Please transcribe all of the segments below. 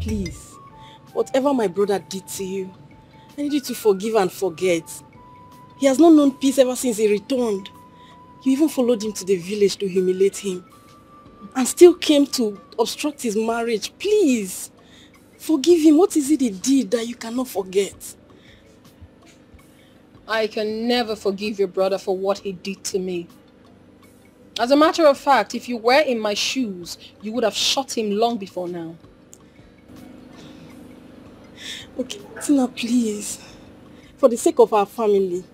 Please, whatever my brother did to you, I need you to forgive and forget. He has not known peace ever since he returned. You even followed him to the village to humiliate him. And still came to obstruct his marriage. Please, forgive him. What is it he did that you cannot forget? I can never forgive your brother for what he did to me. As a matter of fact, if you were in my shoes, you would have shot him long before now. Okay, Tina, please. For the sake of our family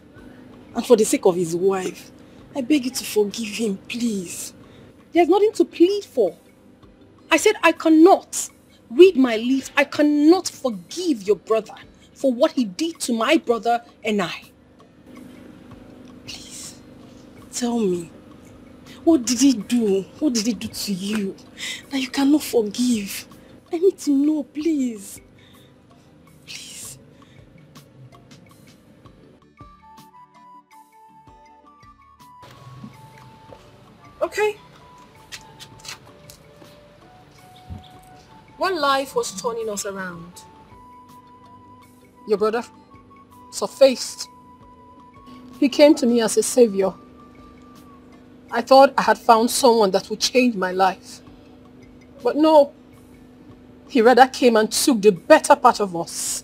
and for the sake of his wife, I beg you to forgive him, please. There's nothing to plead for. I said I cannot. Read my lips. I cannot forgive your brother for what he did to my brother and I. Please, tell me. What did he do? What did he do to you that you cannot forgive? I need to know, please. Okay. When life was turning us around, your brother surfaced. He came to me as a savior. I thought I had found someone that would change my life. But no, he rather came and took the better part of us.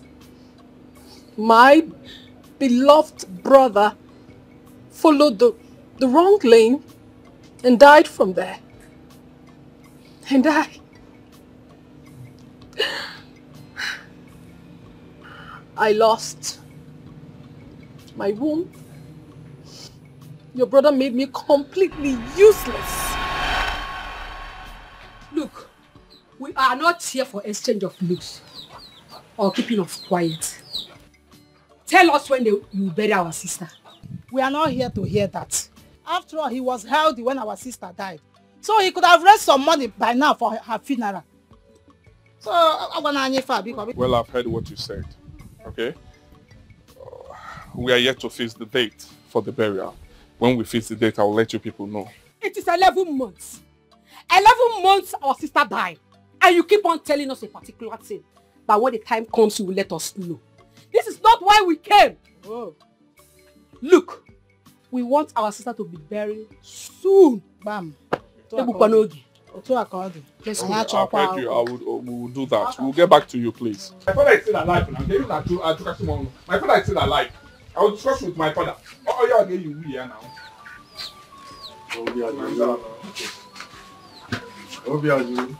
My beloved brother followed the, the wrong lane and died from there. And I... I lost my womb. Your brother made me completely useless. Look, we are not here for exchange of looks or keeping of quiet. Tell us when they, you bury our sister. We are not here to hear that. After all, he was healthy when our sister died. So he could have raised some money by now for her funeral. So, I want to Well, I've heard what you said. Okay? Uh, we are yet to fix the date for the burial. When we fix the date, I'll let you people know. It is 11 months. 11 months our sister died. And you keep on telling us a particular thing. But when the time comes, you will let us know. This is not why we came. Oh. Look, we want our sister to be buried soon. Bam. Ebukwanogi. Otu aka ọ dị. Let's achọkwa heard you. I would, uh, we will do that. We'll get back to you, please. My father is still alive now. David Atu- Atukasimongo. My father is still alive. I will discuss with my father. Oh, yeah, again, you will here now. Obiaju.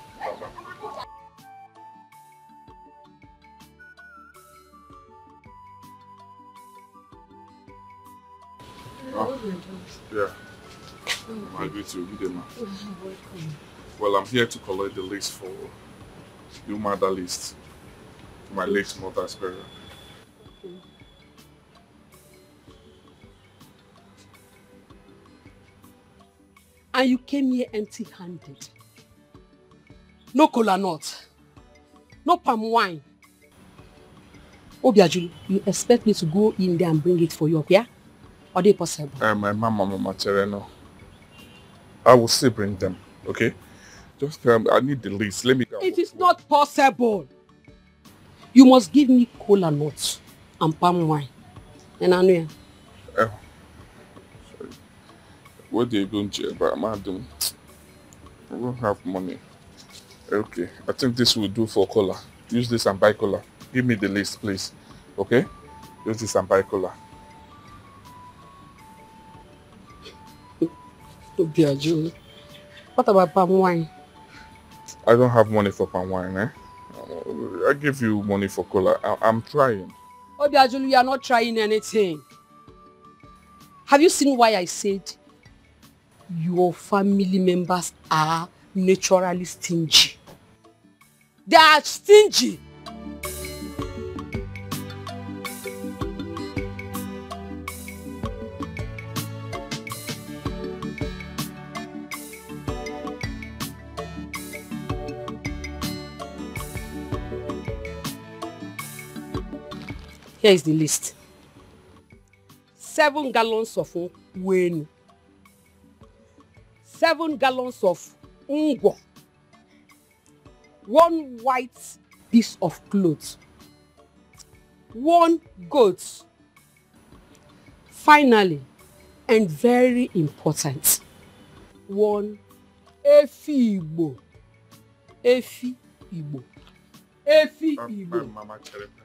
Oh, yeah. I agree to you. Good day, ma. Well, I'm here to collect the list for the mother list. My late mother's burial. And you came here empty-handed. No cola nut. No palm wine. Obiajulu, you expect me to go in there and bring it for you, yeah? Or they possible? Uh, my mama, Mama Tereno. I will still bring them, okay? Just, um, I need the list. Let me go. It is not possible. You must give me cola nuts and palm wine. And I know. Uh, sorry. What are you going to but madam? I don't have money. Okay, I think this will do for cola. Use this and buy cola. Give me the list, please. Okay? Use this and buy cola. What about palm wine? I don't have money for palm wine, eh? I give you money for cola. I, I'm trying. Obiajulu, you are not trying anything. Have you seen why I said your family members are naturally stingy? They are stingy. Here is the list. Seven gallons of wenu. Seven gallons of ngwo. One white piece of cloth, one goat. Finally, and very important, one efi Igbo. Efi Igbo. Efi Igbo.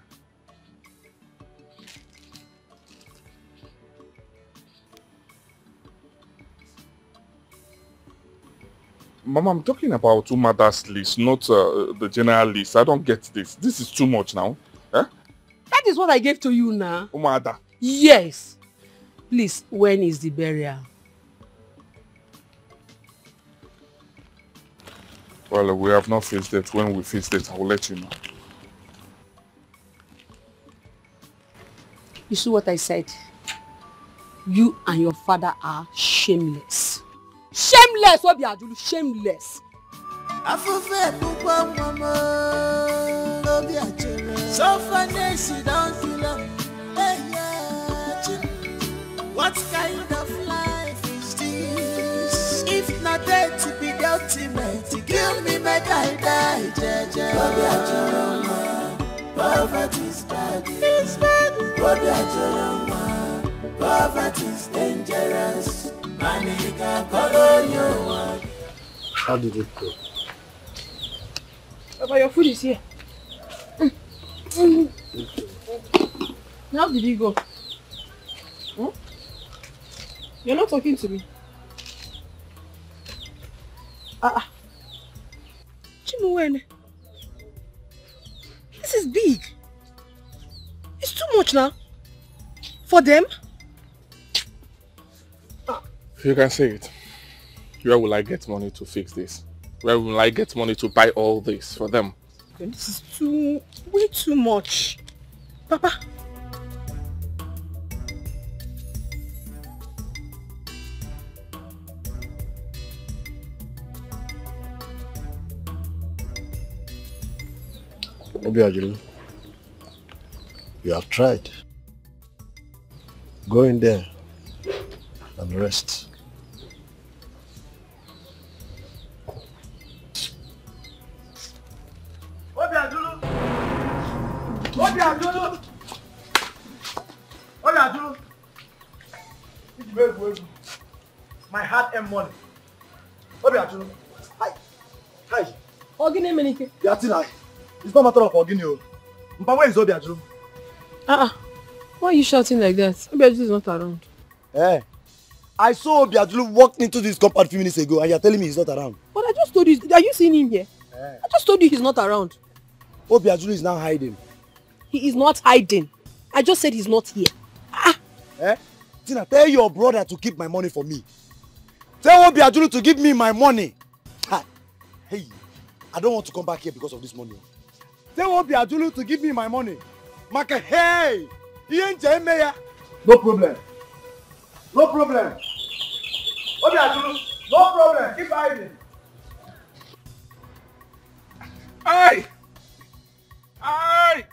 Mama, I'm talking about Umada's list, not uh, the general list. I don't get this. This is too much now. Eh? That is what I gave to you now. Umada. Yes. Please, when is the burial? Well, we have not fixed it. When we fix it, I will let you know. You see what I said? You and your father are shameless. Shameless, Obiadulu, shameless. afúfẹ́ púpọ̀ mọ́mọ́ lóbi àjẹrẹ. sọfọ́nẹ́sì don kill ẹ̀yà jim. what kind of life is this? if na death be the ultimate kill me make i die jẹjẹ. lóbi àjẹrẹ ọmọ poverty is bad. lóbi àjẹrẹ ọmọ poverty is dangerous. How did it go? Papa, your food is here. How did he go? Hmm? You're not talking to me. Ah, Chimuwene. This is big. It's too much now. For them? You can say it. Where will I get money to fix this? Where will I get money to buy all this for them? This is too, way too much. Papa. Obiajulu, you have tried. Go in there and rest. Obiadulu! Obiadulu! It's very good. My heart and money. Obiadulu! Hi! Hi! Ogini Menike. Yatina! It's not matter of Ogini o. Mpa, where is Obiadulu? Uh-uh. Why are you shouting like that? Obiadulu is not around. Eh. I saw Obiadulu walk into this compound few minutes ago and you're telling me he's not around. But I just told you, are you seeing him here? I just told you he's not around. Obiadulu is now hiding. He is not hiding. I just said he's not here. Eh? Tina, tell your brother to keep my money for me. Tell Obiadulu to give me my money. Ha. Hey, I don't want to come back here because of this money. Tell Obiadulu to give me my money. Maka, hey! Ihe nje eme ya. No problem. No problem. Obiadulu, no problem. Keep hiding. Aye! Aye!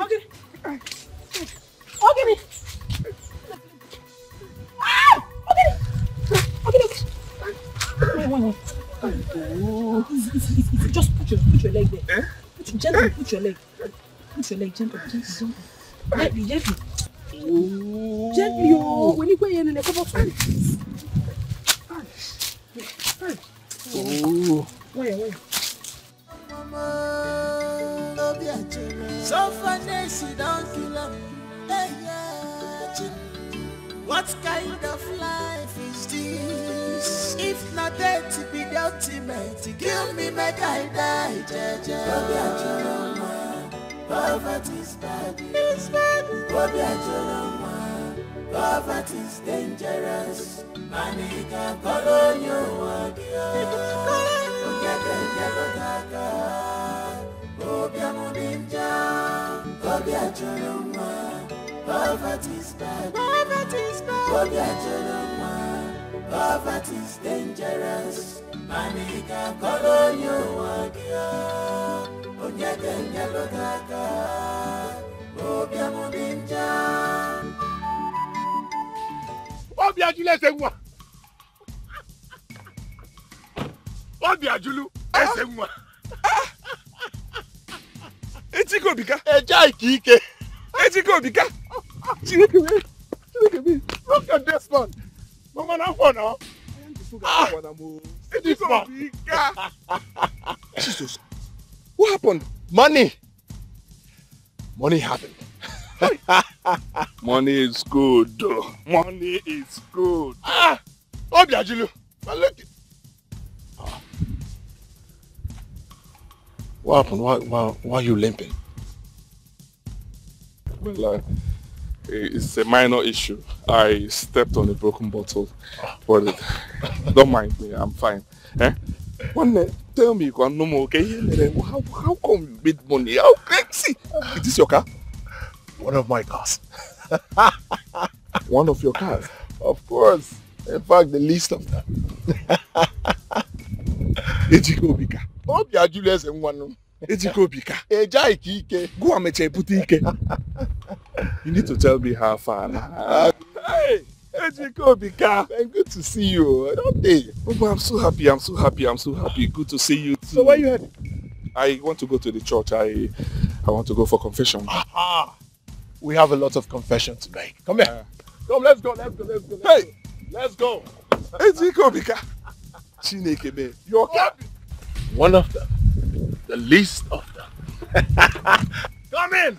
Okay. Wait, wait. Oh, easy, easy, easy, easy. Just put your, put your leg there. Eh? Put your, gently, put your leg. Put your leg, gently, gently, gently. Gently, gently. Gently, oh. When you go in, come up. Oh. Wait, wait. Sọfọ́nẹ́sì don kill am. Ẹ̀yà jim. What kind of life is this? If na death be the ultimate, kill me make I die jẹjẹ. Bọ́bí àjọyọ̀ ọmọ, poverty is bad. Àjọyọ̀ ọmọ, poverty is dangerous. Mànìkà kọ́ ló yóò wá bí ọ́. Ògẹ́gẹ́ jẹ́ ló gàgà. Obi amubinja, Obi ajoloma, poverty is bad, poverty is bad. Obi ajoloma, poverty is dangerous. Manika kolonyo wagia, Punyete nyalo kaka Obiamu ninja Obi ajule ẹsẹ̀ ń wà Obi ajulu ẹsẹ̀ ń wà Etí kò bìkà Ẹja ìkìíke Chineke me Chineke me Look at this man. Mama na for now Ah. Etí kò Jesus. What happened? Money. Money happened. Money is good. Money is good. Ah, Ajulu. But look. Ah. What happened? Why, why, why are you limping? Well, uh, it's a minor issue. I stepped on a broken bottle, but it, don't mind me. I'm fine. Eh? One day, tell me, you no more, okay? How, how come you made money? How crazy? Is this your car? One of my cars. One of your cars? Of course. In fact, the least of them. Ejiko Bika. Obi Ajulu ẹsẹ̀ ń wọnú. Ejiko Bika. Ìkíkẹ. Go and meche butike. You need to tell me how far. Hey, Ejiko Bika. Man, good to see you. Don't they? Oh, I'm so happy. I'm so happy. I'm so happy. Good to see you too. So where you heading? I want to go to the church. I I want to go for confession. Aha. We have a lot of confession to make. Come here. Uh, Come, let's go, let's go, let's go. Let's Hey, go. Let's go. Ejiko Bika. Chineke me. Your car. One of them. The least of them. Come in.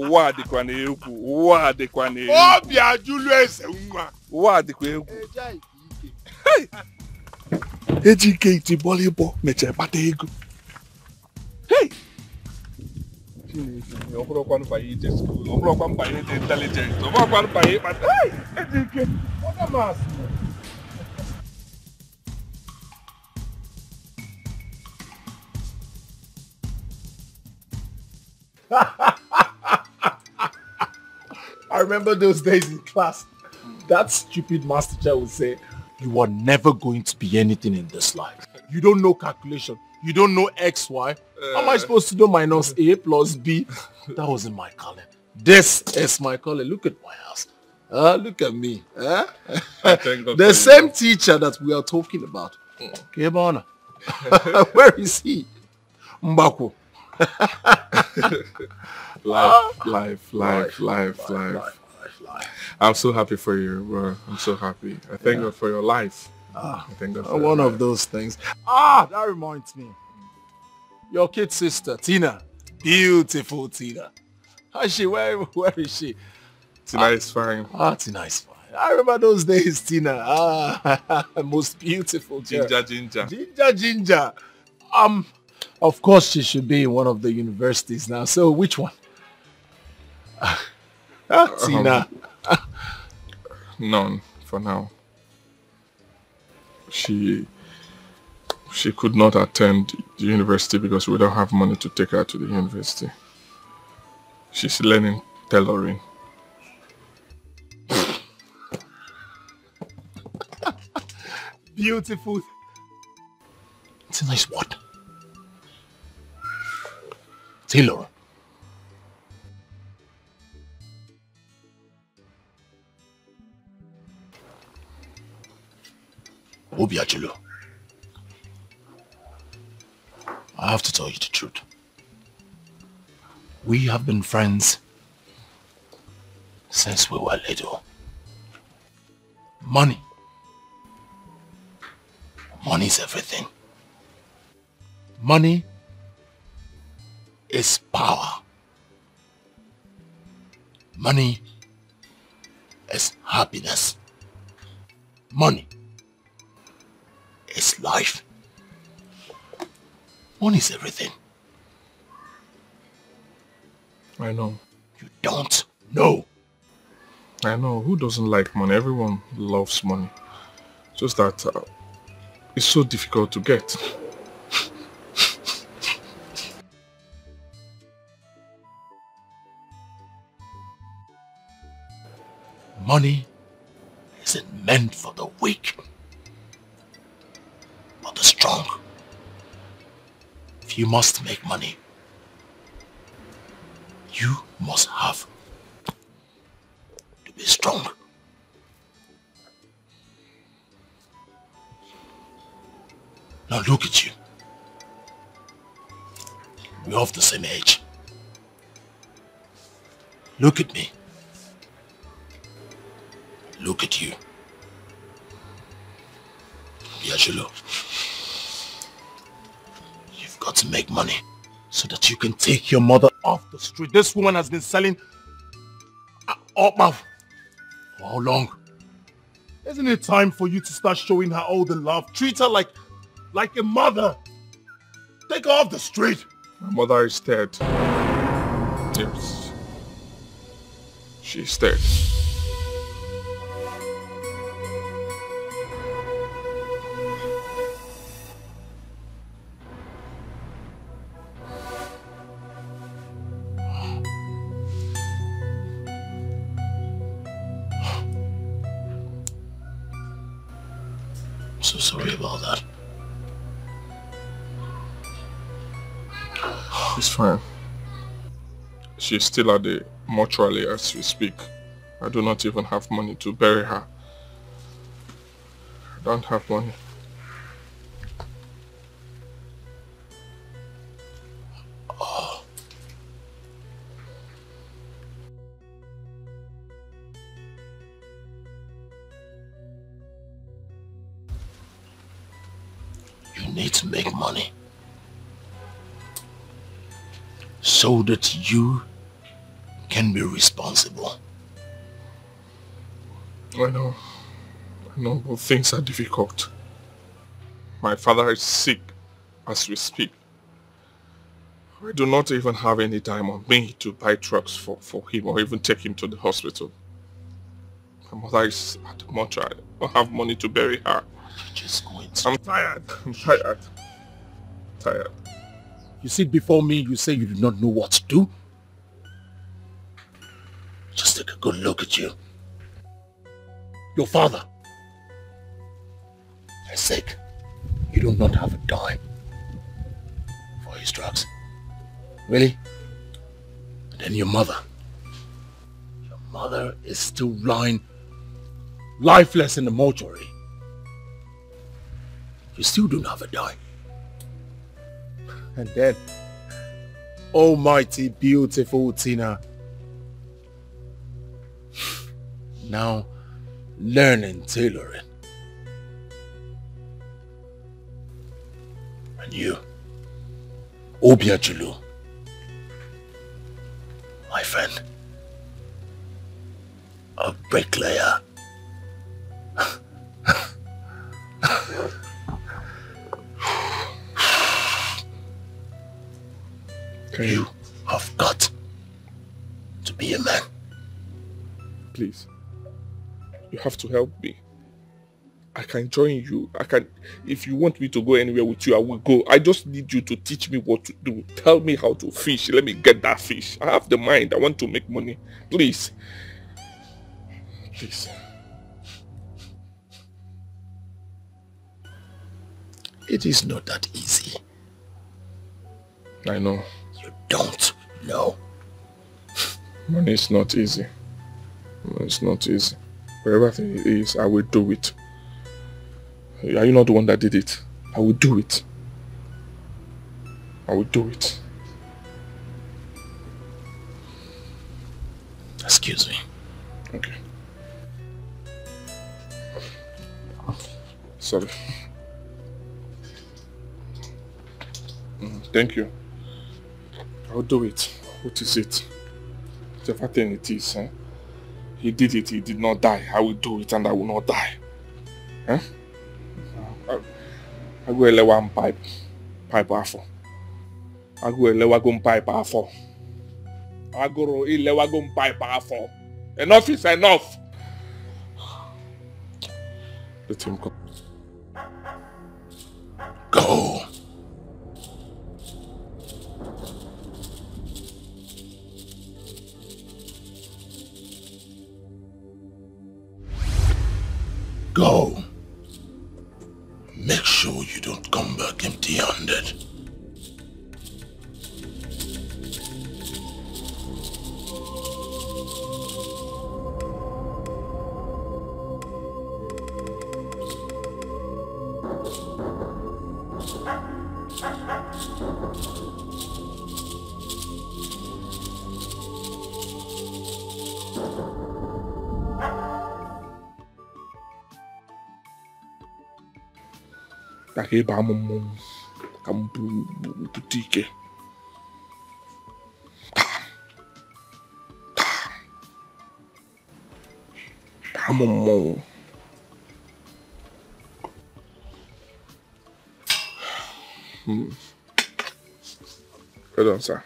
Ụwa dịkwa n'egwu. Ụwa dịkwa n'egwu. Obi ẹsẹ̀ ń wà. Ụwa dịkwa egwu. Ejike iti bọọlụ ịbọ mechara kpata ego. Hey! Chineke, ọ bụrụkwa mbanye ije skuul, ọ bụrụkwa mbanye dị intelijent, ọ bụrụkwa mbanye ịkpata. Hey! Ejike! What a mass. I remember those days in class. That stupid master teacher would say, you are never going to be anything in this life. You don't know calculation. You don't know X, Y. How am I supposed to know minus A plus B? That wasn't my calling. This is my calling. Look at my house. Uh, look at me. Huh? I thank God the you. same teacher that we are talking about. Kebana. Where is he? Mbako. Life, life, life, life, life. life. I'm so happy for you, bro. I'm so happy. I thank God for your life. Ah, I thank God Uh, for one of those things. Ah, that reminds me. Your kid sister, Tina. Beautiful Tina. How is she? Where, where is she? Tina is fine. Ah, Tina is fine. I remember those days, Tina. Ah, most beautiful girl. Ginger, ginger. Ginger, ginger. Um, of course she should be in one of the universities now. So which one? Ah, Tina. None for now. She she could not attend the university because we don't have money to take her to the university. She's learning tailoring. Beautiful. It's a nice what? Taylor. Obiajulu. I have to tell you the truth. We have been friends since we were little. Money. Money is everything. Money is power. Money is happiness. Money is life. Money is everything. I know. You don't know. I know. Who doesn't like money? Everyone loves money. Just that uh, it's so difficult to get. money isn't meant for the weak, but the strong. If you must make money, you must have to be strong. Now look at you. We're of the same age. Look at me. Look at you. Biajulo. You've got to make money so that you can take your mother off the street. This woman has been selling mouth. For how long? Isn't it time for you to start showing her all the love? Treat her like, like a mother. Take her off the street. My mother is dead. Yes. She's dead. She's still at the mortuary as we speak. I do not even have money to bury her. I don't have money. You need to make money. So that you be responsible. I know. I know, but things are difficult. My father is sick as we speak. I do not even have any time on me to buy drugs for, for him or even take him to the hospital. My mother is at the mortuary. I don't have money to bury her. Just going to... I'm tired. I'm tired. Tired. You sit before me, you say you do not know what to do? Good look at you. Your father is sick. You do not have a dime for his drugs. Really? And then your mother. Your mother is still lying lifeless in the mortuary. You still don't have a dime. And then, almighty beautiful Tina, now learning tailoring. And you, Obiajulu, my friend, a bricklayer. You have got to be a man. Please. You have to help me. I can join you. I can if you want me to go anywhere with you, I will go. I just need you to teach me what to do. Tell me how to fish. Let me get that fish. I have the mind. I want to make money. Please. Please. It is not that easy. I know. You don't know. Money is not easy. It's not easy. Wherever it is, I will do it. Are you not the one that did it? I will do it. I will do it. Excuse me. Okay. Sorry. Mm, thank you. I'll do it. What is it? Whatever thing it is, eh? He did it, he did not die. I will do it and I will not die. Eh? I, go ele one pipe. Pipe afọ. I go ele wagon pipe afọ. I go ele wagon pipe afọ. Enough is enough. Let him come. Ka ka ịba m mmọnwụ ka m bu- bu- bute ike. Baa m mmọnwụ. Hmm. Hold on, sir.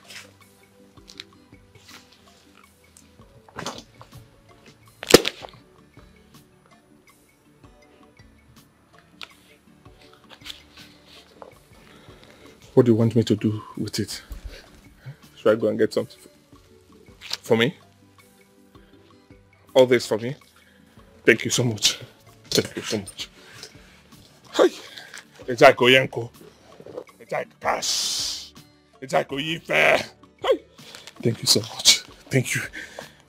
What do you want me to do with it? Should I go and get something for me? All this for me? Thank you so much. Thank you so much. Hi. Ejako Yanko. Ejako Cash. Ejako Yife. Hi. Thank you so much. Thank you.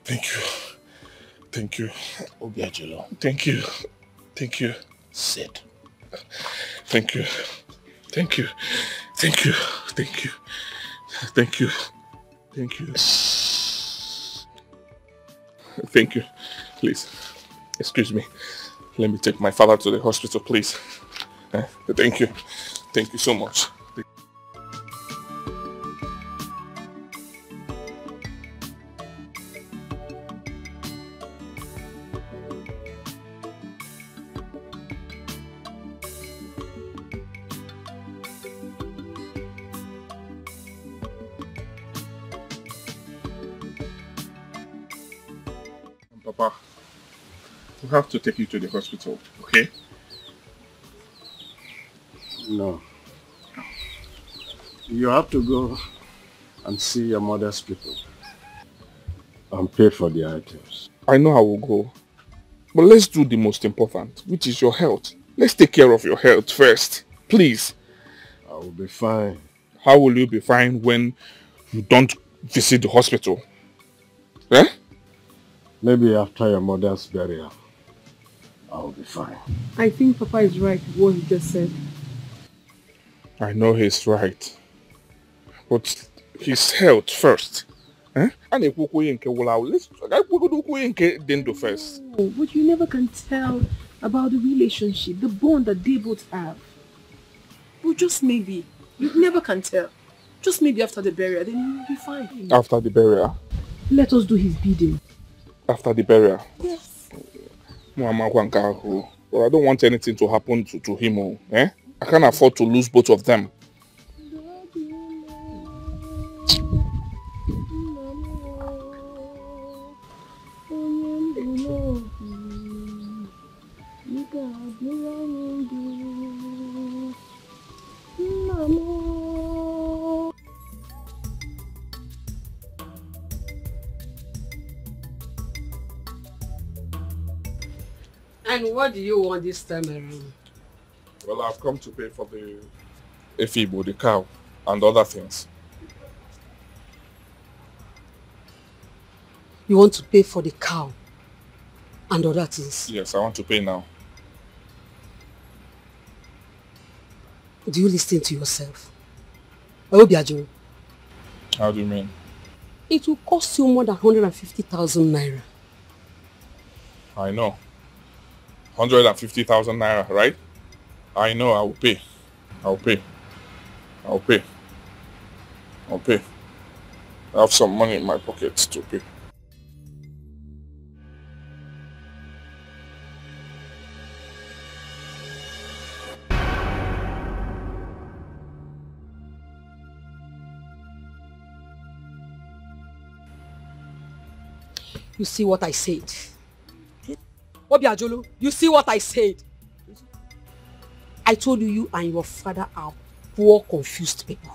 Thank you. Thank you. Obiajelo, Thank you. Thank you. sit. Thank you. Thank you. Thank you. Thank you. Thank you. Thank you. Thank you. Please. Excuse me. Let me take my father to the hospital, please. Eh, Thank you. Thank you so much. To take you to the hospital, okay? No. You have to go and see your mother's people and pay for the items. I know I will go. But let's do the most important, which is your health. Let's take care of your health first. Please. I will be fine. How will you be fine when you don't visit the hospital? Eh? Maybe after your mother's burial, I will be fine. I think Papa is right what he just said. I know he's right. But his health first. Eh? A na-ekwukwu ihe nke gwụrụ agwụ. Let's ka anyị kwegodo okwu ihe nke dị ndụ first. Oh, but you never can tell about the relationship, the bond that they both have. Well, just maybe. You never can tell. Just maybe after the burial, then you'll be fine. After the burial. Let us do his bidding. After the burial. Yes. But I don't want anything to happen to, to him. oh, Eh? I can't afford to lose both of them. And what do you want this time around? Well, I've come to pay for the Efibo, the cow, and other things. You want to pay for the cow and other things. Yes, I want to pay now. Do you listen to yourself? Obiajo, How do you mean? it will cost you more than 150,000 naira. I know. 150,000 naira, right? I know I will pay. I'll pay. I'll pay. I'll pay. I have some money in my pocket to pay. You see what I said? Obiajulu, you see what I said? I told you you and your father are poor, confused people.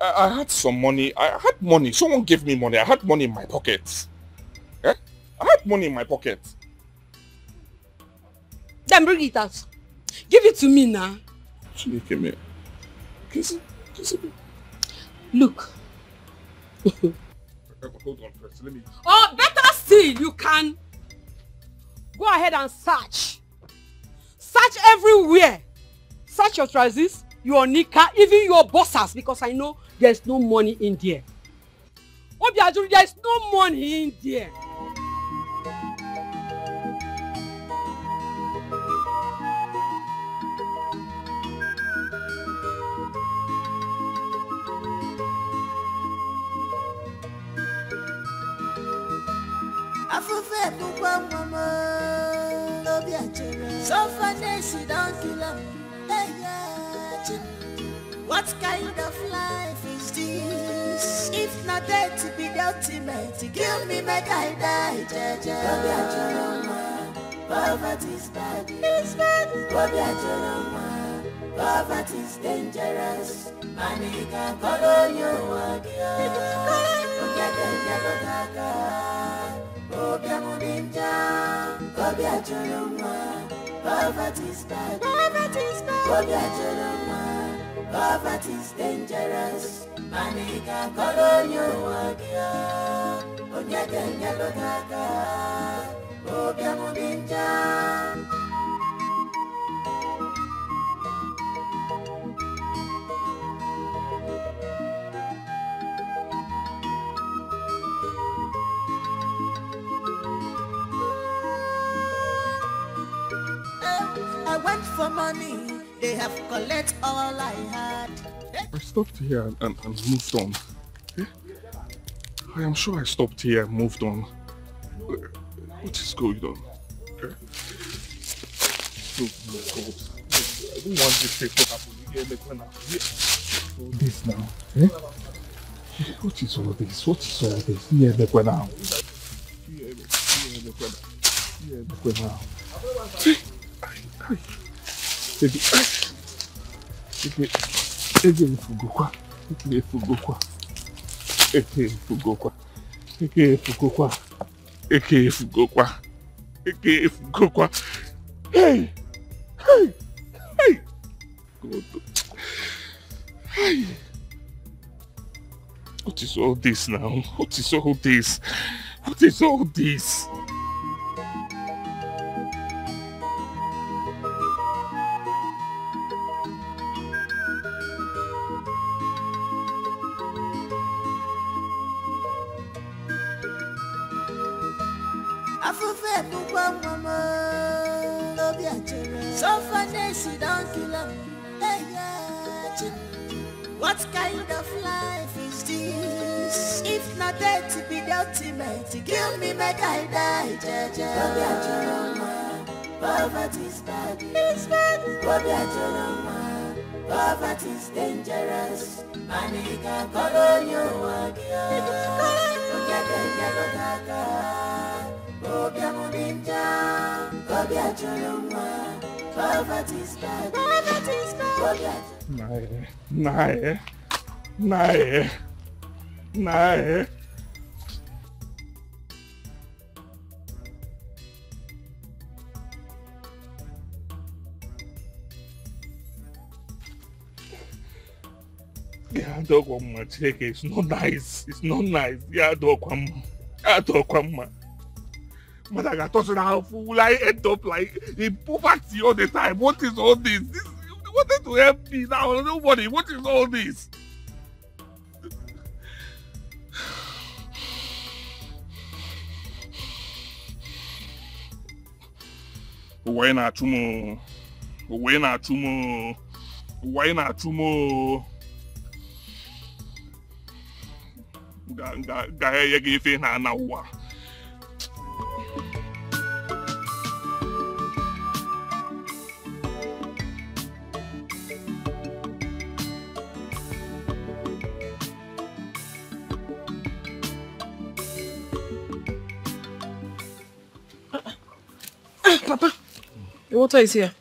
I, I had some money. I had money. Someone gave me money. I had money in my pocket. Eh? I had money in my pocket. Then bring it out. Give it to me now. Chineke me. Kiss kiss me. Look. Hold on first. Let me. Or better still, you can go ahead and search. Search everywhere. Search your trousers, your knicker, even your boxers, because I know there's no money in there. Obiajuru, there's no money in there. What kind of life is this? If na death be the ultimate. Kill me make i die nwa poverty is bad. Nwa poverty is dangerous. Oge ga-enyelụta aka obiam dị njọ obi achọrọ nwa poverty is bad obi achọrọ nwa poverty is dangerous. Mana ị ga-akọrọ onye ụwa gị onye ga-enyelụta for money, they have collect all I had. I stopped here and, and, and moved on. I am sure I stopped here and moved on. What is going on? Eh? Oh my God. I don't want this thing to happen this now. Eh? What is all this? What is all this? Yeah, when now. Hey hey hey. What is all this now? What is all this? What is all this achere sofanesi don kill am eyachi what kind of life is this? If na death be the ultimate. Kill me make i die jeje obi achere nwa poverty is bad. Achere nwa poverty is dangerous. Mana ị ga-akọrọ onye ụwa gị onye ga-enyelụta aka obiam dị njọ obi achọrọ nwa poverty is bad obi achọrọ Nae, nae, nae, nae. Yeah, dog one man, check it. It's not nice. It's not nice. Yeah, dog But I got touching how fool I end up like in poverty all the time. What is all this? this you wanted to help me now. Nobody. What is all this? Uwe na-achụ m. o. Uwe na-achụ m. o. Uwe na-achụ m. o. Ga- ga- ga-enye gị ife na na Papa, the water is here.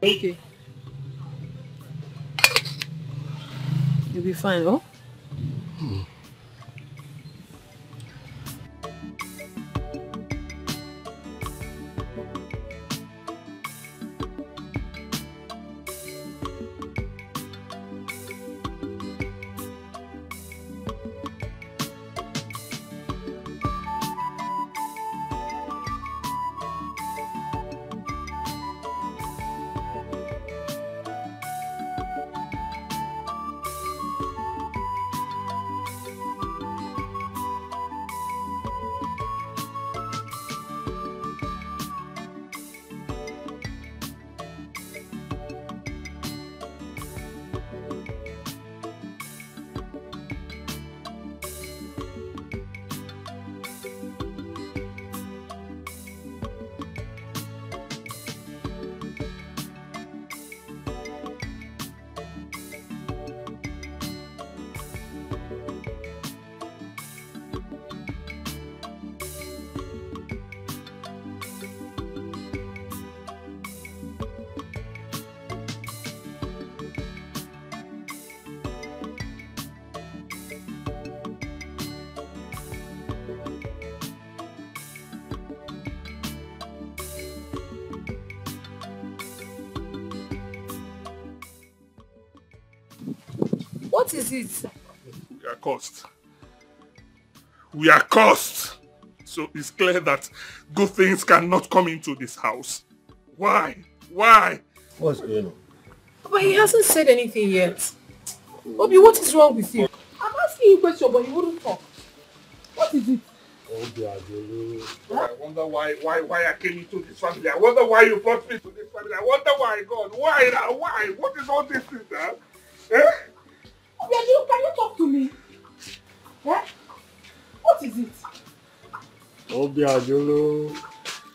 Okay. You'll be fine, oh? What cursed. We are cursed. So it's clear that good things cannot come into this house. Why? Why? What's going on? But he hasn't said anything yet. Obi, what is wrong with you? I'm asking you a question, but you wouldn't talk. What is it? I wonder why why why I came into this family. I wonder why you brought me to this family. I wonder why God. Why? Why? What is all this thing now? Eh? Obi, can you talk to me? Eh? What is it? Obiajulu.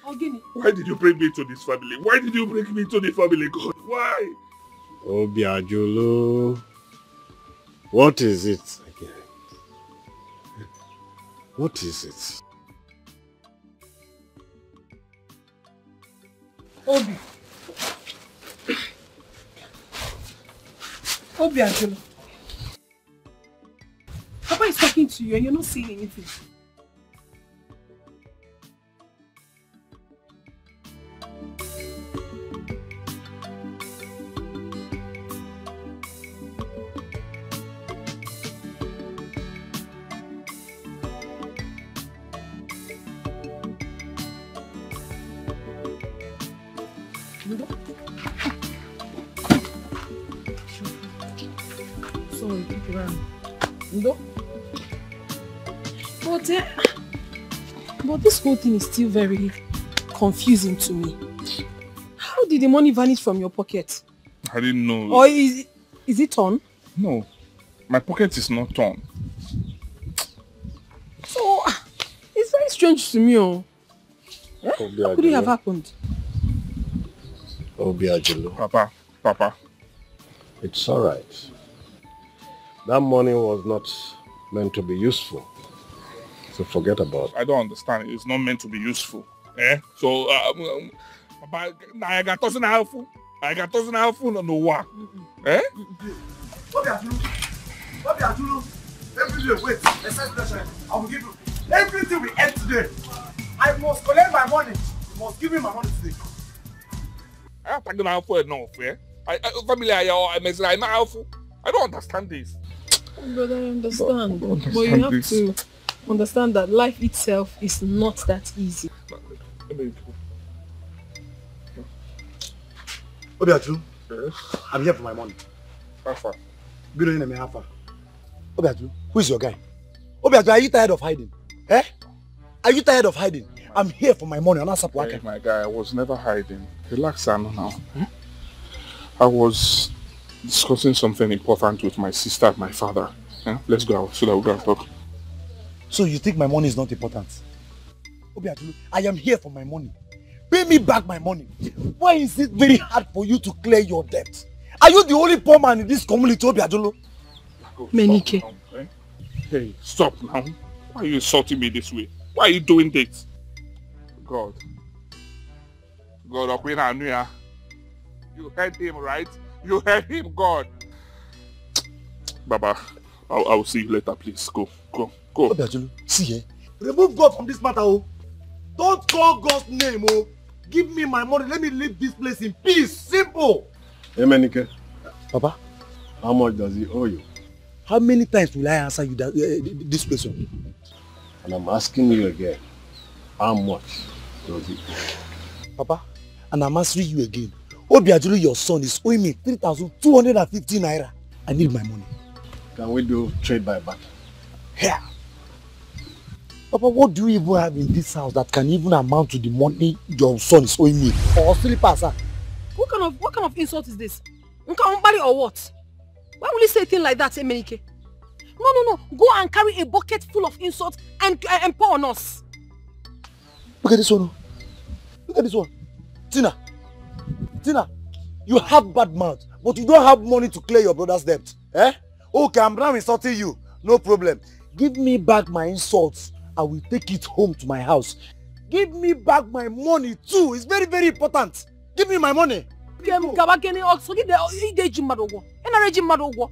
Ogini. Why did you bring me to this family? Why did you bring me to the family, God? Why? Obiajulu. What is it again? What is it? Obi. Obi Angelo. Papa is talking to you and you're not saying anything. Sorry, keep around. Ndo? But, uh, but this whole thing is still very confusing to me. How did the money vanish from your pocket? I didn't know. Or is, is it torn? No. My pocket is not torn. So, ah, it's very strange to me. Oh. How could it have happened? Obiajulu. Papa, Papa. It's alright. That money was not meant to be useful. So forget about it. I don't understand. It's not meant to be useful. Eh? So, um, um, I got thousand helpful. I got thousand helpful on the war. Eh? Obiajulu. Obiajulu. Every day, wait. Except that I will give you everything we earn today. I must collect my money. You must give me my money today. I have taken helpful enough, eh? I, I, family, I, I, I'm not helpful. I don't understand this. But I understand. But- But, but you have understand to understand that life itself is not that easy. Obiajulu. Yes. I'm here for my money. Papa. Good evening, me Alpha. Obiajulu, who is your guy? Obiajulu, are you tired of hiding? Eh? Are you tired of hiding? I'm here for my money. I'm not Hey, Sapuaka. my guy, I was never hiding. Relax, Anu, now. Hmm? I was discussing something important with my sister and my father. Eh? Let's go out so that we can talk. So you think my money is not important? Obiajulu, I am here for my money. Pay me back my money. Why is it very hard for you to clear your debt? Are you the only poor man in this community, Obiajulu? Go, Menike. stop now, eh? Hey, stop now. Why are you insulting me this way? Why are you doing this? God. God, Okwina Anuya. You heard him, right? You heard him, God. Baba, I'll, I'll see you later, please. Go, go, go. Obiajulu, see eh? Remove God from this matter, oh. Don't call God's name, oh. Give me my money. Let me leave this place in peace. Simple. Hey, Menike, Papa, how much does he owe you? how many times will I answer you that, uh, this question? And I'm asking you again, how much does he owe? Papa, and I'm answering you again. Obiajulu, your son is owing me 3,250 naira. I need my money. Can we do trade by barter? Here. Papa, what do you even have in this house that can even amount to the money your son is owing me? Or slippers, sir? What kind of what kind of insult is this? Nkaombari or what? Why will you say a thing like that, Emenike? No, no, no. Go and carry a bucket full of insults and, uh, and pour on us. Look at this one. oh. Look at this one. Tina. Tina, you have bad mouth, but you don't have money to clear your brother's debt. Eh? Okay, I'm now insulting you. No problem. Give me back my insults. I will take it home to my house. Give me back my money too. It's very, very important. Give me my money. Kem gabagene also give the ide ji mmadụ ụgwọ. Ị nara eji mmadụ ụgwọ.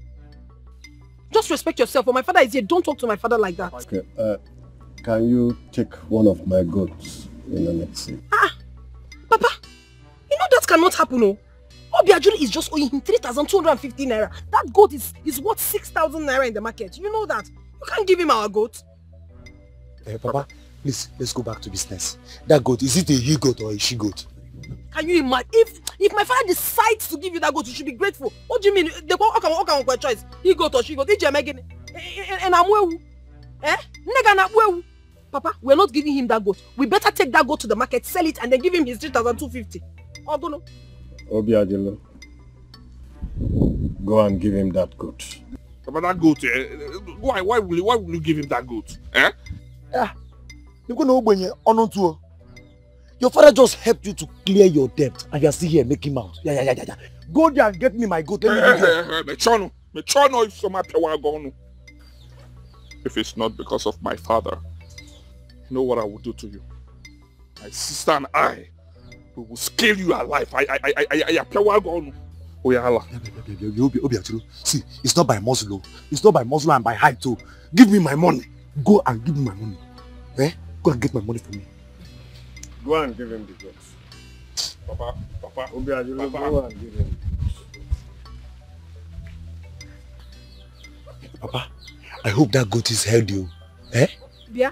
Just respect yourself. When my father is here, don't talk to my father like that. Okay, uh, can you take one of my goats in the next scene? Papa, you know that cannot happen, oh. Obiajulu is just owing him 3,250 naira. That goat is, is worth 6,000 naira in the market. You know that. You can't give him our goat. Eh, Papa, please, let's go back to business. That goat, is it a he goat or a she goat? Can you imagine? If if my father decides to give you that goat, you should be grateful. What do you mean? They go, okay, okay, okay, choice. He goat or she goat. Ije megin. And I'm wewu. Eh? Nega na wewu. Papa, we're not giving him that goat. We better take that goat to the market, sell it, and then give him his 3,250. Don't know. Go and give him that goat. But that goat, eh, why, why will you, why will you give him that goat? Eh? Ah, you go know when you're on tour. Your father just helped you to clear your debt and you're still here making mouth. Yeah, yeah, yeah, yeah, yeah. Go there and get me my goat. Let me eh, eh, give you. Eh, Mechono, Mechono if some gone. If it's not because of my father, you know what I will do to you? My sister and I, we will scale you alive. I, I, I, I, I, I, I, gone. Oyala. Obi, Obi, Achiro, See, it's not by muscle. oh. It's not by muscle and by height. too. Give me my money. Go and give me my money. Eh? Go and get my money for me. Go and give him the goat. Papa, Papa, Obiajulu, Papa. go and give him. Papa, I hope that goat is healthy. oh. Eh? Bia,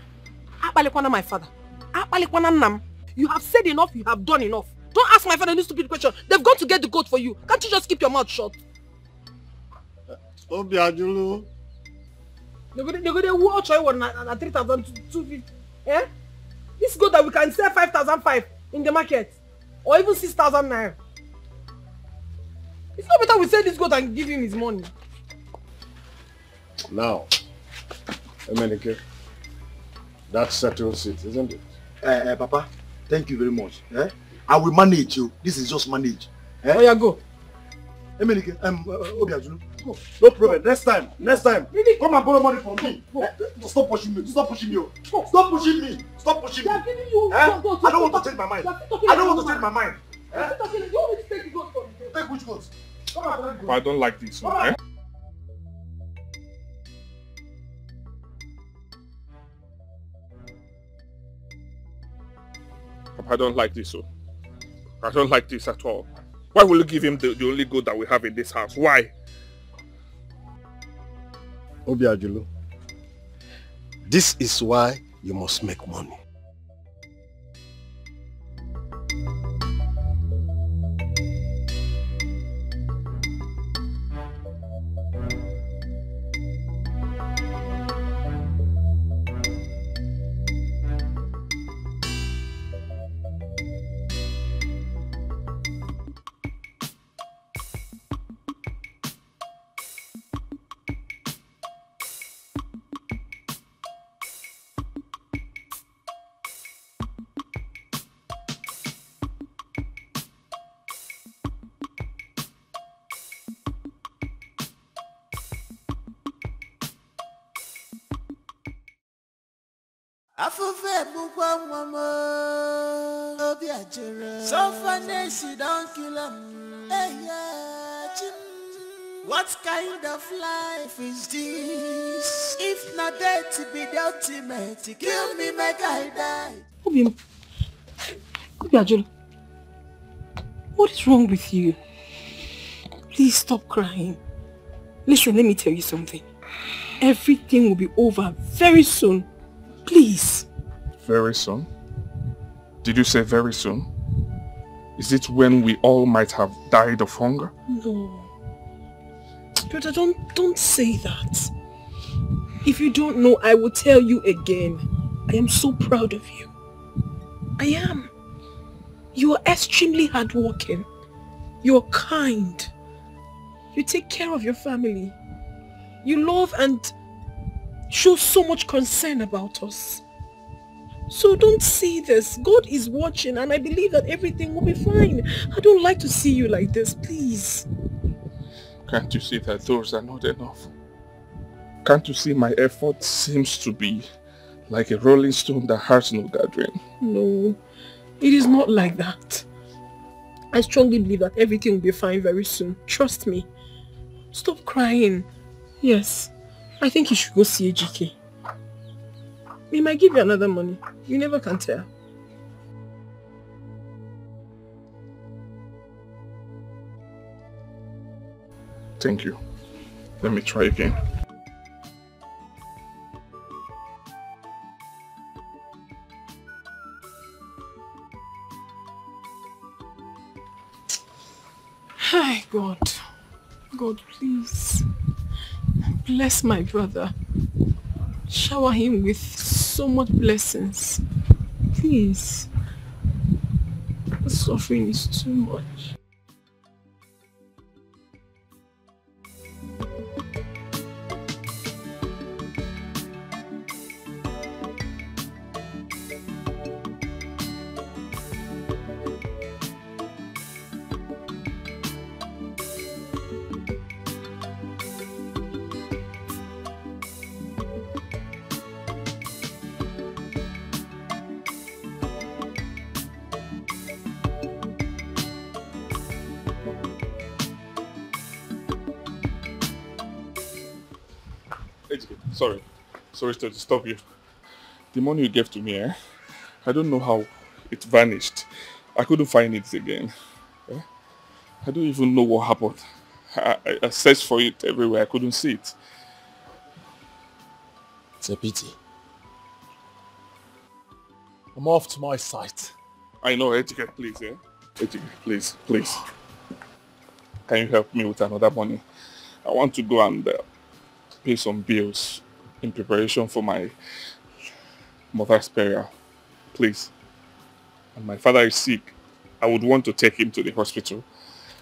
akpalikwana my father. Akpalikwana nnam. You have said enough, you have done enough. Don't ask my father any stupid question. They've gone to get the goat for you. Can't you just keep your mouth shut? Obiajulu, They go, they go, they watch I want at 3,250. Eh? This goat that we can sell 5,005 in the market. Or even 6,000 naira. It's not better we sell this goat and give him his money. now, Emenike, that settles it, isn't it? Eh, eh, Papa, thank you very much. Eh? I will manage you. This is just manage. Eh? Oh yeah, go. Emenike, um, uh, Obiajulu. No problem. Next time, next time, come and borrow money from me. Eh, stop pushing me. Stop pushing me. oh. Stop pushing me. Stop pushing me. They you Eh? goat, goat, I don't want to change my mind. They are talking I don't want to change my mind. They are talking- You want take the goat from you? Take which goat? Come and collect But goat. I don't like this. Eh? Papa, I don't like this. Oh. I don't like this at all. Why will you give him the, the only good that we have in this house? Why? Obiajulu, this is why you must make money. Sofanesi don kill am eya chim what kind of life is this if na death be the ultimate kill me make i die. Obi, Obiajulu, what is wrong with you? Please stop crying. Listen, let me tell you something. Everything will be over very soon. Please. Very soon? Did you say very soon? Is it when we all might have died of hunger? No. Brother, don't, don't say that. If you don't know, I will tell you again. I am so proud of you. I am. You are extremely hardworking. You are kind. You take care of your family. You love and show so much concern about us. So don't see this. God is watching and I believe that everything will be fine. I don't like to see you like this, please. Can't you see that those are not enough? Can't you see my effort seems to be like a rolling stone that has no gathering? No, it is not like that. I strongly believe that everything will be fine very soon. Trust me. Stop crying. Yes, I think you should go see a GK. He might give you another money. You never can tell. Thank you. Let me try again. Hi, God. God, please. Bless my brother. Shower him with so much blessings. Please. The suffering is too much. Sorry. Sorry to disturb you. The money you gave to me, eh? I don't know how it vanished. I couldn't find it again. Eh? I don't even know what happened. I, I, I searched for it everywhere. I couldn't see it. It's a pity. I'm off to my site. I know, Ejike, please, eh? Ejike, please, please. Can you help me with another money? I want to go and uh, pay some bills in preparation for my mother's burial. Please. And my father is sick. I would want to take him to the hospital.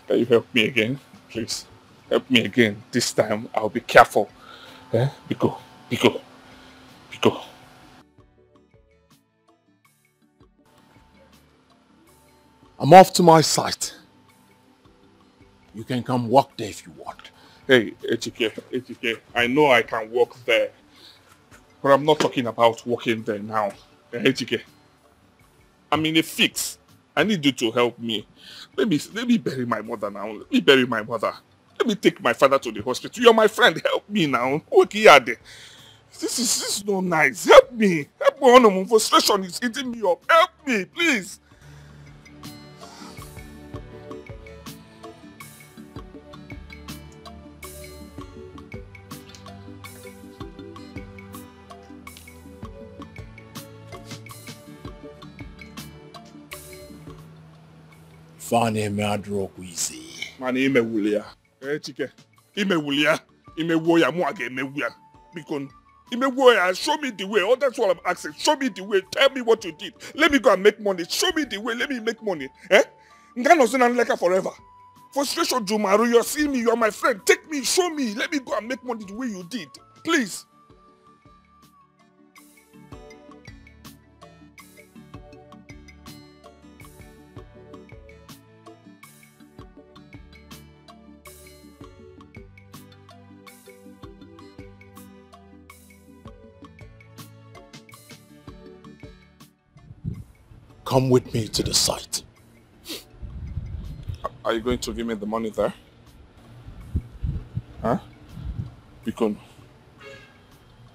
Can you help me again? Please. Help me again. This time I'll be careful. Eh? Biko. Biko. Biko. I'm off to my site. You can come walk there if you want. Hey, Ejike, Ejike, I know I can walk there. But I'm not talking about walking there now. Eh, I'm in a fix. I need you to help me. Let me, let me bury my mother now. Let me bury my mother. Let me take my father to the hospital. You're my friend. Help me now. Okiyade. This is, this is not nice. Help me. Help me. Frustration is eating me up. Help me, please. Fane me adrokwu ise. mana imewuli ya. Ee chike. Imewuli ya. Imewuo ya mụ a ga-emewu ya. Biko imewuo ya show me the way. Oh that's what i'm asking show me the way. Tell me what you did. Let me go and make money. Show me the way. Let me make money. Eh? Nga nọzi na forever. Frustration jumaru you're seeing me you're my friend. Take me show me. Let me go and make money the way you did. Please Come with me to the site. Are you going to give me the money there? Huh? Because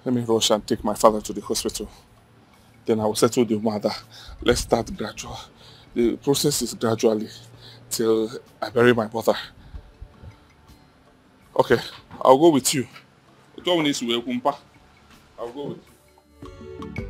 let me rush and take my father to the hospital. Then I will settle the mother. Let's start gradual. The process is gradually till I bury my mother. Okay, I'll go with you. I'll go with you.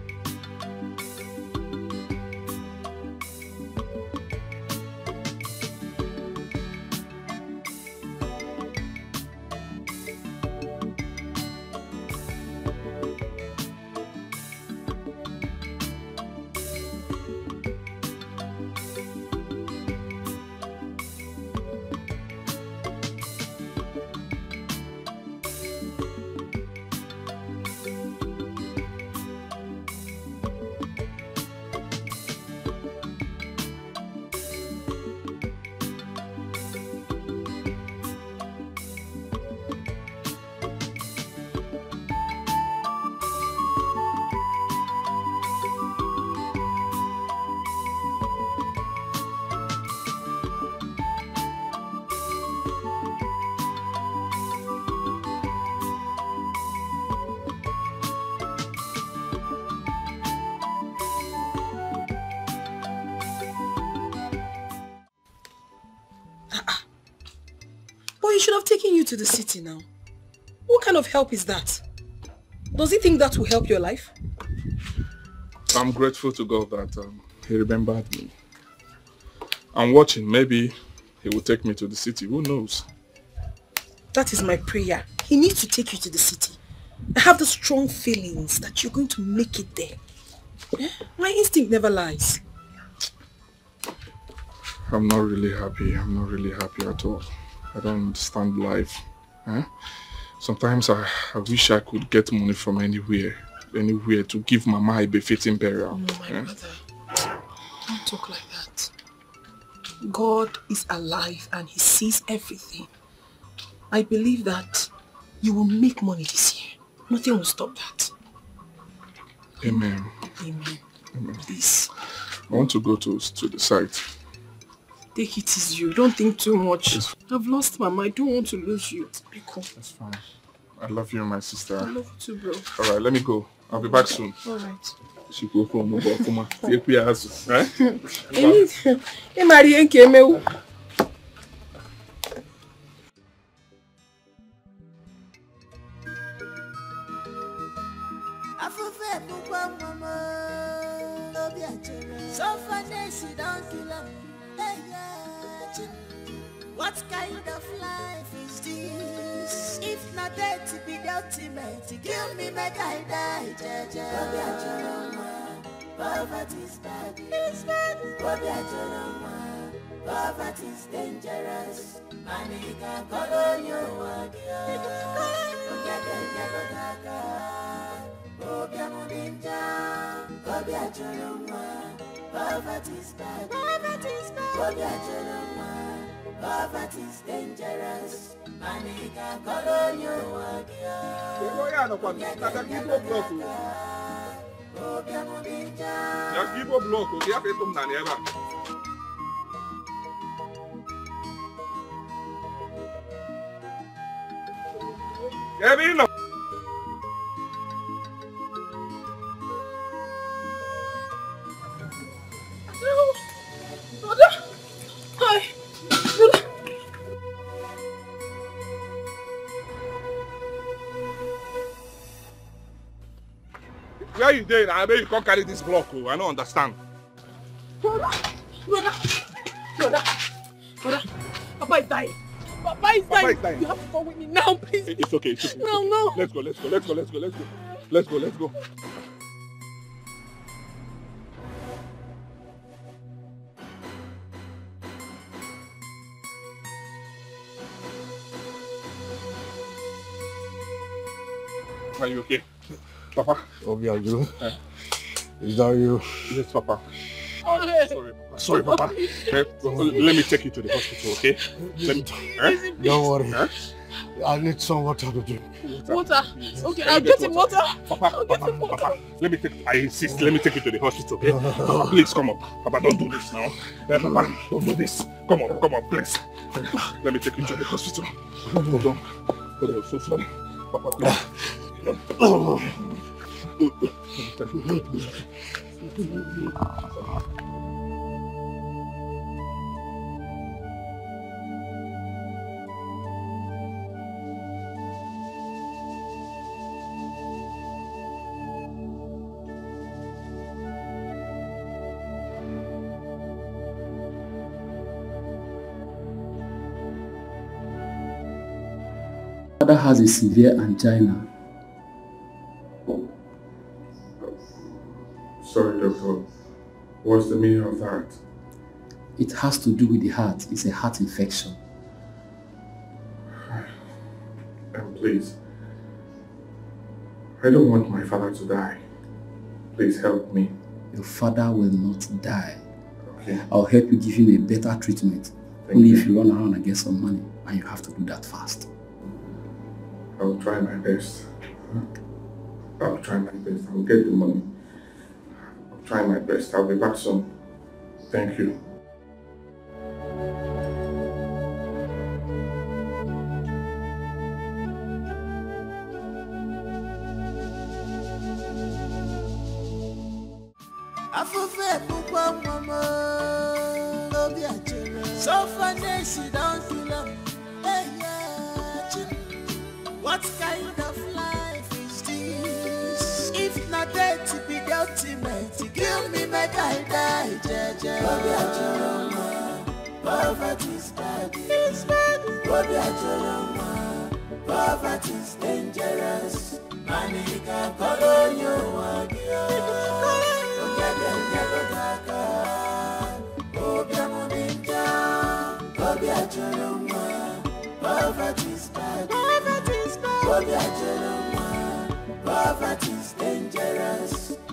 Taken you to the city now. What kind of help is that? Does he think that will help your life? I'm grateful to God that um, he remembered me. I'm watching. Maybe he will take me to the city. Who knows? That is my prayer. He needs to take you to the city. I have the strong feelings that you're going to make it there. Eh? My instinct never lies. I'm not really happy. I'm not really happy at all. I don't understand life. Eh? Sometimes I, I wish I could get money from anywhere, anywhere to give Mama a befitting burial. No, my eh? brother. Don't talk like that. God is alive and he sees everything. I believe that you will make money this year. Nothing will stop that. Amen. Amen. Amen. Please, I want to go to, to the site. Take it easy. Don't think too much. I've lost Mama. I don't want to lose you. Be cool. That's fine. I love you, my sister. I love you too, bro. All right, let me go. I'll be back soon. All right. She go for mobile kuma. Take me as right? Ị mara ihe nke emewu. Afụfe bụkwa nwa m obi achere Sofanesi don kill am What kind of life is this? If not death be the ultimate Kill me make I die jeje Obi achere nwa Poverty is bad Obi achere nwa Poverty is dangerous Manika kọrọ onye ụwa gị Onye ga-enyere aka Obiam dị njọ, obi achọrọ nwa, poverty is bad, poverty is bad. Obi achọrọ nwa, poverty is dangerous. Mana ị ga-akọrọ onye ụwa gị Obiam dị njọ, Igbo blọk, oge ya eto m na ebe a. Ebe ị nọ. You dey na? Make you come carry this block o. I no understand. Brother. Brother. Brother. Brother. Papa is dying. Papa is dying, Papa is dying. You have to come with me now, please. It's okay. It's okay. No, no. Let's go. Let's go. Let's go. Let's go. Let's go. Let's go. Let's go. Are you okay? Papa? Obi, are you? Eh. Is that you? Yes, Papa. Okay. Sorry, Papa. Sorry, Papa. Let me take you to the hospital, okay? Let me. Eh? Don't worry. Eh? I need some water to drink. Water. Okay, I'll me get him water? Papa, I'll get Papa, water. Papa, let me take, I insist, let me take you to the hospital, okay? Papa, please come up. Papa, don't do this now. Eh, Papa, don't do this. Come on, come on, please. Let me take you to the hospital. Hold on. Hold on, so sorry. Papa, please. Father has a severe angina. Sorry, doctor. What's the meaning of that? It has to do with the heart. It's a heart infection. And please, I don't want my father to die. Please help me. Your father will not die. Okay. I'll help you give him a better treatment. Thank Only you. if you run around and get some money. And you have to do that fast. I'll try my best. I'll try my best. I'll get the money. I'll try my best. I'll be back soon. Thank you. afụfe bụkwa nwa m obi achere Sofanesi don kill am eyechi What kind of kill me, make I die, Jaja. Bobby Ajoroma, poverty's bad. It's bad. Bobby Ajoroma, poverty's dangerous. Manika kolonyo wagia. Ogede nyego daka. Obiamu ninja. Bobby Ajoroma, poverty's bad. Poverty's bad. Dangerous. Daka. Obiamu ninja. afụfe bụkwa nwa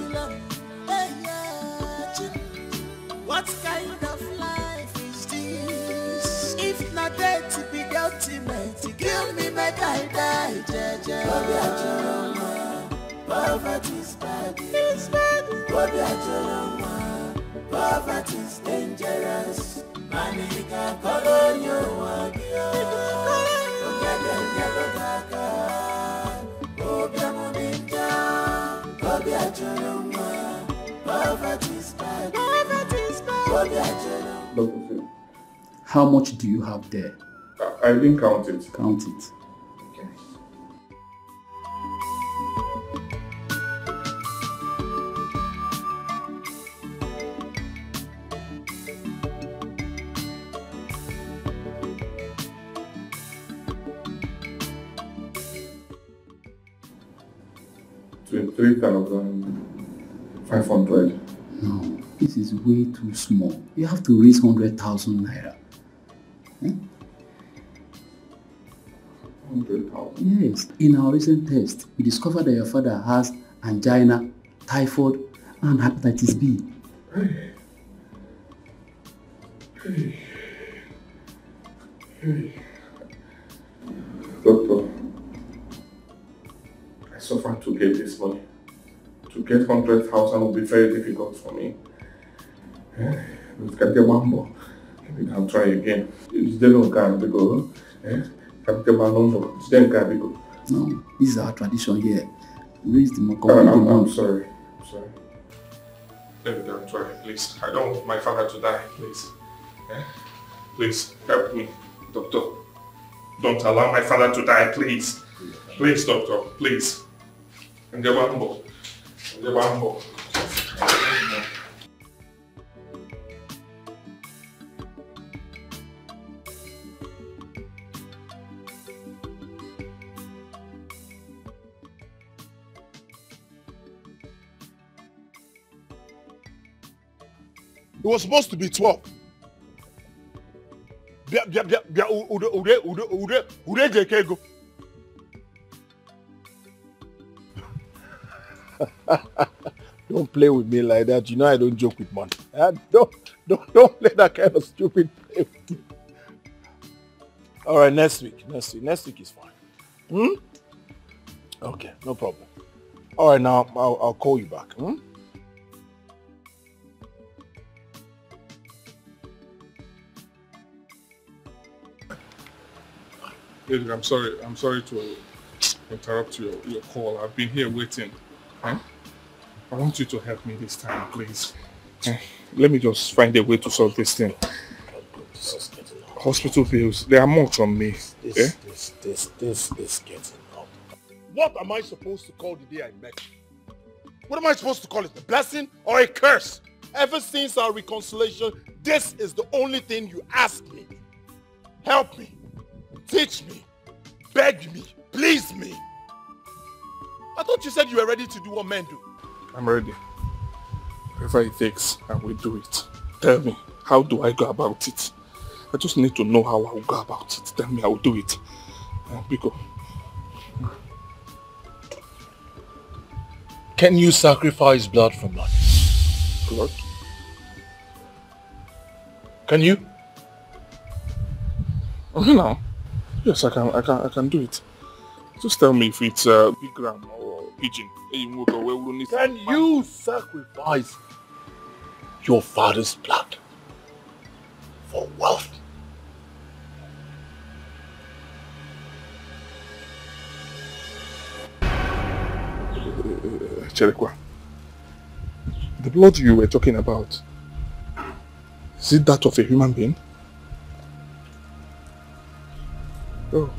what kind of life is this? If na death to be the ultimate kill me make i die jeje obi achere nwa poverty's bad. It's bad. Obi achere nwa poverty's dangerous. Manika kolonyo wagia ogede nyego daka obiamu ninja obi achere nwa poverty's Dr. Phil, how much do you have there? I, didn't count it. Count it. Twenty-three thousand five hundred. This is way too small. You have to raise 100,000 naira. Eh? Hundred thousand. Yes, in our recent test, we discovered that your father has angina, typhoid, and hepatitis B. Doctor, I suffered to get this money. To get hundred thousand will be very difficult for me. Eh, We've got the mambo. We can try again. It's the no can because eh, Captain Manondo, it's the can because. No, this is our tradition here. Raise the Uh, complete I'm, I'm sorry. I'm sorry. Let me can try, please. I don't want my father to die, please. Eh? Please help me, doctor. Don't allow my father to die, please. Please, doctor, please. Njabambo. Njabambo. It was supposed to be 12. Bia bia bia bia u- ude ude ude ude ude jeke ego. don't play with me like that. You know I don't joke with money. Eh? Don't don't don't play that kind of stupid play with me. All right, next week. Next week. Next week is fine. Hmm? Okay, no problem. All right, now I'll, I'll call you back. Hmm? Look, I'm sorry. I'm sorry to interrupt your, your call. I've been here waiting. Eh? I want you to help me this time, please. Eh, Let me just find a way to solve this thing. Hospital bills, they are much on me. This, eh? this, this, this is getting up. What am I supposed to call the day I met you? What am I supposed to call it? A blessing or a curse? Ever since our reconciliation, this is the only thing you ask me. Help me. Teach me. Beg me. Please me. I thought you said you were ready to do what men do. I'm ready. Whatever it takes, I will do it. Tell me, how do I go about it? I just need to know how I will go about it. Tell me, I will do it. Uh, Biko, Can you sacrifice blood for money? blood? Can you? Okay, now. Yes, I can, I can, I can do it. Just tell me if it's uh, big gram or pigeon. Hey, nwoke, where will you Can you sacrifice your father's blood for wealth? Cherekwa, the blood you were talking about, is it that of a human being? Oh.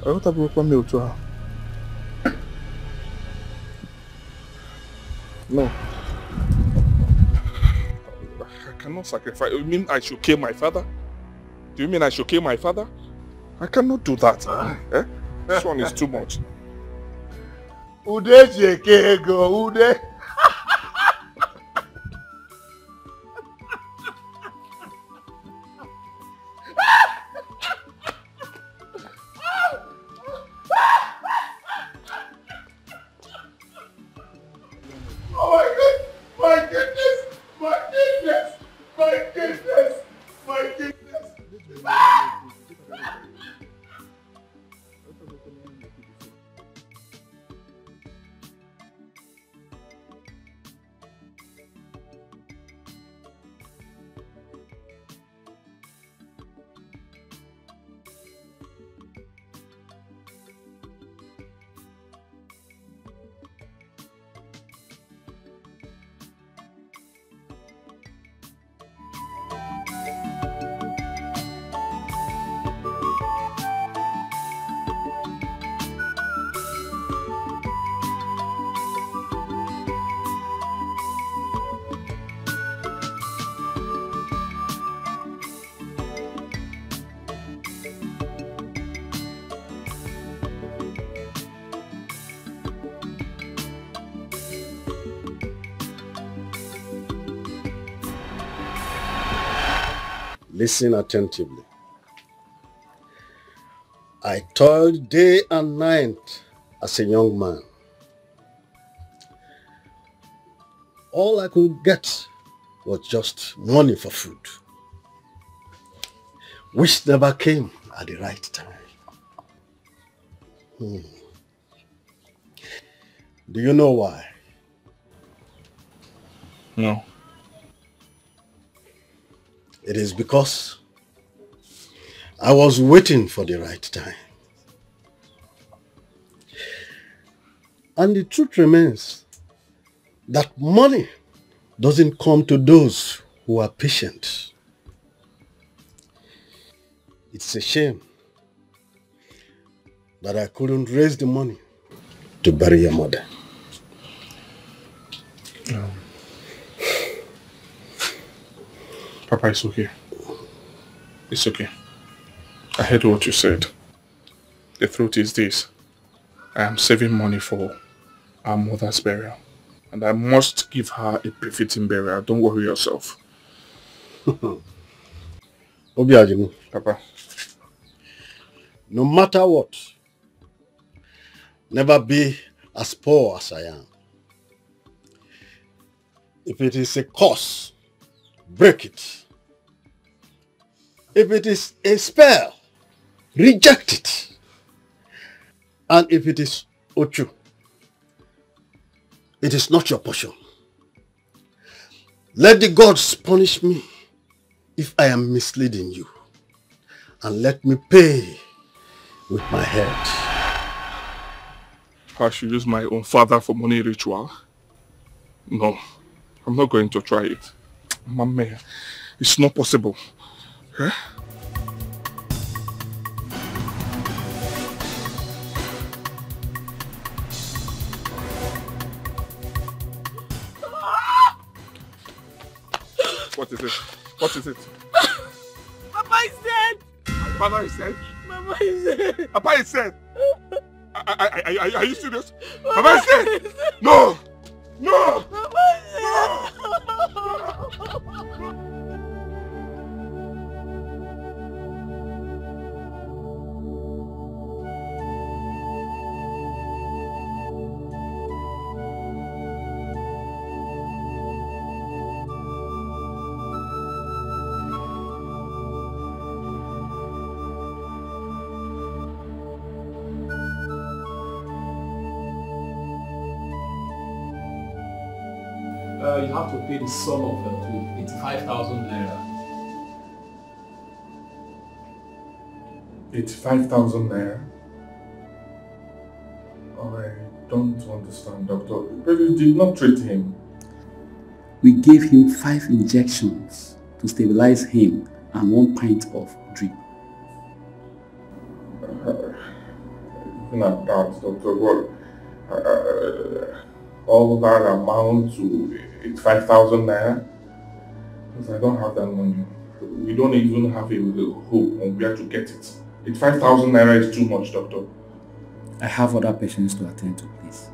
I thought I broke one meal to her. No. I cannot sacrifice. You mean I should kill my father? Do you mean I should kill my father? I cannot do that. eh? This one is too much. Ude Ude. Listen attentively. I toiled day and night as a young man. All I could get was just money for food, which never came at the right time. Hmm. Do you know why? No. It is because I was waiting for the right time. And the truth remains that money doesn't come to those who are patient. It's a shame that I couldn't raise the money to bury your mother. Papa, it's okay. It's okay. I heard what you said. The truth is this. I am saving money for our mother's burial. And I must give her a befitting burial. Don't worry yourself. Obiajimu, Papa. no matter what, never be as poor as I am. If it is a curse, break it. If it is a spell, reject it. And if it is Ochu, it is not your portion. Let the gods punish me if I am misleading you. And let me pay with my head. I should use my own father for money ritual. No, I'm not going to try it. Mama, it's not possible. Eh? What is it? What is it? Papa is dead! Father is dead. Mama is dead! Papa is dead. I, I, I, I, are you serious? Papa is dead. No! No! Papa Uh, you have to pay the sum of uh, 85,000 naira. 85,000 naira? I don't understand, doctor. But you did not treat him. We gave him five injections to stabilize him and one pint of drip. Even at that, doctor, well, uh, all that amount to 85,000 naira? Because I don't have that money. We don't even have a hope on where to get it. It's 5,000 naira is too much, doctor. I have other patients to attend to, please.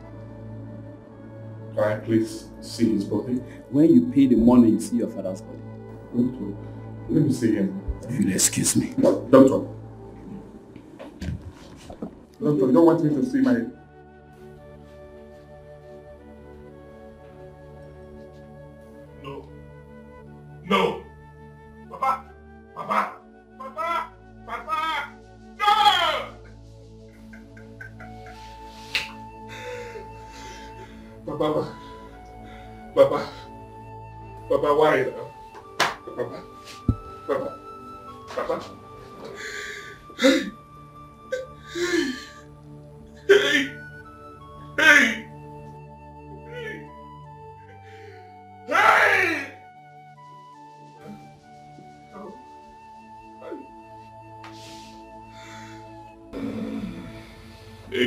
Can I please see his body? When you pay the money, you see your father's body. Doctor, let me see him. If you'll excuse me. Doctor. Doctor, you don't want me to see my...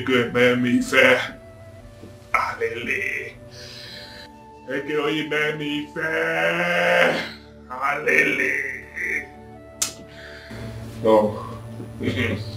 Ego eme m ife. Alele. Ego ime m ife. Alele. No.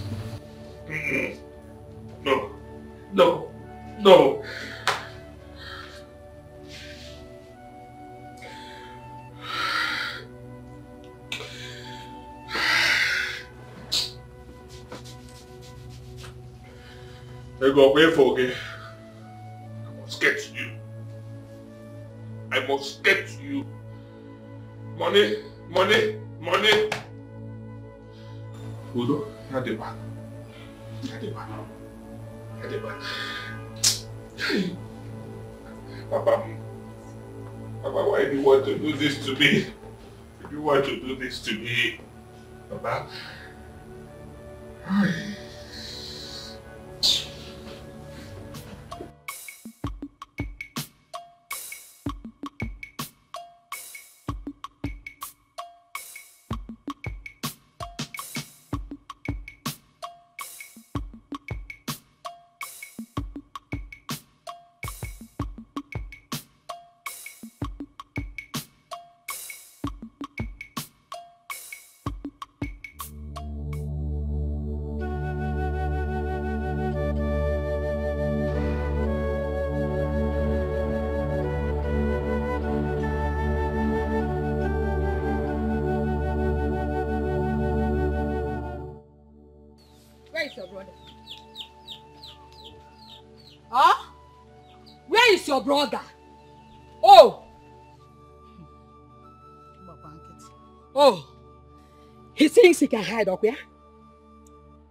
he can hide here?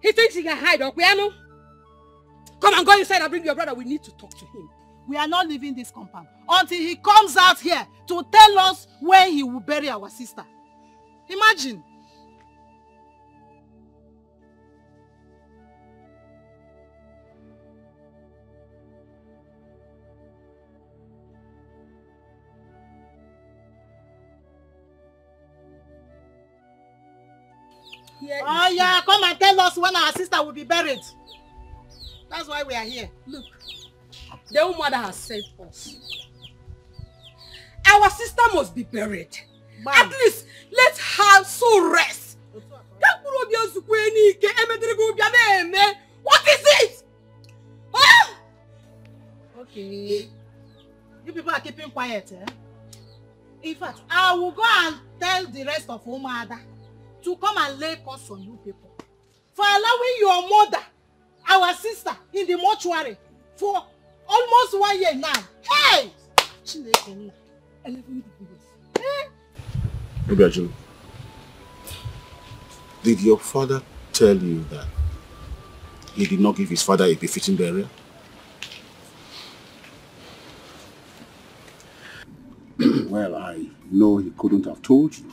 He thinks he can hide here, no? Come and go inside and bring your brother. We need to talk to him. We are not leaving this compound until he comes out here to tell us when he will bury our sister. Imagine. Here Oh is- yeah, come and tell us when our sister will be buried. That's why we are here. Look, the old mother has sent us. Our sister must be buried. At least let her soul rest. What is it? Huh? Okay. You people are keeping quiet, eh? In fact, I will go and tell the rest of Umada to come and lay curse on you people for allowing your mother, our sister, in the mortuary for almost one year now. Hey! Chineke nna. Eleven degrees. Eh? Obiajulu, did your father tell you that he did not give his father a befitting burial? No, he couldn't have told you.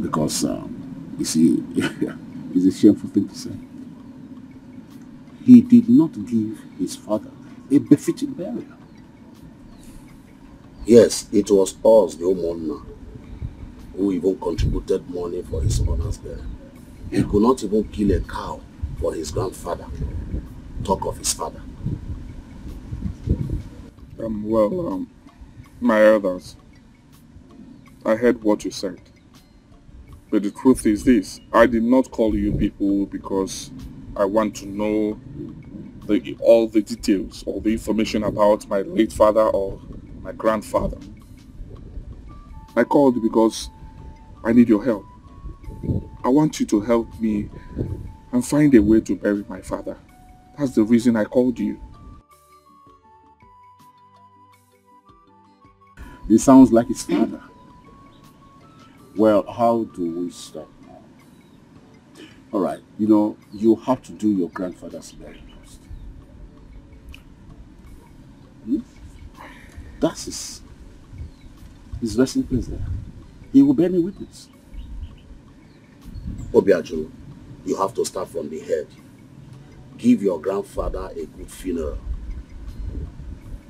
Because, um, you see, it's a shameful thing to say. He did not give his father a befitting burial. Yes, it was us, the homeowner, who even contributed money for his mother's burial. He could not even kill a cow for his grandfather. Talk of his father. Um, well, um, my elders, I heard what you said. But the truth is this, I did not call you people because I want to know the, all the details or the information about my late father or my grandfather. I called because I need your help. I want you to help me and find a way to bury my father. That's the reason I called you. This sounds like his father. Well, how do we start now? All right, you know, you have to do your grandfather's burial first. Hmm? That's his, his resting place there. He will bear me witness. Obiajulu, you have to start from the head. Give your grandfather a good funeral.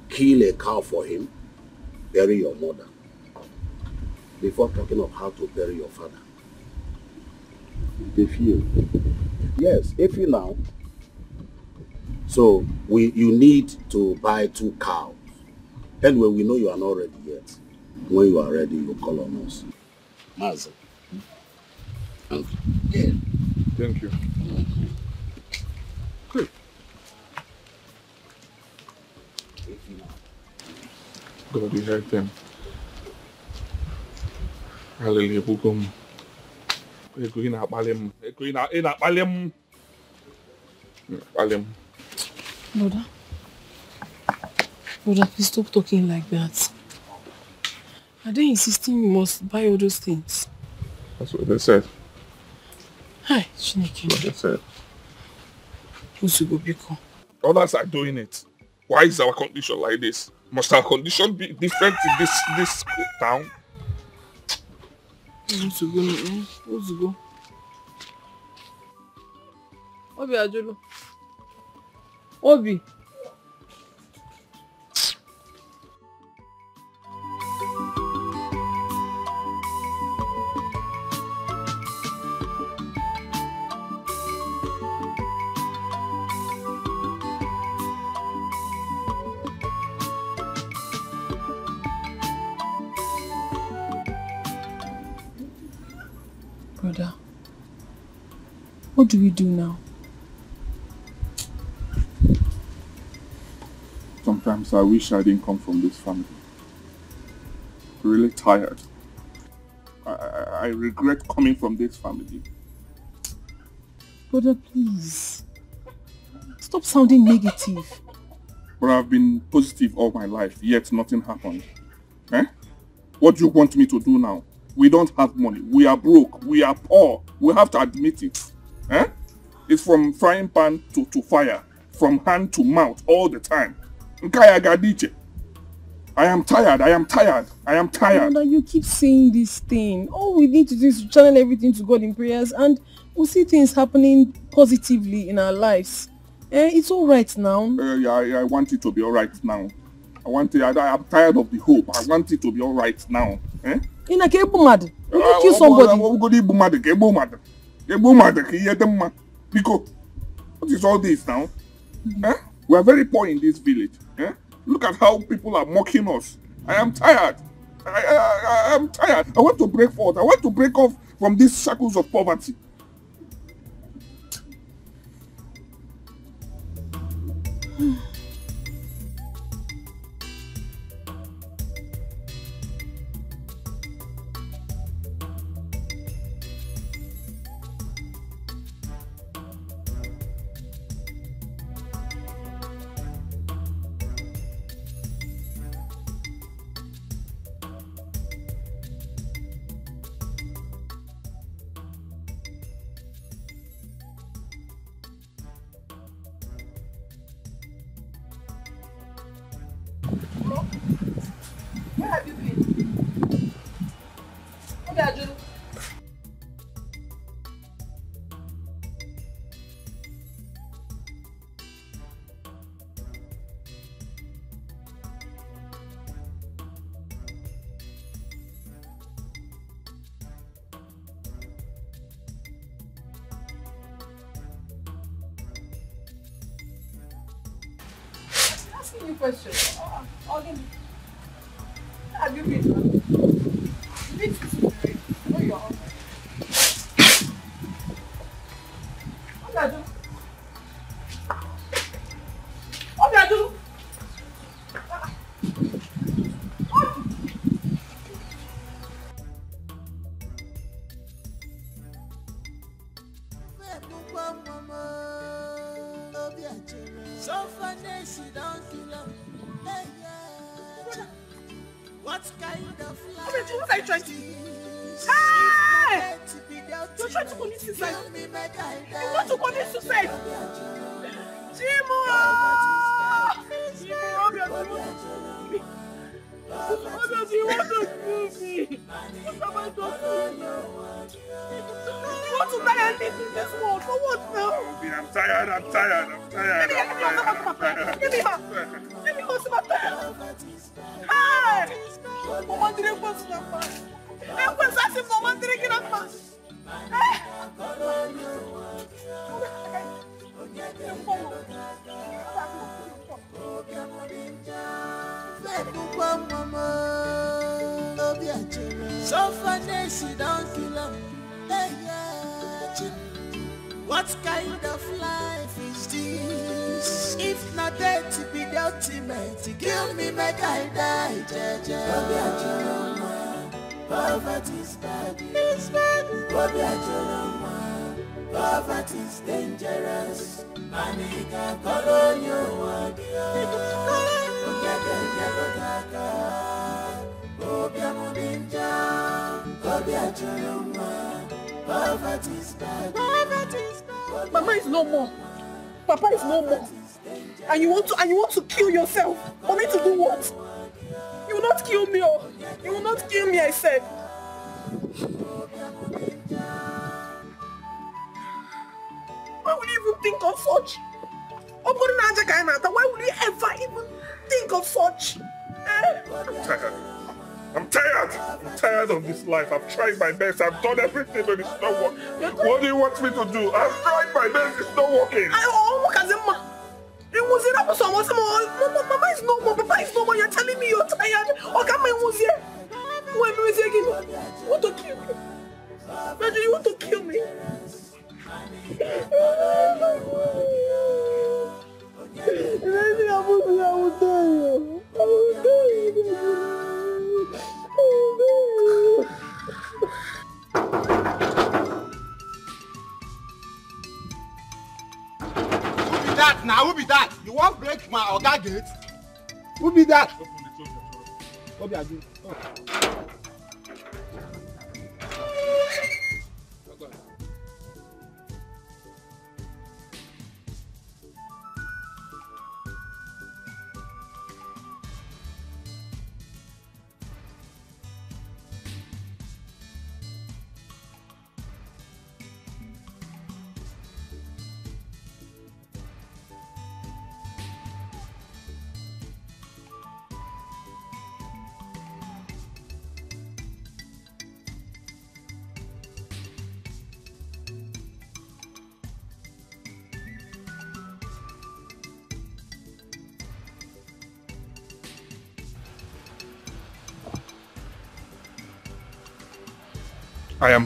Kill a cow for him. Bury your mother. Before talking of how to bury your father. If you. Yes, if you now. So we you need to buy two cows. Anyway, we know you are not ready yet. When you are ready, you call on us. Mazel. Thank you. Thank you. Good. God, you heard them. Hallelujah. M. Ego ị na-akpali m. Ego ị na- ị na-akpali m. Ị na-akpali m. Brother. Brother, please stop talking like that. Are they insisting we must buy all those things? That's what they said. Hi, Chineke. That's what they said. Usugo Biko. Others are doing it. Why is our condition like this? Must our condition be different in this this town? Usugo, mm, Usugo. Obiajulu. Obi. What do we do now? Sometimes I wish I didn't come from this family. Really tired. I, I, regret coming from this family. Brother, please. Stop sounding negative. But I've been positive all my life, yet nothing happened. Eh? What do you want me to do now? We don't have money. We are broke. We are poor. We have to admit it. Eh? It's from frying pan to, to fire, from hand to mouth all the time. Nkaya gadiche. I am tired. I am tired. I am tired. Brother, you keep saying this thing. All we need to do is to channel everything to God in prayers and we'll see things happening positively in our lives. Eh, it's all right now. Uh, yeah, I, I want it to be all right now. I want it. I, I'm tired of the hope. I want it to be all right now. Eh? In a cable mad. You Ah, kill somebody. Igbu mmadụ ka egbuo mmadụ ka egbuo mmadụ ka ihe dị mma biko what is all this now? Eh? we are very poor in this village eh? look at how people are mocking us. I am tired. I, I, I, am tired. I want to break forth. I want to break off from these shackles of poverty I've done everything and it's not working. What do you want me to do?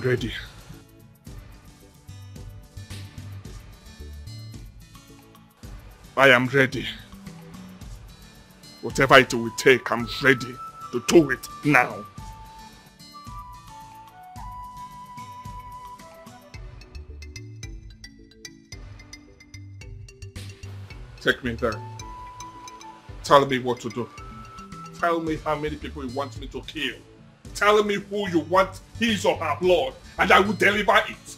ready. I am ready. Whatever it will take, I'm ready to do it now. Take me there. Tell me what to do. Tell me how many people you want me to kill telling me who you want his or her blood, and I will deliver it.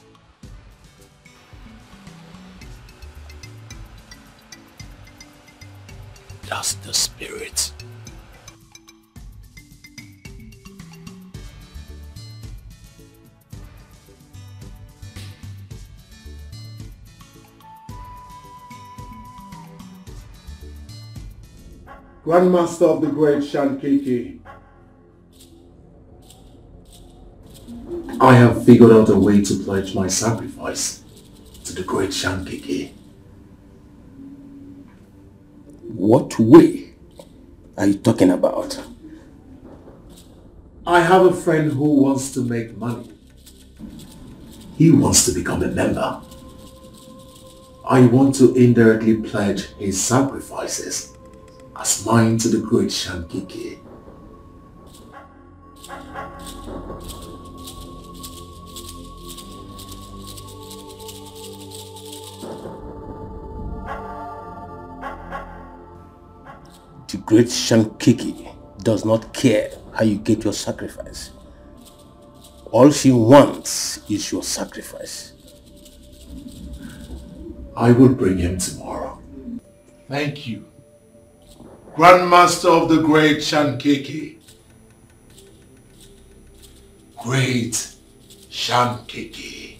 That's the spirit. Grandmaster of the Great Shankiki, I have figured out a way to pledge my sacrifice to the great Shankiki. What way are you talking about? I have a friend who wants to make money. He wants to become a member. I want to indirectly pledge his sacrifices as mine to the great Shankiki. The great Shankiki does not care how you get your sacrifice. All she wants is your sacrifice. I will bring him tomorrow. Thank you. Grandmaster of the Great Shankiki. Great Shankiki.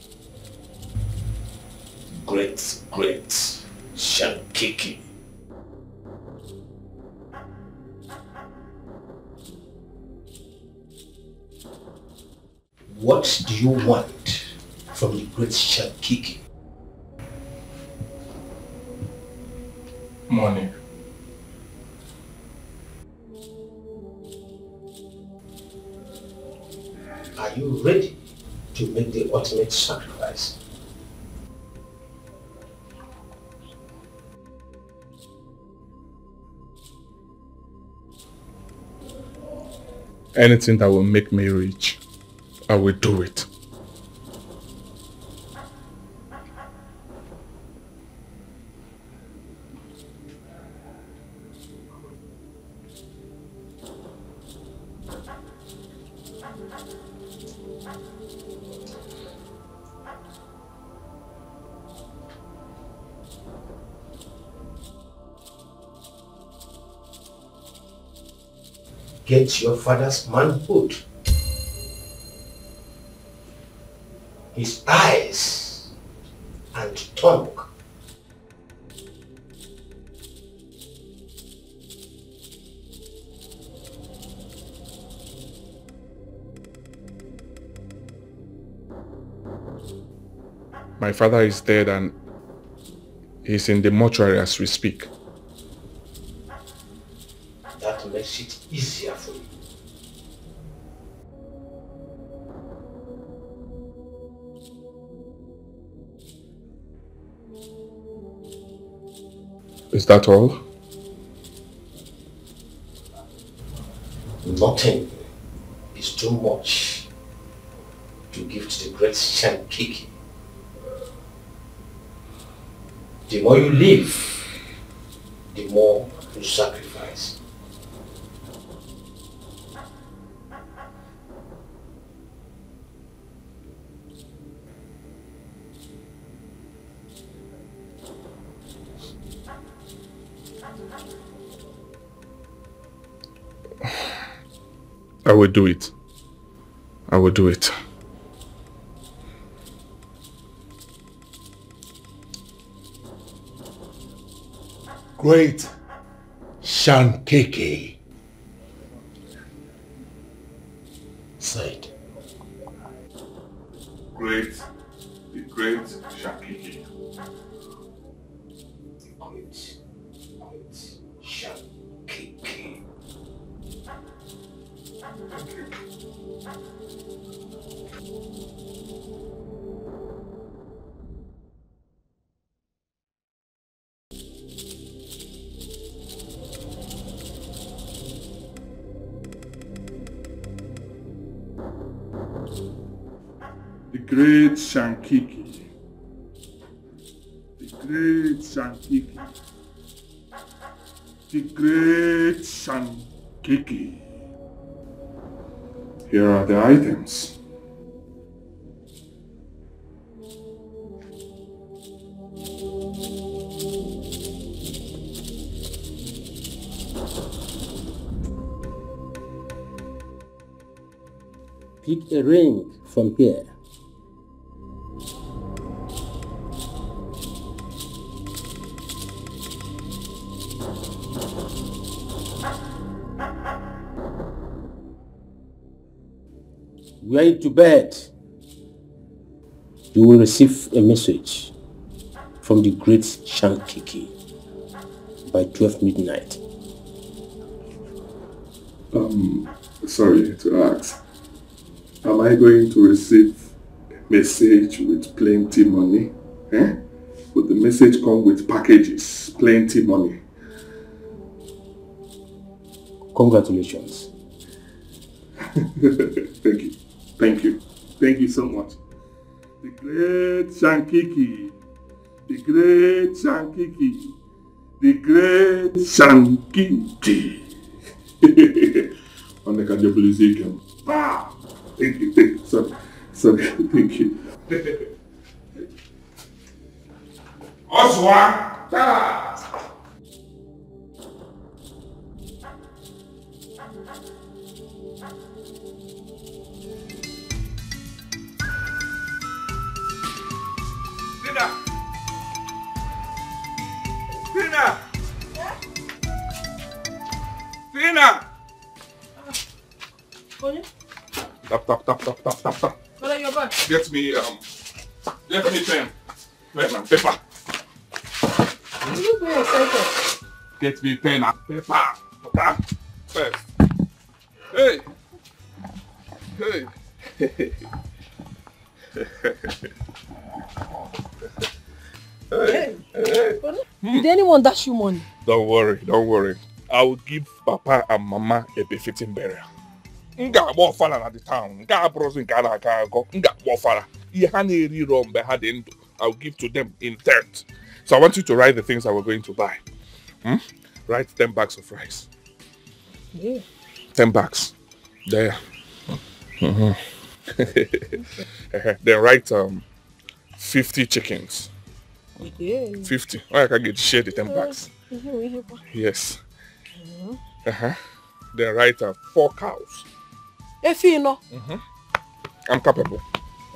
Great, great Shankiki. What do you want from the great Shankiki? Money. Are you ready to make the ultimate sacrifice? Anything that will make me rich, I will do it. Get your father's manhood. His eyes and tongue. My father is dead and he's in the mortuary as we speak. That makes it easier for you. Is that all? Nothing is too much to give to the great Shankiki. The more you live, the more you sacrifice. I will do it. I will do it. Great Shankiki. Pick a ring from here. Going to bed. You will receive a message from the great Shankiki. by 12 midnight. Um, sorry to ask. Am I going to receive a message with plenty money? Eh? Would the message come with packages, plenty money? Congratulations. Thank you. Thank you. Thank you so much. The great Shankiki. The great Shankiki. The great Shankiki. On the Kanjabulizikum. Ah! Thank you. Thank you. Sorry. Sorry. Thank you. Oswa! Ta! Tina! Tina! Tina! Tap, tap, tap, tap, tap, tap, tap. What are your back? Get me, um, get me pen. Pen and paper. You very excited. Get me pen and paper. Paper. First. Hey. Hey! Hey! hey! Hey! Did anyone dash you money? Don't worry, don't worry. I will give Papa and Mama a befitting burial. M ga-agba ọfala na the town. Nke a bụrụzi nke a na-aka akọ. M ga-agba ọfala. Ihe ha na-eri rọ mgbe ha dị ndụ. I will give to them in tenth. So I want you to write the things that we're going to buy. Hmm? Write 10 bags of rice. Yeah. 10 bags. There. Mhm. then write um 50 chickens. Yeah. 50. Oh, I can get share the 10 bags. Ihe ihe kwa. Yes. Uh-huh. Then write uh, four cows. Efi nọ. I'm capable.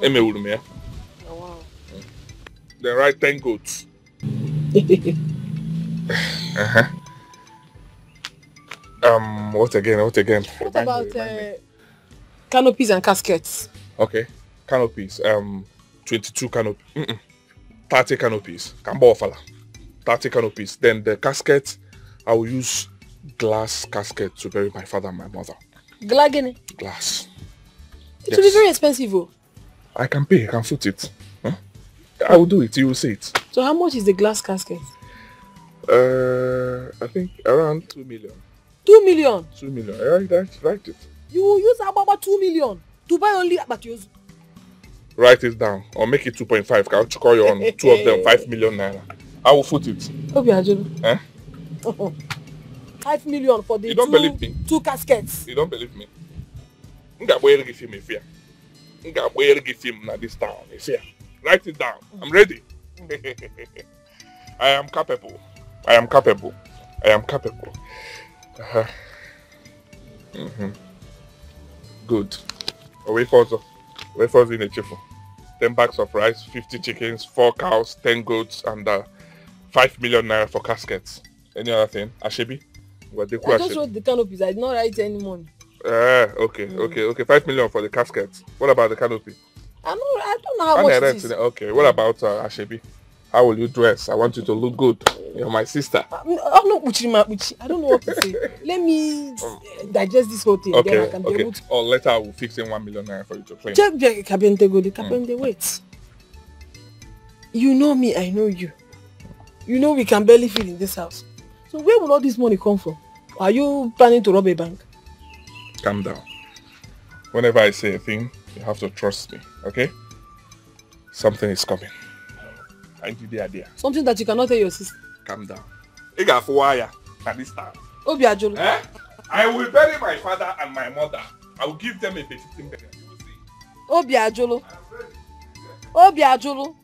Emewuru m ya. Oh. Then write 10 goats. uh-huh. Um, what again? What again? What about uh, canopies and caskets? Okay. Canopies. Um, 22 canop mm-mm. 30 canopies. Kamba ofala. 30 canopies. Then the casket, I will use glass casket to bury my father and my mother. Glagini. Glass. It will be very expensive. Oh. I can pay. I can foot it. Huh? I will do it. You will see it. So how much is the glass casket? Uh, I think around 2 million. Two million. 2 million. Write, write, write it. You will use about two million to buy only abattoirs. Write it down. Or make it 2.5. I'll call you on two of them. 5 million naira. I will foot it. Obiajulu. Eh? Five million for the You don't two, believe me? two caskets. You don't believe me? M ga-agbanyere gị film efe ya. M ga-agbanyere gị film na this town efe ya. Write it down. I'm ready. I am capable. I am capable. I am capable. Uh-huh. Mm-hmm. Good. Away for us. Away for us in a cheerful. 10 bags of rice, 50 chickens, 4 cows, 10 goats, and uh, 5 million naira for caskets. Any other thing? Ashebi? Wadeku I just wrote the canopies. I did not write any money. Ah, okay, okay, okay. Five million for the casket. What about the canopy? I know. I don't know how And much the is. Okay. What about uh, Ashebi? How will you dress? I want you to look good. You're my sister. I'm not Uchi. I don't know what to say. Let me uh, digest this whole thing. Then I Okay, be okay. able to Or later I will fix in one million naira for you to clean. check the Kabente go. The Kabente wait. You know me. I know you. You know we can barely feed in this house. So where will all this money come from? Are you planning to rob a bank? Calm down. Whenever I say a thing, you have to trust me. Okay? Something is coming. I give the idea. Something that you cannot tell your sister. Calm down. You got wire at this time. Obi Ajulu. Eh? I will bury my father and my mother. I will give them a 15 burial. Obi Ajulu. Obi Ajulu.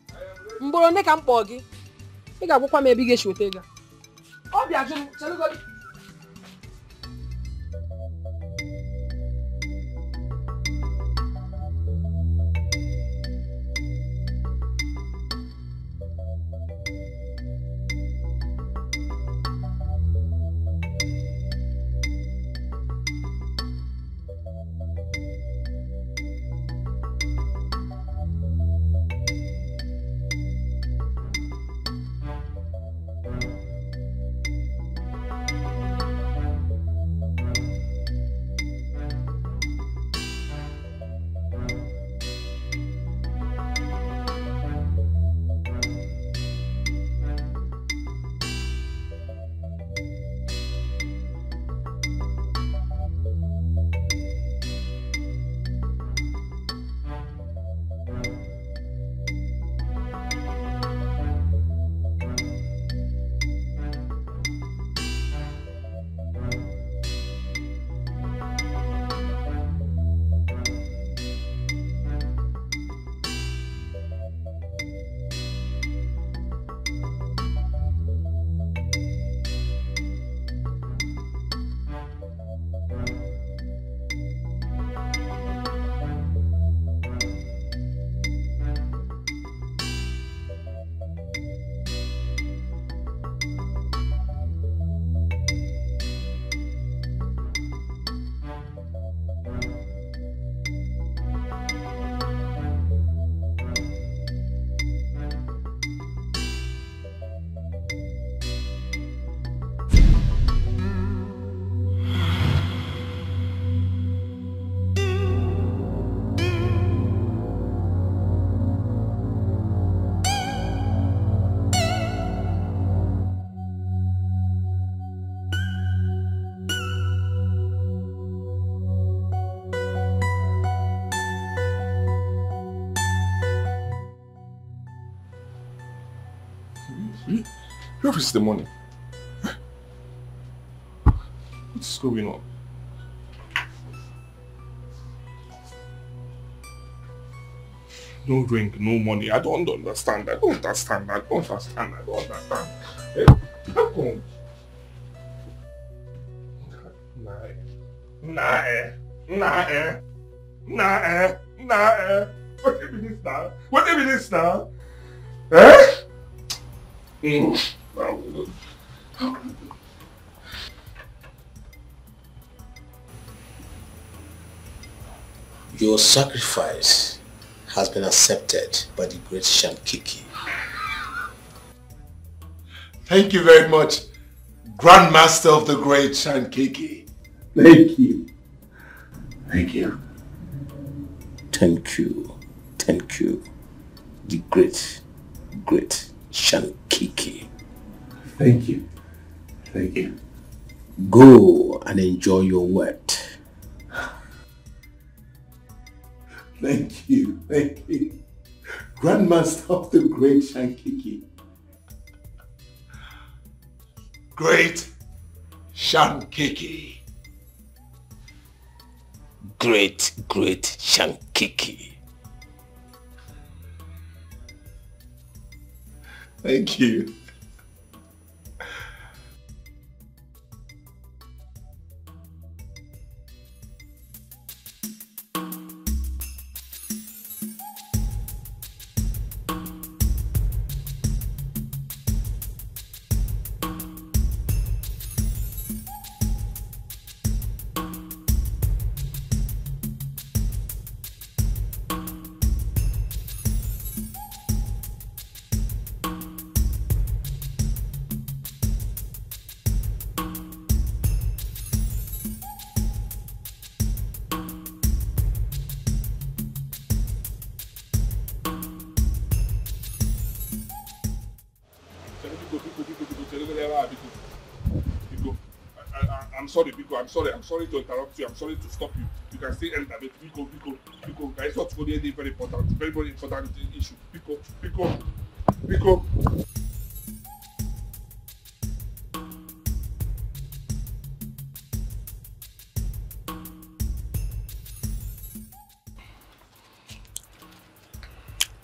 Mgboro nne ka m kpọọ gị. Ị ga-agwakwa m ebe ị ga-esi weta ego. a. Obi Ajulu. Chelugodi. Where is the money? What's going on? No ring, no money. I don't understand. I don't understand. I don't understand. I don't understand. Hey, how come? Nah, eh. Nah, eh. Nah, eh. Nah, eh. Nah, eh. What is now? What is now? Eh? Mm. Now, Your sacrifice has been accepted by the great Shankiki. Thank you very much, Grandmaster of the Great Shankiki. Thank you. Thank you. Thank you. Thank you. The great, great Shankiki. Thank you. Thank you. Go and enjoy your wet. Thank you. Thank you. Grandmaster of the Great Shankiki. Great Shankiki. Great, great Shankiki. Thank you. Sorry, Biko. I'm sorry. I'm sorry to interrupt you. I'm sorry to stop you. You can still enter, but Biko, Biko, Biko. It's not for any very important, very, very important issue. Biko, Biko, Biko.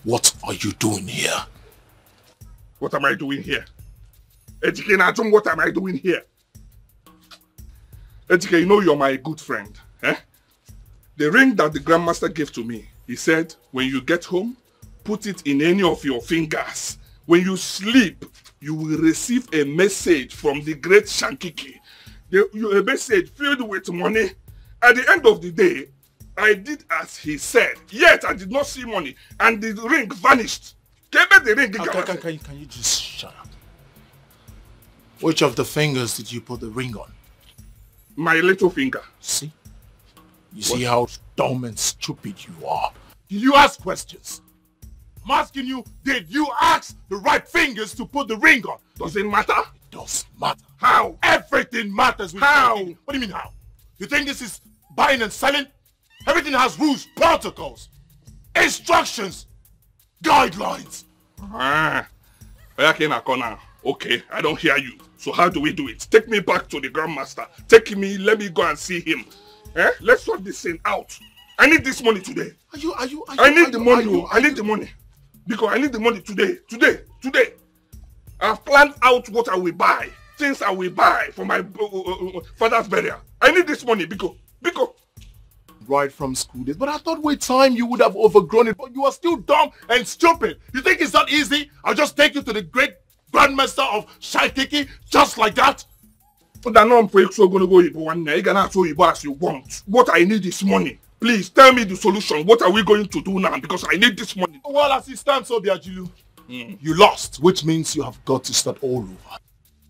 What are you doing here? What am I doing here? Ejike Najum, what am I doing here? Ejike, you know you're my good friend. Eh? The ring that the Grandmaster gave to me, he said, when you get home, put it in any of your fingers. When you sleep, you will receive a message from the great Shankiki. The, you, a message filled with money. At the end of the day, I did as he said. Yet I did not see money. And the ring vanished. The ring, Can, can, can, can you just shut up? Which of the fingers did you put the ring on? My little finger. See? You see how dumb and stupid you are. Did you ask questions? I'm asking you, did you ask the right fingers to put the ring on? Does it matter? It does matter. How? Everything matters with How? Shankiki. What do you mean how? You think this is buying and selling? Everything has rules, protocols, instructions, guidelines. Ah, okay, now, now. Okay, I don't hear you. So how do we do it? Take me back to the Grandmaster. Take me, let me go and see him. Eh? Let's sort this thing out. I need this money today. Are you, are you, are you, I need the money. you- oh. I need the money. Because I need the money today. Today. Today. I've planned out what I will buy. Things I will buy for my uh, uh, uh, father's burial. I need this money, Biko. Biko. right from school days. But I thought with time you would have overgrown it. But you are still dumb and stupid. You think it's that easy? I'll just take you to the great grandmaster of Shankiki just like that? But I know I'm so gonna go Igbo one night. You can show Igbo as you want. What I need is money. Please tell me the solution. What are we going to do now? Because I need this money. Oh, well, as it stands, Obiajulu, hmm, you lost, which means you have got to start all over.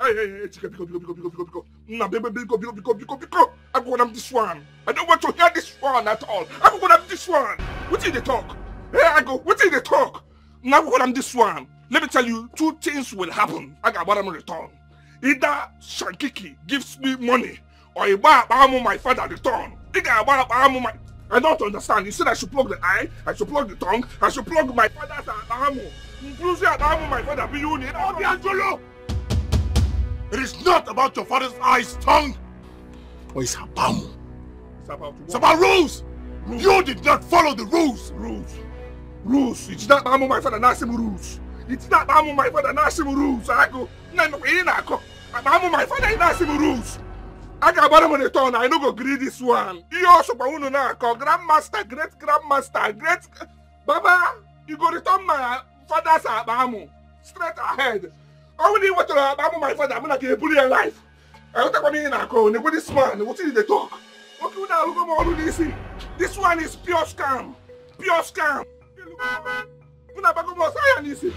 Hey, hey, hey, Chika, Biko, Biko, Biko, Biko, Biko. Nah, baby, Biko, Biko, Biko, Biko, Biko. I go on this one. I don't want to hear this one at all. I go on this one. What did they talk? Hey, I go, what did they talk? Now go on this one. Let me tell you, two things will happen. I got what I'm return. Either Shankiki gives me money or Iba Abamu my father return. He got my I don't understand. You said I should plug the eye, I should plug the tongue, I should plug my father's Adamu. Inclusive Adamu, my father, be you need. Obiajulu! It is not about your father's eyes, tongue, or it's Abamu. It's about It's about rules. You did not follow the rules. Rules. Rules. It's not Adamu, my father, Nasim rules. It's na akpa my father na-asị m rules. I go. nnukwu ihe na-akọ akpa amụ my father ị na-asị m rules a ga-agbara m return I no go greet this one. You ihe ọsọkwa unu na-akọ grandmaster great grandmaster great baba you go return my father's akpa straight ahead. Ọ bụrụ na ị wetara my father? Mụ na ga-eburu ya life. Ewetakwa m ihe na-akọ na-ekwe this man wetin dey talk. Nwoke unu ahụgo m ọrụ n'isi this? One is pure scam pure scam. Unu abago m ọsọ ya anything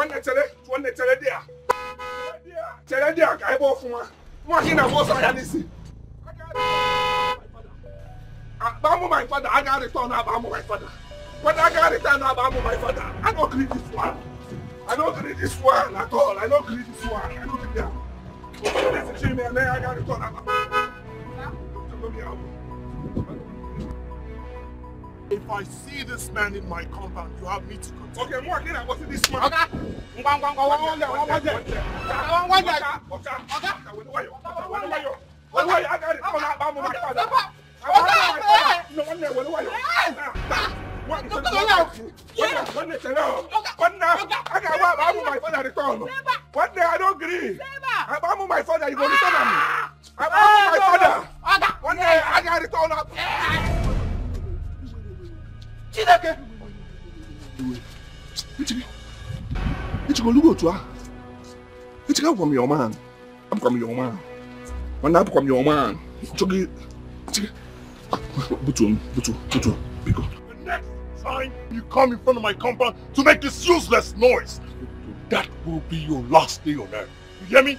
wannan tare wannan tare da tare da ka haibo kuma kuma shi na bosa ya nisi ba mu my father aga return na ba mu my father but aga return na ba mu my father i no gree this one i no gree this one at all i no gree this one i no gree that one. Ṣé mi ẹ̀ náà aga return na? If I see this man in my compound, you have me to continue. Okay, more Then I was in this man. Ọ̀gá! Ngwa ngwa ngwa wọ́n lẹ̀ wọ́n wọ́n lẹ̀. Ọ̀gá wọ́n lẹ̀. Ọ̀gá! Ọ̀gá! Wọ́n wọ́n wọ́n wọ́n agari kọ́ náà bá mu máa padà. Ọ̀gá! Wọ́n lẹ̀ wọ́n wọ́n One day I don't agree. Abamu my father, you go return am. Abamu my father. One day I got return am. Chineke. Ichike. Ichike olugo otu ahụ. Ichike abụkwa m your man. Abụkwa m your man. Nwanne abụkwa m your man. Chọgị. Ichike. Butuo m. Butuo. Butuo. Biko. Next time you come in front of my compound to make this useless noise, that will be your last day on earth. You hear me?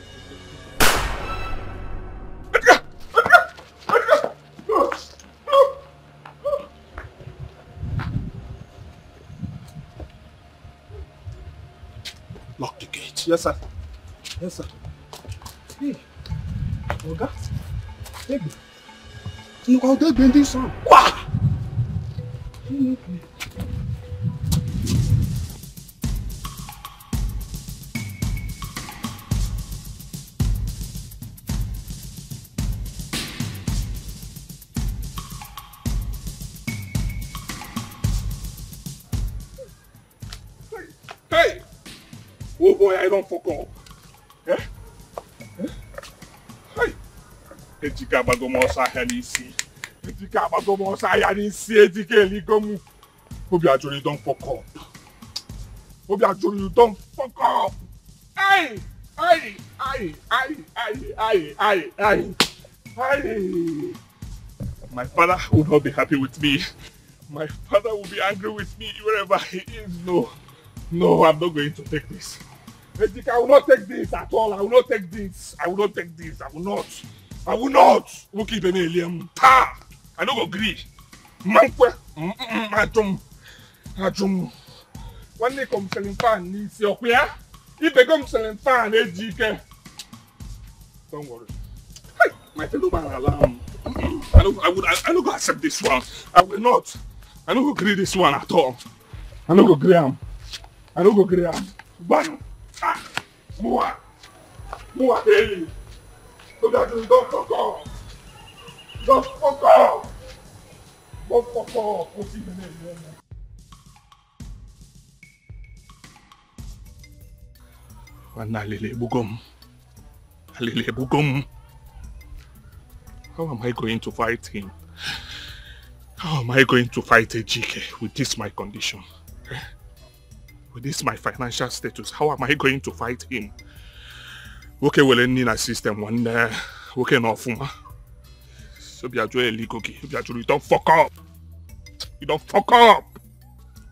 Yes, sir. Yes, sir. Hey, Ọ̀gá, Egbe. Look how they're bending some. Wow! Hey, Oh boy, I don't fuck up. Eh? Eh? Hey! Ejike agbago m ọsọ ahịa n'isi. Ejike agbago m ọsọ ahịa n'isi. Ejike eligo m. Obi ajụrụ you don fuck up. Obi ajụrụ you don fuck up. Hey! Hey! Hey! Hey! Hey! Hey! My father will not be happy with me. My father will be angry with me wherever he is. No. No, I'm not going to take this. Ejike, I will not take this at all. I will not take this. I will not take this. I will not. I will not. Nwoke ibe na-eli m taa. I no go gree. Mankwe. Ajụm. Ajụm. Nwanne kom selling fan n'isi ọkụ ya. Ibe kom selling fan eji ike. Don't worry. Hey, my fellow man alarm. I no, I would, I, I no go accept this one. I will not. I no go gree this one at all. I no go gree am. I no go gree am. Gbanu. à mua à. mua đi tôi đã đưa đó cho con đó cho con bố bố bố bố xin mình Wana lele bugum. Lele bugum. How am I going to fight him? How am I going to fight a GK with this my condition? With this my financial status, how am I going to fight him? Nwoke were nni na system nwanne nwoke na ọfụma. Obi ajụ eligo gị, obi ajụrụ you don fuck up. You don fuck up.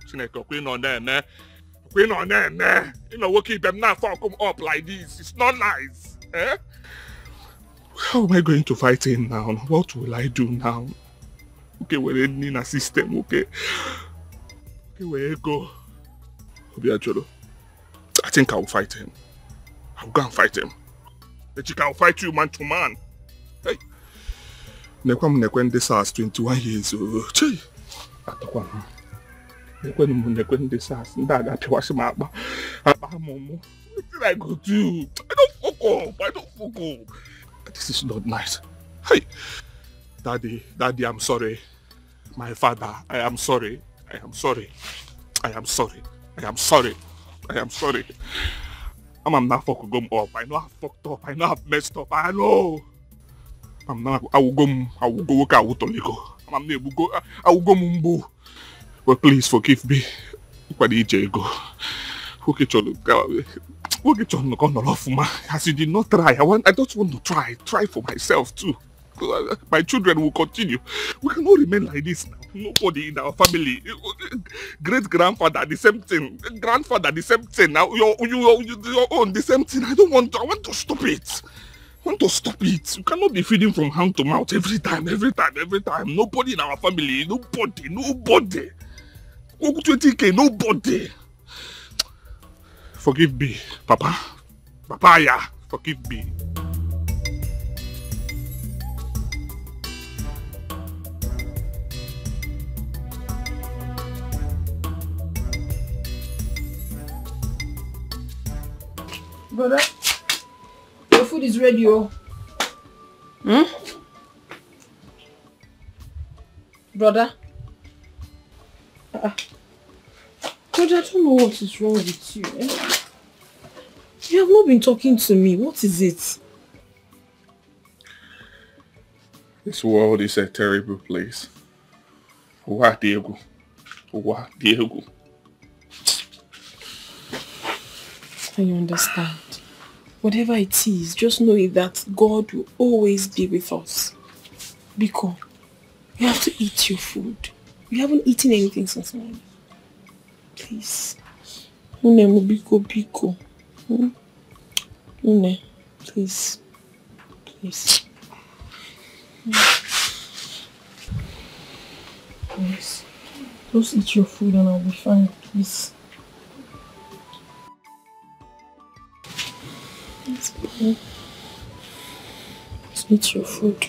Chineke ọkwa ị nọ na-eme ọkwa ị nọ na-eme ịnọ nwoke ibe m na-afọ ọkụ m up like this. It's not nice. Eh? How am I going to fight him now? What will I do now? Nwoke were nni na system nwoke nwoke were ego. Obiajoro. I think I will fight him. I will go and fight him. Ejike, I will fight you man to man. Hey. nekwa m nekwe ndị SARS 21 years old chei atụkwa m nekwenụ m nekwe ndị SARS ndị a ga-apịawasị m akpa akpa m ụmụ Wetin I go do? I don't fuck up. I don't fuck up. This is not nice. Hey, Daddy, Daddy, I'm sorry. My father, I am sorry. I am sorry. I am sorry. I am sorry. I am sorry. I'm, not fucking gum up. I know I fucked up. I know I've messed up. I know. I'm not. I will go. I will go work out with Toliko. I'm not able go. I will go mumbo. But please forgive me. What did you go? Okay, Cholo. Okay, Cholo. Go no love ma. As you did not try. I want. I just want to try. Try for myself too. My children will continue. We cannot remain like this now. Nobody in our family. Great grandfather, the same thing. Grandfather, the same thing. Now your you your own the same thing. I don't want. To, I want to stop it. I want to stop it. You cannot be feeding from hand to mouth every time, every time, every time. Nobody in our family. Nobody. Nobody. 20k. Nobody. Forgive me, Papa. Papaya. Forgive me. Brother, your food is ready, oh. Hmm? Brother? Uh, brother, I don't know what is wrong with you. Eh? You have not been talking to me. What is it? This world is a terrible place. Wa Diego. Wa Diego. I understand. Whatever it is, just know that God will always be with us. Biko, you have to eat your food. You haven't eaten anything since morning. Please. Unemu Biko Biko. Hmm? Une, please. Please. Please. Just eat your food and I'll be fine, please. Please, baby. Just eat your food.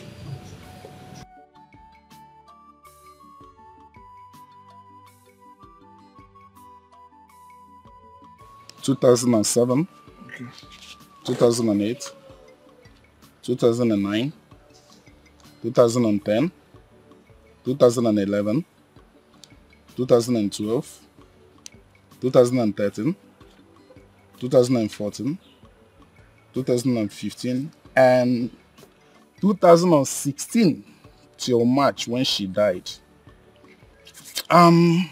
Two thousand and seven, two thousand and eight, two thousand and nine, two thousand and ten, two thousand and eleven, two thousand and twelve, two thousand and thirteen, two thousand and fourteen, two thousand and fifteen, and two thousand and sixteen till March when she died. Um,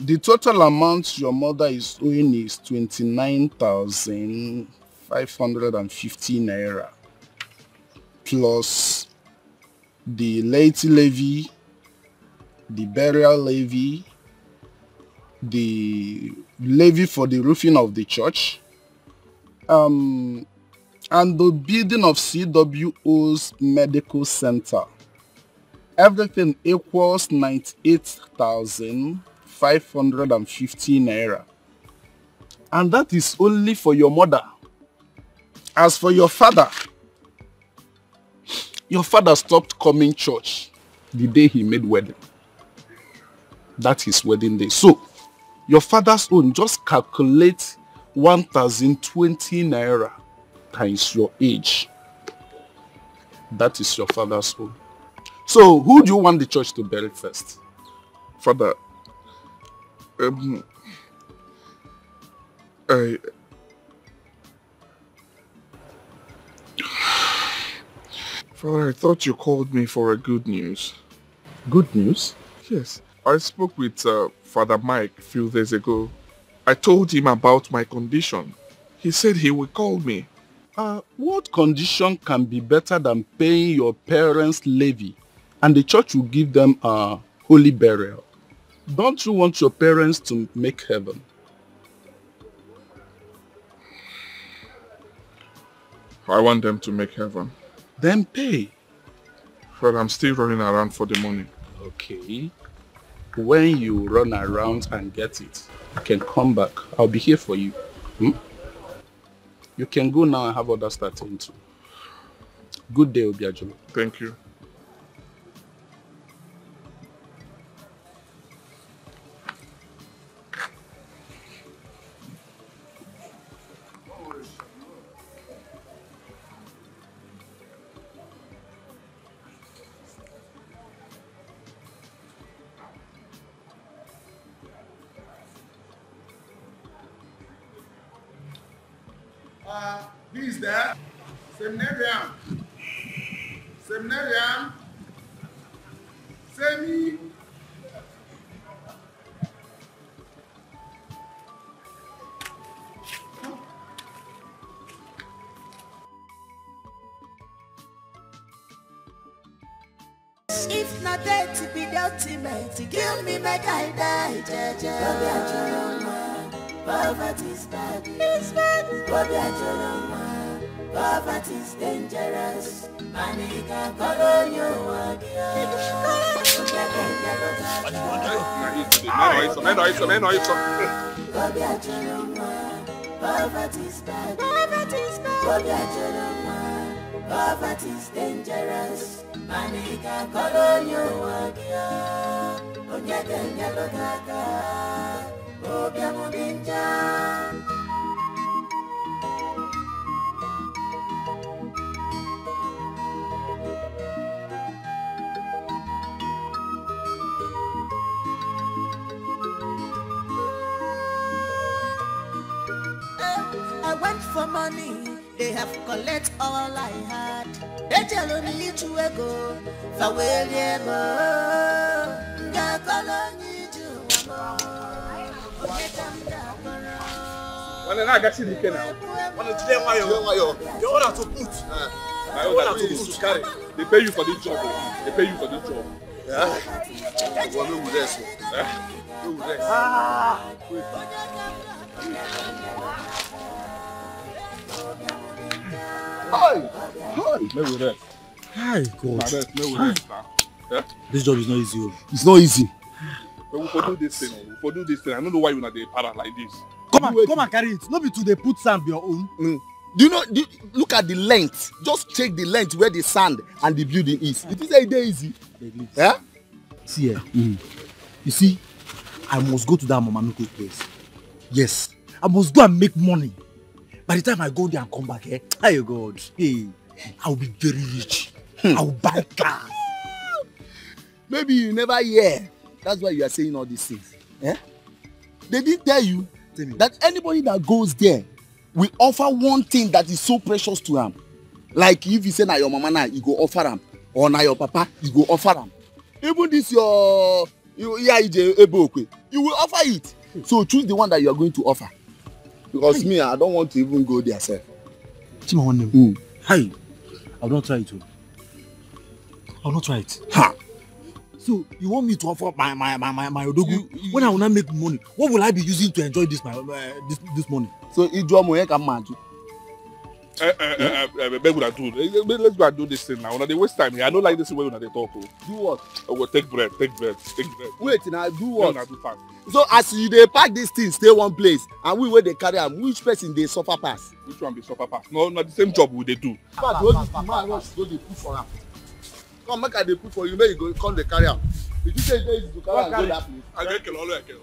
the total amount your mother is owing is 29,550 naira plus the laity levy, the burial levy, the levy for the roofing of the church, um, and the building of CWO's medical center. Everything equals 98,550 naira. And that is only for your mother. As for your father, your father stopped coming church the day he made wedding. That's wedding day. So, your father's own, just calculate 1,020 naira times your age. That is your father's own. So, who do you want the church to bury first? Father, um, I, Father, I thought you called me for a good news. Good news? Yes. I spoke with uh, Father Mike a few days ago. I told him about my condition. He said he would call me. Uh, what condition can be better than paying your parents' levy and the church will give them a holy burial? Don't you want your parents to make heaven? I want them to make heaven. Then pay. But I'm still running around for the money. Okay. When you run around and get it, you can come back. I'll be here for you. Hmm? You can go now and have others start into. Good day, Obiajulu. Thank you. N'ike na. Nwanne jide nwayọ. Jide nwayọ. Your order to put. My order to to carry. They pay you for this job. They pay you for this job. Yeah. Well, we rest. Eh? No, we rest. Ah. Hi. Hi. May we rest. Hi, Na God. rest, may we rest na. Eh? This job is not easy. oh. It's not easy. But we for do this thing. oh. We for do this thing. I don't know why una dey para like this. Come and come and carry it. No be to dey put sand be your own. Mm. Do you know, do you, look at the length. Just check the length where the sand and the building is. It is a day easy. Yeah? See eh, you see, I must go to that Mama Nuku place. Yes, I must go and make money. By the time I go there and come back, eh, hey God, hey, I will be very rich. I will buy cars. Maybe you never hear. That's why you are saying all these things. Eh? They didn't tell you that anybody that goes there will offer one thing that is so precious to am. Like if you say na your mama now, you go offer am. Or na your papa, you go offer am. Even this your you yeah, Ebe you will offer it. So choose the one that you are going to offer. Because me, I don't want to even go there sef. Chima one name. Hi, I not try it. oh. I not try it. Ha. So you want me to offer my my my my, my odogu when I will not make money? What will I be using to enjoy this my uh, this this money? So ijuomo yẹn ka mma ju. Eh, eh, eh, eh, eh, Make una do. eh, eh, Let's go and do this thing now. Una dey waste time here. I don't like this way una dey talk. oh. Do what? Oh, well, take breath, take breath, take breath. Wait na do Make what? una do fast. so as you dey pack dis thing stay one place and we wey dey carry am which person dey suffer pass. Which one be suffer pass? No, na the same job we dey do. This thing man rush go dey put for am. come make i dey put for you make you go come dey carry am did you say you dey carry am go that place. aga ekele ọlụ eke.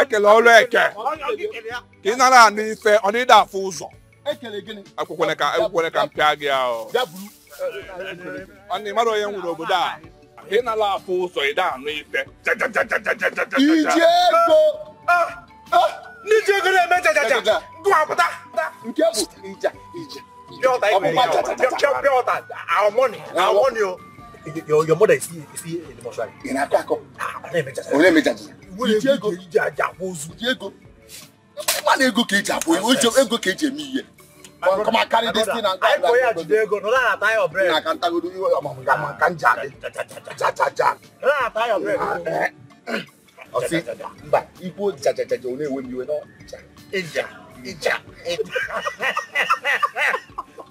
ekele ọlụ eke. ka ị nara anụ ife ọ dịghị afụ ụzọ. ekele gịnị. akwụkwọ ka akwụkwọ ka m pịa gị ahụ. ọ na ịmara onye nwere obodo a ka ị nara afụ ụzọ ị dị anụ ife. iji ego. Ah, ah, n'iji ego na-eme jajaja. gụọ apụta. nke bụ ija ija. pure Our money. Our money. Oh. Your, your mother is here, is here in the mortuary. In let me meja jaja. Ije ego. Ije ajabozu. Ije ego. Mmadụ ego ka eji abụ ego ka go. eme me Come and carry this thing and go. Anyị kọya jide ego, nọrọ na ata your bread. Na aka ntagodo iwe ọmụmụ ka ma nka nja adị. Ja ja ja. Nọrọ na ata your bread. Ah, eh. oh, Ọsị, mba, ikwu ja ja ja ja, ọ na-ewe m iwe n'ọja. Ịja, ịja, ịja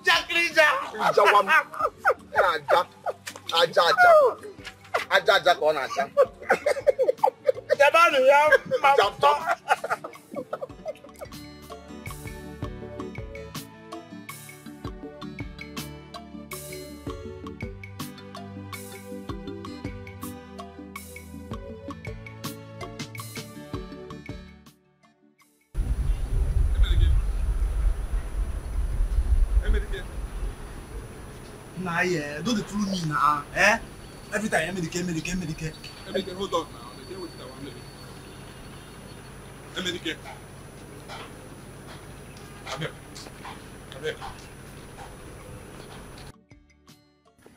jákèjá. ìjà wa mi ẹ àjà àjà àjà àjà àjà kan náà àjà. ìjàmbá nìyá máa tọ́. Na yeah, don't follow me na. Eh? Every time Emelike, Emelike, Emelike. Emelike, hold on now. They dey wetin I.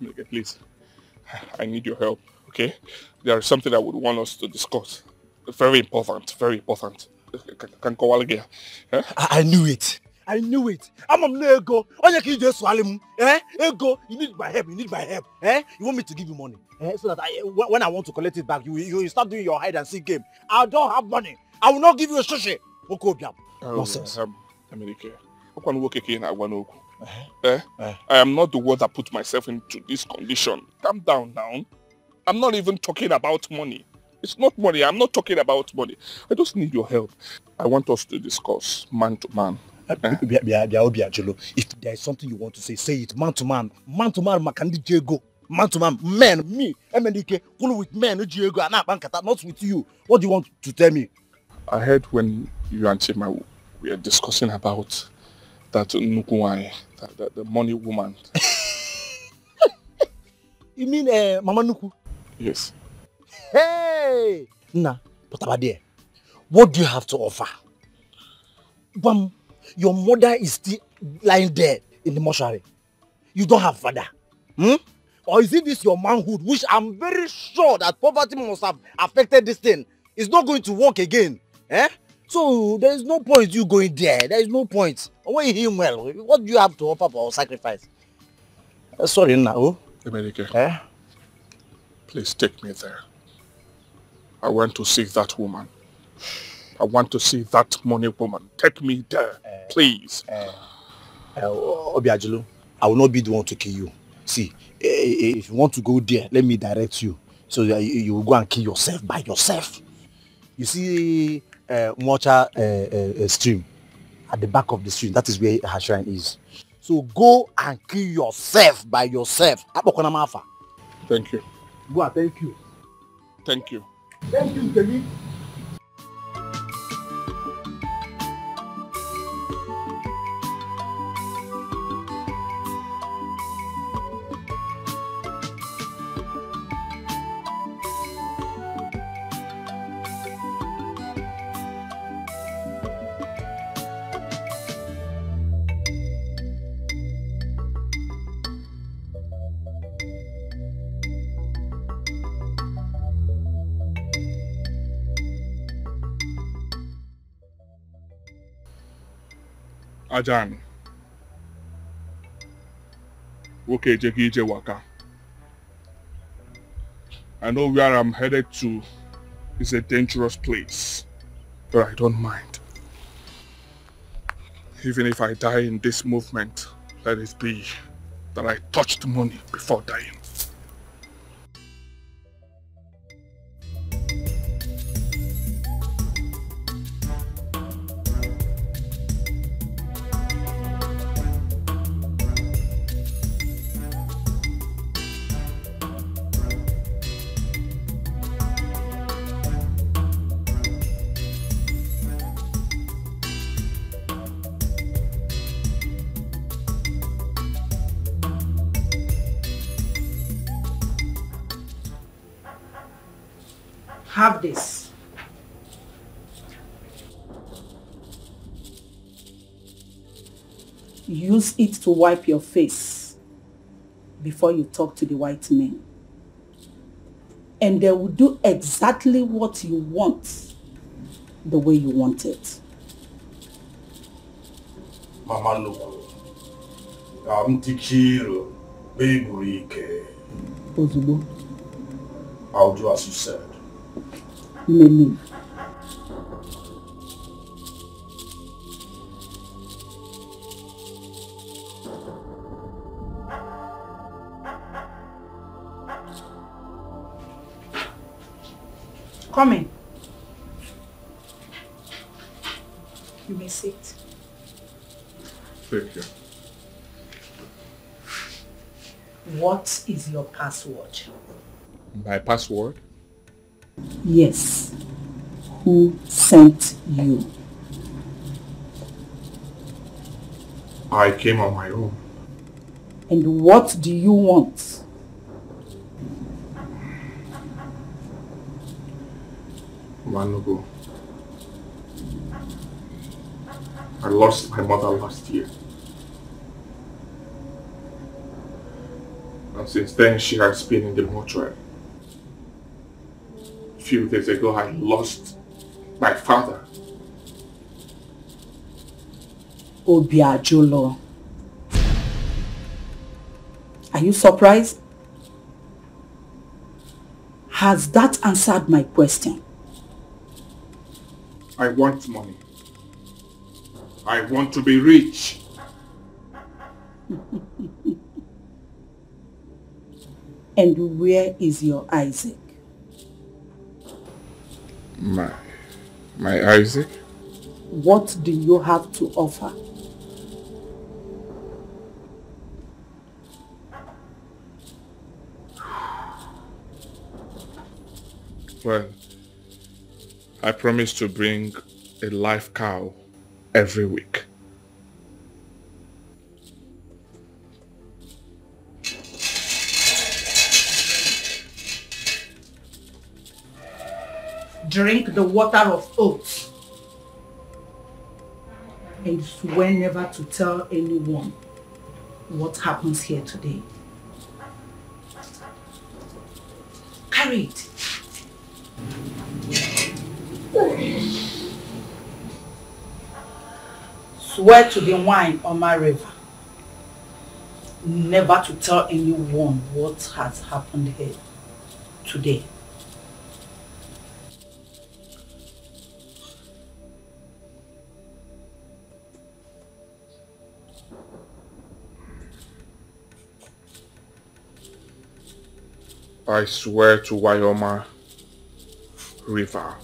Okay, please. I need your help, okay? There is something I would want us to discuss. Very important, very important. Can. Eh? I, I knew it. I knew it. I'm on ego. Onye ka ije swallow m. Eh? Ego, you need my help. You need my help. Eh? You want me to give you money? Eh? So that I, when I want to collect it back, you you start doing your hide and seek game. I don't have money. I will not give you a shishi. Oko obiam. Nonsense. Um, America. Ọkwa nwoke ka ị na-agwa n'okwu. Eh? I am not the one that put myself into this condition. Calm down now. I'm not even talking about money. It's not money. I'm not talking about money. I just need your help. I want us to discuss man to man. Bia bia obi ajolo. If there is something you want to say, say it man to man. Man to man maka ndị ji ego. Man to man. Men, me, Emenike, kwulu with men ji ego and akpa nkata, not with you. What do you want to tell me? I heard when you and Chima were discussing about that nnukwu nwanyị, that, that, the money woman. You mean uh, Mama Nuku? Yes. Hey! Nna, pụtaba there. What do you have to offer? Bam, your mother is still lying dead in the mortuary. You don't have father. Hmm? Or is it this your manhood, which I'm very sure that poverty must have affected this thing? It's not going to work again. Eh? So there is no point you going there. There is no point. When you him well, what do you have to offer for sacrifice? Uh, sorry, Nna. Oh. America. Eh? Please take me there. I want to see that woman. I want to see that money woman. Take me there, please. Uh, Obiajulu, I will not be the one to kill you. See, eh, eh, if you want to go there, let me direct you. So that you, will go and kill yourself by yourself. You see uh, Mocha uh, uh, uh, stream at the back of the stream. That is where her shrine is. So go and kill yourself by yourself. Thank you. Go and thank you. Thank you. Thank you, Kemi. Ajani. Nwoke ije waka. I know where I'm headed to is a dangerous place, but I don't mind. Even if I die in this movement, let it be that I touched money before dying. Have this. Use it to wipe your face before you talk to the white men. And they will do exactly what you want the way you want it. Mama nnukwu ka m tichiro buru ike Ozugbo, I'll do as you said. You may leave. Come in. You may sit. Thank you. What is your password? My password? Yes. Who sent you? I came on my own. And what do you want? Manugo. I lost my mother last year. And since then, she has been in the mortuary. Few days ago, I lost my father. Obiajulu. Are you surprised? Has that answered my question? I want money. I want to be rich. And where is your Isaac? My, my Isaac? What do you have to offer? Well, I promise to bring a live cow every week. Drink the water of oath and swear never to tell anyone what happens here today. Carry it. Swear to the wine on my river never to tell anyone what has happened here today. I swear to Wyoma River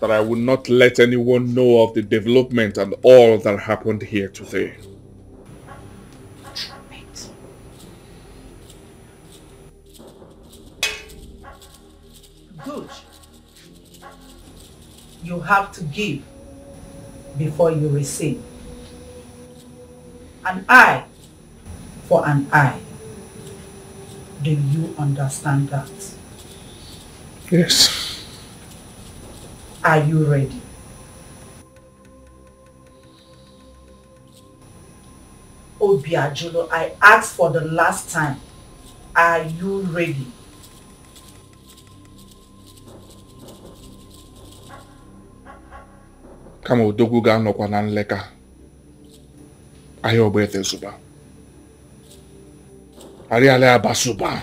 that I will not let anyone know of the development and all that happened here today. Good. You have to give before you receive. An eye for an eye. Do you understand that? Yes. Are you ready? Obiajulo, I asked for the last time. Are you ready? kama odogwu ga-anọkwa na nleka ahịa ọgbete zụba arịala abasuba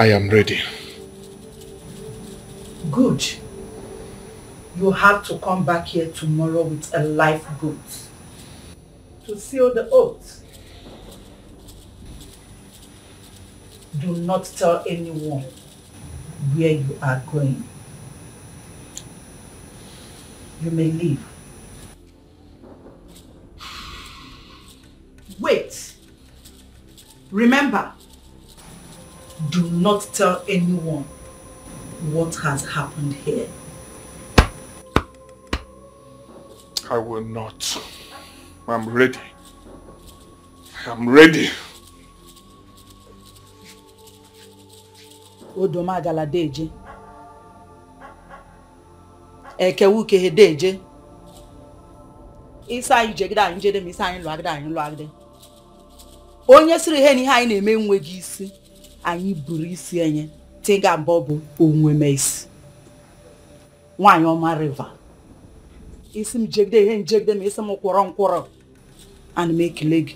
I am ready. Good. You have to come back here tomorrow with a life boat to seal the oath. Do not tell anyone where you are going. You may leave. Wait. Remember, do not tell anyone what has happened here. I will not. I'm ready. I'm ready. Odomagala deje. Ekewu kehe deje. Isa anyị jegide anyị jede ma isa anyị lụọ agide anyị lụọ agide. Onye sịrị ihe na ihe anyị na-eme enweghị isi, anyị buru isi enye tinga mbọ bụ onwe m isi. Nwaanyị ọma river. Isi m jegide ihe njegide ma isi m kwọrọ nkwọrọ. Ana m ekele gị.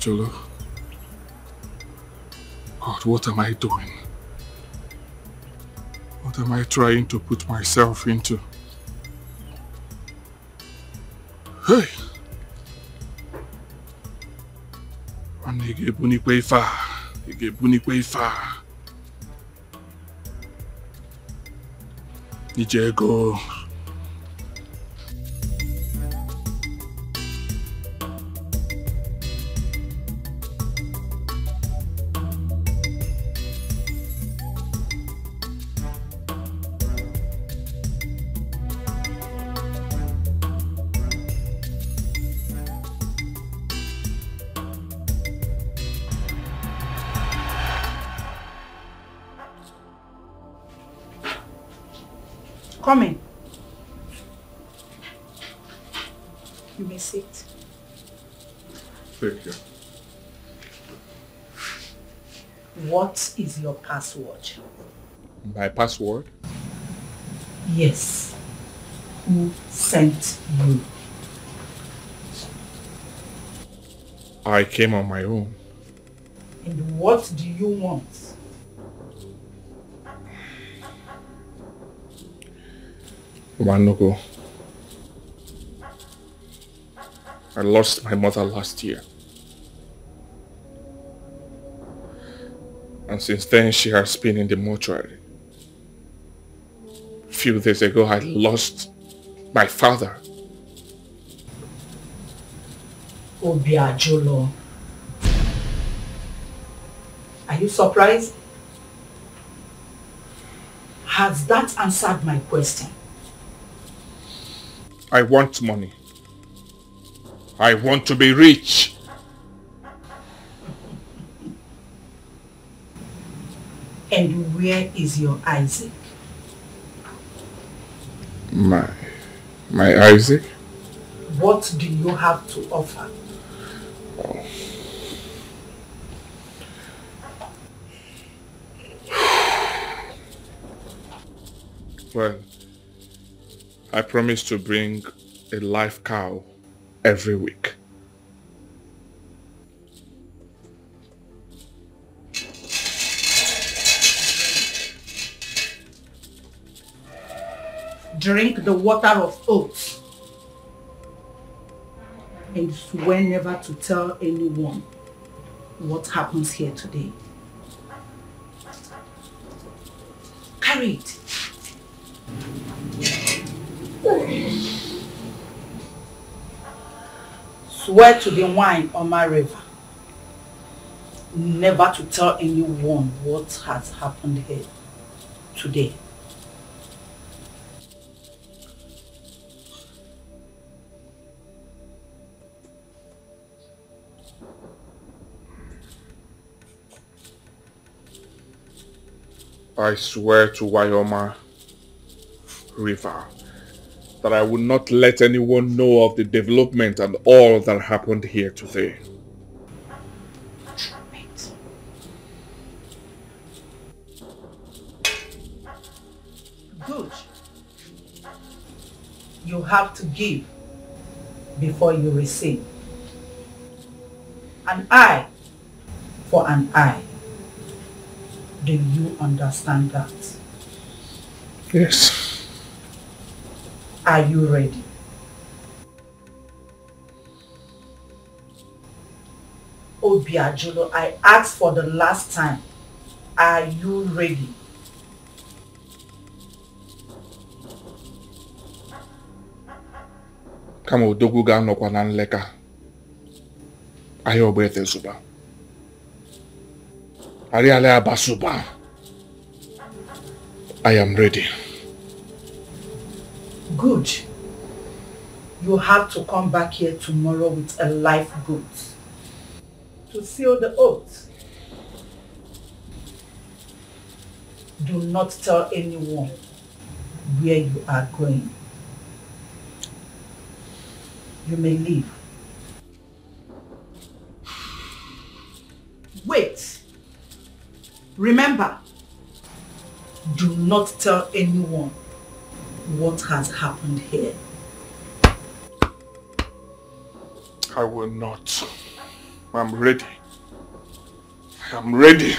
Obiachoro. God, what am I doing? What am I trying to put myself into? Hey! Nwanne ị ga-ebunikwa ife a, ị ga-ebunikwa ife a. password? My password? Yes. Who sent you? I came on my own. And what do you want? Wanugo. I lost my mother last year. And since then she has been in the mortuary. A few days ago I lost my father. Obiajulu. Are you surprised? Has that answered my question? I want money. I want to be rich. And where is your Isaac? My, my Isaac? What do you have to offer? Well, I promise to bring a live cow every week. Drink the water of oath. And swear never to tell anyone what happens here today. Carry it. Swear to the wine on my river never to tell anyone what has happened here today. I swear to Wyoma River that I will not let anyone know of the development and all that happened here today. Good. You have to give before you receive. An eye for an eye. Do you understand that? Yes. Are you ready? Obiajulo, I asked for the last time. Are you ready? Kama odogwu ga-anọkwa na nleka. Ahịa Ogbete Zuba. Ariale Abasuba. I am ready. Good. You have to come back here tomorrow with a live goat to seal the oath. Do not tell anyone where you are going. You may leave. Wait. Remember, do not tell anyone what has happened here. I will not. I'm ready. I am ready.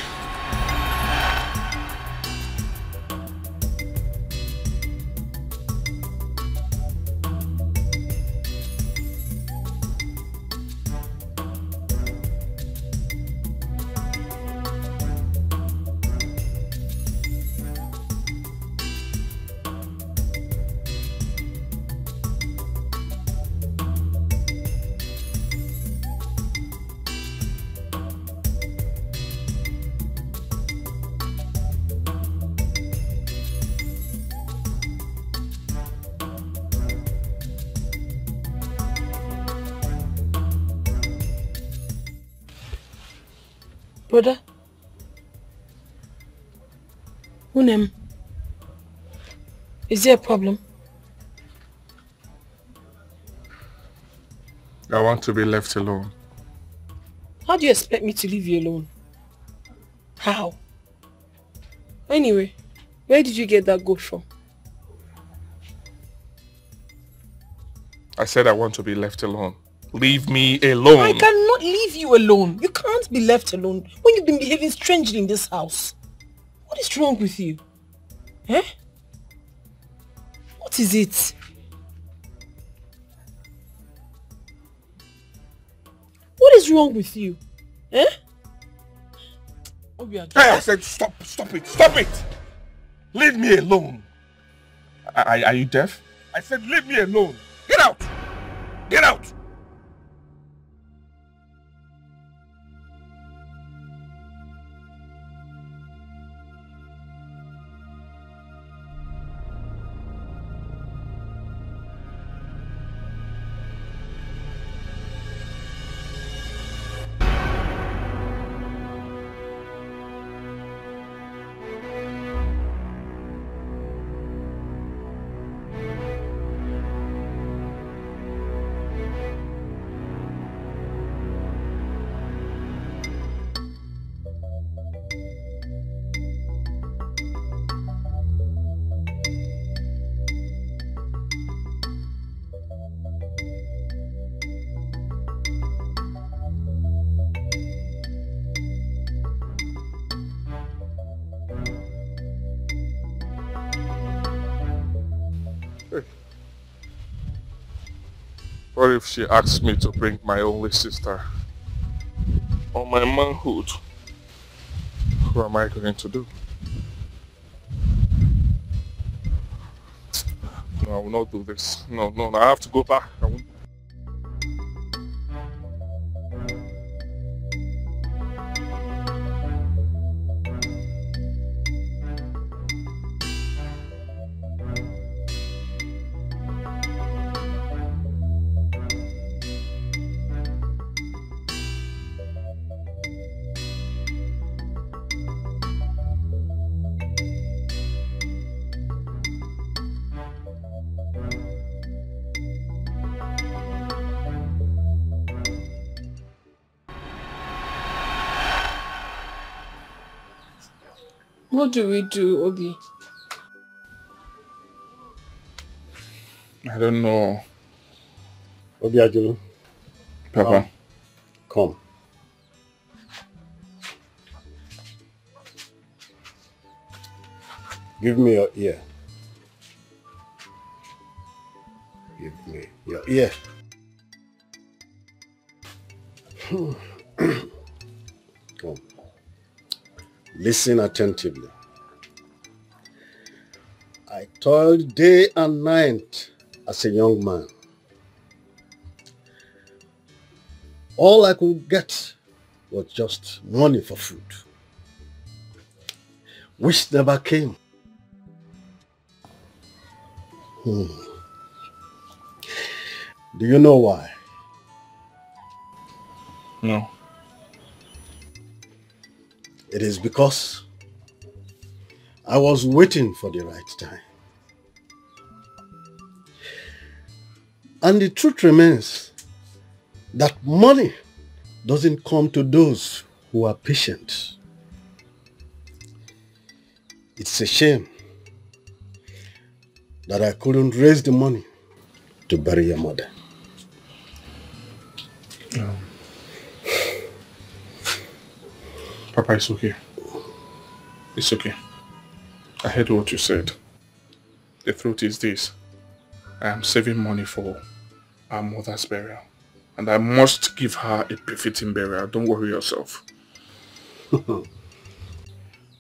Unem, is there a problem? I want to be left alone. How do you expect me to leave you alone? How? Anyway, where did you get that goat from? I said I want to be left alone. Leave me alone. I cannot leave you alone. You can't be left alone when you've been behaving strangely in this house. What is wrong with you? Eh? What is it? What is wrong with you? Eh? Hey, I said stop, stop it, stop it! Leave me alone. Are, are you deaf? I said leave me alone. Get out! Get out! What if she asks me to bring my only sister? Or my manhood? What am I going to do? No, I will not do this. No, no, no I have to go back. What do we do, Obi? I don't know. Obiajulu. Papa. Come. Give me your ear. Give me your ear. Hmm. Come. Listen attentively. I toiled day and night as a young man. All I could get was just money for food, which never came. Hmm. Do you know why? No. It is because I was waiting for the right time. And the truth remains that money doesn't come to those who are patient. It's a shame that I couldn't raise the money to bury your mother. Um, Papa, it's okay. It's okay. I heard what you said. The truth is this. I am saving money for our mother's burial. And I must give her a befitting burial. Don't worry yourself.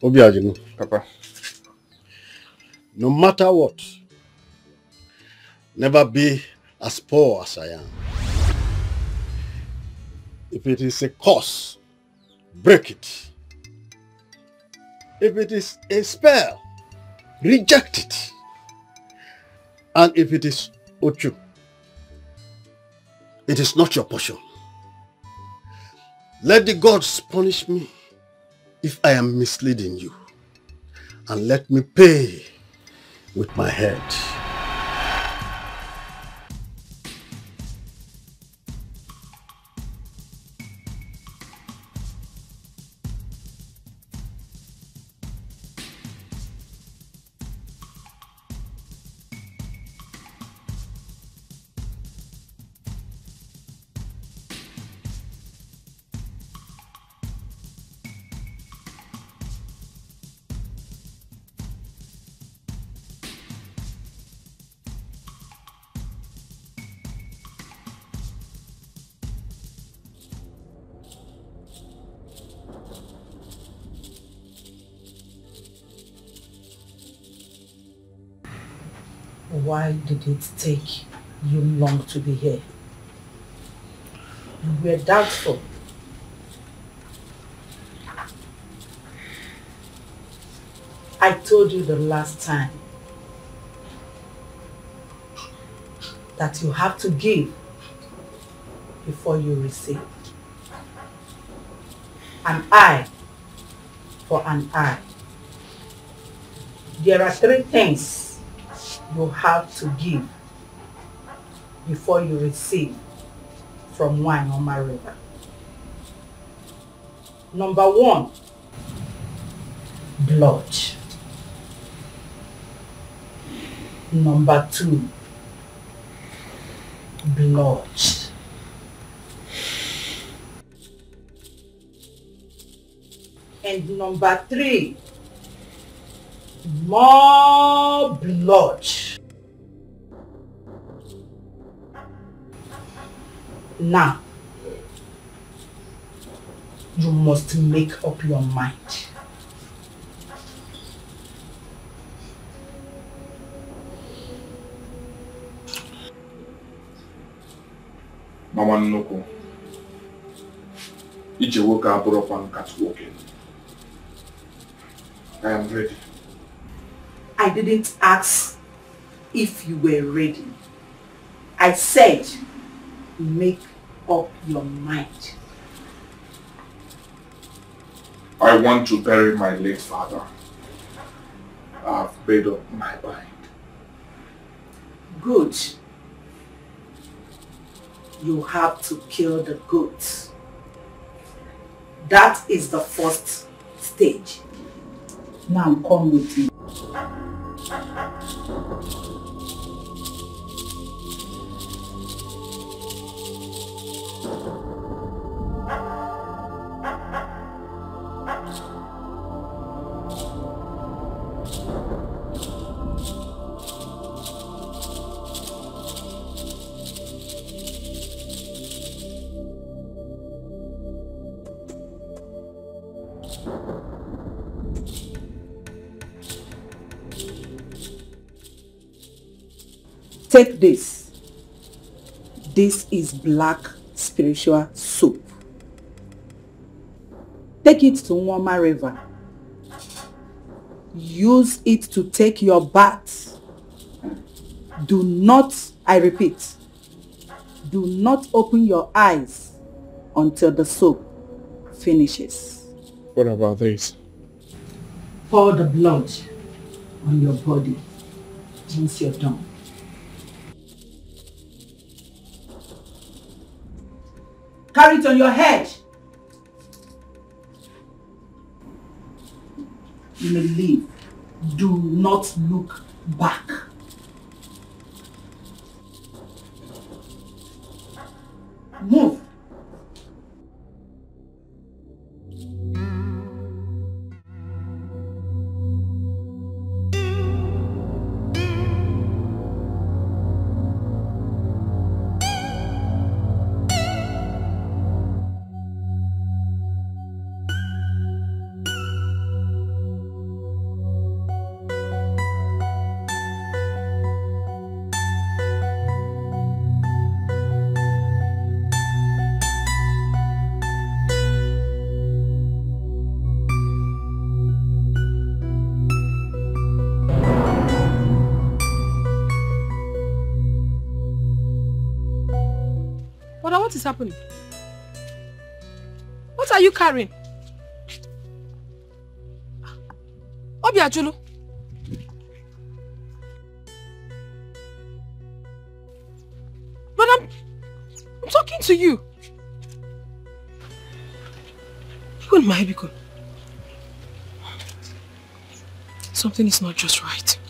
Obiajulu. Papa. No matter what, never be as poor as I am. If it is a curse, break it. If it is a spell, reject it. And if it is Ochu, it is not your portion. Let the gods punish me if I am misleading you. And let me pay with my head. Did it take you long to be here? You were doubtful. I told you the last time that you have to give before you receive. An eye for an eye. There are three things you have to give before you receive from wine or my river. Number one, blood. Number two, blood. And number three, more blood. Now, you must make up your mind. mama nnukwu ije nwoke abụrụkwa nkatụ nwoke I am ready. I didn't ask if you were ready. I said, make up your mind. I want to bury my late father. I have made up my mind. Good. You have to kill the goat. That is the first stage. Now come with me. Take this. This is black spiritual soup. Take it to Nwama River. Use it to take your bath. Do not, I repeat, do not open your eyes until the soap finishes. What about this? Pour the blood on your body once you're done. Carry it on your head. You may leave. Do not look back. Is happening? What are you carrying? Obiajulu. But I'm, I'm talking to you. My. Something is not just right.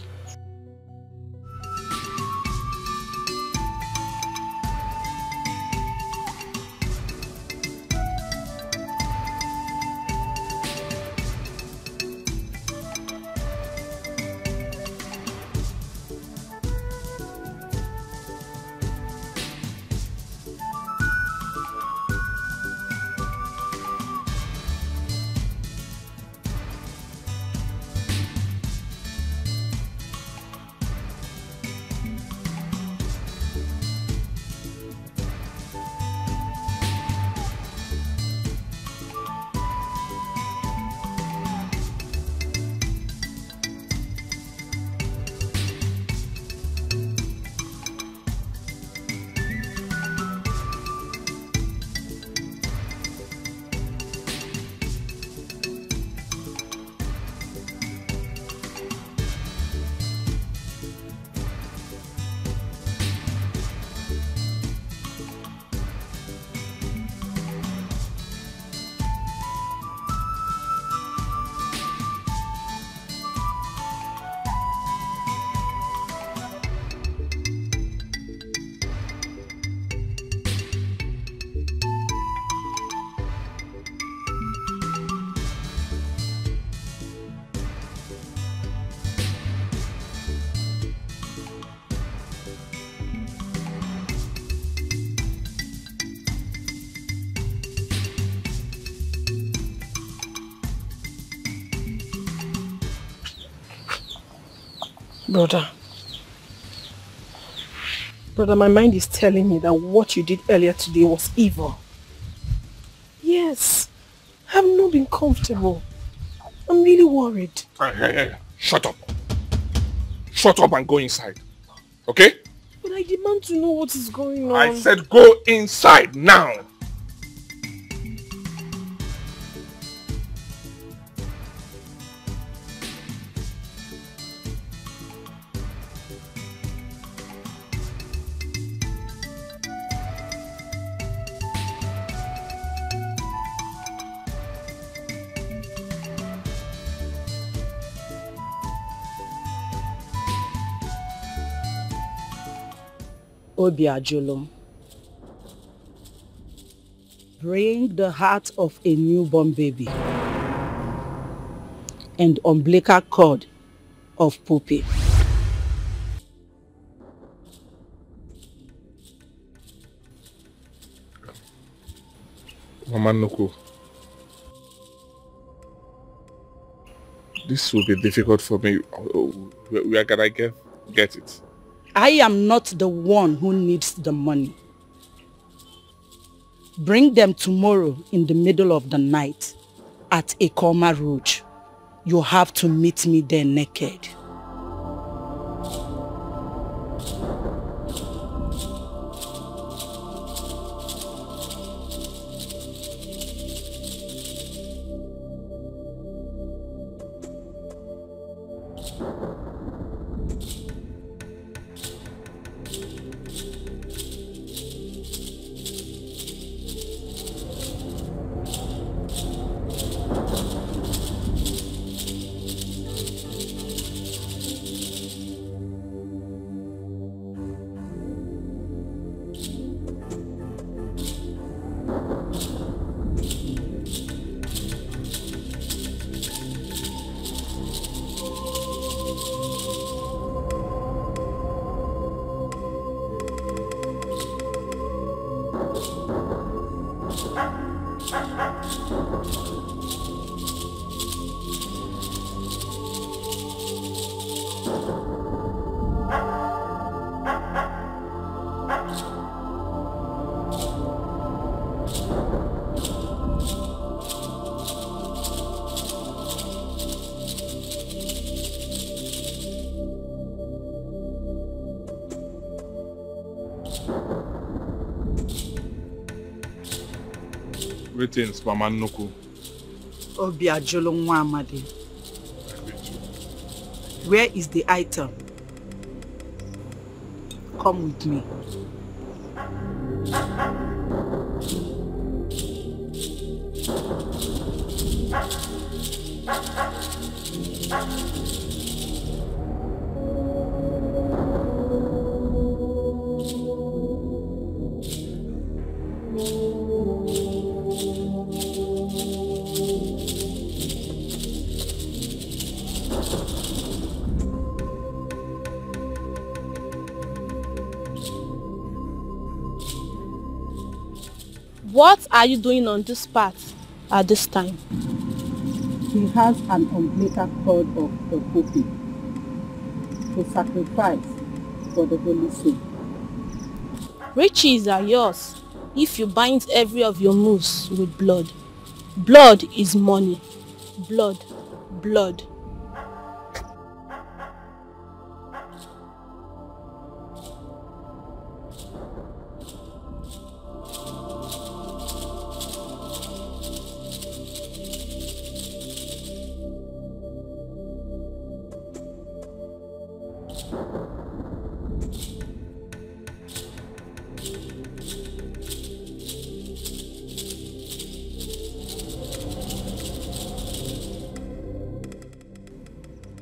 Brother. Brother, my mind is telling me that what you did earlier today was evil. Yes. I've not been comfortable. I'm really worried. Hey, hey, hey, shut up. Shut up and go inside. Okay? But I demand to know what is going on. I said go inside now. Obi. Bring the heart of a newborn baby and umbilical cord of Poppy. Mama Nuku. This will be difficult for me. Where can I get, get it? I am not the one who needs the money. Bring them tomorrow in the middle of the night at Ekoma Road. You have to meet me there naked. Mama Nuku. Obi Ajulu nwa amadi. Where is the item? Come with me. Are you doing on this path at this time? He has an umbilical cord of the poppy to sacrifice for the holy soul. Riches are yours if you bind every of your moves with blood. Blood is money. Blood, blood.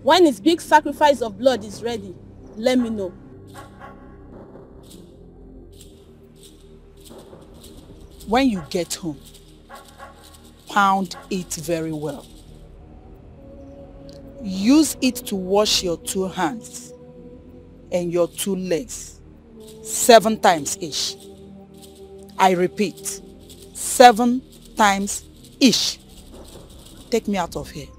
When his big sacrifice of blood is ready, let me know. When you get home, pound it very well. Use it to wash your two hands and your two legs seven times each. I repeat, seven times each. Take me out of here.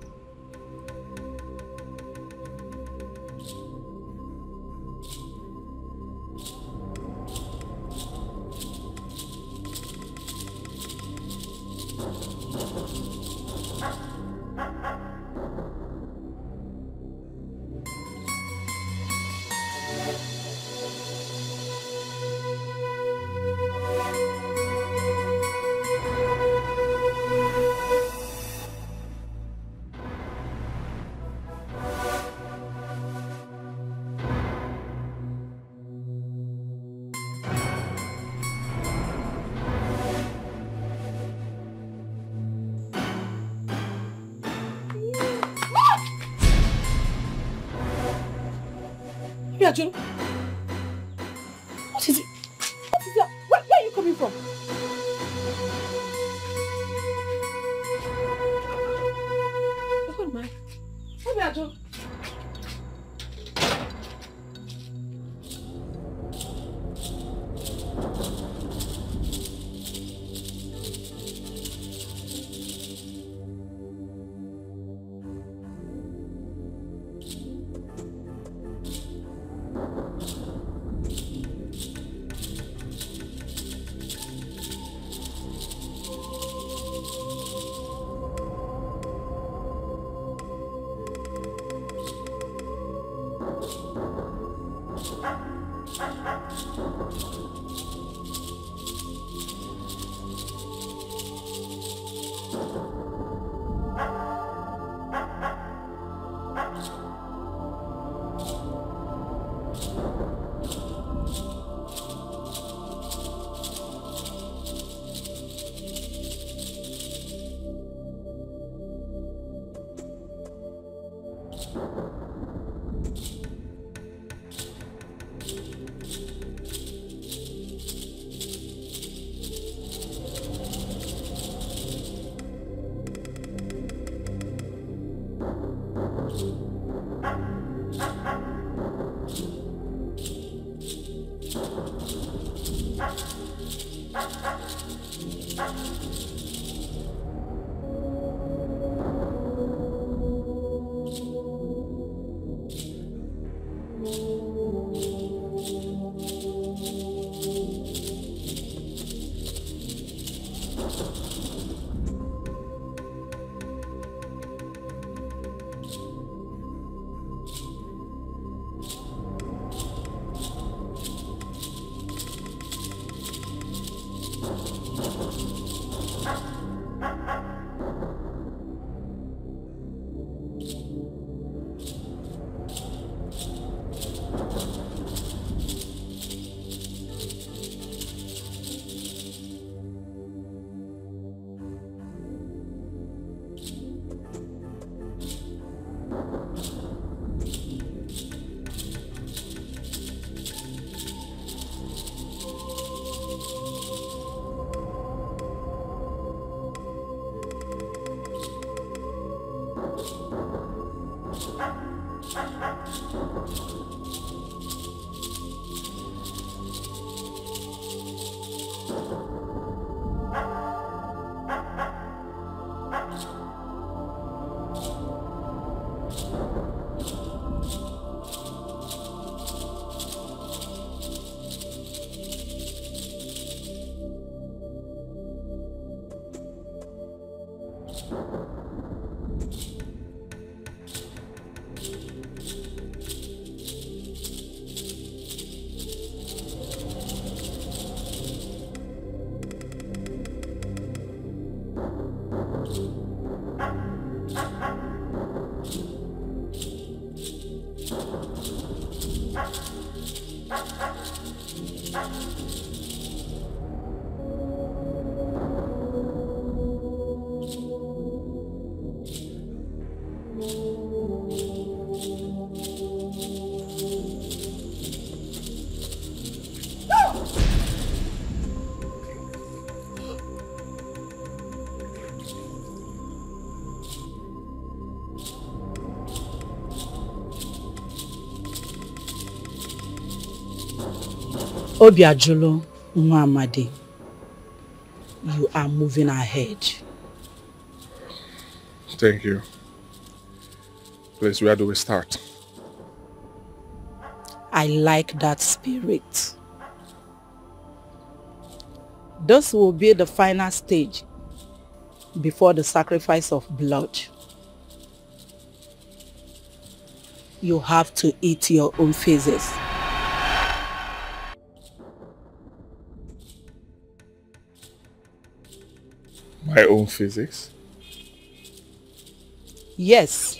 Obiajulu Nwamadi, you are moving ahead. Thank you. Please, where do we start? I like that spirit. This will be the final stage before the sacrifice of blood. You have to eat your own faces. My own physics? Yes.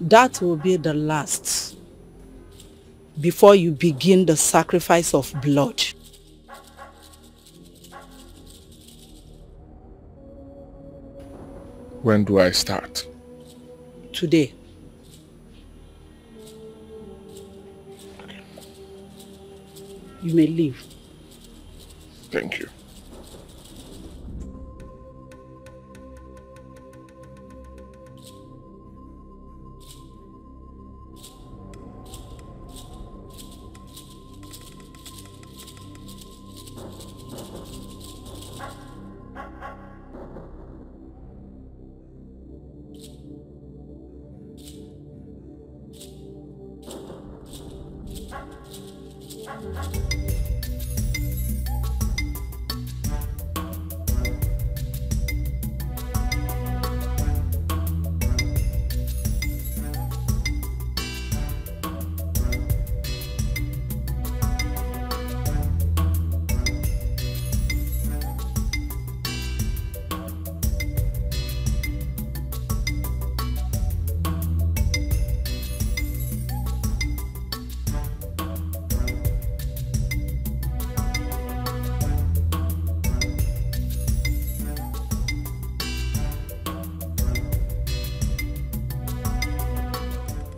That will be the last before you begin the sacrifice of blood. When do I start? Today. You may leave. Thank you.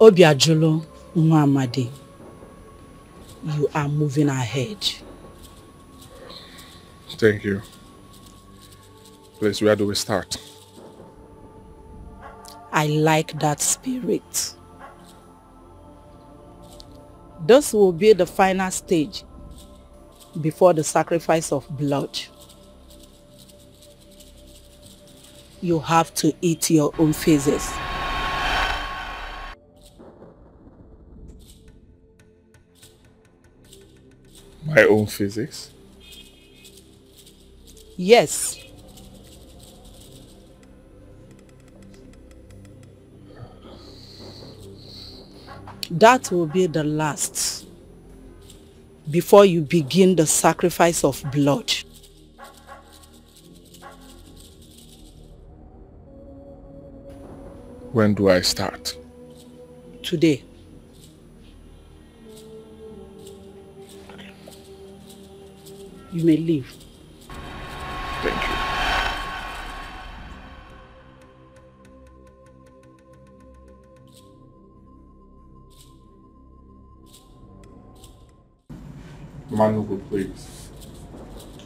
Obiajulu Nwamadi, you are moving ahead. Thank you. Please, where do we start? I like that spirit. This will be the final stage before the sacrifice of blood. You have to eat your own faces. My own physics? Yes. That will be the last before you begin the sacrifice of blood. When do I start? Today. You may leave. Thank you. Manugo, please.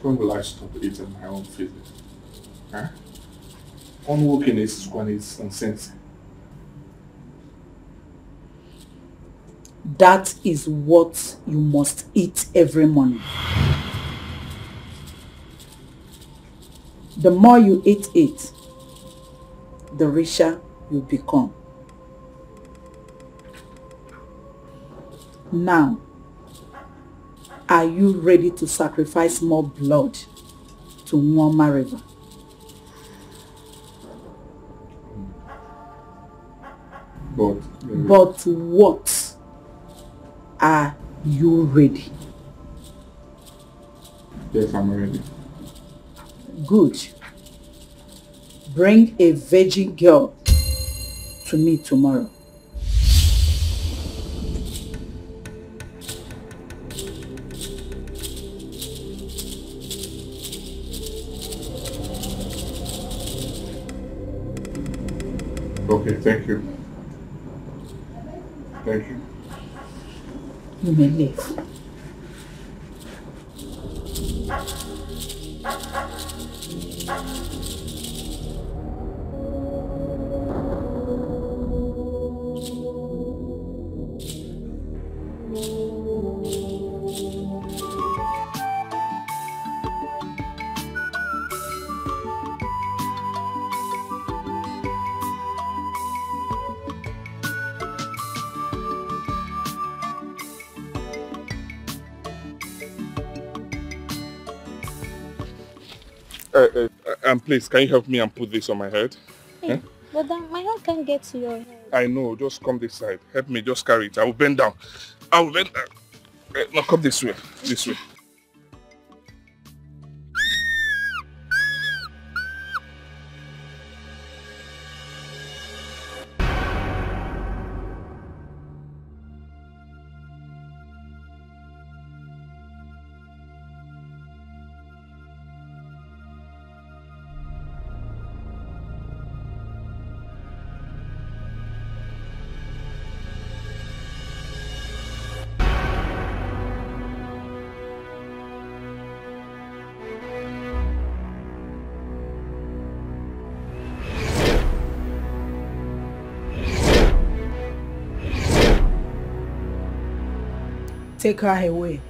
When will I stop eating my own physics? Huh? Unworkiness is when it's nonsense. That is what you must eat every morning. The more you eat it, the richer you become. Now, Are you ready to sacrifice more blood to Nwoma River? But, But what are you ready? yes, I'm ready. Good. Bring a virgin girl to me tomorrow. Okay, thank you. Thank you. You may leave. Please, can you help me and put this on my head? Hey, but then my hand can't get to your head. I know, just come this side. Help me, just carry it. I will bend down. I will bend down. Uh, no, come this way. This way. Take her away.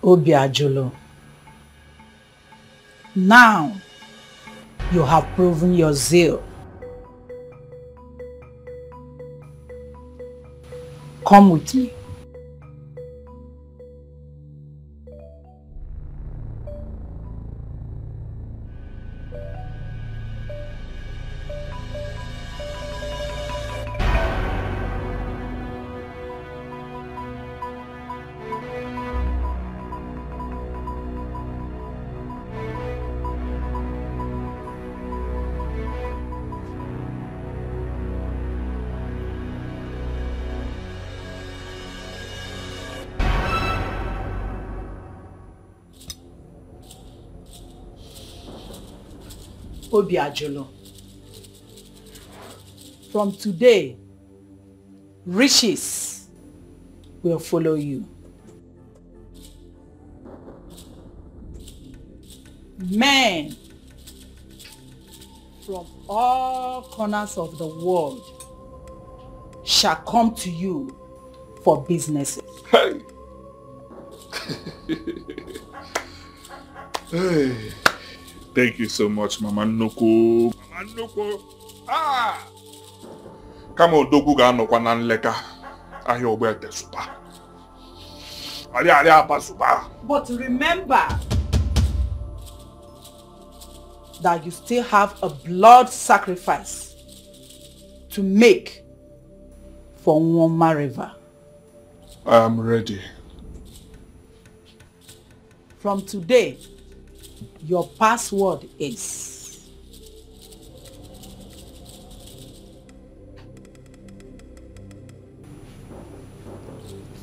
Obiajulu. Now you have proven your zeal. Come with me. Obiajulu. From today, riches will follow you. Men from all corners of the world shall come to you for businesses. Hey. hey. Thank you so much, Mama Nnukwu. Mama Nnukwu. Ah! Kama odogwu ga-anọkwa na nleka ahịa Ogbete Supa. Arịa arịa aba Supa. But remember that you still have a blood sacrifice to make for Nwoma River. I am ready. From today, your password is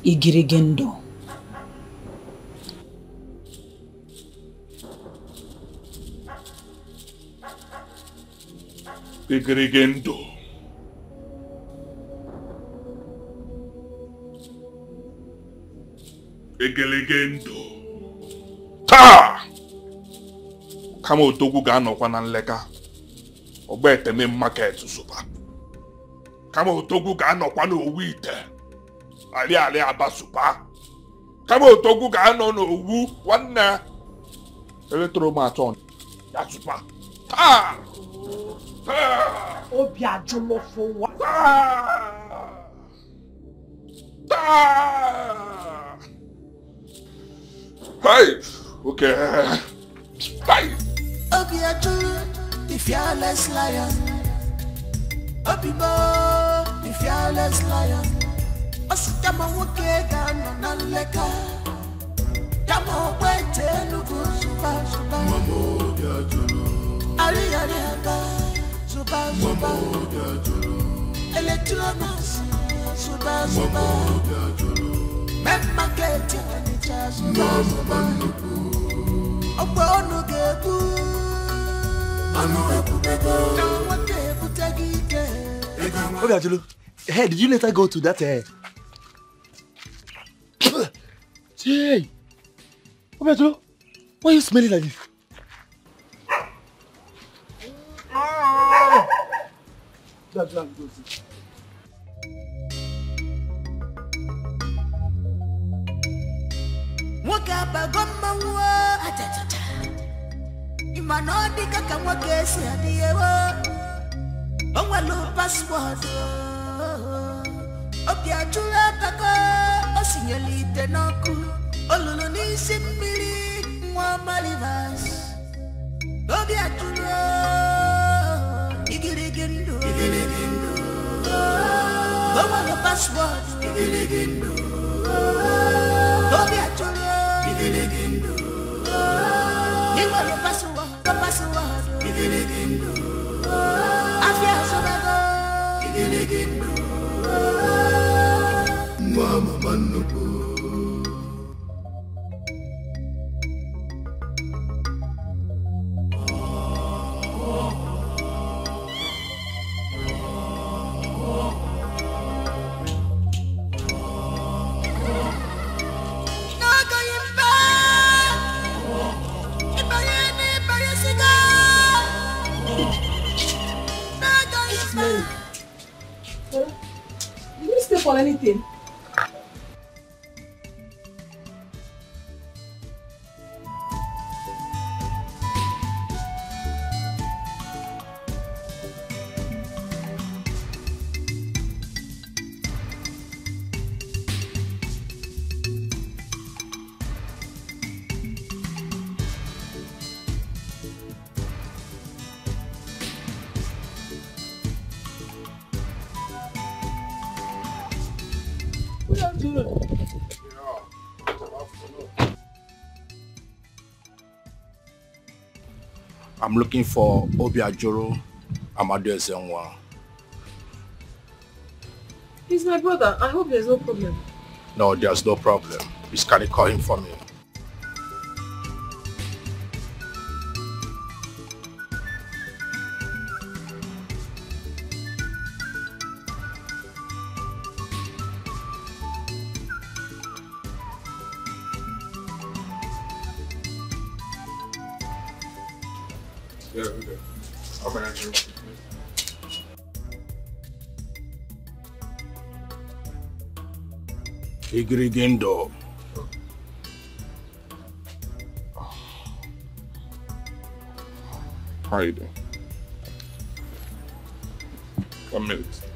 Igirigendo. Igirigendo. Igiligendo. Taa! Kama odogwu ga-anọkwa na nleka. Ogbete main market Supa. Kama odogwu ga-anọkwa n'owu ite. Arịa arịa aba Supa. kama otogwu ka a nọ n'owu nwanne eletro m atọ ya tụpa taa taa obi ajụlụ fụwa taa hey okay hey Obi ajụrụ the fearless lion. Obi mo the fearless lion. Ọ sị kama nwoke ga-anọ na nleka. Kama ogbe ite Enugu zụba zụba. Arịghara ebe zụba zụba. Electronics zụba zụba. Main market Ọnịcha zụba zụba. Ọgba ọnụ ga-ebu. Anụ ebubego. Na nwoke ebute gị ike. Okay, Ajulu. Hey, did you later go to that? Uh... Hey, okay, Ajulu. Why are you smelling like this? That's to nwoke abago mmanwụ achachacha ịma na ọ dịka ka nwoke si adị ewo o nwere paspọtụ obi ajụrụ abago o sinyere ite n'ọkụ o lụrụ n'isi mmiri nwa ọma rivers obi ajụrụ igirigi ndụ o nwere paspọtụ igirigi ndụ obi ajụrụ igirigi ndụ ịnwere paswọdụ paswọdụ igirigi ndụ afịa azụbago igirigi ndụ nwa mama nnukwu for anything? I'm looking for Obi Ajuru Amadu Ezenwa. He's my brother. I hope there's no problem. No, there's no problem. Please can you call him for me? Igirigindo. How you doing? One minute.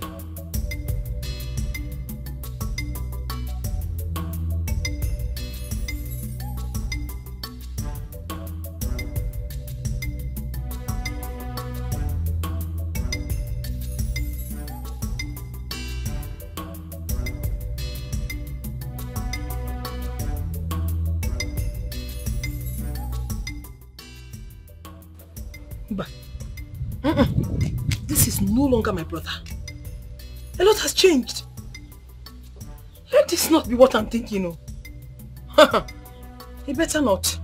Brother. A lot has changed. Let this not be what I'm thinking of. Oh. He better not.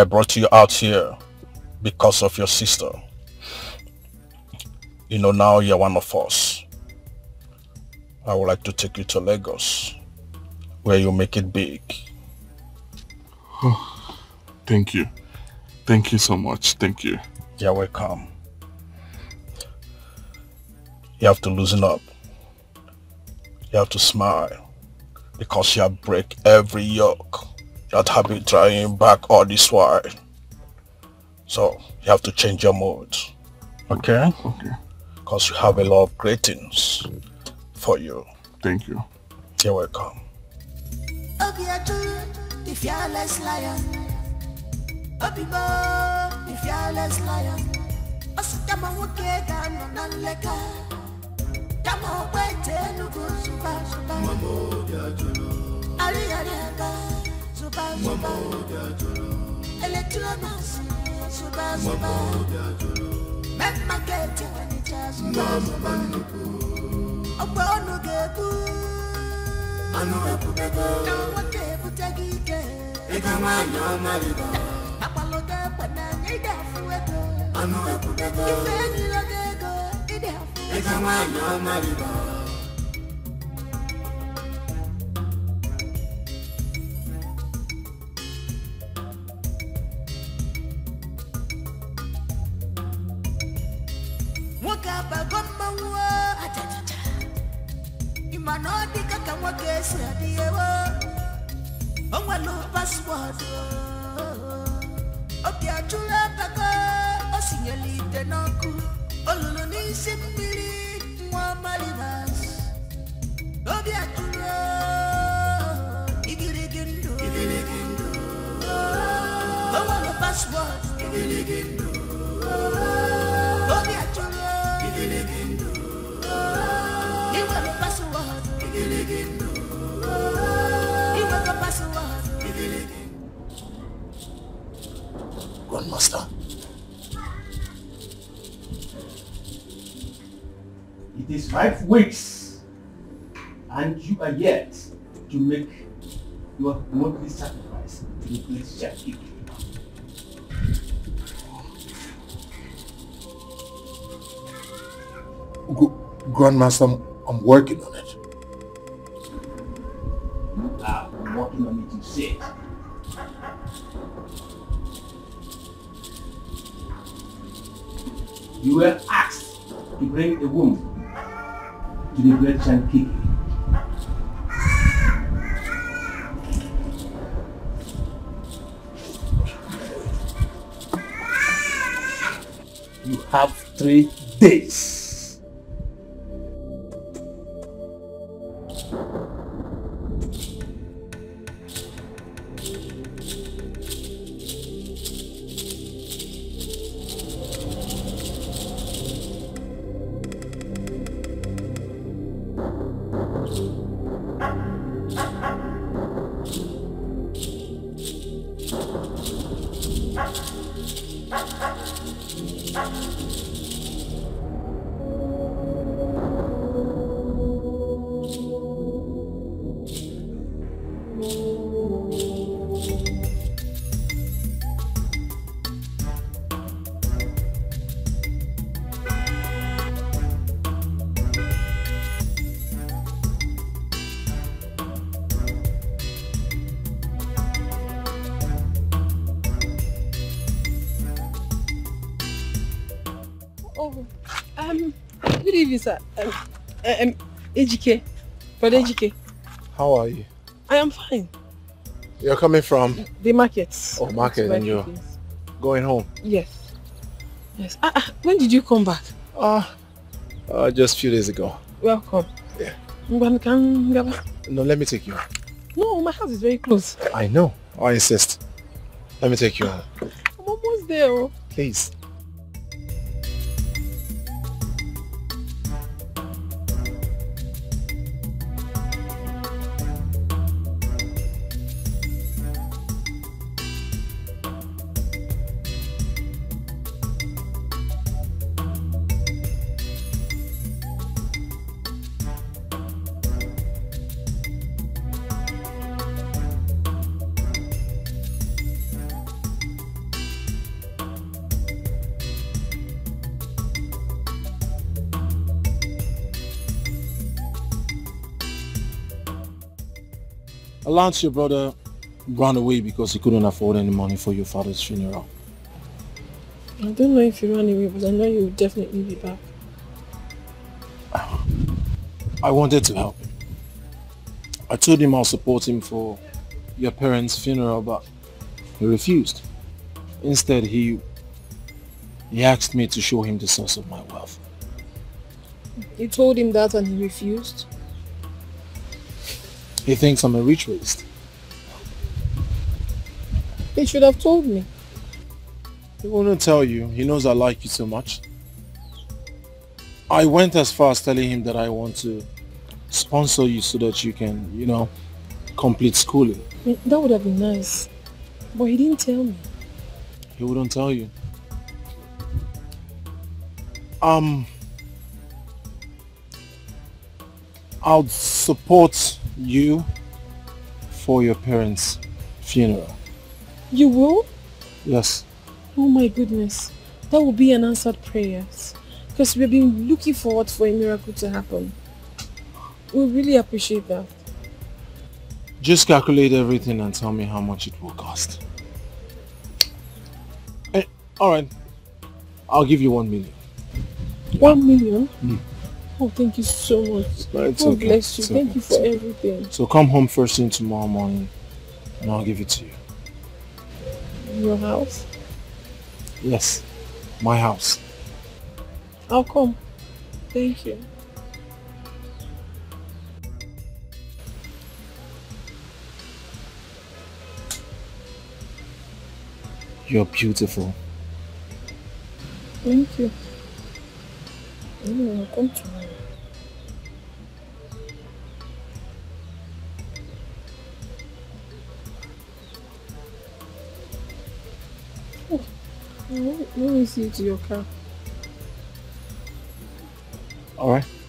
I brought you out here because of your sister. You know, now you're one of us. I would like to take you to Lagos, where you make it big. Thank you. Thank you so much. Thank you. You're welcome. You have to loosen up. You have to smile because you have break every yoke that have been trying back all this while. So you have to change your mood. Okay? Okay. Because you have a lot of greetings for you. Thank you. You're welcome. obi ajụ the fearless lion obi mo the fearless lion ọ sị kama nwoke ga-anọ kama ọgba ete enugwu zụba zụba arịghara ebe zụba zụba elektromas zụba zụba men market ọnịcha zụba zụba ọgba ọnụ ga-ebu anụ ekwudego nwoke ebutego ike ego nwaanyị ọma rigo akpalụgo ekwe na ịdị afụ ego anụ ekwudego ife enyirogo ego ịdị afụ ego nwaanyị ọma rigo nwoke abago mmanwụ o, achachacha ịma na ọ dịka ka nwoke esi adị ewo o nwere paswọdụ obi ajụrụ abago o sinyere ite n'ọkụ o lụrụ n'isi mmiri nwa marivas obi ajụrụ igirigi ndụ nwere paswọdụ igirigi ndụ It is five weeks and you are yet to make your monthly sacrifice to great Shankiki. Grandmaster, I'm, I'm working on it. You are working on it, you said. You were asked to bring a woman to the great Shankiki. You have three days. Ejike, brother Ejike. How are you? I am fine. You're coming from The market. oh market and you things. Going home. Yes. Yes. Ah, ah, when did you come back? Ah, uh, just a few days ago. Welcome. Yeah. Ngwan, can Ngaba? No, let me take you. No, my house is very close. I know. I insist. Let me take you home. I'm almost there. Oh. Lance, your brother, ran away because he couldn't afford any money for your father's funeral. I don't know if he ran away, but I know you will definitely be back. I wanted to help him. I told him I'll support him for your parents' funeral, but he refused. Instead, he he asked me to show him the source of my wealth. You told him that and he refused? He thinks I'm a rich waste. He should have told me. He wouldn't tell you. He knows I like you so much. I went as far as telling him that I want to sponsor you so that you can, you know, complete schooling. That would have been nice. But he didn't tell me. He wouldn't tell you. Um, I'll support you for your parents' funeral. You will? Yes. Oh my goodness. That will be an answered prayers. Because we've been looking forward for a miracle to happen. We really appreciate that. Just calculate everything and tell me how much it will cost. Eh, Alright. I'll give you one million. One million? Hmm. Oh, thank you so much. No, it's God okay. bless you. It's Thank okay. you for everything. So come home first thing tomorrow morning and I'll give it to you. Your house? Yes. My house. I'll come. Thank you. You're beautiful. Thank you. Mm, come tomorrow. Oh, let me see to your car. Alright.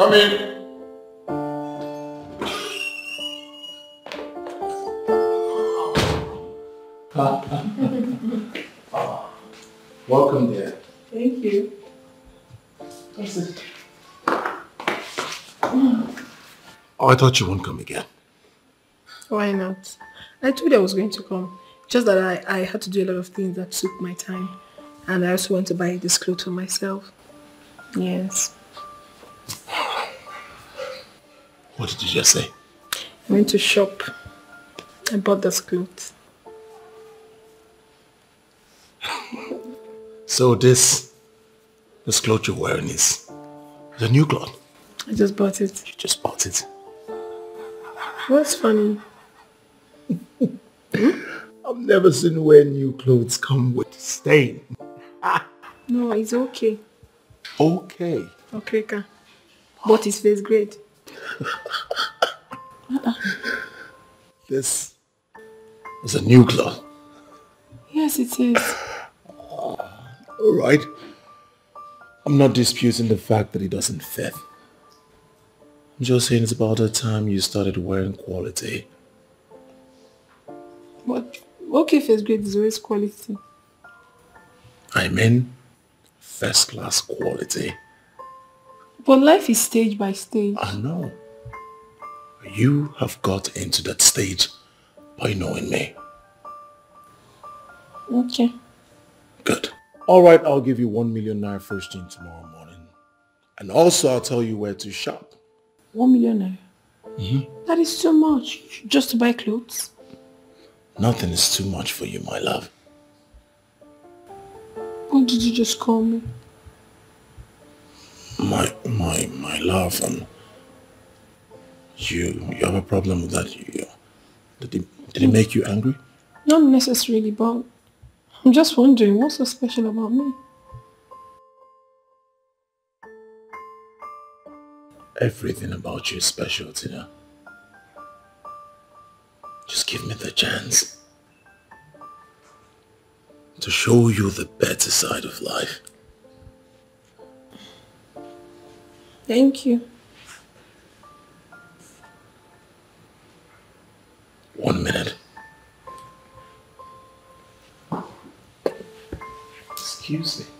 Come in. Welcome there. Thank you. Oh, I thought you won't come again. Why not? I told you I was going to come. Just that I, I had to do a lot of things that took my time. And I also went to buy this clothes for myself. Yes. What did you just say? I went to shop. I bought this clothes. So this, this cloth you're wearing is the new cloth. I just bought it. You just bought it. What's funny? I've never seen where new clothes come with stain. No, it's okay. Okay. Okay, ka. But his face great. This is a new cloth. Yes, it is. All right. I'm not disputing the fact that it doesn't fit. I'm just saying it's about the time you started wearing quality. But okay, first grade is always quality. I mean, first class quality. But life is stage by stage. I know. You have got into that stage by knowing me. Okay. Good. All right, I'll give you one million naira first thing tomorrow morning. And also I'll tell you where to shop. One million naira. Mm-hmm. That is too much. Just to buy clothes. Nothing is too much for you, my love. Why did you just call me? My, my, my love, and you, you have a problem with that? You, did it, did it make you angry? Not necessarily, but I'm just wondering what's so special about me? Everything about you is special, Tina. Just give me the chance to show you the better side of life. Thank you. One minute. Excuse me.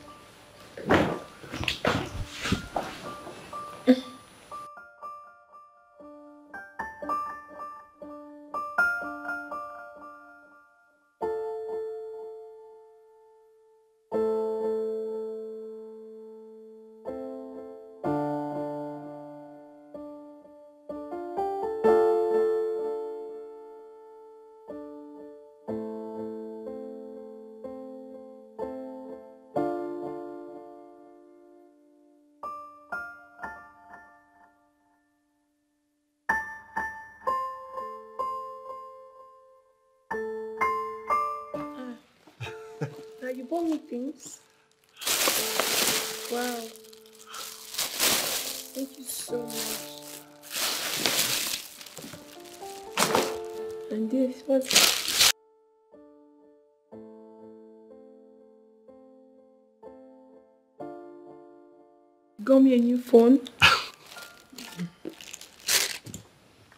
Got me a new phone.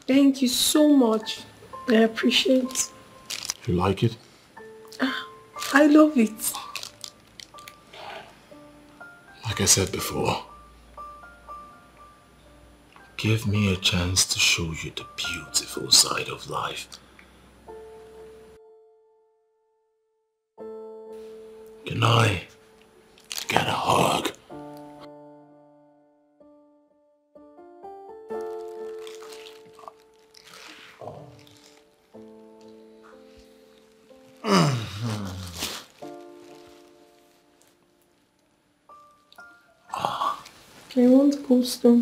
Thank you so much. I appreciate. You like it? Ah, I love it. Like I said before, give me a chance to show you the beautiful side of life. Can I want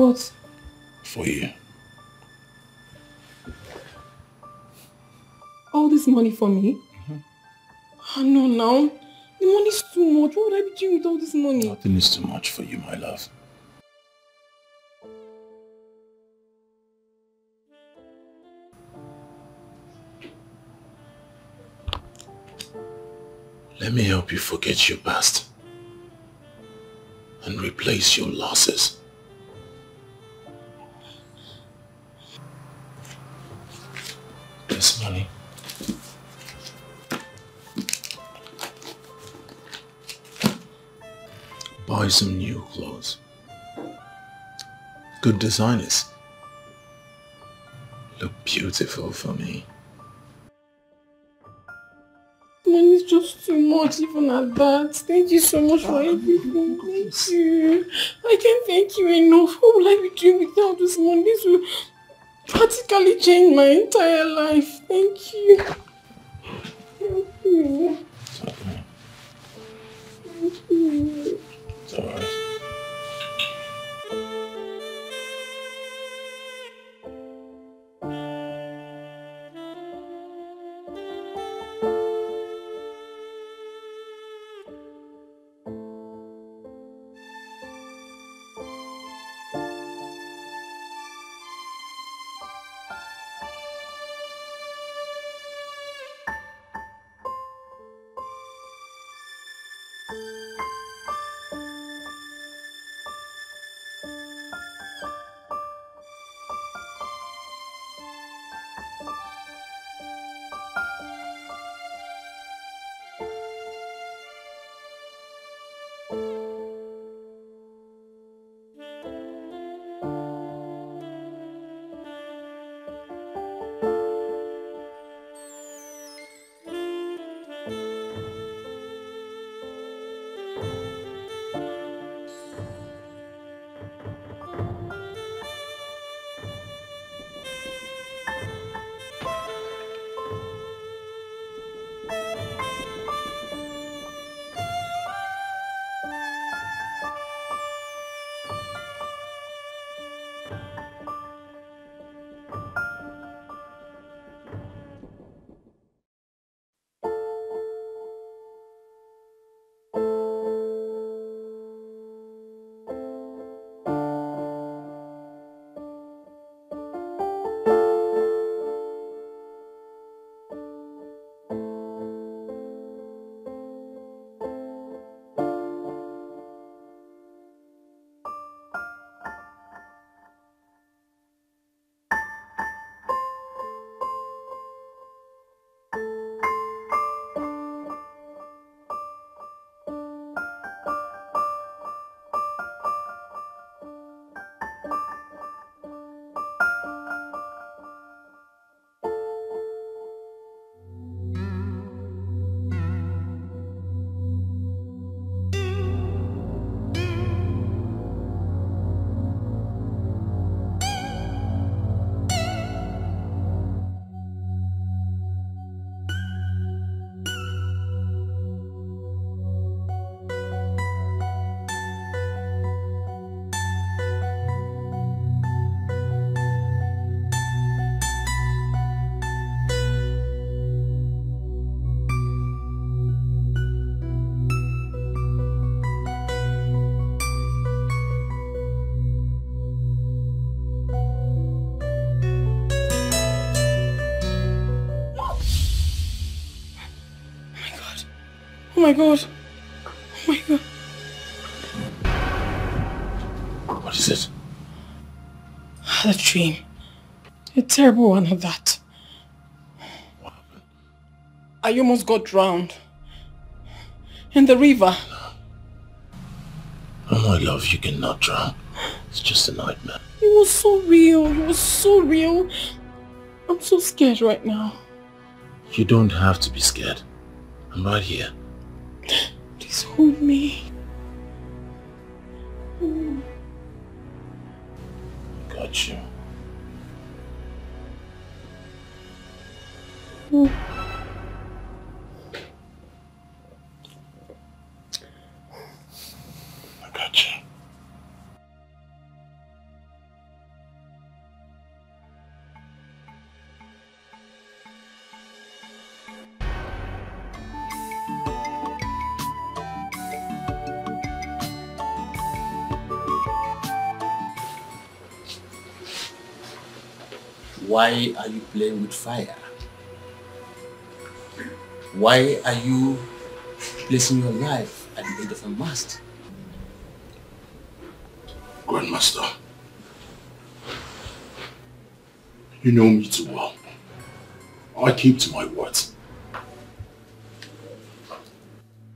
What? For you. All this money for me? Oh no, now. The money's too much. What would I be doing with all this money? Nothing is too much for you, my love. Let me help you forget your past and replace your losses. Some new clothes. Good designers. Look beautiful for me. Money's just too much even at that. Thank you so much for everything. Thank you. I can't thank you enough. What will I be doing without this money? This will practically change my entire life. Thank you. My god. Oh my god. What is it? I had a dream. A terrible one at that. I almost got drowned. In the river. Oh my love, you cannot drown. It's just a nightmare. It was so real. It was so real. I'm so scared right now. You don't have to be scared. I'm right here. Me. Why are you playing with fire? Why are you placing your life at the end of a mast? Grandmaster, you know me too well. I keep to my words.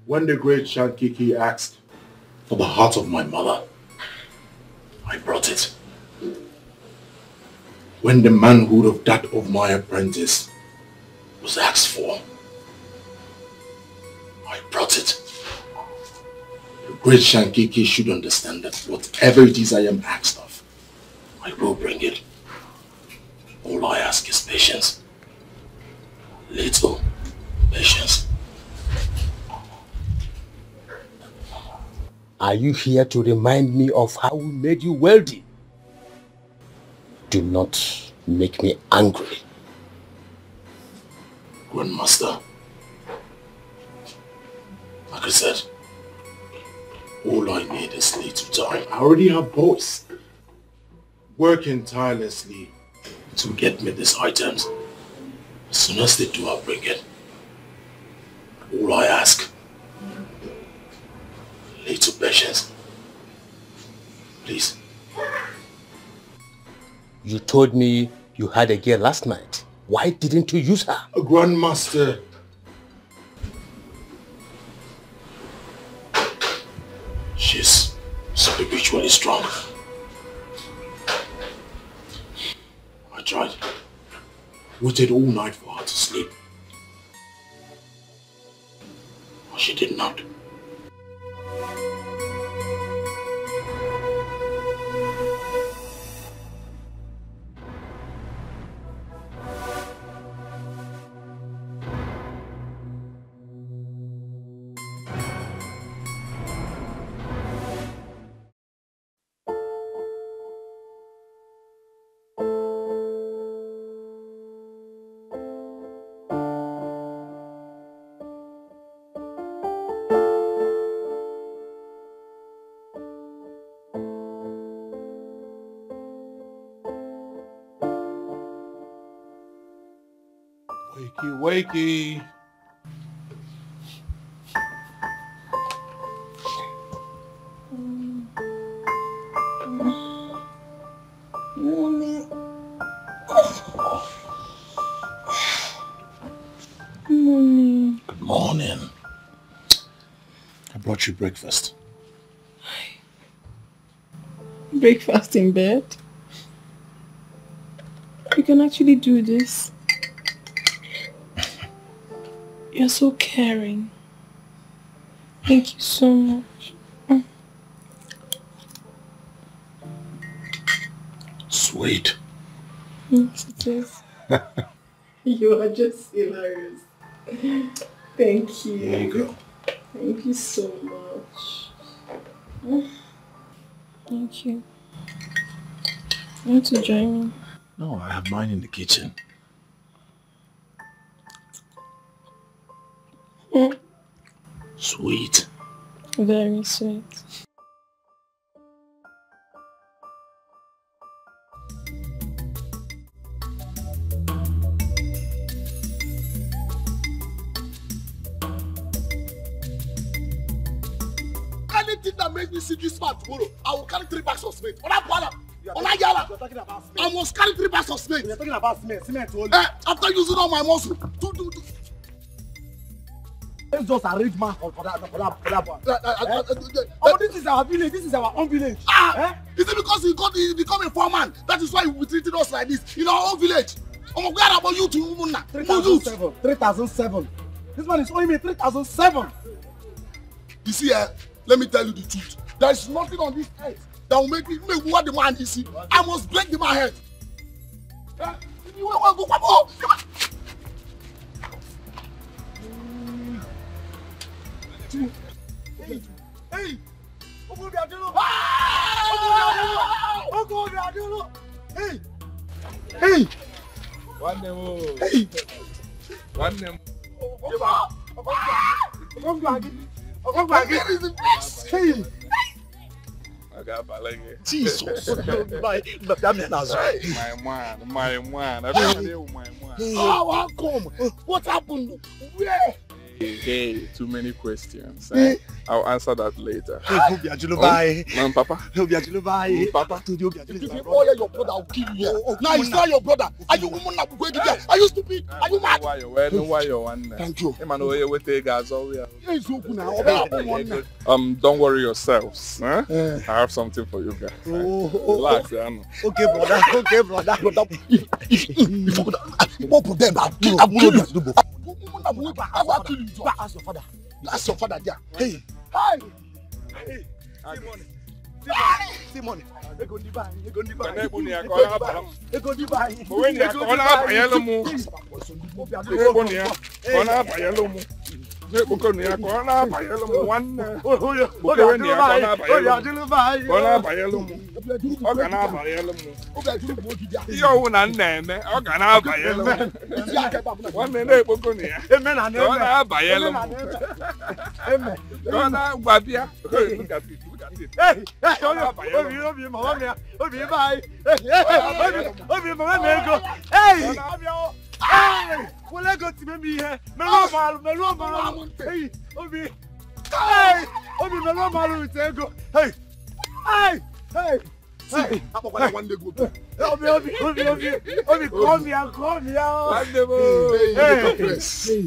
When the great Shankiki asked for the heart of my mother, I brought it. When the manhood of that of my apprentice was asked for, I brought it. The great Shankiki should understand that whatever it is I am asked of, I will bring it. All I ask is patience. Little patience. Are you here to remind me of how we made you wealthy? Do not make me angry. Grandmaster, like I said, all I need is little time. I already have boys working tirelessly to get me these items. As soon as they do, I'll bring it. All I ask, little patience. Please. You told me you had a girl last night. Why didn't you use her? Grandmaster, she's spiritually strong. I tried. Waited all night for her to sleep. But she did not. Wakey, wakey. Mommy. Mommy. Good morning. I brought you breakfast. Breakfast in bed? You can actually do this. You're so caring. Thank you so much. Mm. Sweet. Yes, it is. You are just hilarious. Thank you. There you go. Thank you so much. Mm. Thank you. You want to join me? No, I have mine in the kitchen. Sweet. Very sweet. Anything that makes me see this man tomorrow, I will carry three bags of cement. Ola Bala, Ola Yala, I must carry three bags of cement. You're talking about cement, cement only. Eh, after using all my muscle. Let's just arrange man for, for that for that for that one. Uh, uh, uh, Eh? uh, uh, uh, Oh, this is our village. This is our own village. Ah, is it because he got he become a foreman? That is why he be treating us like this in our own village. About you to Umunna? Three Mo thousand youth. seven. Three thousand seven. This man is owing me three thousand seven. You see, eh, let me tell you the truth. There is nothing on this earth that will make me make what the man is. see. I must break the man head. Eh, you want to go, come on. Come on. Hey, hey, Ogo bi Adelo. Ah! Ogo bi Adelo. Hey, Hey, Nwanne m o. hey. Nwanne m. Ogo bi Adelo. Ogo bi Adelo. Where is the place? Hey. ga-abalị gị. Jesus. My, that man has My man, my man. I don't know my man. How how come? What happened? Where? Hey, too many questions. Eh? I'll answer that later. Hey, Obi bye. Man, Papa. Obi bye. If you brother. call your brother, I'll kill you here. now he's not your brother. Are you woman that going there? Are you stupid? Are you mad? Why you where no why you one? Thank you. Hey man, where you all. Yes, now. One now. Um, don't worry yourselves. Huh? I have something for you guys. Oh, oh, Relax, I know. Okay, brother. Okay, brother. Brother, if if if you could, both of them, I'll kill you. Woman that going there, I'll kill you. Go ask your father. That's your father there. Hey, Hi. hey. See money. See money. Ego ndi ba anyị. Ego ndi ba Mana anyị. egbu na ya ka Ego ọ ndi ba na-abara anyị. m. Ego ndi ba anyị. Onwe na ya ka ọ na-abanyelụ m. Obi Ajulu, Egbu na ya ka ọ na-abanyelụ m. Na-ekpokọ na ya ka ọ na-abanyelụ m nwanne. Obi Kpokewe na ya ka ọ Ajulu, Obi na-abanyelụ m. Ajulu ba anyị. Ka ọ na-abanyelụ m. Ọ ga na-abanyelụ m. Obi Ajulu bụ ogidi ahụ. Ihe ọwụ na m na-eme, ọ ga na-abanyelụ m. Isi aka ebe a, mụ na- Nwanne na-ekpokọ na ya. Amen and Ka ọ amen. na-abanyelụ m. Amen and amen. Amen. Ka ọ na-agwa bịa. Hey, look at it, look at it. Hey, hey, obi, obi, obi, mama mi, obi, bye. Hey, hey, obi, obi, mama mi ego. Hey, obi, oh. Hey, wọlé ego ti mẹ́mi ihe. Mẹ́lú ọmọ àlù, mẹ́lú ọmọ àlù. Hey, obi. Hey, obi, mẹ́lú ọmọ àlù ìtẹ̀ ego. Hey, hey, hey. Hey, Akpọkwala nwanne gị obi. obi, obi, obi, obi, obi, call me out, call me out. Nwanne m. Hey.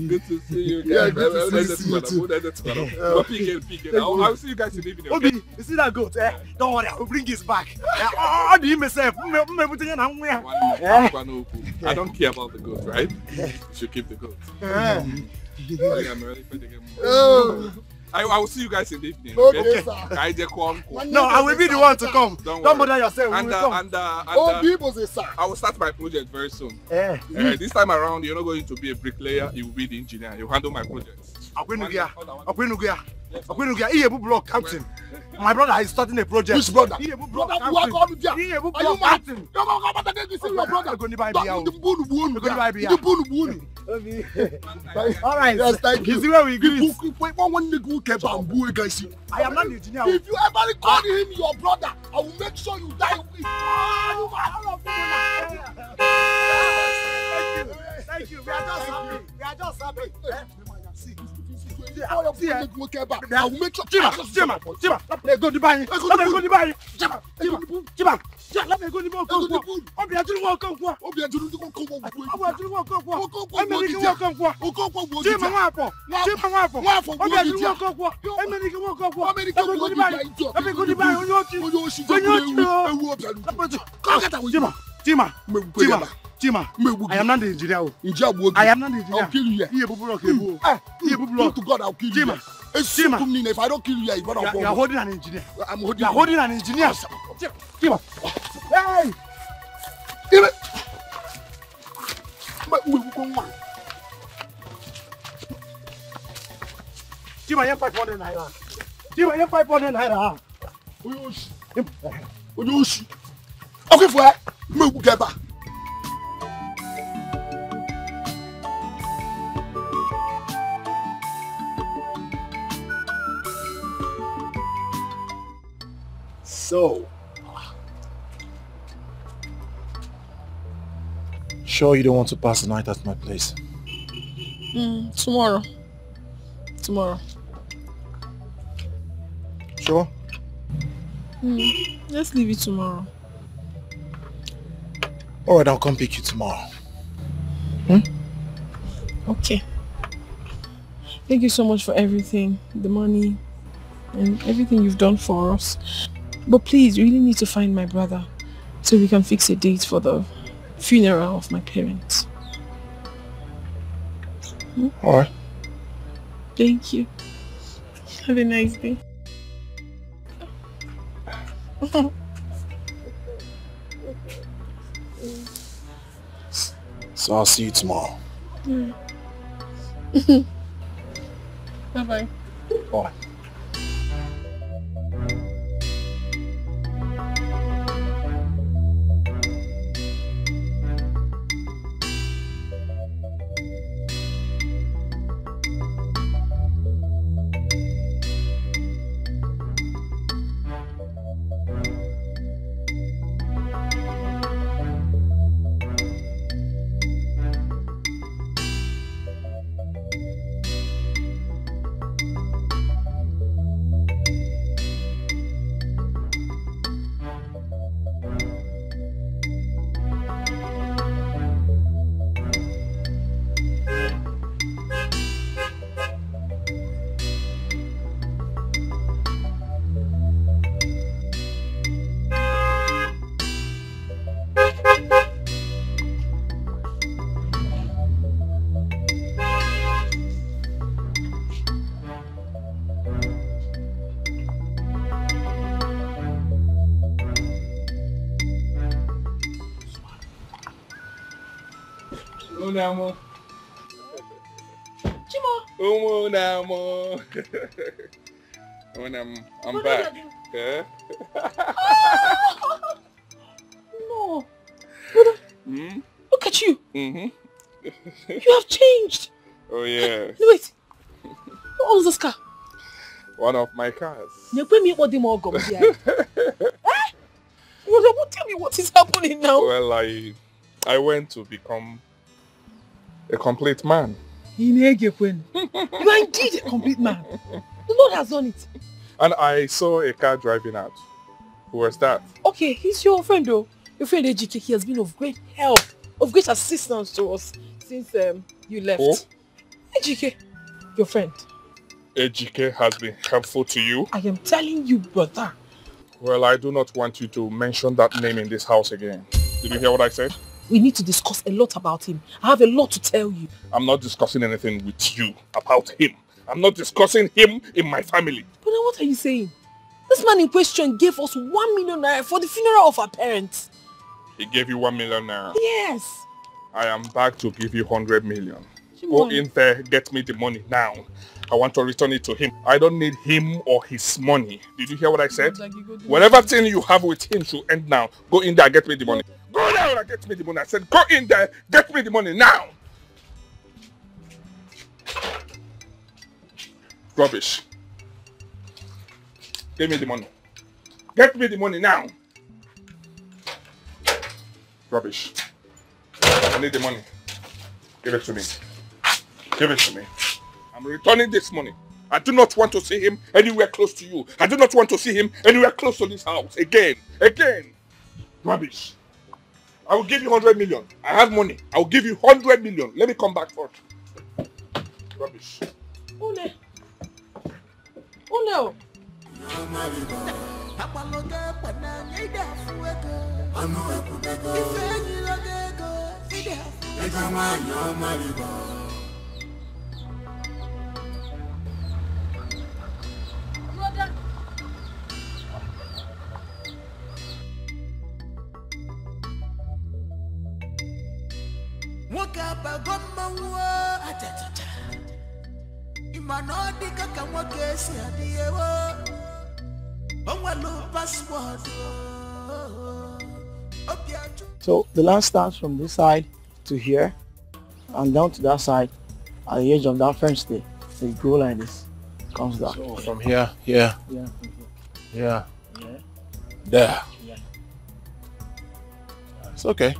Good to see you guys. Yeah, good to see you too. put up, let's put up. But pick it, pick it. I'll, I'll see you guys in the evening. Obi, you see that goat? Eh? Don't worry, I will bring his back. Eh, All the myself, mmebutenye na nwa ya. Nwanne, ngwa n'okwu. I don't care about the goat, right? You should keep the goat. Eh. Okay, I'm ready for the game. Oh. I, I will see you guys in the evening. Okay, sir. Ka anyị jekọọ nkụ. No, I will be the one to come. Don't Don't bother yourself. We And, will uh, come. and, uh, and, uh, Obi bụ sị sir. I will start my project very soon. Eh. Uh, this time around, you're not going to be a bricklayer. You will be the engineer. You handle my projects. Ya. Akwenugu ya. Iyebu block captain. My brother is starting a project. Which brother? Iyebu block Brother, who are called there? Iyebu you block mad? captain. Mama come back and say your brother. Ego ni ba Don't ibi ya o. do the bulu bulu. Ego ni ba ibi All right. Yes, thank you. You see where we wait, one one nigga kept bamboo against you. I am not engineer. If you ever call him your brother, I will make sure you die with Ah? Thank you. Thank you. We are just happy. We are just happy. Eh? See, see, all your See, eh? nigga who came back. I will make sure. Chima, Chima, Chima. Let me go to buy. Let me go to buy. Chima, Chima, Chima. Chima, let me go to buy. Ego the bull. Obi ajuru wọn kan fún wa. Obi Ajulu ti ko ko wo wo. Obi ajuru wọn kan fún wa. Oko ko Ẹ̀mí wo ni kí gidi. wọ́n kan fún wa. Oko ko wo Chima gidi. wọn àfọ̀. Chima wọn àfọ̀. Wọ́n àfọ̀ Obi wo ajuru gidi. wọn kan fún wa. Ẹ̀mí ni kí wọ́n kan fún wa. Ẹ̀mí ni kí Let me wọ́n go to kan buy. fún wa. Let me go to buy. Onye ochi. Onye oshi Onye jẹ́ ochi ewu o. ewu Obi Ajulu. Chima, Chima, Chima, Mmegbu Chima, Chima. Chima. Mmegbu I am not the engineer. o. Njẹ́ àbúrò I am not the engineer. I'll kill you here. Iye buburu ọkọ ebu o. Eh, Iye buburu to God, I'll kill you. Chima. here. Esu Chima. kum ni if I don't kill you here, you better You are- go. you are holding an engineer. I'm holding You are holding an engineer. Chima. Hey. Ire. Mbe mbe ko nwa. Chima yẹn five hundred naira. Chima yẹn five hundred naira. Onye oshi. Onye oshi. Ọkụ ifo ẹ. Mmegbu gẹba. So, sure you don't want to pass the night at my place? Mm, tomorrow. Tomorrow. Sure? Mm, let's leave it tomorrow. Alright, I'll come pick you tomorrow. Hmm? Okay. Thank you so much for everything. The money and everything you've done for us. But please, you really need to find my brother so we can fix a date for the funeral of my parents. Hmm? Alright. Thank you. Have a nice day. So I'll see you tomorrow. Mm. bye bye. Bye. Unamo. Chimo. Umunamo. Unam. I'm What back. did Eh? No. Brother, Hmm? look at you. Mm-hmm. You have changed. Oh yeah. Wait. What was this car? One of my cars. Nyekwe mi ikpo di mo ogom di ayi. Eh? Brother, what tell me what is happening now? Well, I I went to become a complete man. Inegekwen. You are indeed a complete man. The Lord has done it. And I saw a car driving out. Who was that? Okay, he's your friend though. Your friend Ejike, he has been of great help, of great assistance to us since um, you left. Who? Ejike, your friend. Ejike has been helpful to you. I am telling you, brother. Well, I do not want you to mention that name in this house again. Did you hear what I said? We need to discuss a lot about him. I have a lot to tell you. I'm not discussing anything with you about him. I'm not discussing him in my family. But then what are you saying? This man in question gave us one million naira for the funeral of our parents. He gave you one million naira. Yes. I am back to give you hundred million. Go in there, get me the money now. I want to return it to him. I don't need him or his money. Did you hear what I said? Whatever thing you have with him should end now. Go in there, get me the money. Go down and get me the money. I said, go in there, get me the money now. Rubbish. Give me the money. Get me the money now. Rubbish. I need the money. Give it to me. Give it to me. I'm returning this money. I do not want to see him anywhere close to you. I do not want to see him anywhere close to this house. Again. Again. Rubbish. I will give you 100 million. I have money. I will give you 100 million. Let me come back first. Rubbish. Une. Une. nwoke abago mmanwụ ajajaja ịma na ọ dị ka ka nwoke si adị ewo o obi ajụ So the land starts from this side to here and down to that side at the edge of that fence there. So you go like this, comes down. So from here, here, Yeah. here, Yeah. there. Yeah. It's okay.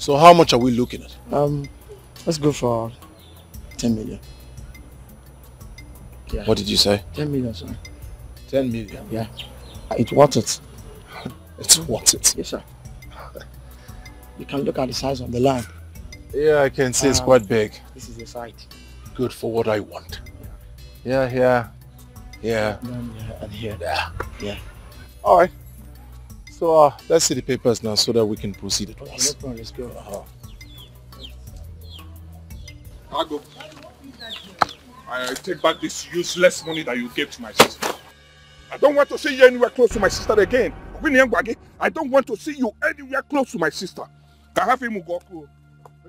So how much are we looking at? Um, let's go for 10 million. Yeah. What did you say? 10 million, sir. 10 million. Yeah. It's worth it. It's worth it. Yes, sir. You can look at the size of the land. Yeah, I can see it's Um, quite big. This is the site. Good for what I want. Yeah, yeah, yeah. Down here and here. Yeah. Yeah. All right. So uh, let's see the papers now so that we can proceed at Okay, once. no problem. Let's go. Uh-huh. I'll go. I take back this useless money that you gave to my sister. I don't want to see you anywhere close to my sister again. Winnie Ngwagi, I don't want to see you anywhere close to my sister. Ka have him go cool.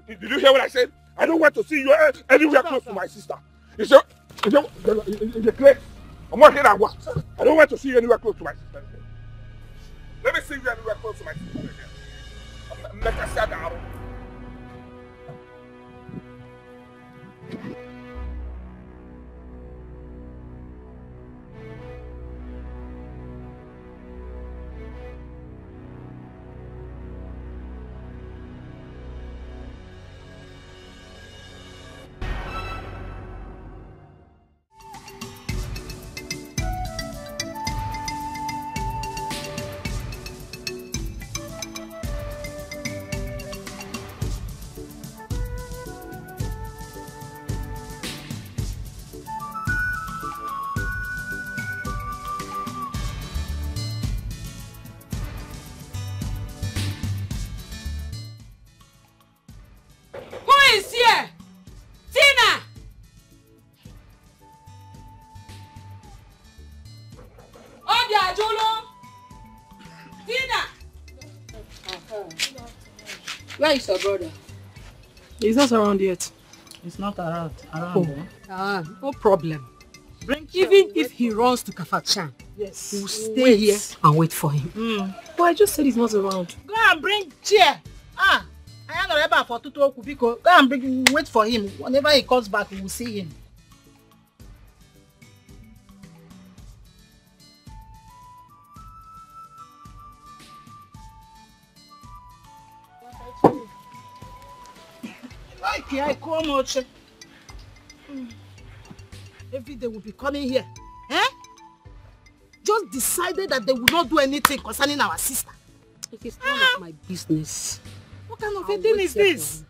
Did did you hear what I said? I don't want to see you anywhere close to my sister. You see, you see, you see. I'm not here that one. I don't want to see you anywhere close to my sister again. Let me see you anywhere close to my sister again. I'm not gonna say Where is your brother? He's not around yet. It's not around. Around. Oh. eh? Ah, no problem. Bring Even if he runs to Kafanchan, Yes. we'll stay Wait. here and wait for him. Mm. But I just said he's not around. Go and bring chair. Ah, I know about for Tutu Oku Biko. Go and bring, wait for him. Whenever he comes back, we will see him. Like I come out. Every day we'll be coming here. Eh? Just decided that they will not do anything concerning our sister. It is none of my business. What kind of I'll a thing is here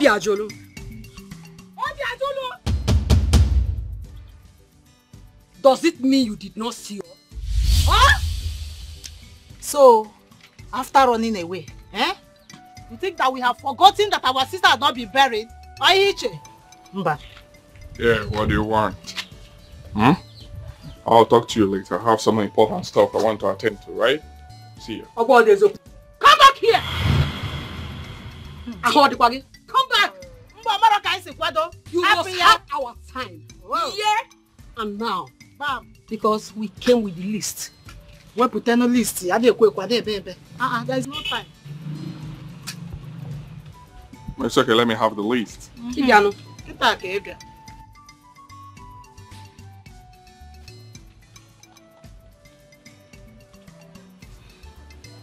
for this? Obiajulu. Obiajulu! Does it mean you did not see us? Huh? So, after running away, eh? You think that we have forgotten that our sister had not been buried? Aiche? Mba. Yeah, what do you want? Hmm? I'll talk to you later. I have some important stuff I want to attend to, right? See you. Come back here! Come back! Mba mara ka anyị si kwado. You must ya. have our time. Here and now. Bam. Because we came with the list. Wepụtanụ list. A na-ekwe ekwe, a na-ebe ebe. Ah, ah, there is no time. It's okay, let me have the list. Ibianụ. Kịta ka ị bịa.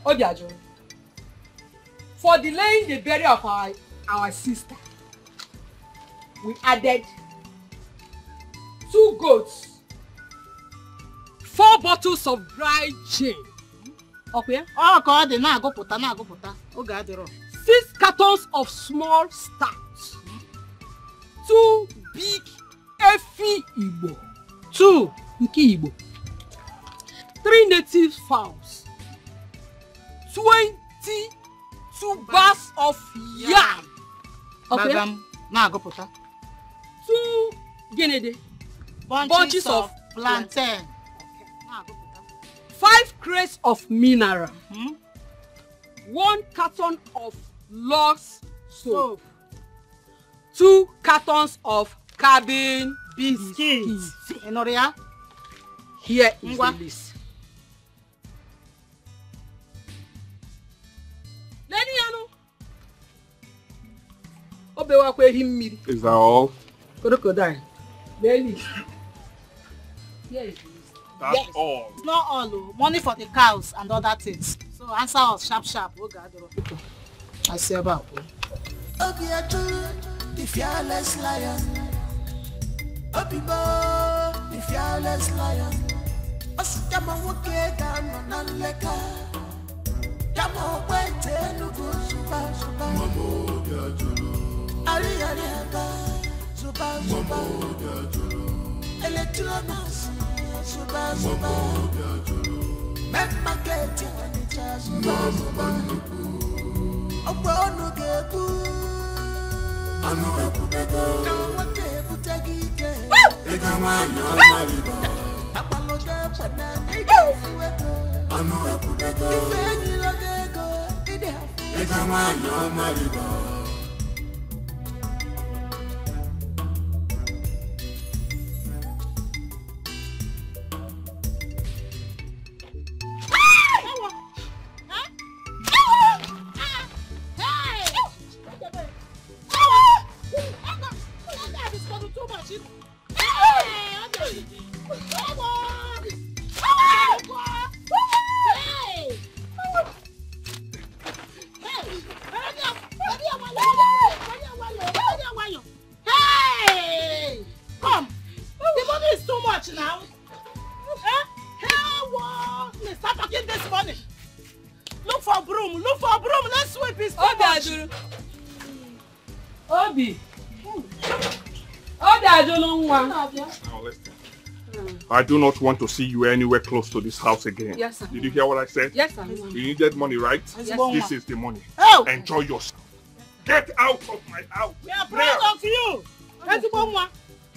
Obiajulu. For delaying the burial of our, our sister, we added two goats, four bottles of dry gin, okay? Ọ ka ọ dị na-agụpụta na-agụpụta. Oge adịrọ. six cartons of small stout, two big Efi Igbo, two nke Igbo, three native fowls, twenty tubers of yam, okay? Gbagam na-agụpụta. Two gịnị Bunches, Bunches of, of plantain. five crates of mineral, one carton of lost soap, two cartons of cabin biscuits. Ya? Here is Ngwa. the list. Leni yanụ. O bewakwa ehi mmiri. Is that all? Crocodile. Lee list. Here is the list. That's all. It's not all o. Money for the cows and other things. So answer us sharp sharp. Oge adịrọ. I see ebe a kwuo. Obiatu, the fearless lion. Obibo, the fearless lion. Ositama nwoke ga-anọ na nleka. Dama ọgbete Enugu zụba zụba. Mama Obiajulu. Arịarị ebe zụba zụba. Mama Obiajulu. Electronas zụba zụba. Mama Obiajulu. Main market Ọnịcha zụba zụba. Ọgba ọnụ ga-egbu. Anụ ekwudego. Na nwata ebuteghị ike. Ego nwanyị ọma ribo. Akpalụga ekpene ịga efu ego. Anụ ekwudego. Ife enyila gị ego. Ịdị afụ. Ego nwanyị ọma ribo. I do not want to see you anywhere close to this house again. Yes, sir. Did you hear what I said? Yes, sir. You needed money, right? Yes, sir. This is the money. Oh. Enjoy yourself. Get out of my house. We are proud of you. Ezigbo nwa.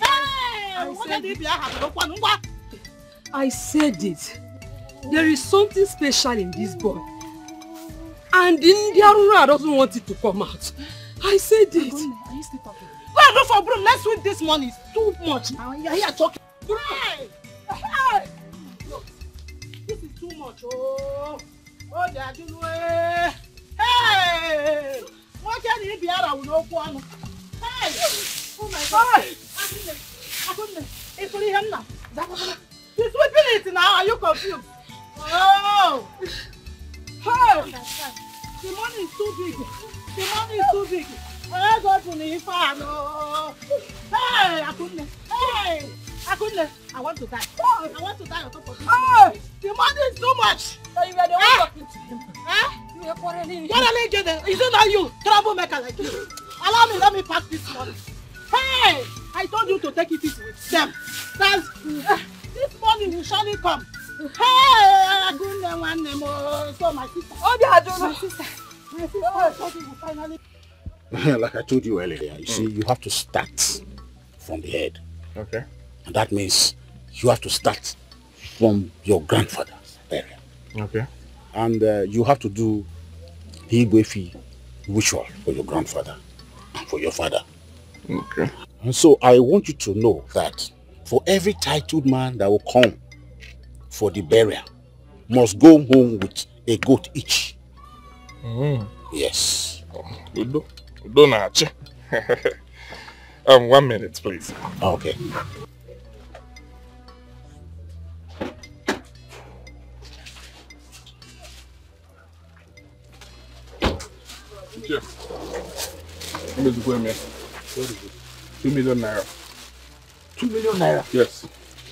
Hey! Nwoke dị ibe ya hapụrụ kwanụ ngwa. I said it. There is something special in this boy. And the Arura doesn't want it to come out. I said it. Are you still Go and look for broom. Let's sweep this money. It's too much now. You're here talking. Hey! Hey! Look, this is too much. Oh, oh, they are doing way. Hey! Nwoke dị ibe ya rawụ n'okwu ọnụ. Hey! Oh my God. Akunne, Akunne, ị fụrụ ihe m na? He's sweeping it now. Are you confused? Oh! Hey! The money is too big. The money is too big. Onye go-open ife a no. Hey, Akunne. Hey, Akunne. I want to die. I want to die on top of this. Hey, the money is too much. So you were the one talking to him. Eh? You were quarreling. Quarreling again. Is it not you? Troublemaker like you. Allow me, let me pack this money. Hey, I told you to take it easy with them. That's, uh, this money will surely come. Hey, Akunne nwanne m. oh, So my sister. Obi Ajuru. My sister. My sister. I thought you would finally. like I told you earlier, you see, you have to start from the head. Okay. And that means you have to start from your grandfather's area. Okay. And uh, you have to do the Igwefi ritual for your grandfather and for your father. Okay. And so I want you to know that for every titled man that will come for the burial must go home with a goat each. Mm. Yes. Udo. Udo na-achị. um, one minute, please. Okay. Here. Let me go here. Two million naira. Two million naira? Yes.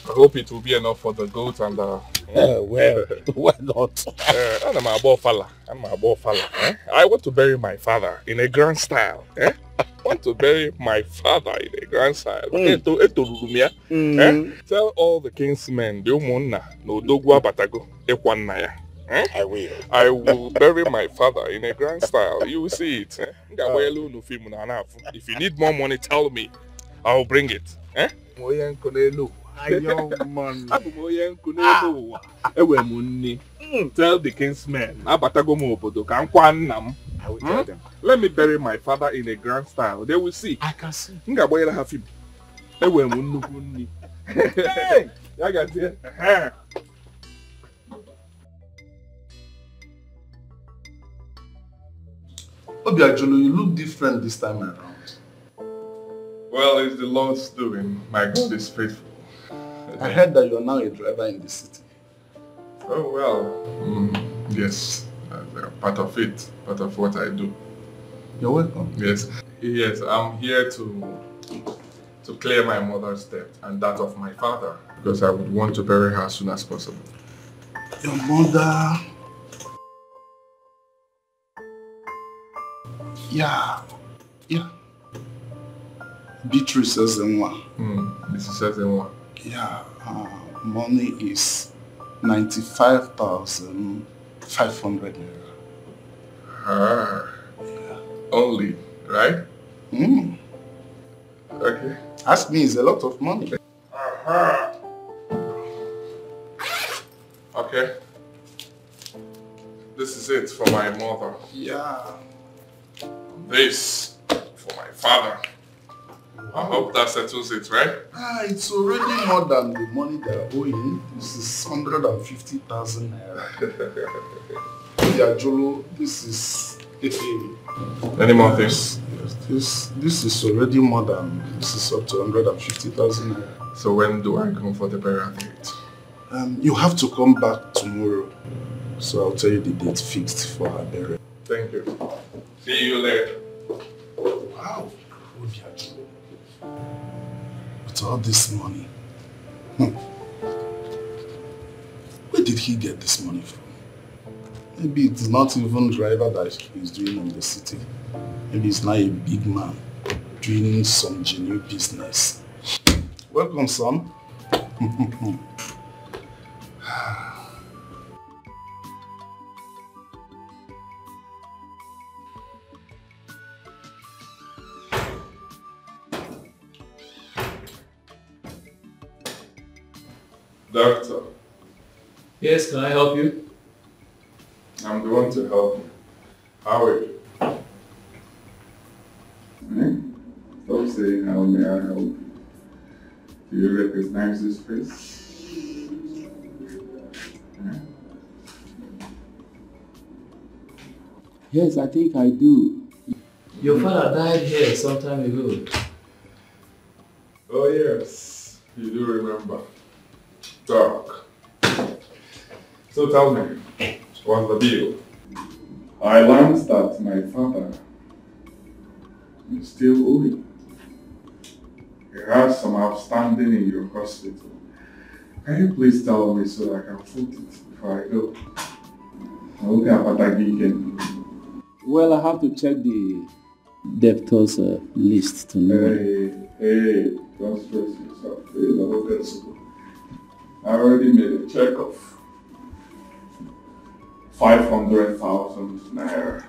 I hope it will be enough for the goat and the... Uh, well, why not? uh, I'm a fella. I'm a fella. Eh? I want to bury my father in a grand style. Eh? I want to bury my father in a grand style. Mm. Eto, eto rurumia. Mm. Eh? Tell all the kingsmen, the umunna, no dogwa batago, ekwanna ya. Eh? I will. I will bury my father in a grand style. You will see it. Eh? Ngabanyelu unu film na anafu. If you need more money, tell me. I will bring it. Eh? Onye nkụ n'elu. Abụ m onye nkụ n'elu ụwa. Enwere m nni. Tell the kingsmen. Abatago m obodo ka m kwa nna m. Hmm? Let me bury my father in a grand style. They will see. I can see. M ga-agbanyere ha film. Obiajulu, you look different this time around. Well, it's the Lord's doing. My God is faithful. I heard that you're now a driver in the city. Oh, well. Mm, yes. Uh, part of it. Part of what I do. You're welcome. Yes. Yes, I'm here to to clear my mother's debt and that of my father because I would want to bury her as soon as possible. Your mother... Yeah. Yeah. Beatrice Ezenwa. Hmm. Mrs. Ezenwa. Yeah. Uh, money is 95,500 naira. Her. Only, right? Mm. Okay. Ask me, it's a lot of money. Okay. This is it for my mother. Yeah. This for my father. I hope that settles it, right? Ah, it's already more than the money they're owing. This is 150,000 naira. yeah, Jolo, this is... Any more things? Yes, this, this is already more than... This is up to 150,000 naira. So when do I come for the burial date? Um, you have to come back tomorrow. So I'll tell you the date fixed for her burial. Thank you. See you later. Wow. Obiajulu. With all this money. Hmm. Where did he get this money from? Maybe it's not even driver that he's doing in the city. Maybe he's now a big man doing some genuine business. Welcome, son. Doctor, Yes, can I help you? I'm the one to help you. How are you? Eh? Stop saying how may I help you. Do you recognize this face? Yes, I think I do. Your father died here some time ago. Oh yes, you do remember. Doc. So tell me, what's the deal? I learned that my father is still owing. He has some outstanding in your hospital. Can you please tell me so that I can foot it before I go? I'm looking at Pataki again. Well, I have to check the debtors uh, list to know. Hey, hey, don't stress yourself. Hey, no offense. I already made a check of 500,000 naira.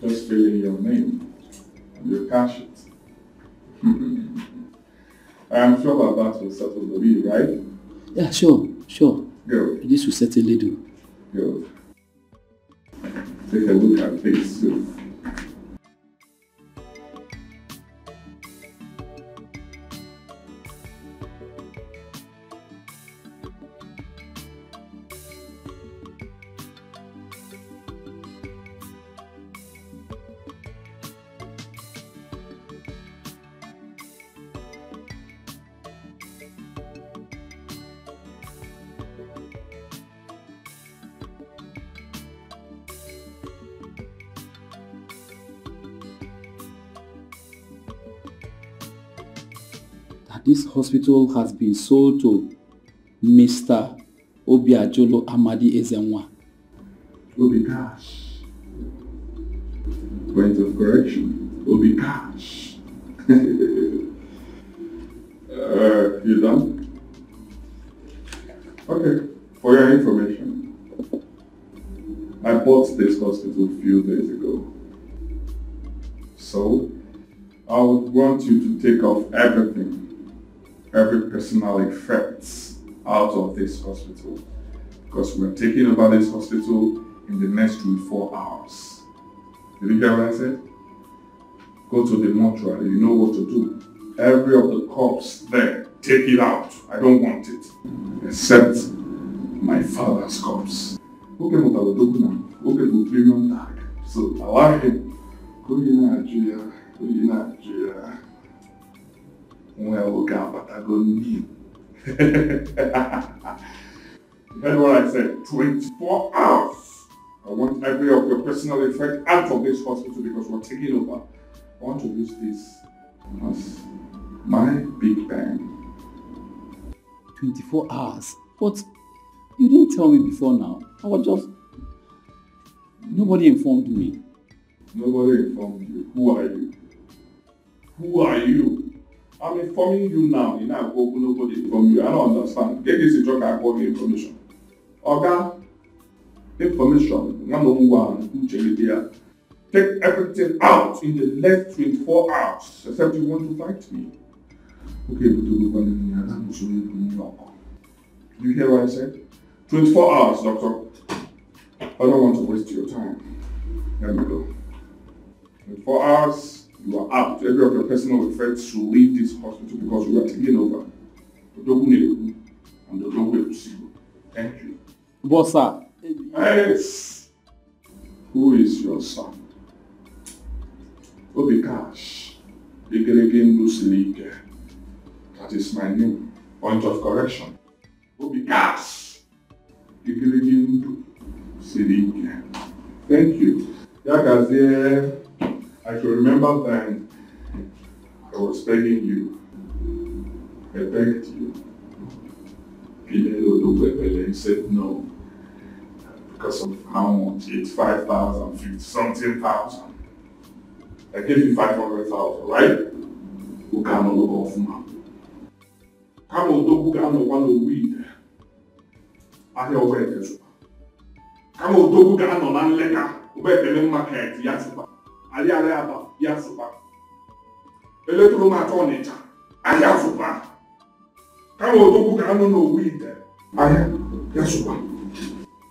Just fill in your name and you cash it. I am sure that that will settle the bill, right? Yeah, sure, sure. Good. This will certainly do. Good. Take a look at this too. Hospital has been sold to Mr. Obiajulu Amadi Ezenwa. Obi Cash. Point of correction. Obi uh, you done? Okay. For your information, I bought this hospital a few days ago. So, I would want you to take off everything, every personal effects out of this hospital. Because we're taking over this hospital in the next 24 hours. Did you hear what I said? Go to the mortuary, you know what to do. Every of the corpse there, take it out. I don't want it. Except my father's corpse. Okay, but I do now. Okay, but premium tag. So allow him. Go in Nigeria. Go in Nigeria. I go new. You heard what I said? 24 hours. I want every of your personal effect out of this hospital because we're taking over. I want to use this as my big bang. 24 hours. But you didn't tell me before now. I was just... Nobody informed me. Nobody informed you. Who are you? Who are you? I'm informing you now. You know, nobody informed you. I don't understand. Get this joke I call me information. Oga, information, one on one, who there. Take everything out in the next 24 hours, except you want to fight me. Okay, but you go in here, I'm show you New York. You hear what I said? 24 hours, doctor. I don't want to waste your time. Let me go. 24 hours, you are out. Every of your personal effects should leave this hospital because we are taking over. Odogu Neku and Odogu Ebusigo. Thank you. But sir, Yes. Who is your son? Obi Cash. Igerege Ndusilike. That is my name. Point of correction. Obi Cash. Igerege Ndusilike. Thank you. Yagazie, I can remember then I was begging you. I begged you. Pinelo Dubebele said no. because of how much? 85,000, 50 something thousand. I gave you 500,000, right? Who can look off man? Kama odogwu ga-anọkwa n'owu ite ahịa Ogbete zụta. Kama odogwu ga-anọ na nleka Ogbete market ya zụta. Ariara Aba ya zụta. Eletro maka Ọnịcha ahịa zụta. Kama odogwu ga-anọ n'owu ite ahịa ya zụta.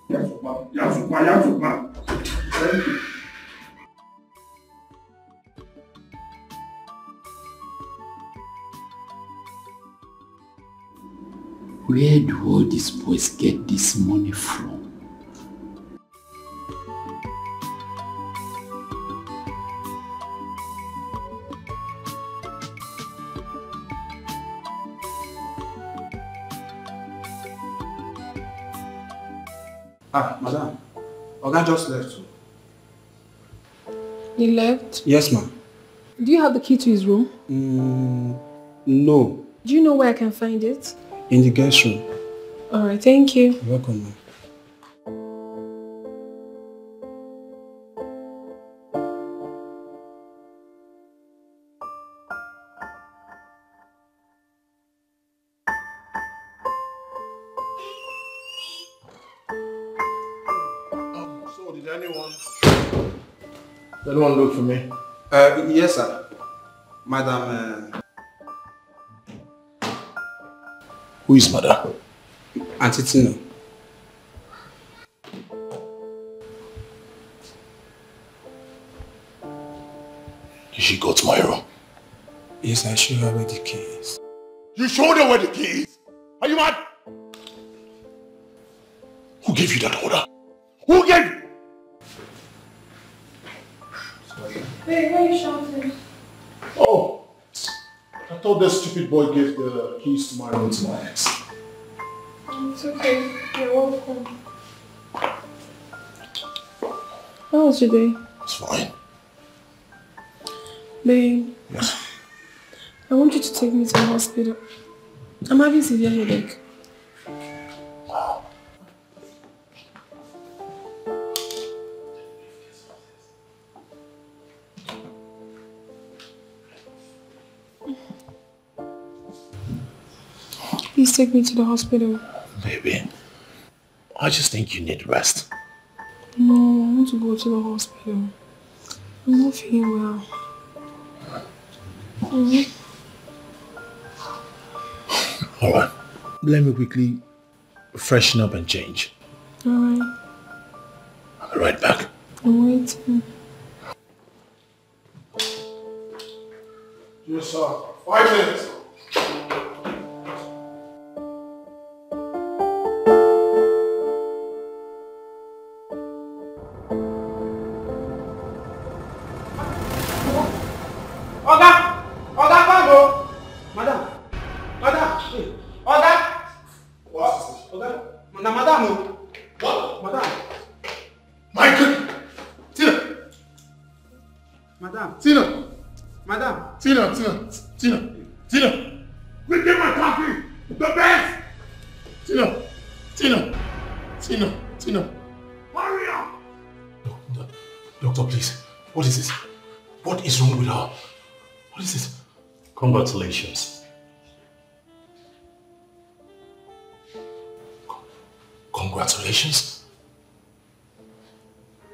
Ya zụta, ya zụta, ya zụta. Thank you. Where do all these boys get this money from? Ah, madam. Oga just left. He left? Yes, ma'am. Do you have the key to his room? Mm, no, Do you know where I can find it? in the guest room. Alright, thank you. You're welcome, ma'am. Did look for me? Uh, yes, sir. Madam, uh, Who is mother? Auntie Tina. Did she go to my room? Yes, I show her where the key is. You showed her where the key is. Are you mad? Who gave you that order? Who gave you? Hey, why are you shouting? Oh, I thought that stupid boy gave the keys to my room to my ex. It's okay. You're welcome. How was your day? It's fine. Babe. I want you to take me to the hospital. I'm having severe headache. Take me to the hospital. Baby, I just think you need rest. No, I want to go to the hospital. I'm not feeling well. Mhm. Alright. Let me quickly freshen up and change. Alright, I'll be right back. I'm waiting. Yes, sir. Five Congratulations.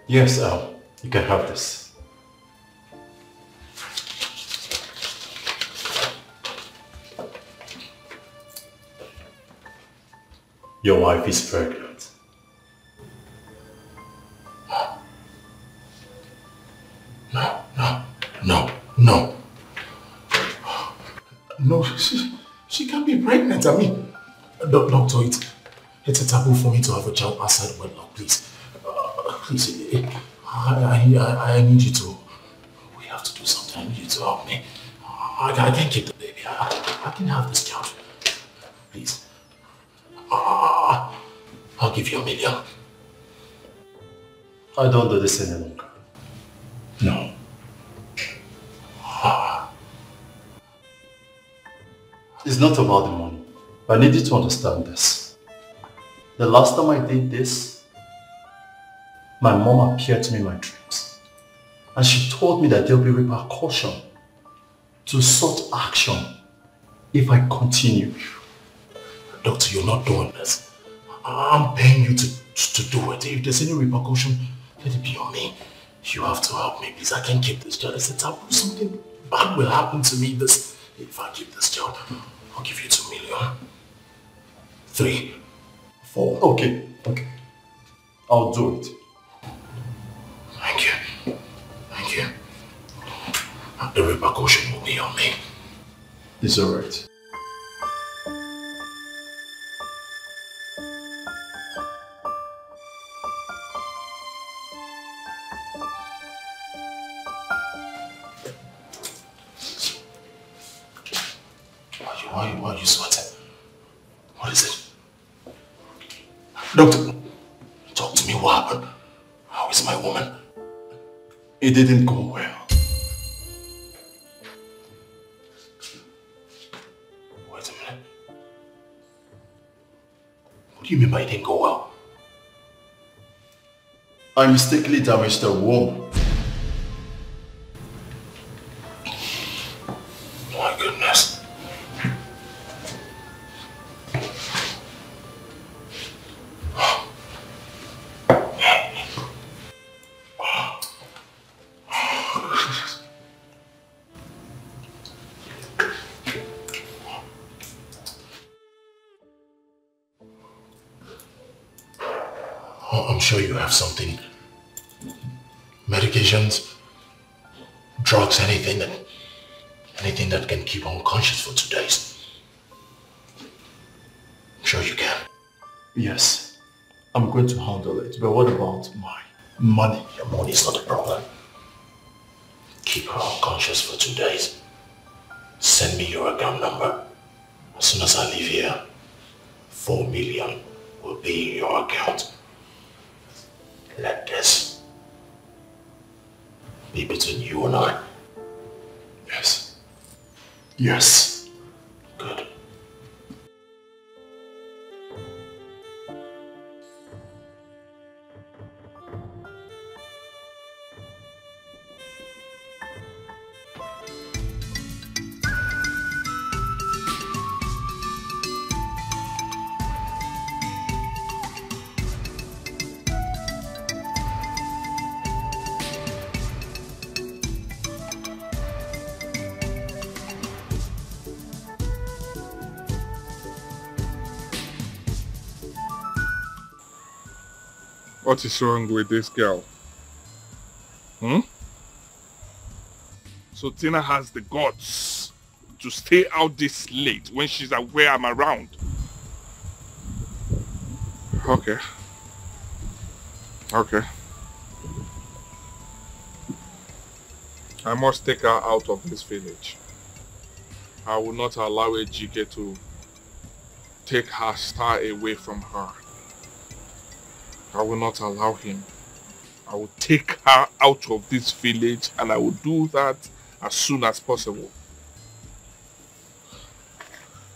Yes, Al, you can have this. Your wife is pregnant. No, no, no, no. No, she, she can't be pregnant. I mean, doc- doctor, it's, it's a taboo for me to have a child outside wedlock, please. Uh, please, eh, I, I, I, I need you to, we have to do something. I need you to help me. I, I can't keep the baby. I, I can have this child. Please. Ah, I'll give you a million. I don't do this any longer. No. It's not about the money. I need you to understand this. The last time I did this, My mom appeared to me in my dreams. And she told me that there'll be repercussion to such action if I continue. Doctor, you're not doing this. I'm paying you to, to do it. If there's any repercussion, let it be on me. You have to help me, please. I can't keep this job. It's something bad will happen to me this if I keep this job. I'll give you two million. Three. Four. Okay, okay. I'll do it. Thank you. Thank you. The repercussion will be on me. It's alright. Doctor, talk to me. What happened? How is my woman? It didn't go well. Wait a minute. What do you mean by it didn't go well? I mistakenly damaged her womb. What is wrong with this girl? Hmm? So Tina has the guts to stay out this late when she's aware I'm around. Okay. Okay. I must take her out of this village. I will not allow Ejike to take her star away from her. I will not allow him. I will take her out of this village and I will do that as soon as possible.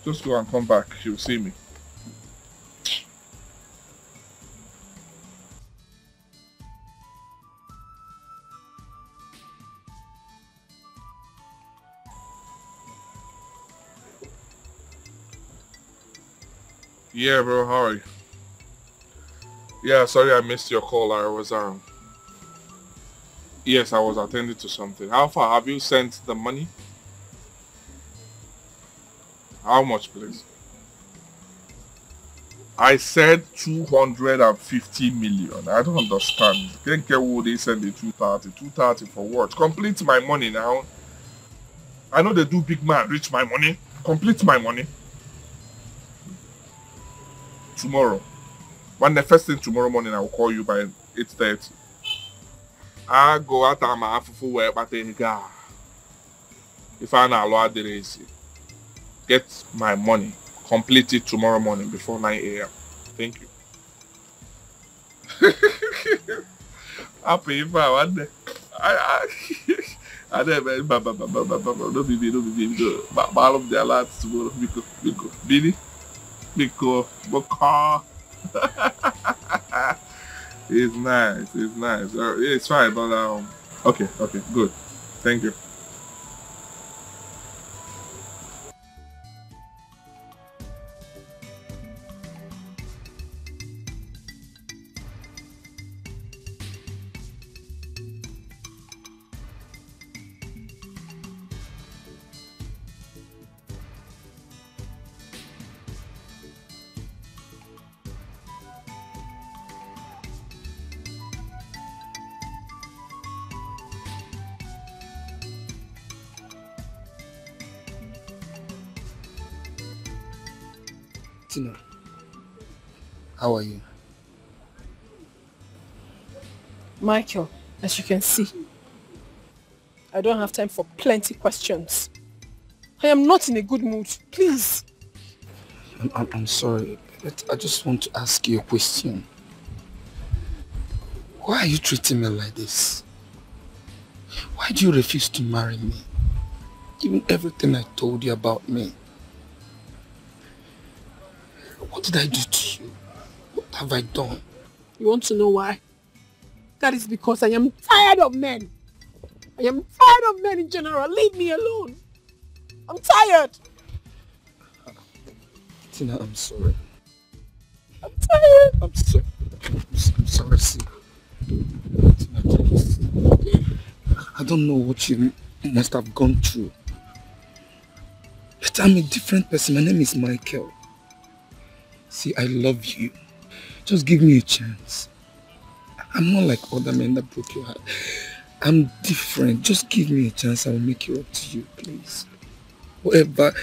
Just go and come back. She'll see me. Yeah, bro. How are you? Yeah, sorry I missed your call. I was um. Yes, I was attending to something. How far have you sent the money? How much, please? I said 250 million. I don't understand. Can't get who they send the 230. 230 for what? Complete my money now. I know they do big man, reach my money. Complete my money. Tomorrow. When the first thing tomorrow morning, I will call you by 8.30. I go out of my afufu wee but. If I na-alụ adịrị ezi. Get my money. Complete it tomorrow morning before 9 a.m. Thank you. Happy ife a nwanne. I na-eme mba mba mba mba mba mba no be me no be me no gbalụ m the alert tomorrow biko biko bili biko boko It's nice. It's nice. Uh, it's fine, but um. Okay. Okay. Good. Thank you. Michael, as you can see, I don't have time for plenty questions. I am not in a good mood. Please. I'm, I'm, I'm sorry, but I just want to ask you a question. Why are you treating me like this? Why do you refuse to marry me? Given everything I told you about me. What did I do to you? What have I done? You want to know why? That is because I am tired of men. I am tired of men in general. Leave me alone. I'm tired. Tina, I'm sorry. I'm tired. I'm sorry. I'm sorry, see. Tina, please. I don't know what you must have gone through. But I'm a different person. My name is Michael. See, I love you. Just give me a chance. I'm not like other men that broke your heart. I'm different. Just give me a chance. I will make it up to you, please. Whatever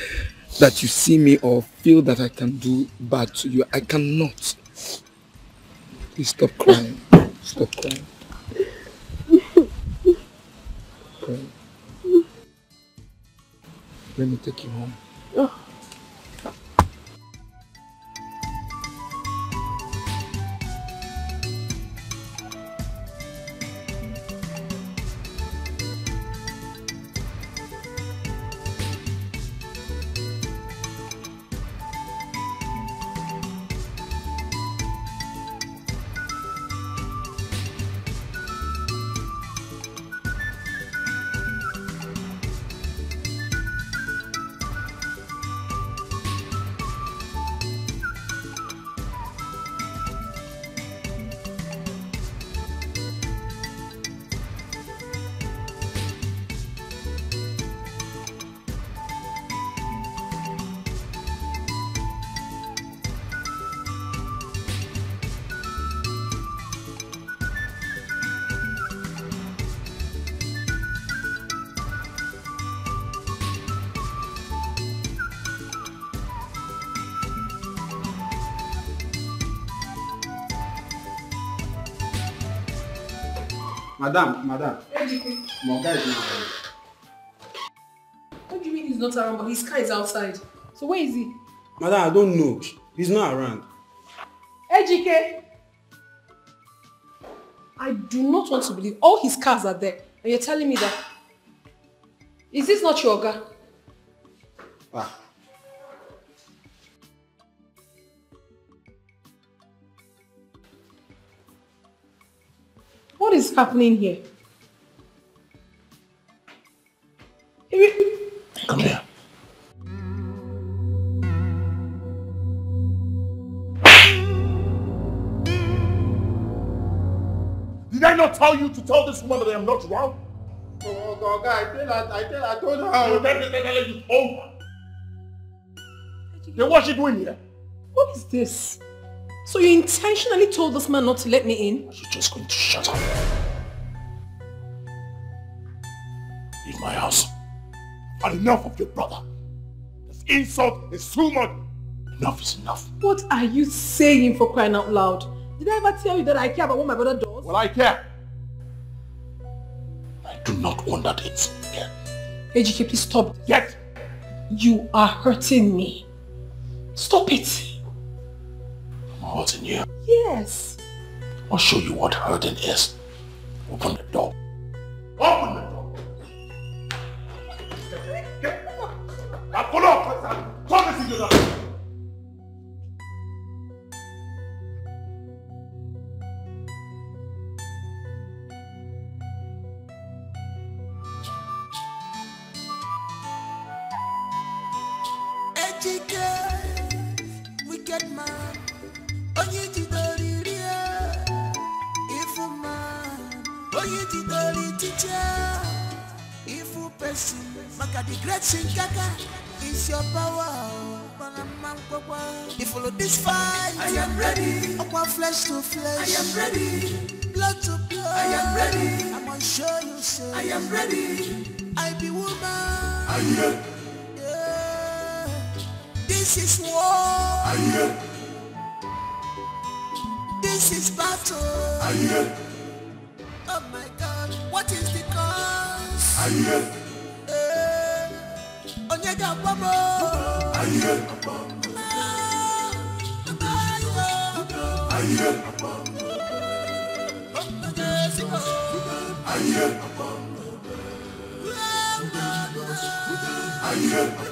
that you see me or feel that I can do bad to you, I cannot. Please stop crying. Stop crying. crying. Let me take you home. Oh. Madam, madam. My guy is not around. What do you mean he's not around? But his car is outside. So where is he? Madam, I don't know. He's not around. Ejike! I do not want to believe all his cars are there. And you're telling me that. Is this not your guy? Ah. What is happening here? Come here. Did I not tell you to tell this woman that I am not around? Oh, God, I tell her, I tell her, I told her. You tell me that you told her. Then what's she doing here? What is this? So you intentionally told this man not to let me in? You're just going to shut up. Leave my house. Had enough of your brother. This insult is too much. Enough is enough. What are you saying for crying out loud? Did I ever tell you that I care about what my brother does? Well, I care. I do not want that insult again. Ejike, please stop. Yet. You are hurting me. Stop it. Hurting you. Yes. I'll show you what hurting is. Open the door. Open the door. Now nature. Evil person, maka the great Shinkaka is your power. You follow this fight. I am ready. Upon flesh to flesh. I am ready. Blood to blood. I am ready. I'm gonna show you, say. I am ready. I be woman. I am. Yeah. This is war. I am. This is battle. I am. Onye ga-agwa m? I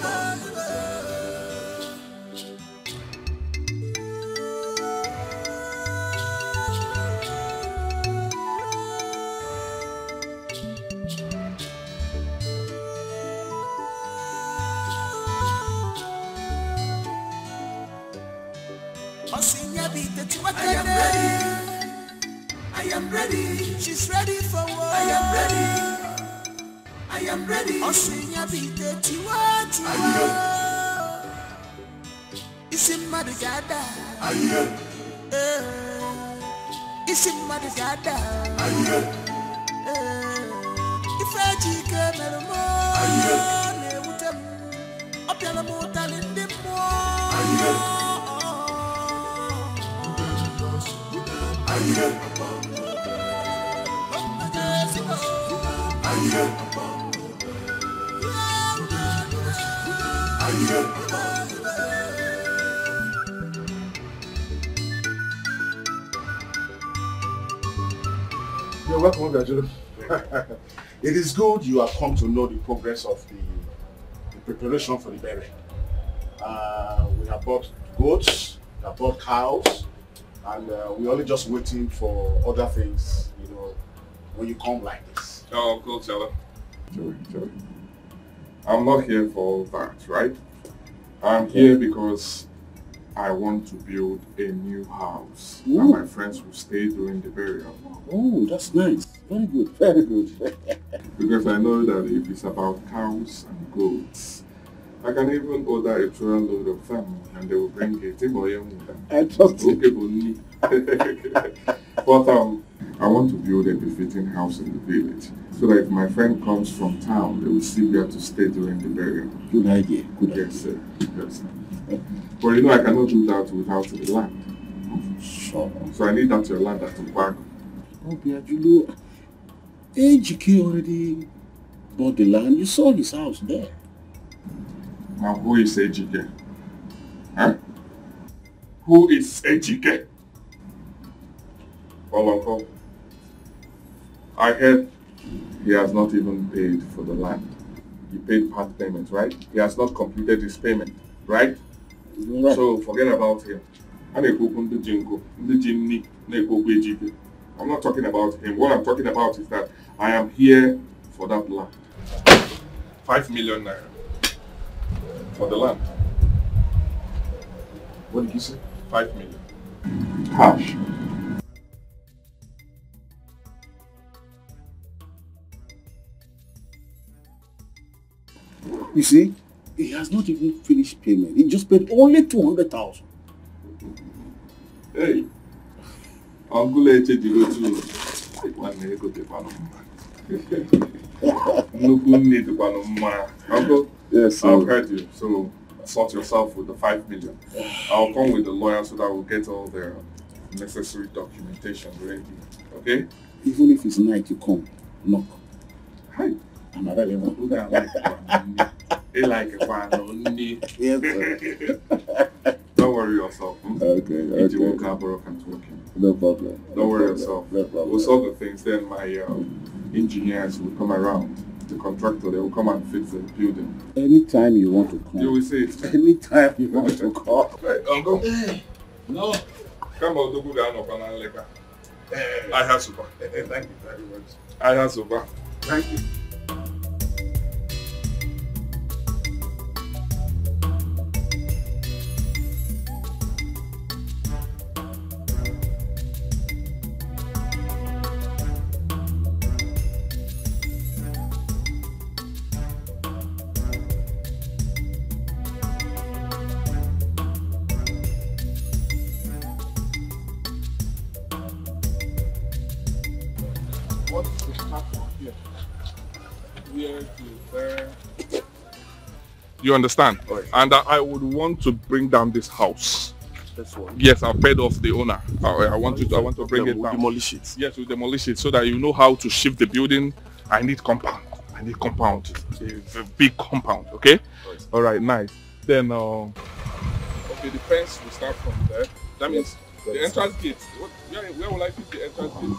She's ready for war. I am ready. I am ready. Beat the tiwa tiwa. Isi mmadụ ga-ada. Eh, Isi mmadụ ga-ada. Eh, Ife ji ike mere m na-ewute m. Ọ bịara m ụtalị ndị mmụọ. You're welcome, Obiajulu. it is good you have come to know the progress of the, the preparation for the burial. Uh, we have bought goats, we have bought cows, and uh, we're only just waiting for other things, when you come like this. Oh, Uncle Teller. Joey, Joey. I'm not here for all that, right? I'm here because I want to build a new house and my friends will stay during the burial. Oh, that's nice. Very good, very good. Because I know that if it's about cows and goats, I can even order a truck load of them and they will bring it. I trust you. Okay, but But um, I want to build a befitting house in the village so that if my friend comes from town, they will be able to stay during the burial. Good idea. Good yes, sir. Yes, sir. But you know, I cannot do that without the land. Sure. So I need that your land at Tupac. Obiajulu, Ejike already bought the land. You saw his house there. Now, who is Ejike? Huh? Who is Ejike? Well, uncle, I heard he has not even paid for the land. He paid part payment, right? He has not completed his payment, right? right. So forget about him. A na-ekwokwu ndị ji nkụ, ndị ji nni na-ekwokwu Ejike. I'm not talking about him. What I'm talking about is that I am here for that land. Five million naira for the land. What did you say? Five million. Cash. You see, he has not even finished payment. He just paid only 200,000. Hey, Uncle Eche jiri otu nwanne ego dịkwanụ mma. Nnukwu nne dịkwanụ mma. Uncle, Yes, I've heard you. So sort yourself with the five million. I'll come with the lawyer so that we'll get all the necessary documentation ready. Okay? Even if it's night, you come, knock. Hi. I'm available. He like it, fine. Yes, sir. Don't worry yourself. Hmm? Okay, Iji okay. nwoke abụrụ ka nwoke. No problem. Don't worry problem. yourself. No problem. We'll solve the things. Then my um, engineers will come around. The contractor, they will come and fix the building. Anytime you want to come. You will see it. Anytime you want to come. Hey, uncle. No. Come on, Dogu ga-anọkwa na nleka. Ahịa super. Thank you very much. Ahịa super. Thank you. You understand? And I, I would want to bring down this house. This one. Yes, I've paid off the owner. I, I want to. I want to bring it we'll down. demolish it. Yes, we'll demolish it so that you know how to shift the building. I need compound. I need compound. A, a big compound. Okay. All right. Nice. Then, um, okay, the fence will start from there. That means the entrance gate. What, where, where will I put the entrance gate?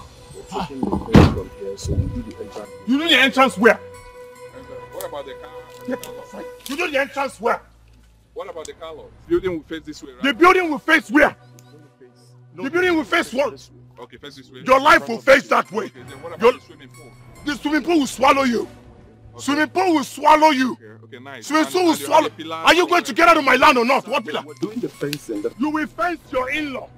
Taking the fence from here, so do the entrance. You know the entrance where? Uh, what about the car? Get outside. You know the entrance where? What about the car lot? Building will face this way, right? The building will face where? The building will face what? Okay, face this way. Your life will face that way. Okay, then what about Your, the swimming pool? the swimming pool will swallow you. Swimming pool will swallow you. Okay, nice. Swimming pool will and you swallow. pillar- Are you going to get out of my land or not? What pillar? We're doing the fencing. The You will fence your in-law.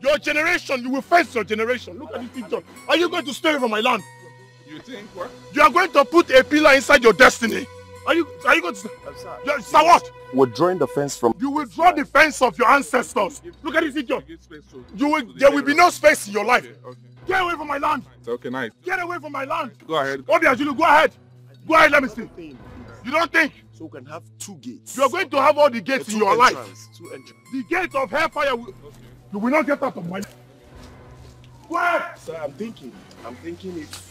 Your generation, you will fence your generation. Look at this picture. Are you going to stay from my land? You think what? You are going to put a pillar inside your destiny. Are you are you going to Yeah, sir what? We're drawing the fence from. You will draw the fence of your ancestors. Look at this picture. You will there will be no space in your life. Get away from my land. Okay, nice. Get away from my land. Go ahead. Obiajulu, go ahead. Go ahead, let me see. You don't think So we can have two gates. you are going to have all the gates Or in two your life? Two entrance. The gate of hellfire will, you will not get out of my Go ahead. Sir, I'm thinking. I'm thinking it's.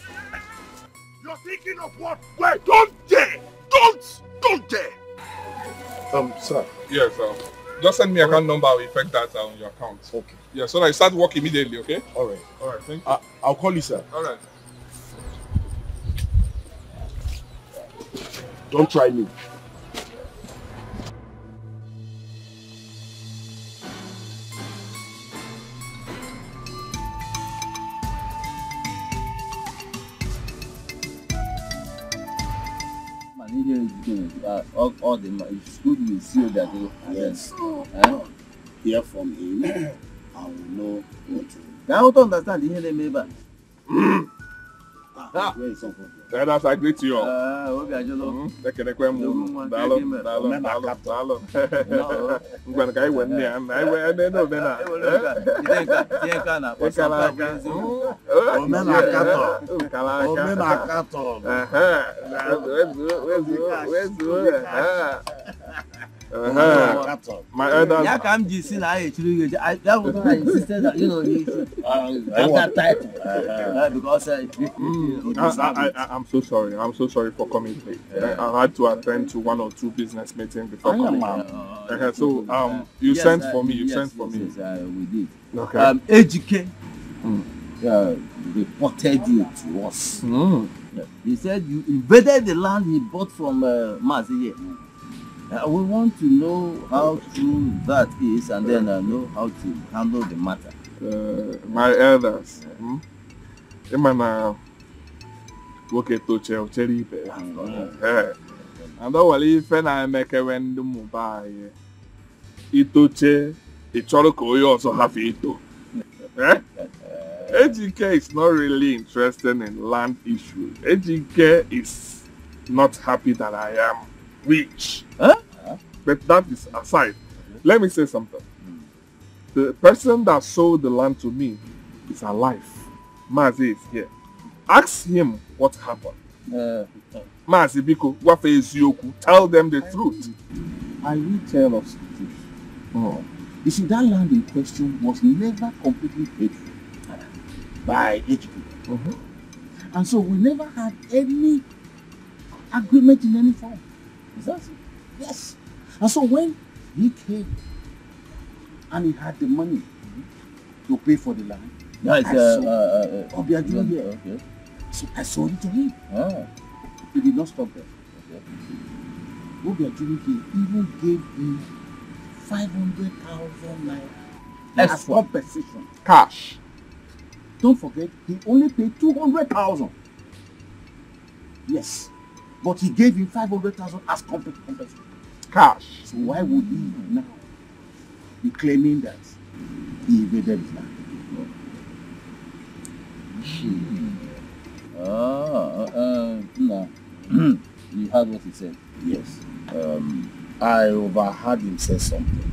You're thinking of what? Wait, don't dare! Don't! Don't dare! Um, sir. Yes, um, just send me account number. I'll effect that on your account. Okay. Yeah, so that you start work immediately, okay? All right. All right, thank you. I, I'll call you, sir. All right. Don't try me. Here is good. Uh, all, all the it's good you see that they Yes. Eh? Hear from him. I will know what to do. Now, I don't understand ebe a. Ah, where is something? Elders, I greet you all. Ah, obi ajọlọ. Ekelekwe m unu. Daalụ, daalụ, daalụ, daalụ. Ngwanụ ka anyị wee nne ya, na anyị wee nne na omenala. Tinye nka tinye nka a na-akpọ Ịkara Sapa aka. Ezeoku. Omenakatọ. Ịkara aka. Omenakatọ. Ehe, daalụ, wezuo, wezuo, wezuo, ehe. Ehe. My elders, Ya ka m ji si na anyị echiri gị eche. I- That was why I insisted that, you know, he should have that title. Uh, because uh, he- he I, deserve I, it. I, I'm so sorry. I'm so sorry for coming late. I had to attend to one or two business meetings before I coming. ma'am. Uh, so um, you Yes, sent uh, for me. You yes, sent for yes, me. Yes, uh, we did. Okay. Um, Ejike uh, reported you to us. Mm. Yeah. He said you invaded the land he bought from uh, Mazi here. Uh, we want to know how true that is and then uh, know how to handle the matter. Uh, my elders. Hmm? Ịma na nwoke tochie ochere ibe ya. Eh. Ada nwere ife na-emekewe ndị mmụba anyị. Itoche, ị chọrọ ka onye ọzọ hafụ ito. Eh? Ejike is not really interested in land issues. Ejike is not happy that I am rich. But that is aside. Let me say something. The person that sold the land to me is alive. Mazi is here. Ask him what happened. Uh, Mazi Biko, wafe eziokwu. Tell them the truth. I will tell us the truth. You see, that land in question was never completely paid for by Ejike. And so we never had any agreement in any form. Is? Yes. And so when he came and he had the money to pay for the land, That is, I uh, saw uh, uh, yeah, Obiajulu here. okay. So I sold it to him. Ah. He did not stop there. Okay. Obiajulu here even gave him 500,000 naira as Extra. compensation. Cash. Don't forget, he only paid 200,000. Yes. But he gave him 500,000 as comp- compensation. Cash. So why would he now be claiming that he invaded his land? Ah, uh, no. you heard what he said. Yes. Um, I overheard him say something,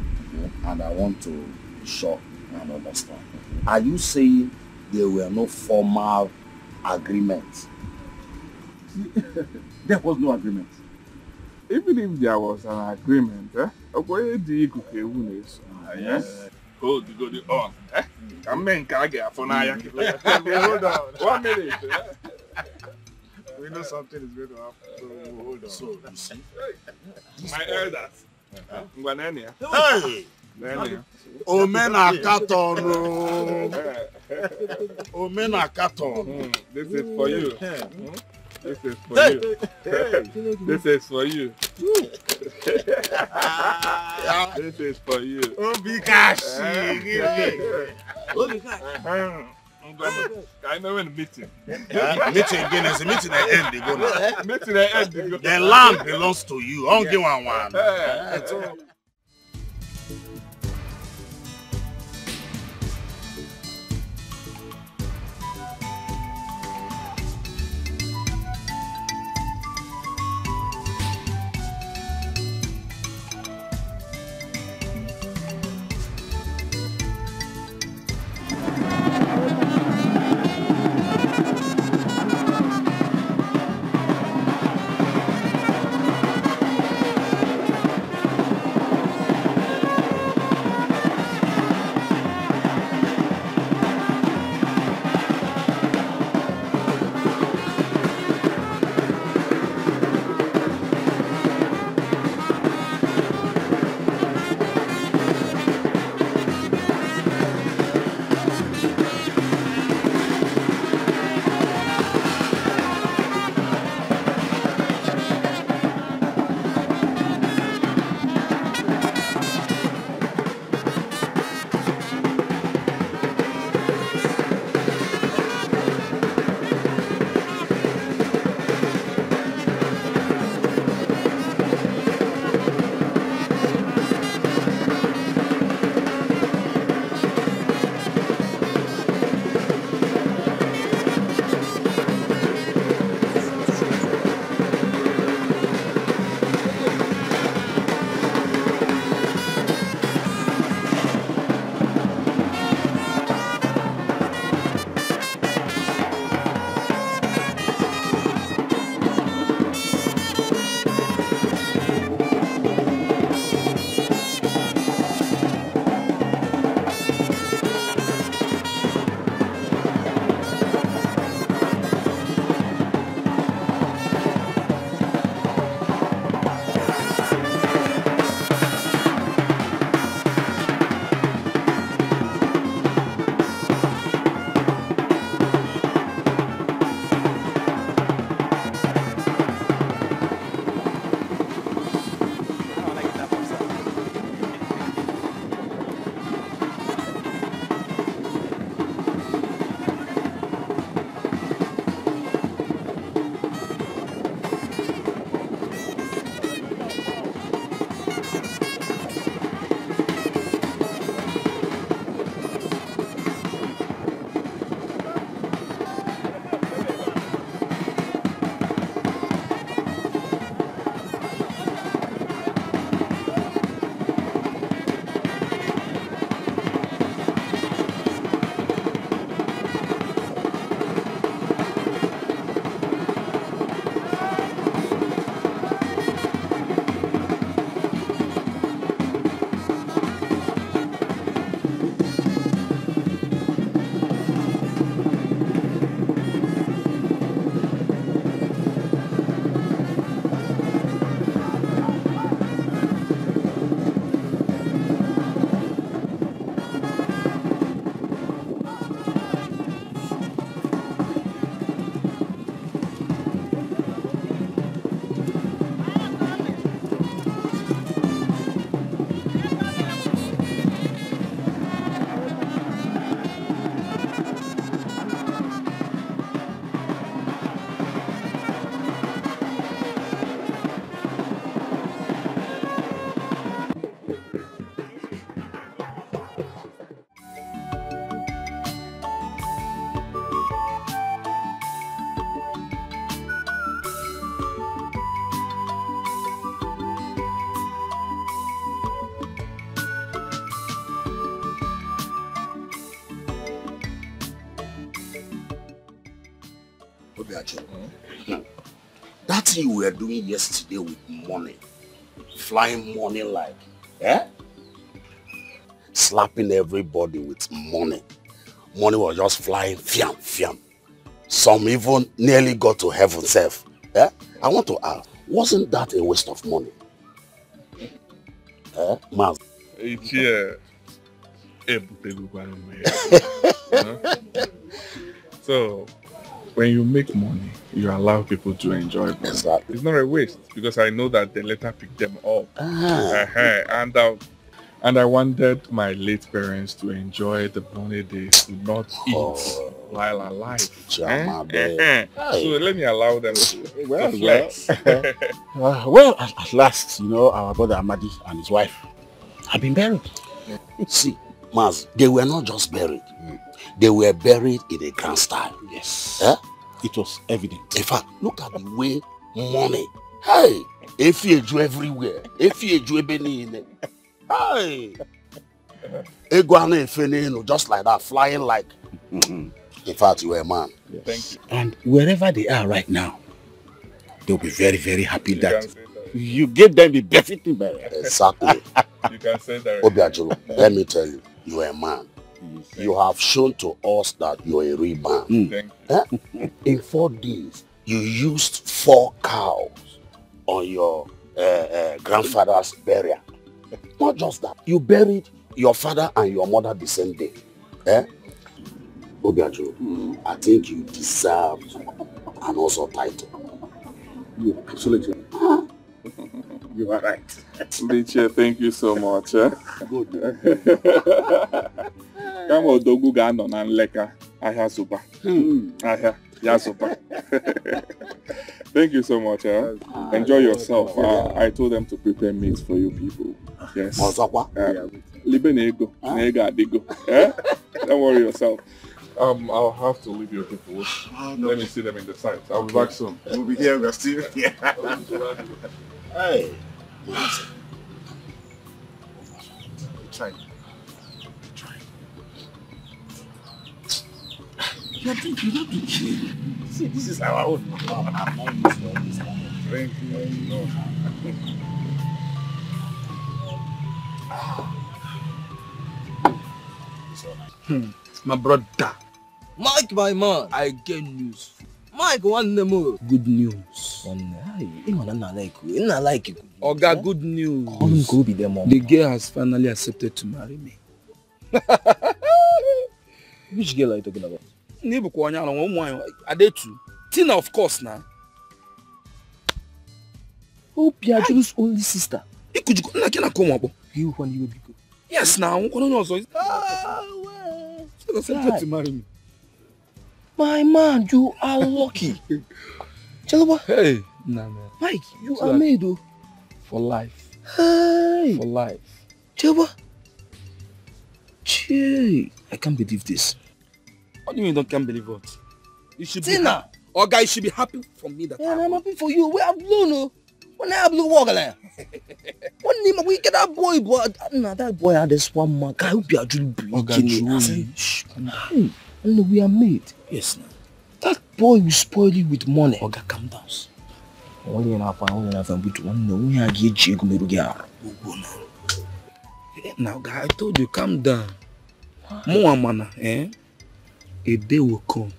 and I want to be sure and understand. Are you saying there were no formal agreement. There was no agreement. Even if there was an agreement, eh? Okoye dị ikuku ewu na-eso. yes. Hold go the on. Eh? Ka mme nke a ga-afụ n'anya kịta. Hold on. One minute. eh? We know something is going to happen, so we'll hold on. So, you see? My elders. Ngwa nene ya. Hey! Nene ya. Omenakatọnụ. Omenakatọnụ. This is for you. Hmm? This is for you. This is for you. This is for you. Obi kashi, Eh? gịnị? Obi Hmm. Ngwa m- Ka anyị meeting. Eh, meeting again is the meeting at end go now. Meeting at end go. The land belongs to you. I don't give one one. You were doing yesterday with money, flying money like, eh? Slapping everybody with money. Money was just flying, fiam, fiam. Some even nearly got to heaven self. Eh? I want to ask, wasn't that a waste of money? Eh? Maz, Ichie ebutegokwana m ya. Huh? So, when you make money, you allow people to enjoy them. Exactly. It's not a waste because I know that they later pick them up. Ah. Uh-huh. And uh, and I wanted my late parents to enjoy the money they could not eat while alive. Chama, Eh? babe. Uh-huh. So let me allow them to, Well, to flex. Uh, well, at, at last, you know, our brother Amadi and his wife have been buried. See, Maz, they were not just buried. They were buried in a grand style. Yes. Eh? It was evident. In fact, look at the way money. Hey, Efieju everywhere. Efieju ebe niile. Hey. Ego a na-efe n'elu, just like that, flying like. In fact, you were a man. Thank you. And wherever they are right now, they'll be very, very happy You that that. you gave them the befitting burial. Exactly. You can say that. Obiajulu, let me tell you, you are a man. You have shown to us that you're a real man. Thank Eh? In four days, you used four cows on your uh, uh, grandfather's burial. Not just that, you buried your father and your mother the same day. Eh? Obiajulu, I think you deserved an also title. You absolutely. You are right. Lichie, thank you so much. Eh? Good. Kama odogwu ga-anọ na nleka ahịa zụba. Ahịa ya zụba. Thank you so much. Eh? Enjoy yourself. Uh, I told them to prepare meat for you people. Yes. Ọzọkwa? Uh, libe na ego. Na ego adịgo. Eh? Don't worry yourself. Um, I'll have to leave your people. Let me see them in the site. I'll be back soon. We'll be here, we're still here. Hey. Try. You are thinking, you don't be kidding. See, this is our own. I'm not used to all this. Thank you. No. Hmm. My brother, Mike, my man. I get news. Mike, nwanne m o. Good news. Ịma na nna like. Nna like. Oga, good news. Ọnụ nke obi dị mọ. The girl has finally accepted to marry me. Which girl are you talking about? Na ịbụkwa onye ala nwa ụmụ nwanyị Adetu. Tina of course na. Are Juru's only sister. Ikujikọ nna gị na-akọ ụmụ biko. Yes na nwụkwara onye ọzọ. Accepted to marry me. My man, you are lucky. Chalaba. Hey, nah man. Mike, you So are made o. For life. Hey. For life. Chalaba. Chey, I can't believe this. What do you mean you don't can't believe what? You should be Tina. happy. Oga, you should be happy for me that Yeah, I'm happy for you. We have blown o. When I have blown walk along. When him we get that boy, boy, nah, that boy had this one man. I hope are bleaching it. I said, shh, hey, hmm. And we are made. Yes, now. That boy will spoil you with money. Oga, calm down. Only enough, only enough, and but one no, we are get you go meru gyara. Now, guy, I told you, calm down. More mana, eh? A day will come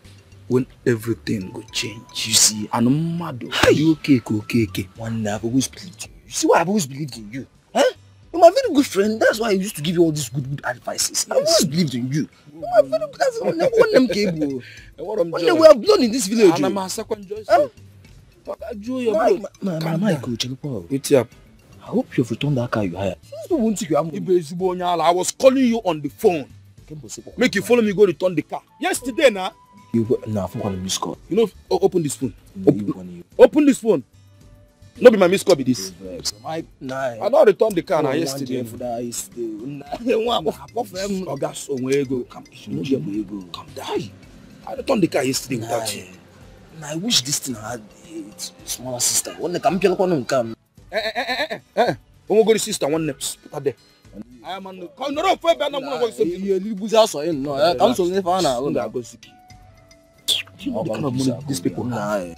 when everything will change. You see, and mmadụ dị oke ka okeke. One I've always believed in you. You see why I've always believed in you? Huh? You're my very good friend. That's why I used to give you all these good, good advices. I've always believed in you. You're my very good. That's one one them cable. One day we have blown in this village. Ana m oh. asakwa njọ isi. Huh? Maka jụọ ya Mike, bro. my, my, Calm my, down. Mike, Chelukwa. Wetin happen? I hope you've returned that car you hired. Since no one think you have Ibe ezigbo onye ala. I was calling you on the phone. Make you follow me go return the car. Yesterday na. You go, nah, I forgot to miss call. You know, o- open this phone. Open, open this phone. No be my miss call be this. Mike, nah. I don return the car na Oh, one yesterday. day for that yesterday. Nah, one apart from Oga so nwe ego. no get my ego. Calm down. I returned the car yesterday without you. Nah, I wish this thing had a smaller sister. One day come piano kono nkam. Eh eh eh eh eh. eh. Omogori sister one neps. Put her there. I am on the. Ka nọrọ ofu ebe a na mụ na nwa isi. Ihe libuzi asọ yin no. Ka m so nyefe a na-ahụ na. Nga-agọzi gị. Do you know the kind of money these people have?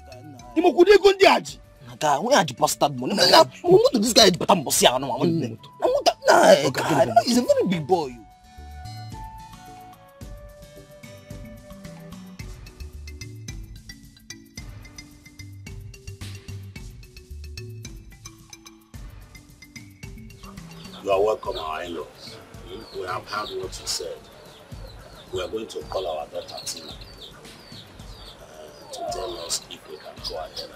Imokude ego ndị a ji. Guy, when I ji bastard money, na na moto this guy bata mbosi ya no ma nne. Na moto na guy, he's a very big boy. You are welcome, our in-laws. We have heard what you said. We are going to call our daughter Tina uh, to tell us if we can go ahead and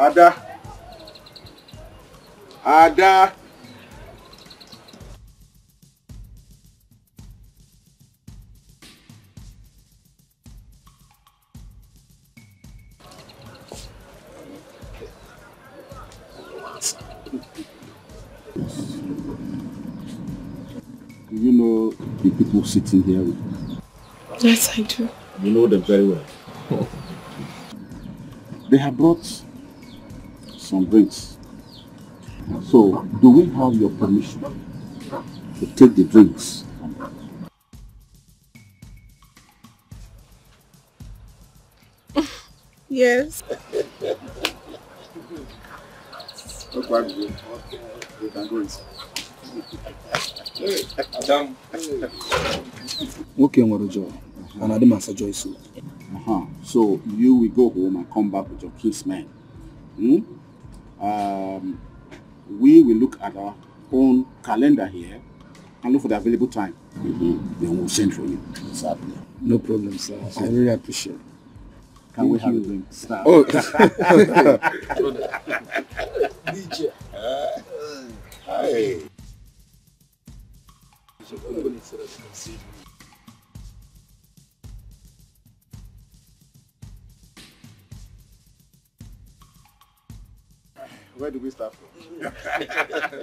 Ada. Ada. Do you know the people sitting here with you? Yes, I do. You know them very well. they have brought some drinks. So, do we have your permission to take the drinks? Yes. No problem. You can go inside. Madam. Okay, Nworojo. And Adam answer Joyce. Uh-huh. So, you will go home and come back with your kinsmen. Hmm? Um, we will look at our own calendar here and look for the available time. Mm-hmm. Then we'll send for you. Exactly. No problem, sir. I really appreciate it. Can we have you. a drink? Stop. Oh. DJ. Hey. Where do we start from?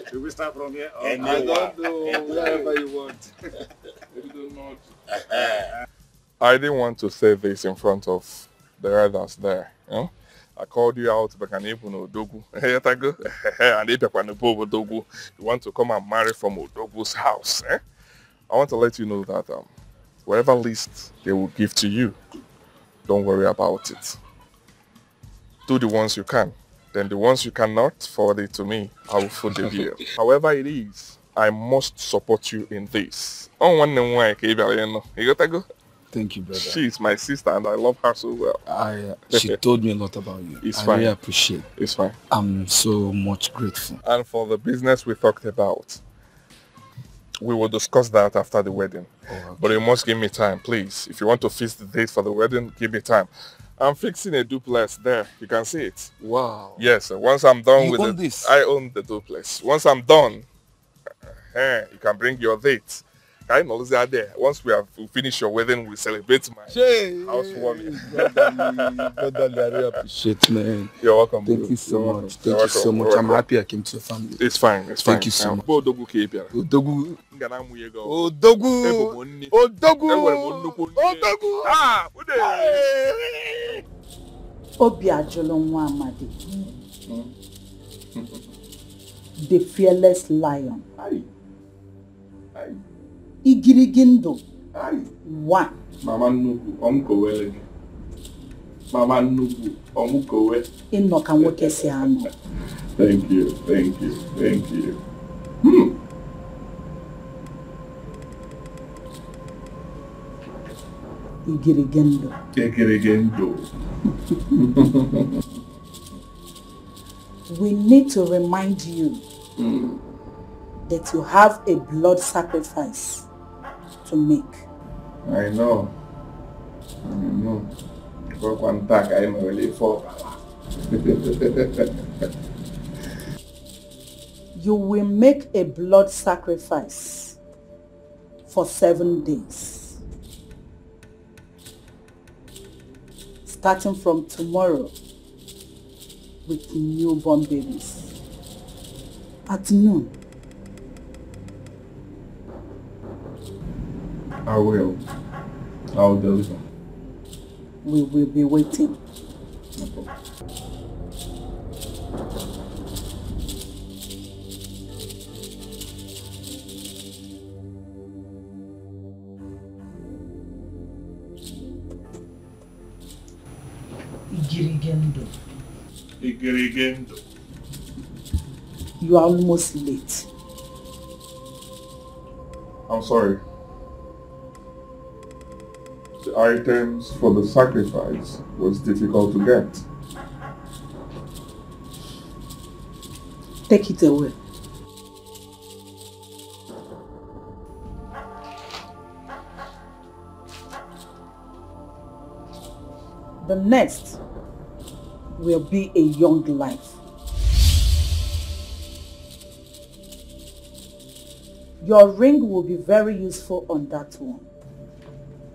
do we start from here? or- Anywhere. I don't know. Wherever you want. Maybe do not. I didn't want to say this in front of the others there. You know? I called you out back and even Odogu. Yatago. and Ipekwanobo Odogu. You want to come and marry from Odogu's house. Eh? I want to let you know that um, whatever list they will give to you, don't worry about it. Do the ones you can. Then the ones you cannot, forward it to me. I will foot the bill. However it is, I must support you in this. Oh, one and one, you got to go. Thank you, brother. She is my sister and I love her so well. I, uh, she told me a lot about you. It's I fine. really appreciate It's fine. I'm so much grateful. And for the business we talked about, we will discuss that after the wedding. But you must give me time, please. If you want to fix the date for the wedding, give me time. I'm fixing a duplex there. You can see it. Wow. Yes. uh, Once I'm done You with own it, this? I own the duplex. Once I'm done, eh, you can bring your date. I know that there. Once we have finished your wedding, we celebrate my housewarming. brotherly, I really appreciate man. You're welcome. Thank bro. you so You're much. welcome. Thank You're you so much. I'm happy I came to your family. It's fine. It's fine. Thank you so much. Bo Odogwu ka ị bịara. Odogwu. Nga na amụ ego. Odogwu. Ebu m nne. Odogwu. Enwere m nnukwu nne. Odogwu. Ah, ude. obi ajụlụ nwa amadi the fearless lion igirigi ndụ one Mama nnukwu, ọ m kowere. Mama nnukwu, ọ m kowe. ịnọ ka nwoke si anọ Thank you, thank you, thank you. Hmm. igirigi ndụ Ekirigi ndụ. we need to remind you that you have a blood sacrifice to make I know. I know. Nta ka anyị merele ife ọbara. you will make a blood sacrifice for seven days. Starting from tomorrow with newborn babies. At noon, I will. I'll do so. We will be waiting. Okay. Igirigendo. Igirigendo. You are almost late. I'm sorry. Items for the sacrifice was difficult to get. Take it away. The next will be a young life. Your ring will be very useful on that one.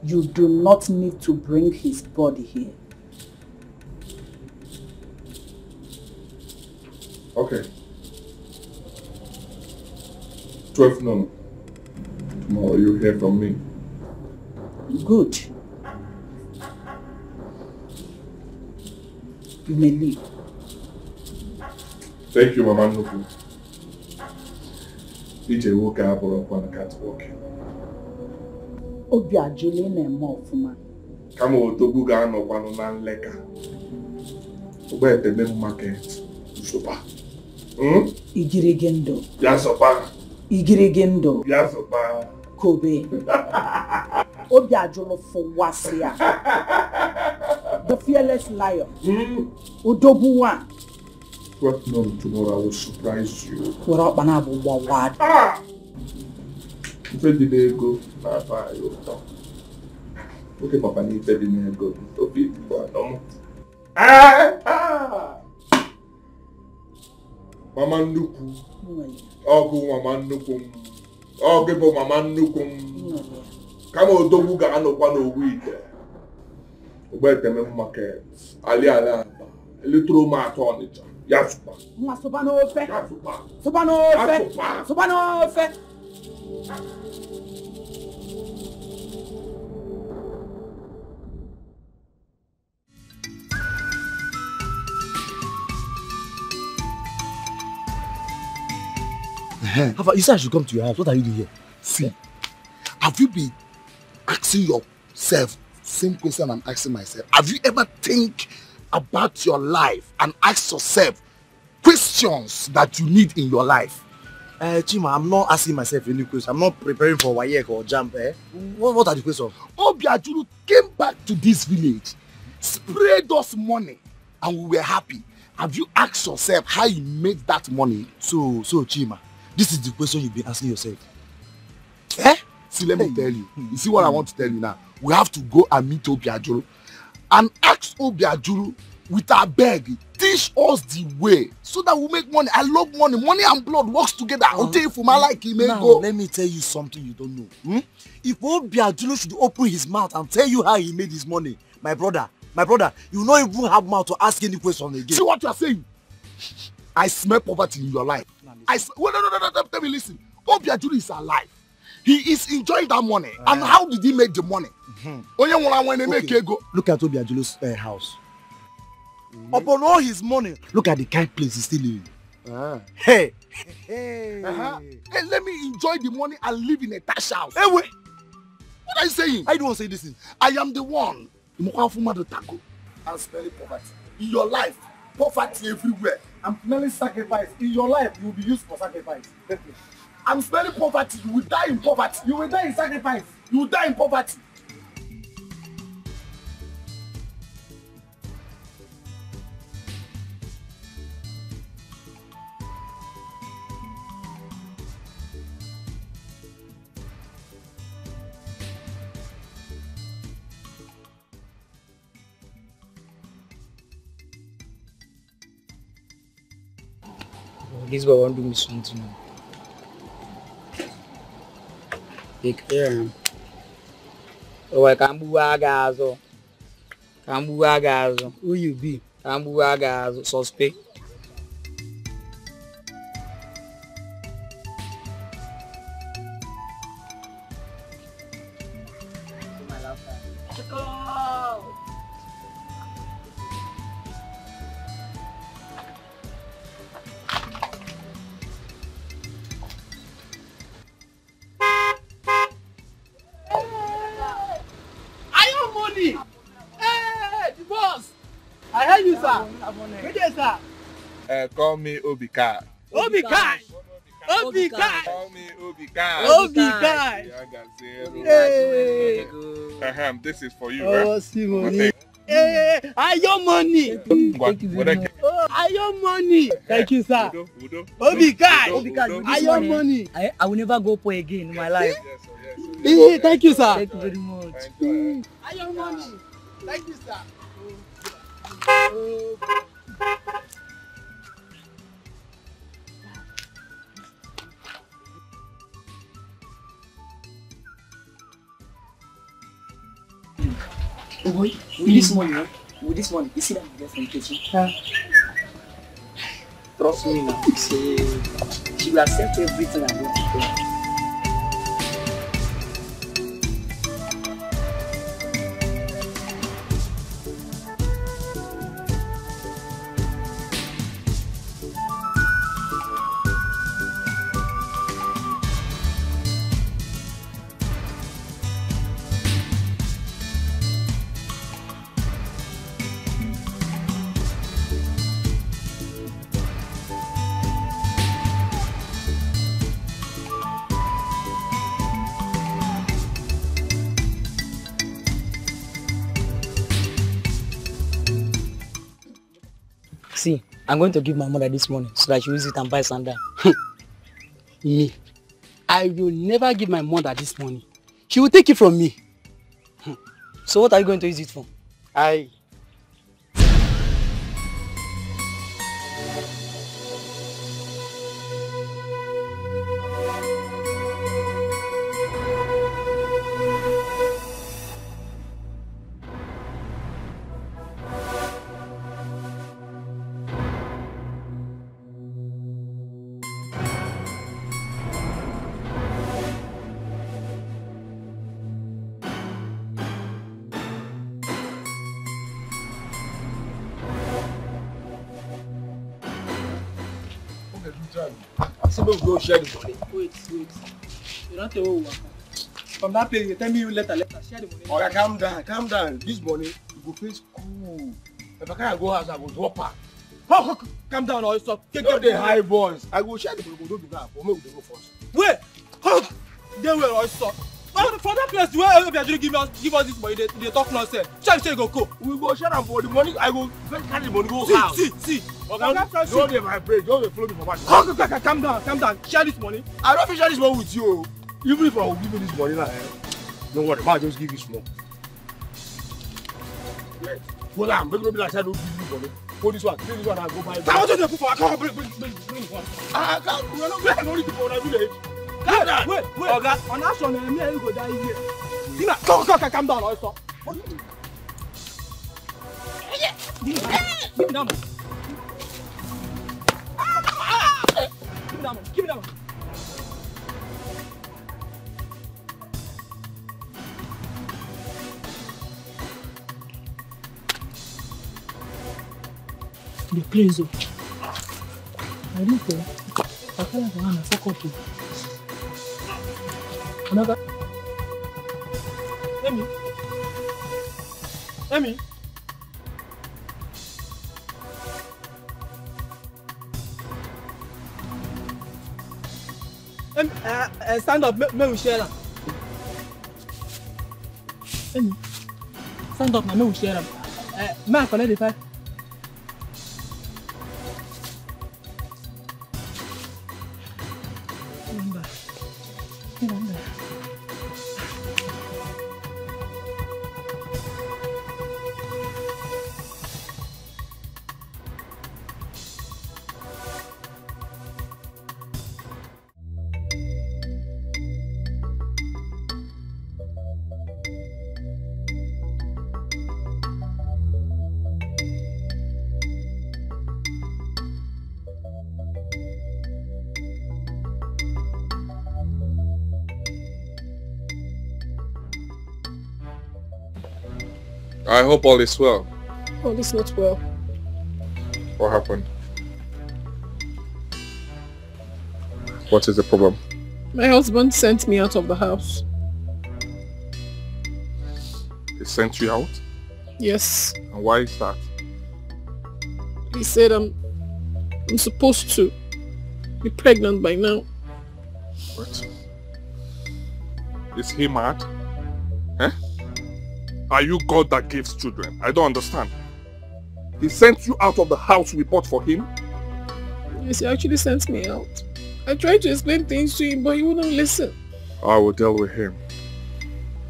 You do not need to bring his body here. Okay. 12 noon. Tomorrow you'll hear from me. Good. You may leave. Thank you, Mama Nnukwu. Ije nwoke abụrụ ọkwa na catwalk. Obi ajụla ị na-eme ọfụma. Kama otogbu ga-anọkwanụ na nleka. Ogbete Main market. Sopa. Hmm? Igirigi ndụ. Bịa sopa. Igirigi ndụ. Bịa sopa. Kobe. Obi ajụla fụwasị ya. The fearless lion. Odogwu one. 12 noon tomorrow I will surprise you. Were ọkpa na-abụ gbawad. Ife dị n'ego na-atọ anyị ụtọ. Oke papa na ife dị n'ego obi bụ anọ m. Mama nnukwu. Ọgụ mama nnukwu m. Ọ gị bụ mama nnukwu m. Kama odogwu ga-anọkwa n'owu ite. Ogbeteme market. Ali ala aba. Elitoro m atọ Ọnịcha. Ya sụpa. Nwa sụba n'ofe. Sụpa. N'ofe. Sụpa. Sụba n'ofe. How? You said I should come to your house. What are you doing here? See, have you been asking yourself same question I'm asking myself? Have you ever think about your life and ask yourself questions that you need in your life? Uh, Chima, I'm not asking myself any question. I'm not preparing for Wayek or Jump. Eh? What, what are the questions? Obiajulu came back to this village, sprayed us money, and we were happy. Have you asked yourself how you made that money? So, so Chima, this is the question you've been asking yourself. Eh? See, let me tell you. You see what I want to tell you now? We have to go and meet Obiajulu and ask Obiajulu with our beg, teach us the way so that we make money. I love money. Money and blood works together. I'll tell you for my like may now, go. let me tell you something you don't know. Hmm? If Obiajulu should open his mouth and tell you how he made his money, my brother, my brother, you not even have mouth to ask any question again. See what you are saying? I smell poverty in your life. I wait, no, no, no, no, tell me, listen. Obiajulu is alive. He is enjoying that money. and how did he make the money? Onye nwụrụ anwụ na-eme ego. Look at Obiajulu's uh, house. Upon all his money, look at the kind place he's still living. Hey, hey. Uh-huh. Hey, let me enjoy the money and live in a tash house. Hey, wait. What are you saying? I don't say this thing. I am the one. I'm smelling poverty. In your life, poverty everywhere. I'm smelling sacrifice. In your life, you will be used for sacrifice. Definitely. I'm smelling poverty. You will die in poverty. You will die in sacrifice. You will die in poverty. This boy want do me something. Take care. Oh, I can't move agazo. Can't move agazo. Who you be? Can't Me Obika. Obi Kai. Obi Kai. Call me Obika. Obi Kai. Hey. Ahem, this is for you, Oh, money. Hey, ayo money. I get? Oh, ayo money. Thank you, sir. Obi Kai. Ayo money. I, I will never go poor again in my life. Hey, thank you, sir. Thank you very much. Ayo money. Thank you, sir. Oh boy, eh? with this money, huh? with this money, you see that girl from kitchen? Trust me now. She, she will accept everything I'm going to do. I'm going to give my mother this money so that she will use it and buy sandal. Me. I will never give my mother this money. She will take it from me. So what are you going to use it for? I. share the money. Wait, wait. You don't tell what From that place, you tell me you later, later. Share the money. Oga, calm down, calm down. This money, you go face cool. If I can't go house, I go drop her. How, calm down or stop. Get get the high voice. I go share the money, go do that. But make we dey go first. Wait! How? Get where or Oh, for that place, where Obi actually give us give us this money, they, they talk nonsense. Share say go go. We go share am for the money. I go carry the money go See, house. see, see. Oga, Oga, don't dey vibrate, don't dey follow me for back. Calm, calm, calm, calm down, calm down. Share this money. I don't fit share this money with you. o. Even if I will give you this money now, eh, don't worry, ma just give you small. Yes. Hold am, make no be like say I don't give you money. Hold this one, take this one and go buy. I want to dey put for account. Bring, bring, bring, bring one. Ah, calm, we are not going to on village. Wait, wait, wait. Oga, on that one, me and you go die here. Dina, calm, calm, calm, down stop. Give me that money. Give me that money. Give me that money. The place oh. I look. I feel like I fuck up. Another. Emi. Emi. Emi, uh, uh, stand up, make we share am. Emi, stand up na make we share am. Uh, may I collect the five? I hope all is well. All is not well. What happened? What is the problem? My husband sent me out of the house. He sent you out? Yes. And why is that? He said I'm, I'm supposed to be pregnant by now. What? Is he mad? Are you God that gives children? I don't understand. He sent you out of the house we bought for him? Yes, he actually sent me out. I tried to explain things to him, but he wouldn't listen. I will deal with him.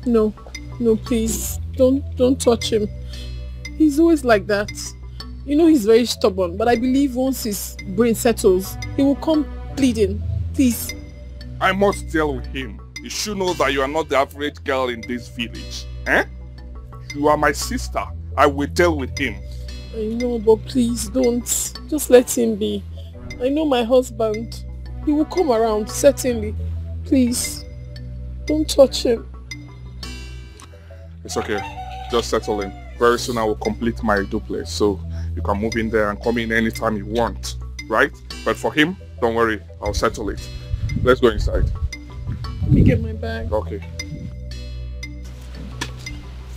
No, no, please. Don't, don't touch him. He's always like that. You know he's very stubborn, but I believe once his brain settles, he will come pleading. Please. I must deal with him. You should know that you are not the average girl in this village. Eh? You are my sister. I will deal with him. I know, but please don't. Just let him be. I know my husband. He will come around, certainly. Please. Don't touch him. It's okay. Just settle in. Very soon I will complete my duplex, so you can move in there and come in anytime you want, right? But for him, don't worry. I'll settle it. Let's go inside. Let me get my bag. Okay.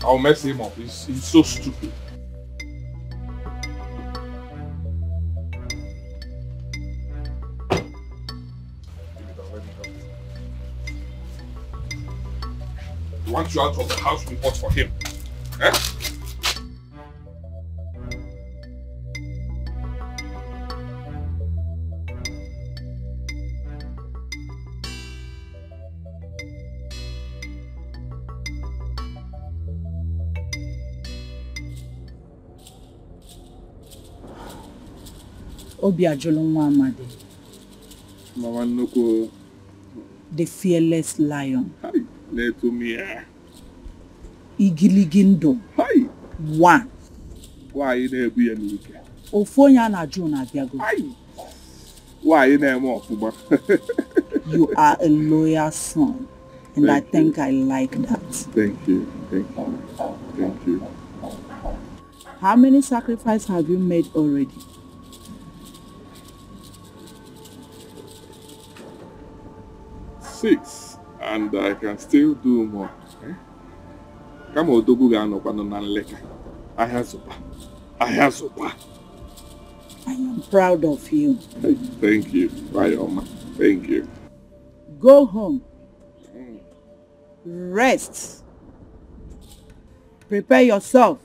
I'll mess him up. He's, he's so stupid. He wants you out of the house we bought for him. Eh? Obi ajụlụ nwa amadi Mama nnukwu the fearless lion na-eto m ya. igiligi ndụ one Nwaanyị na-ebu ya n'ike. ofu onye a na-ajụ na-abịago Nwaanyị na-eme ọfụma. you are a loyal son and I Thank think I like that Thank you. Thank you. Thank you. how many sacrifices have you made already Six. And I can still do more. Kama odogwu ga-anọkwanụ na nleka. Ahịa zụta. Ahịa zụta. I am proud of you Thank you, Rayoma. Thank you. go home rest prepare yourself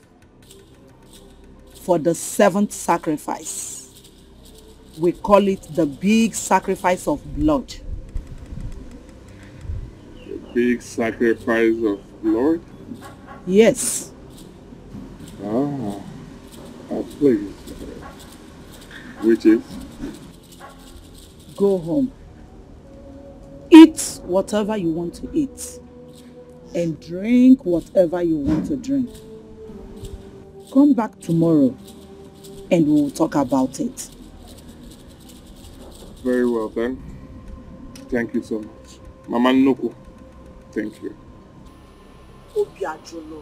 for the seventh sacrifice we call it the big sacrifice of blood Big sacrifice of Lord. yes Ah, a place. Which is go home eat whatever you want to eat and drink whatever you want to drink come back tomorrow and we will talk about it very well then. Thank you so much. Mama Nnukwu. Thank you. obi ajụlụ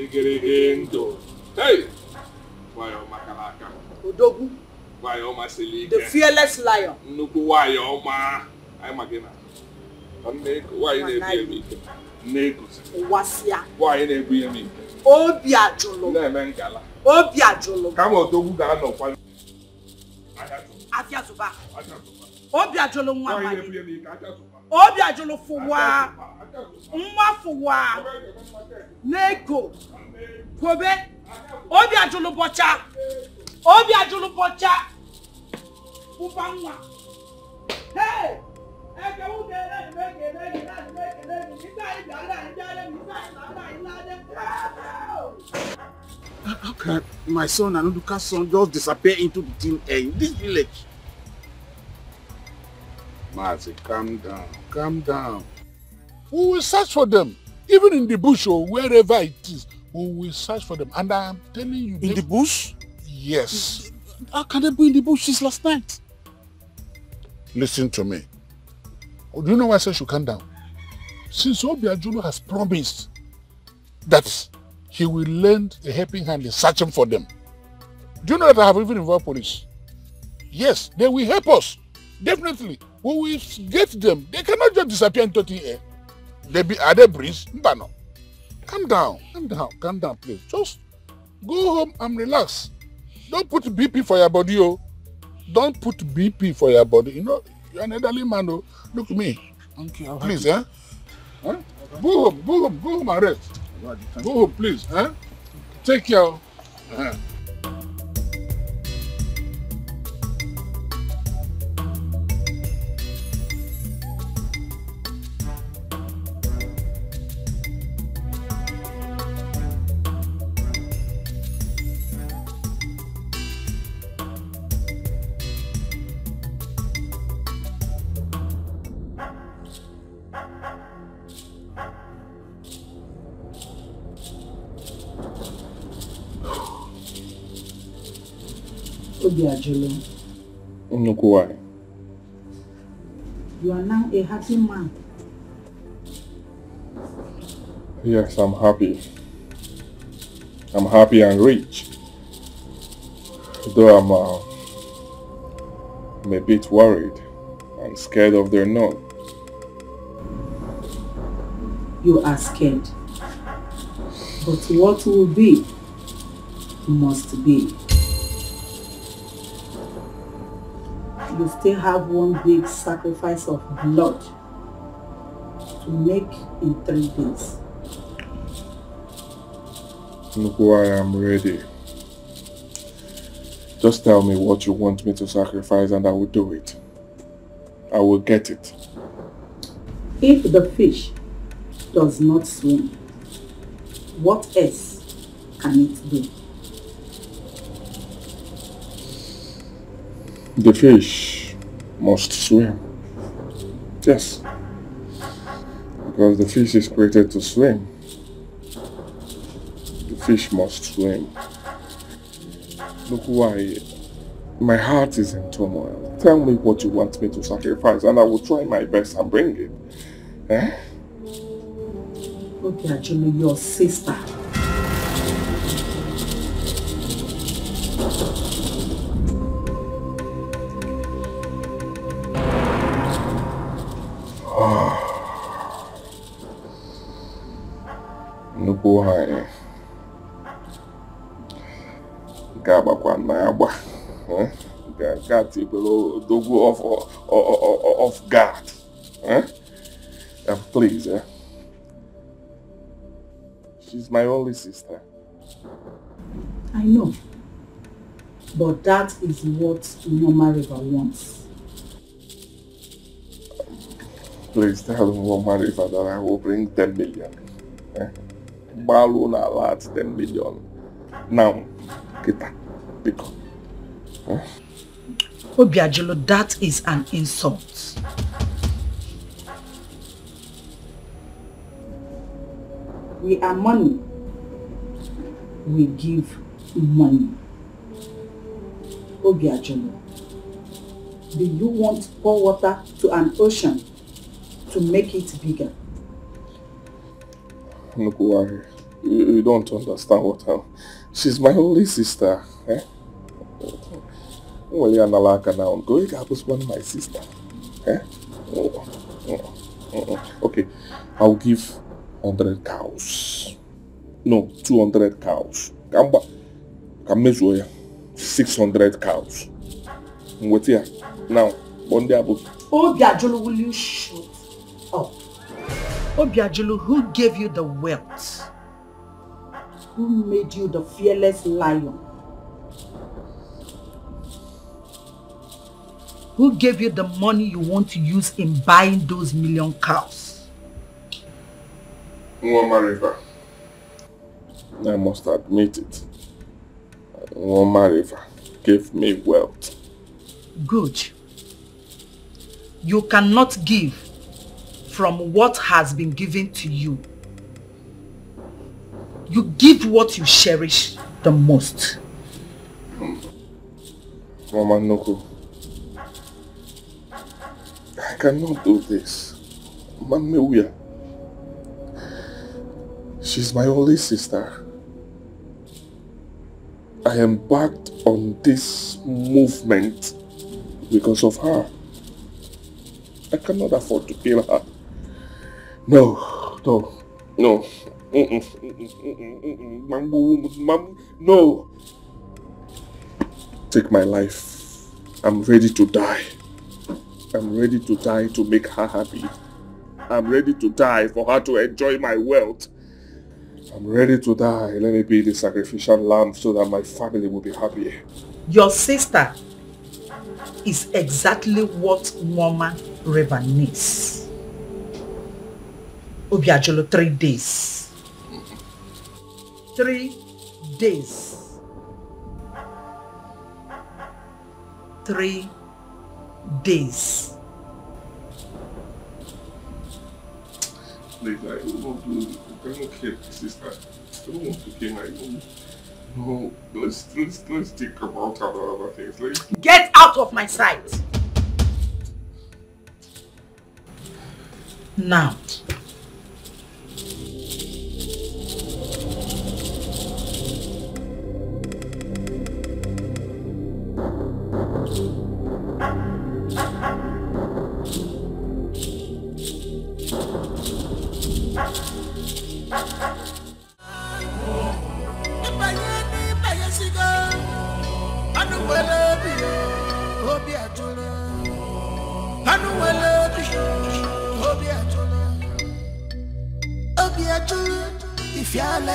Igirigi ndụ. Hey! Nwanyị ọma kara aka. odogwu Nwanyị ọma siri ike. the fearless lion Nnukwu nwanyị ọma. Anyị ma gị na. Nwanyị na-ebu m ike. Nne ego. ụwasịa Nwanyị na-ebu m ike. obi ajụlụ Na-eme ngala. obi ajụlụ Kama odogwu ga-anọkwa. Afịa zụba obi ajụlụ nwa Nwanyị amadi na-ebu ya m ike. Aka zụta. obi ajụlụ fụwa nwa fụwa n'ego. Kobe obi ajụlụ bọcha obi ajụlụ bọcha fụba nwa. Hey! Na-ala. How can my son and Uduka's son just disappear into the thin air in this village? Mazi, calm down, calm down. We will search for them, even in the bush or wherever it is. We will search for them. And I am telling you... In the bush? Yes. How can they be in the bush since last night? Listen to me. Do you know why I said should calm down? Since Obiajulu has promised that he will lend a helping hand in searching for them. Do you know that I have even involved police? Yes, they will help us. Definitely. We will get them. They cannot just disappear into thin air. They be, are they breeze? No. calm down, calm down, calm down, please. Just go home and relax. Don't put BP for your body, oh. Don't put BP for your body. You know, you're an elderly man, oh. Look me. Thank you. Please, eh? Huh? Go home, go home, go home and rest. Go home, please, eh? Take care. oh. Uh-huh. Obiajulu, Nnukwu nwanyị. you are now a happy man. Yes, I'm happy. I'm happy and rich. Though I'm, uh, I'm a bit worried and scared of the unknown. You are scared. But what will be, must be. You still have one big sacrifice of blood to make in three days. Look why I'm ready. Just tell me what you want me to sacrifice and I will do it. I will get it. If the fish does not swim, what else can it do? The fish must swim. Yes. Because the fish is created to swim. The fish must swim. Look why my heart is in turmoil. Tell me what you want me to sacrifice and I will try my best and bring it. Eh? Okay, actually, your sister. Nke nke a tikwere odogwu off, off, off guard eh? and please eh? she's my only sister I know. But that is what Norma River wants. please tell Mama River that I will bring 10 million eh? gbalụ na alert 10 million now kita biko eh? Obiajulu, that is an insult. We are money. We give money. Obiajulu, do you want pour water to an ocean to make it bigger? nnukwu nwanyị you, you don't understand what I'm she's my only sister eh? Nwere ya nala aka na nke onye ga-abụzikwanụ my sister. Eh? Mm. okay I'll give 100 cows. No 200 cows. Ka m gba ka m 600 cows. M weta ya. Now kpọọ ndị abụ Obiajulu, will you shut up? Obiajulu, who gave you the wealth? Who made you the fearless lion? Who gave you the money you want to use in buying those million cows? Nwoma River. I must admit it. Nwoma River gave me wealth. Good. You cannot give from what has been given to you. You give what you cherish the most. Mama Nnukwu. I cannot do this. Mamiwia. She's my only sister. I embarked on this movement because of her. I cannot afford to kill her. No, no, no. Mm-mm, mm-mm. No. Take my life. I'm ready to die. I'm ready to die to make her happy. I'm ready to die for her to enjoy my wealth. I'm ready to die. Let me be the sacrificial lamb so that my family will be happy. Your sister is exactly what Mama River needs. Obiajulu, three days. Three days. Three days. Please, I don't want to, I don't care, sister. I don't want to kill my own. No, let's, let's, let's think about other things. Let's Get out of my sight. Now.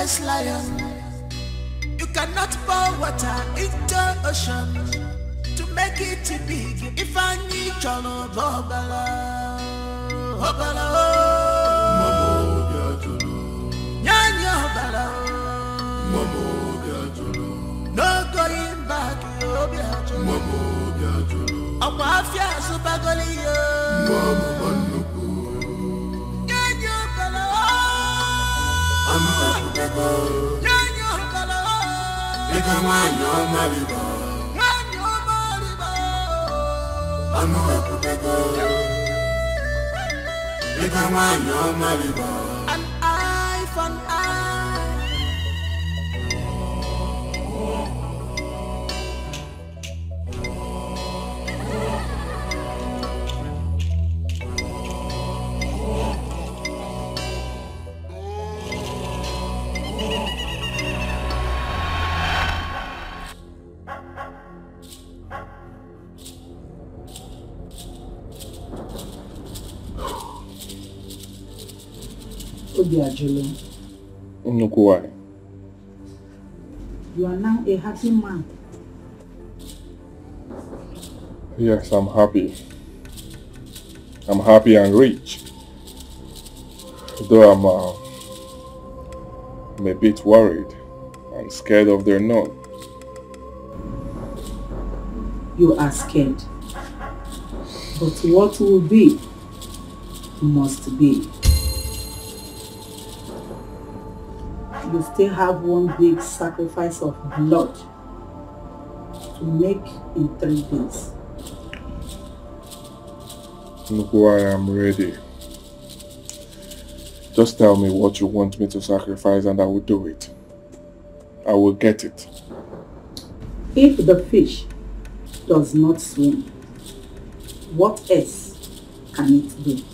Fearless lion. You cannot pour water into ocean to make it big. If I need chọrọ bụ ọbara, ọbara o. Nyanya ọbara o. No going back, obi ajụrụ. Ọkwa afịa azụbagoli ya. Nyanya Nyanya ọbara o. Nwanyị ọma riba. Nwanyị ọma riba. Anụ ekwutego. Ịga nwanyị ọma riba. An eye for an eye. Obi ajụrụ. Nnukwu nwanyị. You are now a happy man. Yes, I'm happy. I'm happy and rich. Though I'm, uh, I'm a bit worried and scared of their note. You are scared. But what will be, must be. You still have one big sacrifice of blood to make in three days. Nnukwu I am ready. Just tell me what you want me to sacrifice and I will do it. I will get it. If the fish does not swim, what else can it do?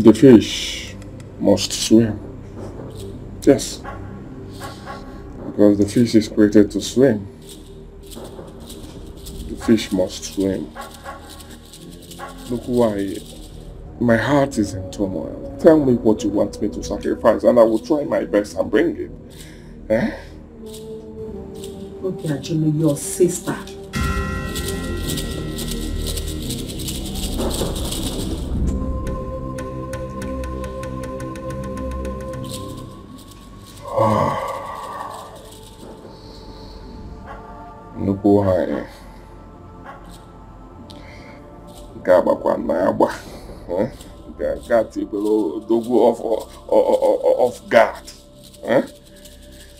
The fish must swim. Yes. Because the fish is created to swim. The fish must swim. Look why my heart is in turmoil. Tell me what you want me to sacrifice and I will try my best and bring it. Eh? Okay, actually, your sister. Nwanyị nke agbakwa na agba eh? nke a tibere odogwu off, guard eh?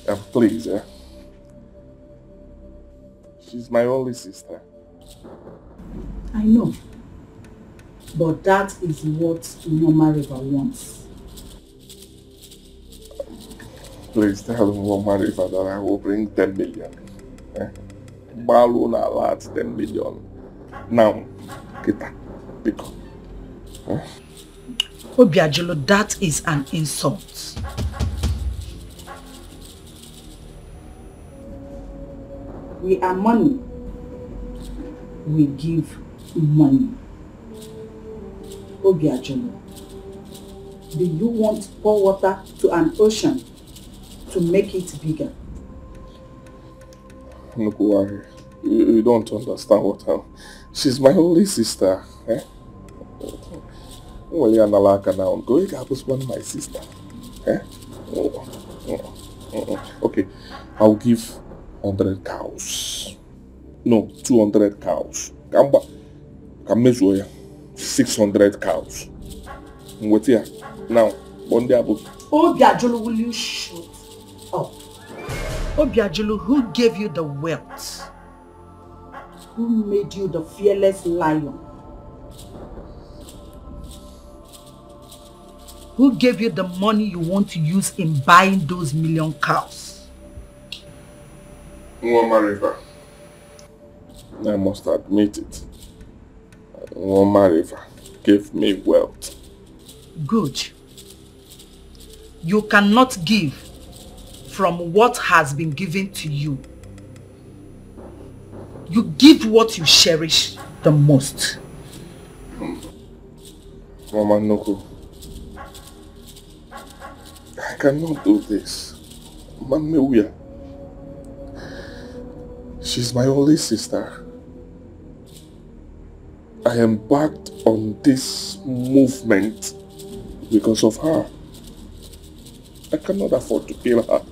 And please eh? she's my only sister I know. But that is what Norma River wants. please tell Mama River that I will bring 10 million eh? Gbalụ na ala at 10 million now kita biko? Obiajulu, that is an insult. We are money. We give money. Obiajulu, do you want pour water to an ocean to make it bigger? Why? You, you don't understand what I'm... She's my only sister. Well, you're not now. Go, you got one my sister. Eh? Oh, oh, oh, Okay, I'll give 100 cows. No, 200 cows. Come back. Come measure ya. 600 cows. Wait here. Now, one day about Obiajulu, will you shut up? Obiajulu, who gave you the wealth? Who made you the fearless lion? Who gave you the money you want to use in buying those million cows? Nwoma River. I must admit it. Nwoma River gave me wealth. Good. You cannot give from what has been given to you. You give what you cherish the most. Mama Nnukwu. I cannot do this. Mamewia. She's my only sister. I embarked on this movement because of her. I cannot afford to kill her.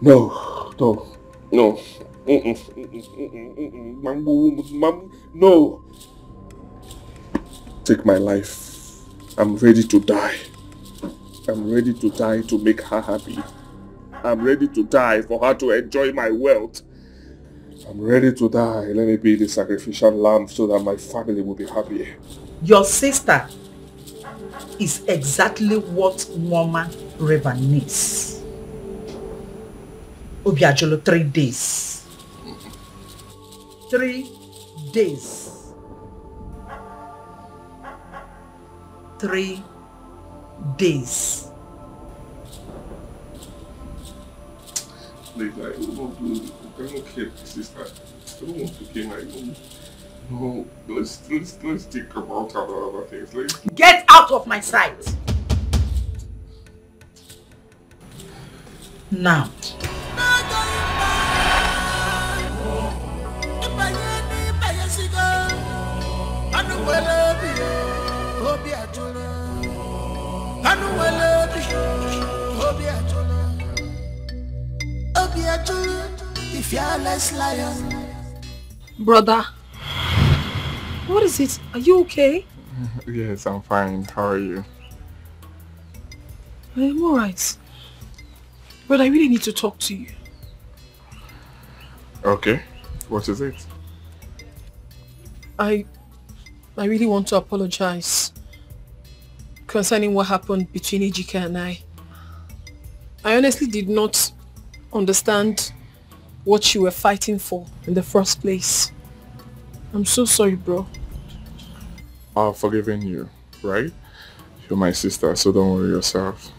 No, no, no. Mm-mm, mm-mm, mm-mm, mm-mm. No. Take my life. I'm ready to die. I'm ready to die to make her happy. I'm ready to die for her to enjoy my wealth. I'm ready to die. Let me be the sacrificial lamb so that my family will be happy. Your sister is exactly what woman River needs. Obiajulu, three days. Three days. Three days. Please, I will not do it. I cannot sister. I don't want to kill my own. No, let's, let's, let's think about other, other things. Let's Get out of my sight. Now. The fearless lion. Brother, what is it? Are you okay? Yes, I'm fine. How are you? I'm alright. But I really need to talk to you. Okay. What is it? I I really want to apologize concerning what happened between Ejike and I. I honestly did not understand what you were fighting for in the first place. I'm so sorry, bro. I've forgiven you, right? You're my sister, so don't worry yourself.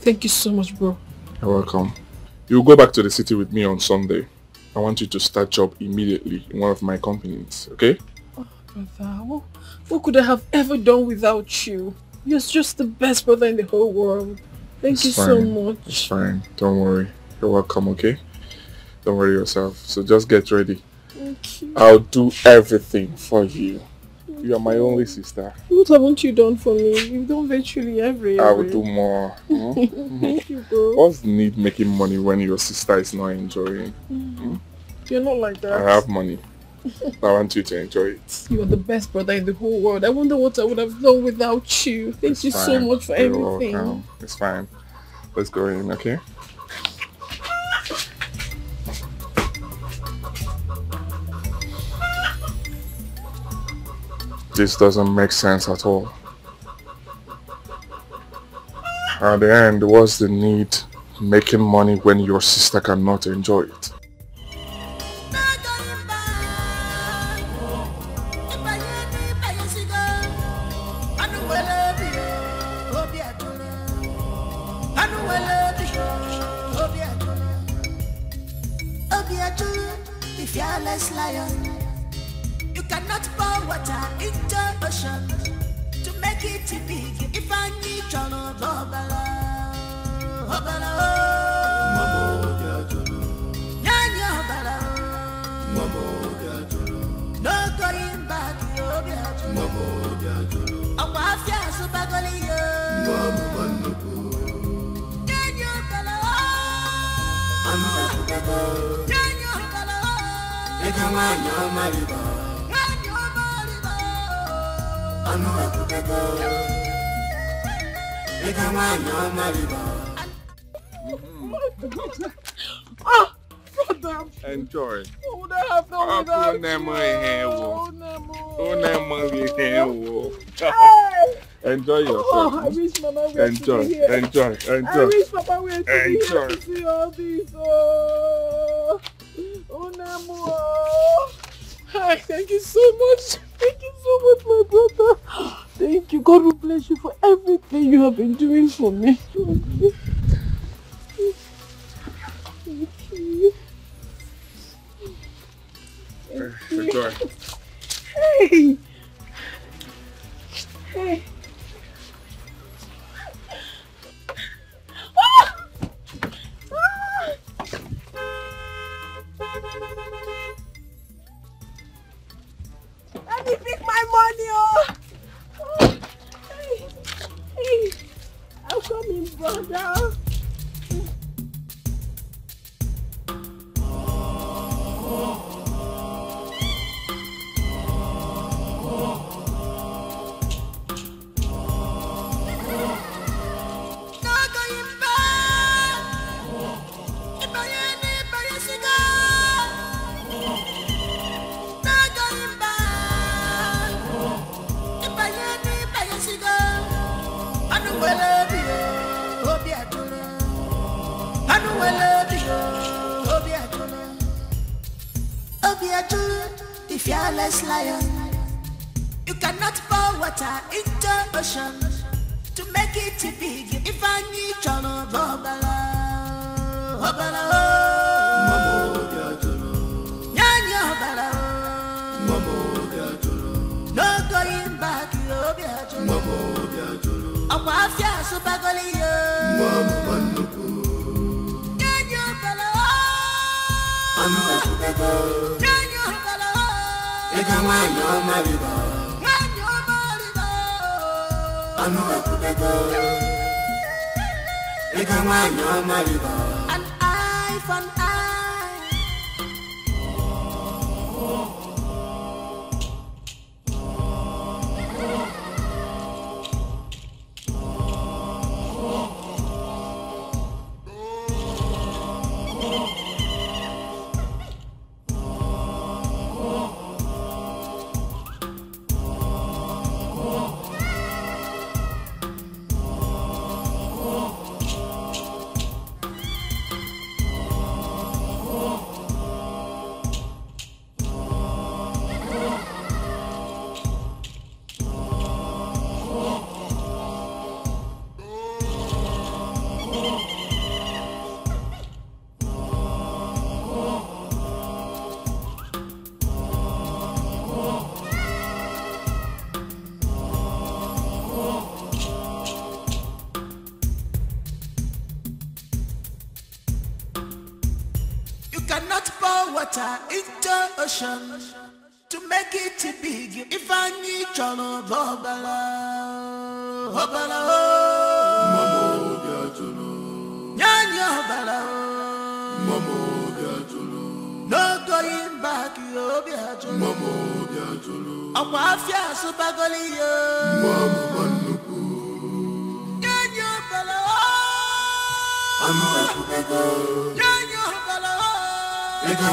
Thank you so much, bro. You're welcome. You'll go back to the city with me on Sunday. I want you to start job immediately in one of my companies, okay? Oh, brother, what, what could I have ever done without you? You're just the best brother in the whole world. Thank It's you so much. It's fine. Don't worry. You're welcome, okay? Don't worry yourself. So just get ready. Thank you. I'll do everything for you. You are my only sister. What haven't you done for me? You've done virtually every. I will do more. Hmm? Thank you, bro. What's the need making money when your sister is not enjoying? Hmm? You're not like that. I have money. I want you to enjoy it. You are the best brother in the whole world. I wonder what I would have done without you. Thank It's you so much for You're everything. welcome. It's fine. Let's go in, okay? This doesn't make sense at all. At the end, what's the need making money when your sister cannot enjoy it? for, for sure.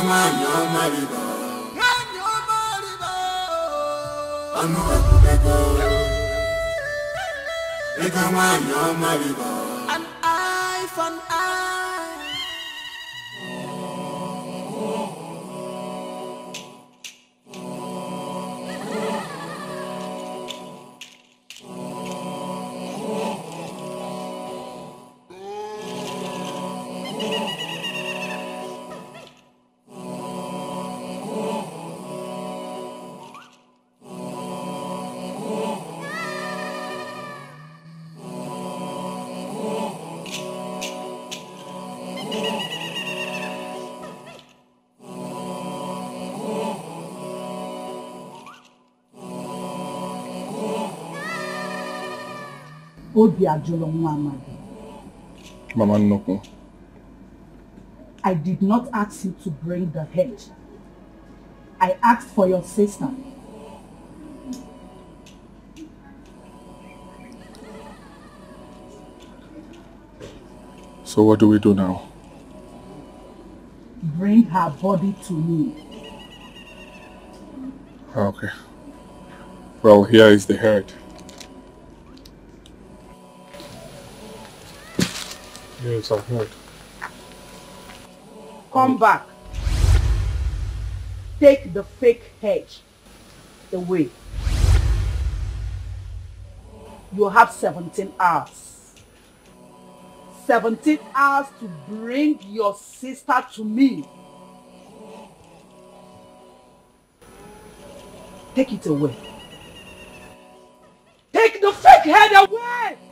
Manyoma river. Manyoma river. Anu akulego. Ego manyoma river. Obi ajụrụ nwa amadi. Mama Nnukwu. I did not ask you to bring the head. I asked for your sister. So what do we do now? Bring her body to me. Ah, okay. Well, here is the head. Yes, I've heard. Come back. Take the fake hedge away. You have 17 hours. 17 hours to bring your sister to me. Take it away. Take the fake head away!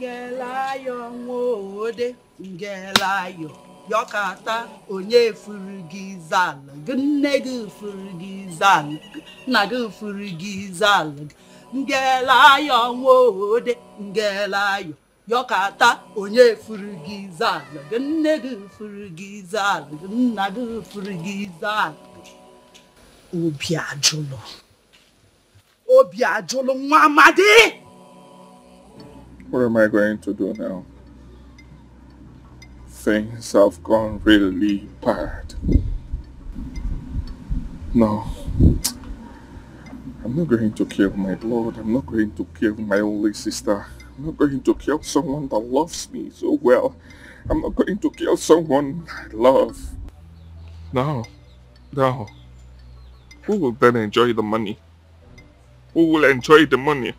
Ngelayo nwode ngelayo yọkata onye furu gị zala gị nne gị furu gị zala gị nna gị furu gị zala gị ngelayo nwode ngelayo yọkata onye furu gị zala gị nne gị furu gị zala gị nna gị furu gị zala obi ajụlụ obi ajụlụ nwa amadi What am I going to do now? Things have gone really bad. No. I'm not going to kill my blood. I'm not going to kill my only sister. I'm not going to kill someone that loves me so well. I'm not going to kill someone I love. No. No. Who will then enjoy the money? Who will enjoy the money?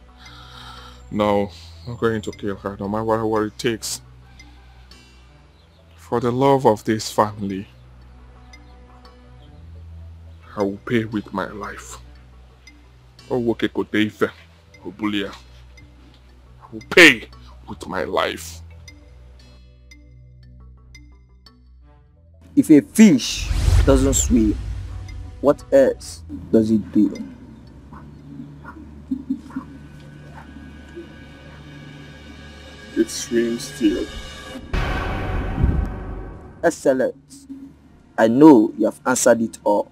No. I'm going to kill her no matter what it takes. For the love of this family, I will pay with my life. Owoke Kodeife, Obulia. I will pay with my life. If a fish doesn't swim, what else does it do? It swims still. Excellent. I know you have answered it all.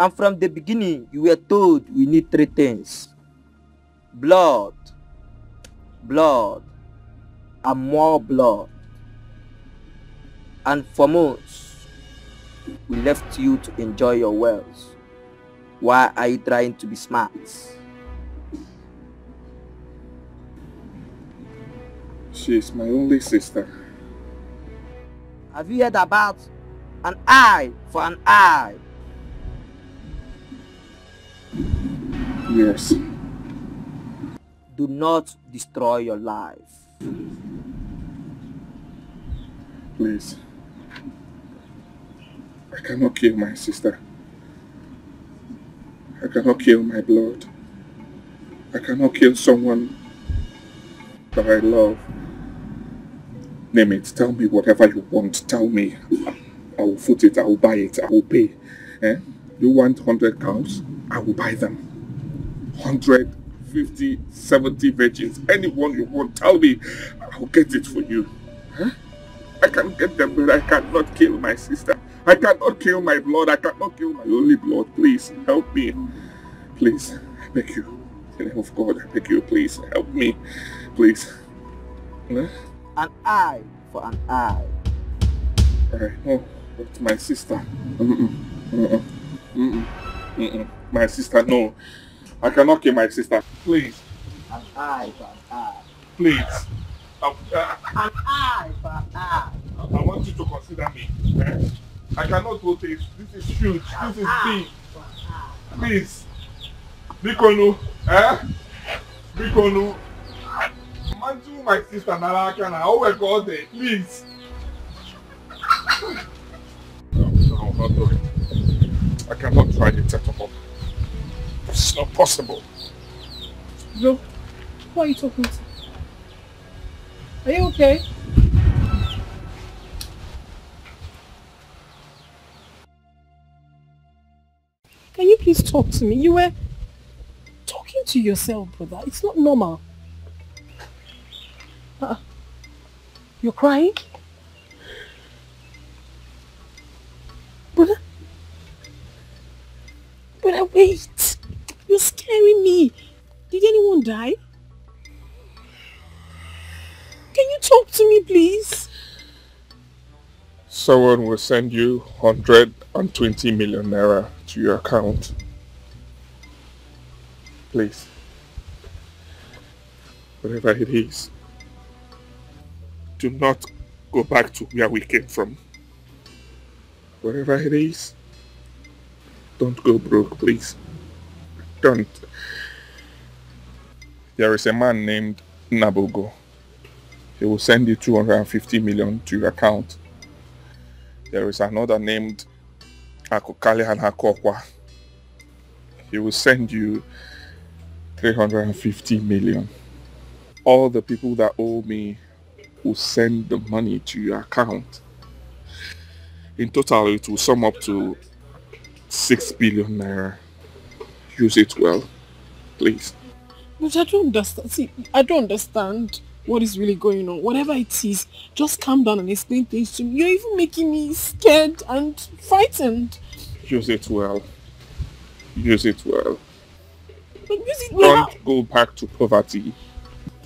And from the beginning, you were told we need three things. Blood, blood, and more blood. And for months, we left you to enjoy your wealth. Why are you trying to be smart? She is my only sister. Have you heard about an eye for an eye? Yes. Do not destroy your life. Please. I cannot kill my sister. I cannot kill my blood. I cannot kill someone that I love. Name it. Tell me whatever you want. Tell me. I will foot it. I will buy it. I will pay. Eh? You want 100 cows? I will buy them. 100, 50, 70 virgins. Anyone you want, tell me. I will get it for you. Huh? I can get them, but I cannot kill my sister. I cannot kill my blood. I cannot kill my only blood. Please, help me. Please, I beg you. In the name of God, I beg you, please, help me. Please. Huh? An eye for an eye. Alright, no, but my sister. Mm-mm. Mm-mm. Mm-mm. Mm-mm. My sister, no. I cannot kill my sister. Please, eye. please. I, uh, eye for an eye. I want you to consider me. eh? I cannot do this. This is huge. This is big. Please. Bikonu. Eh? Bikonu. Mantu my sister Naraka na. Oh my God, eh, please. No, no, not do it. I cannot try it at all. It's not possible. Bro, who are you talking to? Are you okay? Can you please talk to me? You were talking to yourself, brother. It's not normal. Uh, you're crying? Brother? Wait. You're scaring me. Did anyone die? Can you talk to me, please? Someone will send you 120 million naira to your account. Please. Whatever it is, do not go back to where we came from. Whatever it is, don't go broke, please. Don't. There is a man named Nabogo. He will send you 250 million to your account. There is another named Akokale Hanakokwa. He will send you 350 million. All the people that owe me will send the money to your account. In total, it will sum up to 6 billion naira. Use it well, please. But I don't understand. See, I don't understand what is really going on. Whatever it is, just calm down and explain things to me. You're even making me scared and frightened. Use it well. Use it well. But use it well. Don't go back to poverty.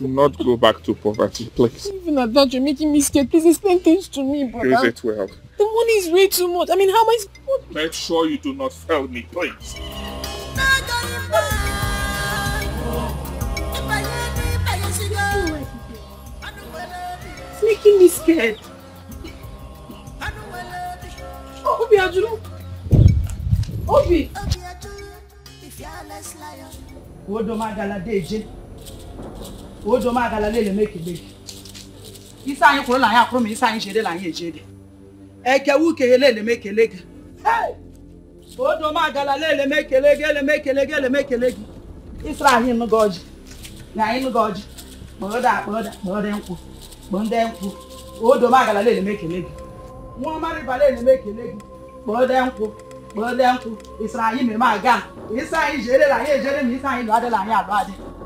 Do not go back to poverty, please. Even at that, you're making me scared. Please explain things to me, brother. Use it well. The money is way too much. I mean, how am I... Make sure you do not fail me, please. It's making me scared. Oh, Obi Ajuru. Obi. Odo magala o jọ máa gala léèyàn mékèlè isa yín kúrò láyé àkúrò mi isa yín ṣeré láyé ìṣeré ẹ̀kẹ́ wúkẹ́ léèyàn mékèlè gẹ̀ o jọ máa gala léèyàn mékèlè gẹ̀ léèyàn mékèlè gẹ̀ léèyàn mékèlè gẹ̀ isa yín nù gọ́ọ̀jì láyé nù gọ́ọ̀jì kpọ̀ọ́dà kpọ̀ọ́dà kpọ̀ọ́dà ńkwụ kpọ̀ọ́dà ńkwụ o jọ máa gala léèyàn mékèlè gẹ̀ nwa ọma rịba léèyàn mékèlè gẹ̀ kpọ̀ọ́dà ńkwụ kpọ̀ọ́dà ńkwụ isa yín mèmá gà isa yín ṣeré láyé ìṣeré mi isa yín lọ́ adé láyé àlọ́ adé.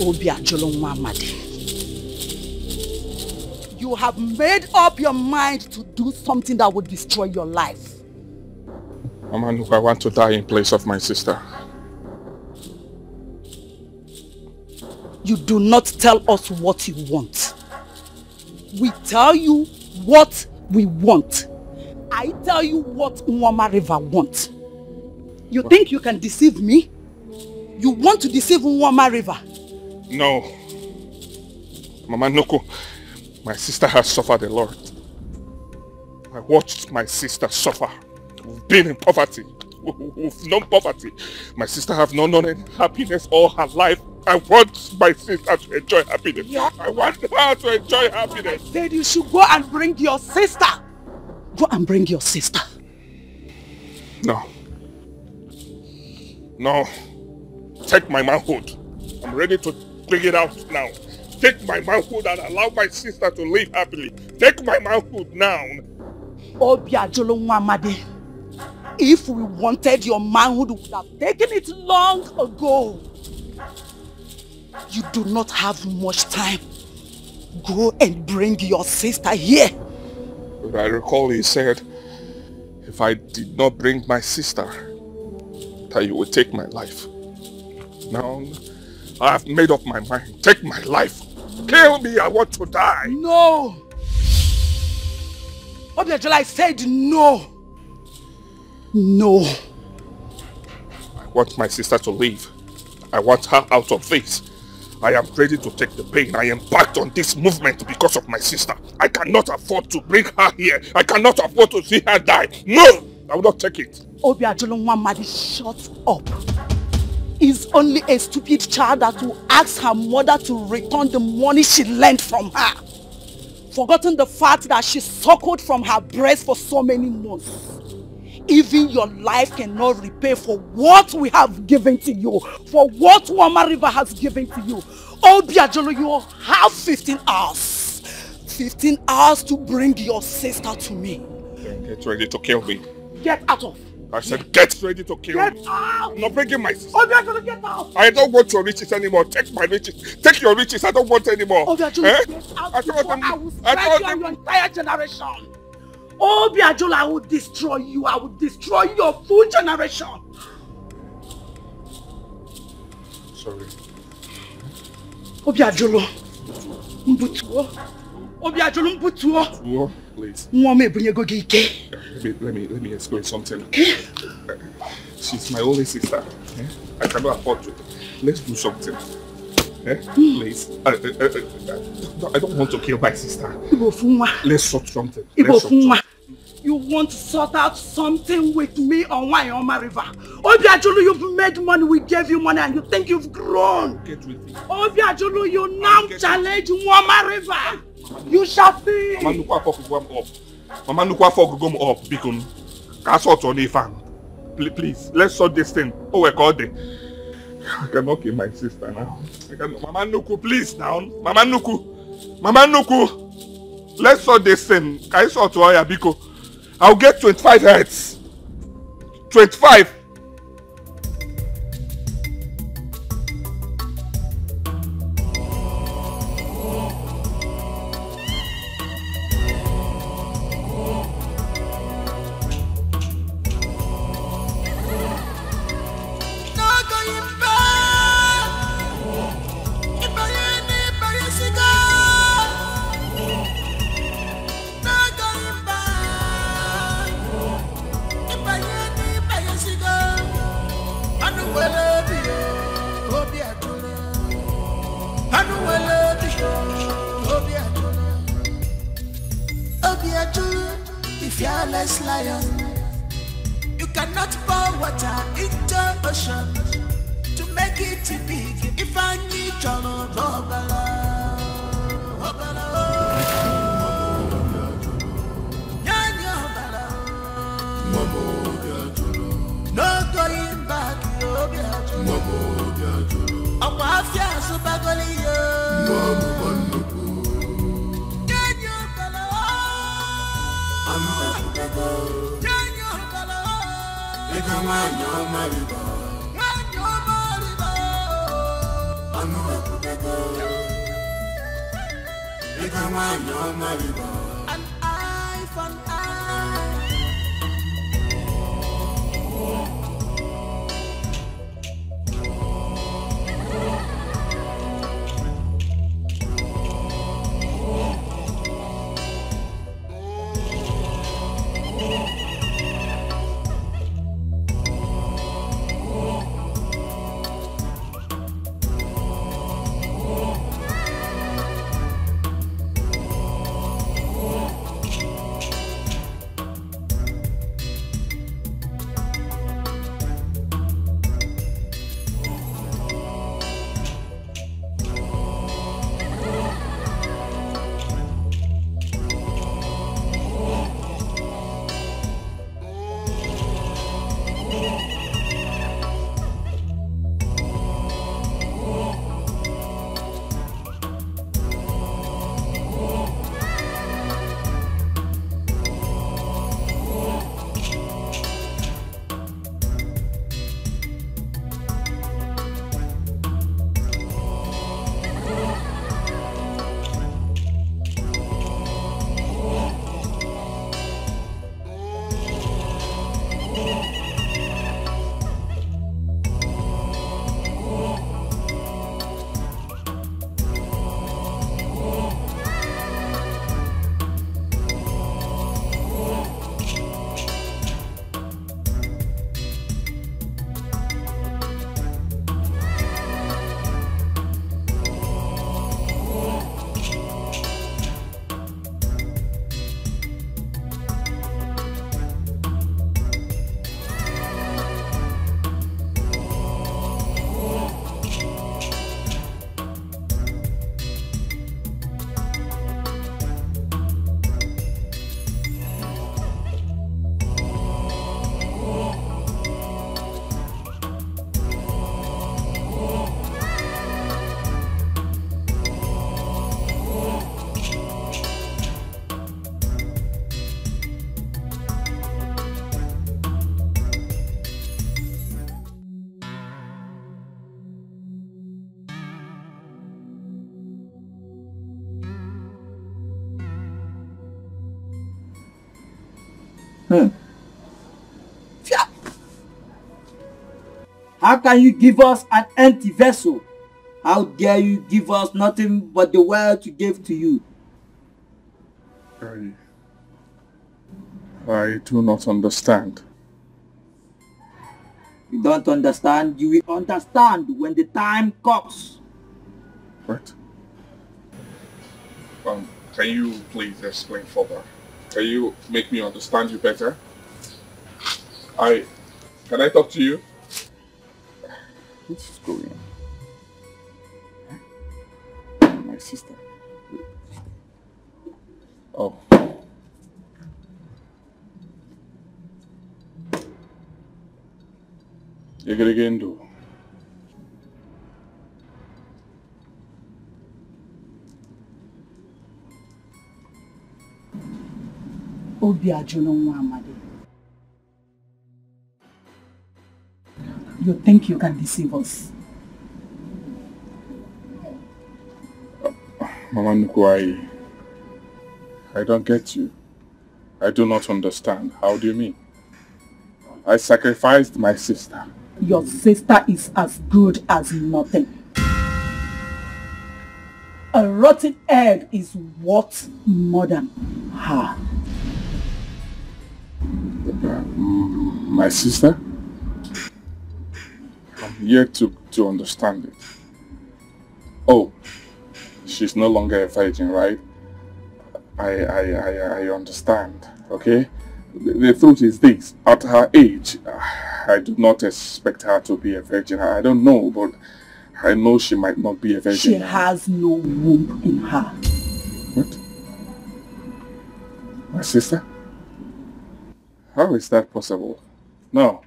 Obi ajụlụ amadi. You have made up your mind to do something that would destroy your life. Mama, look, I want to die in place of my sister. You do not tell us what you want. We tell you what we want. I tell you what Nwama River wants. You think you can deceive me? You want to deceive Nwama River? No. Mama Nnukwu, my sister has suffered a lot. I watched my sister suffer. We've been in poverty. We've known poverty. My sister have not known any happiness all her life. I want my sister to enjoy happiness. Yeah. I want her to enjoy happiness. Said you should go and bring your sister. Go and bring your sister. No. No. Take my manhood. I'm ready to bring it out now. Take my manhood and allow my sister to live happily. Take my manhood now. Obi Ajolo If we wanted your manhood, we would have taken it long ago. You do not have much time. Go and bring your sister here. But I recall he said, if I did not bring my sister, that you would take my life. Now, I have made up my mind. Take my life. Kill me, I want to die. No. Obi Ajola, I said no. No. I want my sister to leave. I want her out of this. I am ready to take the pain. I embarked on this movement because of my sister. I cannot afford to bring her here. I cannot afford to see her die. No! I will not take it. Nwamadi, shut up. Is only a stupid child that will ask her mother to return the money she lent from her. Forgotten the fact that she suckled from her breast for so many months. Even your life cannot repay for what we have given to you, for what Wama River has given to you. Oh, Obiajulu, you have 15 hours. 15 hours to bring your sister to me. Get ready to kill me. Get out of. I said get ready to kill Get me. out. I'm not bringing my sister. Obiajulu, get out. I don't want your riches anymore. Take my riches. Take your riches. I don't want anymore. Obiajulu, Eh? get out I want I them. will I strike you and want your entire generation. Obiajulu, I will destroy you. I will destroy your full generation. Sorry. Obiajulu, mbutuo. Obiajulu, mbutuo. Whoa, please. Nwa m ebunyego ike. Let me, let me, let me explain something. She's my only sister. eh? I cannot afford to. Let's do something. Eh? Please. I, I, I, I don't want to kill my sister. Igbo ofu nwa. Let's sort something. You want to sort out something with me on Wayoma River. Obiajulu, you've made money. We gave you money and you think you've grown. Get with it. Obiajulu, you now challenge Wama River. You shall see. Mama nnukwu afọ ọgụgụ up. Mama nnukwu afọ ọgụgụ up, biko m. Ka a sort on ife ahụ. Pl- Please, let's sort this thing. O wee ka ọ. I cannot kill my sister now. Mama nnukwu, please now. Mama nnukwu. Mama nnukwu. Let's sort this thing. Ka anyị sort ọ ya, biko. I'll get 25 heads. 25. How can you give us an empty vessel? How dare you give us nothing but the world to give to you? I, I do not understand. You don't understand, you will understand when the time comes. What? Um, can you please explain further? Can you make me understand you better? I, can I talk to you? What's going on? My sister. Oh. Yegerigendo. obi ajụrụ nwa amadi you think you can deceive us Mama Nnukwu, I, I don't get you. I do not understand. How do you mean? I sacrificed my sister. your sister is as good as nothing a rotten egg is worth more than her My sister? I'm yet to, to understand it. Oh, she's no longer a virgin, right? I, I, I, I understand, okay? The, the truth is this, at her age, I do not expect her to be a virgin. I don't know, but I know she might not be a virgin. she has no womb in her What? My sister? How is that possible? No.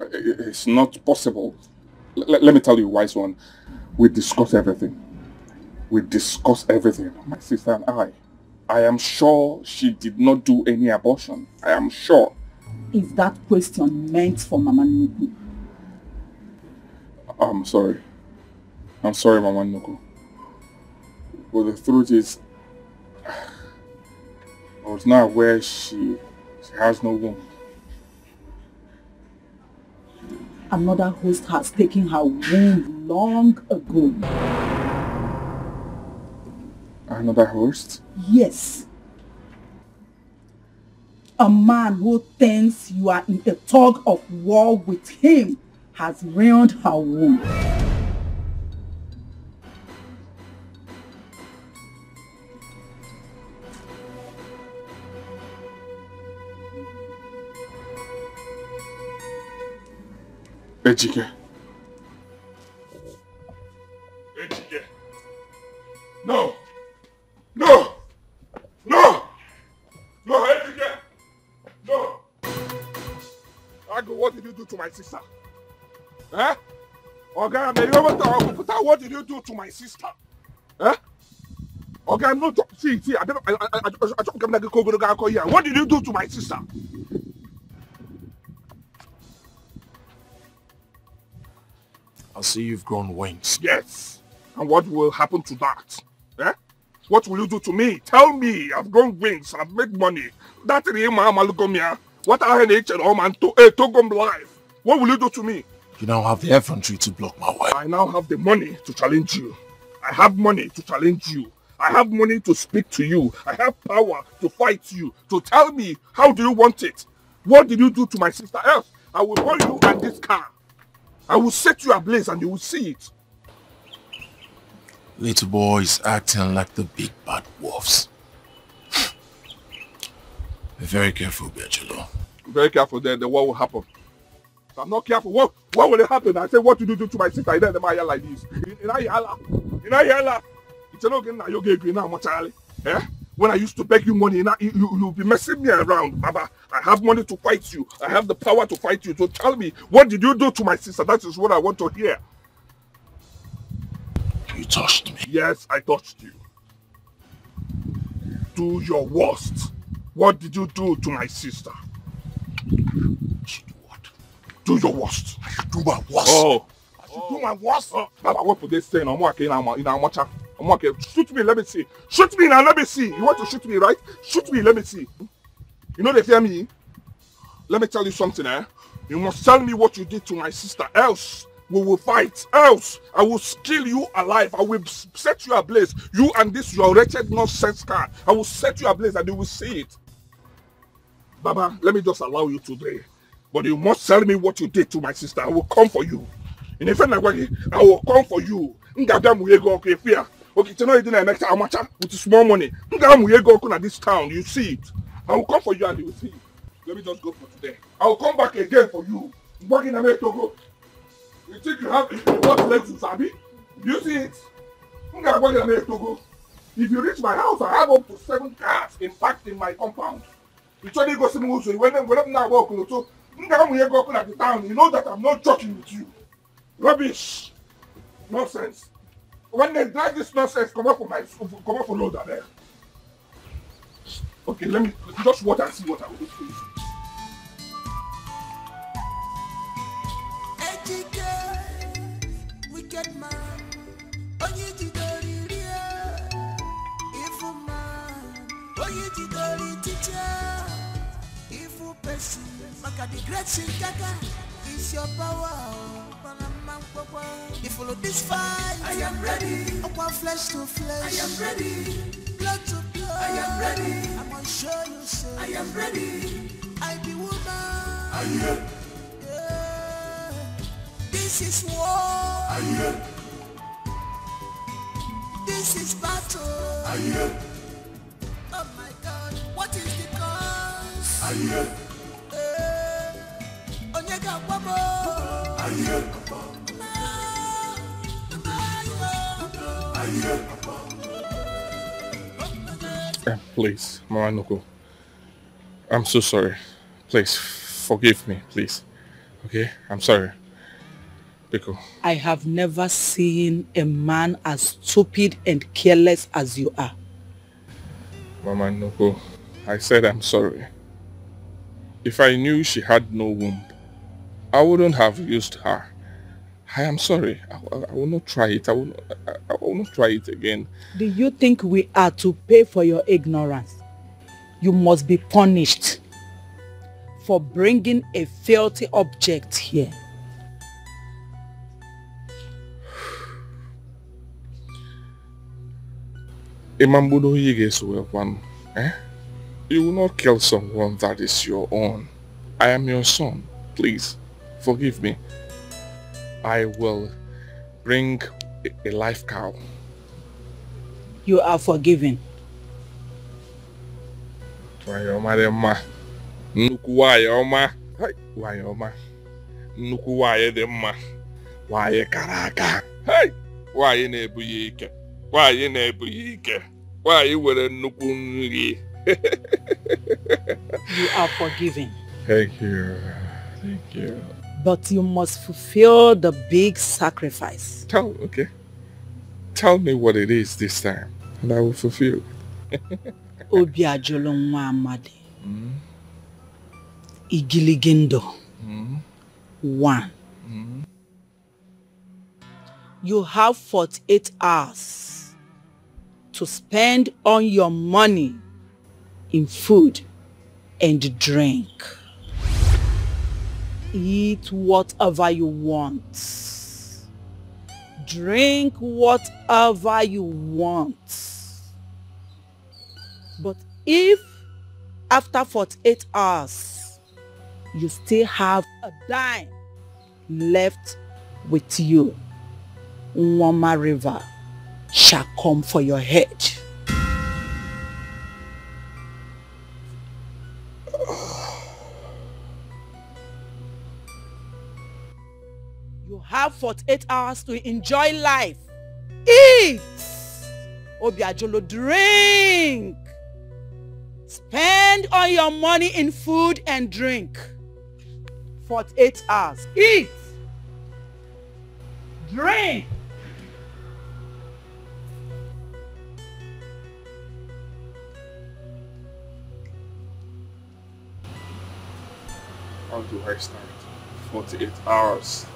It's not possible. L- let me tell you, wise one. We discuss everything. We discuss everything. My sister and I. I am sure she did not do any abortion. I am sure. is that question meant for mama nnukwu I'm sorry. I'm sorry, Mama Nnukwu. But the truth is, I was not aware she, she has no womb. Another host has taken her womb long ago Another host? Yes. A man who thinks you are in a tug of war with him has ruined her womb. Ejike. Ejike. No! No! No! No, Ejike! No! Ago, what did you do to my sister? Eh? Oga, you ever tell Okuta, what did you do to my sister? Eh? Oga, I'm not see, see, I don't I I I I don't come like a go go here. What did you do to my sister? See you've grown wings. Yes. And what will happen to that? Eh? What will you do to me? Tell me. I've grown wings. I've made money. That is my malugomia. What nature home and to eh, Togom life. What will you do to me? You now have the infantry to block my way. I now have the money to challenge you. I have money to challenge you. I have money to speak to you. I have power to fight you. To tell me how do you want it? What did you do to my sister? Else, I will burn you and this car. I will set you ablaze and you will see it. Little boys acting like the big bad wolves. Be very careful, Biagelo. very careful then, then what will happen? If I'm not careful, what what will happen? I say, what you do to my sister? I then my like this. Yalla. You know, yalla. It's not getting now. You get green now. Eh? When I used to beg you money, now you, you, you'll be messing me around, Baba. I have money to fight you. I have the power to fight you. So tell me, what did you do to my sister? That is what I want to hear. You touched me. Yes, I touched you. Do your worst. What did you do to my sister? What? Do your worst. I should do my worst. Oh. I should do my oh. worst. Oh. Baba, what for this saying? I'm working in Amocha. I'm working. Shoot me, let me see. Shoot me now, let me see. You want to shoot me, right? Shoot me, let me see. You know they fear me? let me tell you something, eh? You must tell me what you did to my sister, else we will fight. Else I will kill you alive. I will set you ablaze. You and this your wretched nonsense car. I will set you ablaze and you will see it. Baba, let me just allow you today. But you must tell me what you did to my sister. I will come for you. In a friend I will come for you. Okay, you know you didn't make amacha with small money. Ngabia mu ego ọkụ na this town. You see it. I will come for you and you will see it. Let me just go for today. I will come back again for you. Working na me Togo. You think you have what legs to sabi? You see it? Ngabia na me Togo. If you reach my house, I have up to seven cars in fact in my compound. You try to see me when when when I'm not walking so Ngabia mu ego ọkụ na the town. You know that I'm not joking with you. Rubbish. Nonsense. When they drag this nonsense, come up for my come up for loader there. Okay, let me just watch and see what I will do. Wicked man, jidere rie, evil man, great Shinkaga is your power. You follow this fight, I am ready. Okwa flesh to flesh, I am ready. Blood to blood, I am ready. I'm gonna show you, say, I am ready. I be woman. I am. This is war. This is battle. Oh my God, what is the cause? Eh, Onye ga-agwa m? Eh, please, Mama Nnukwu. I'm so sorry. Please, forgive me, please. Okay? I'm sorry. Biko. I have never seen a man as stupid and careless as you are. Mama Nnukwu, I said I'm sorry. If I knew she had no womb, I wouldn't have used her. I am sorry. I, I- will not try it. I will, I, I will not try it again. Do you think we are to pay for your ignorance? You must be punished for bringing a filthy object here. Imambudo one. Eh? You will not kill someone that is your own. I am your son. Please, forgive me. I will bring a, live cow. You are forgiven. Nwanyị ọma dị mma. Nnukwu nwanyị ọma. Hai, Nwanyị ọma. Nnukwu nwanyị dị mma. Nwanyị kara aka. Hai, Nwanyị na-ebu ya ike. Nwanyị na-ebu ya ike. Nwanyị were nnukwu nri. You are forgiven. Thank you. Thank you. But you must fulfill the big sacrifice. Tell, okay. Tell me what it is this time, and I will fulfill. Obi ajụlụ nwa amadi. Mm-hmm. Igiligi ndụ. Mm-hmm. One. Mm-hmm. You have 48 hours to spend on your money in food and drink. Eat whatever you want. Drink whatever you want. But if after 48 hours you still have a dime left with you, Nwama River shall come for your head. Have 48 hours to enjoy life. Eat! Obiajulu, drink! Spend all your money in food and drink. 48 hours. Eat! Drink! How do I start? 48 hours.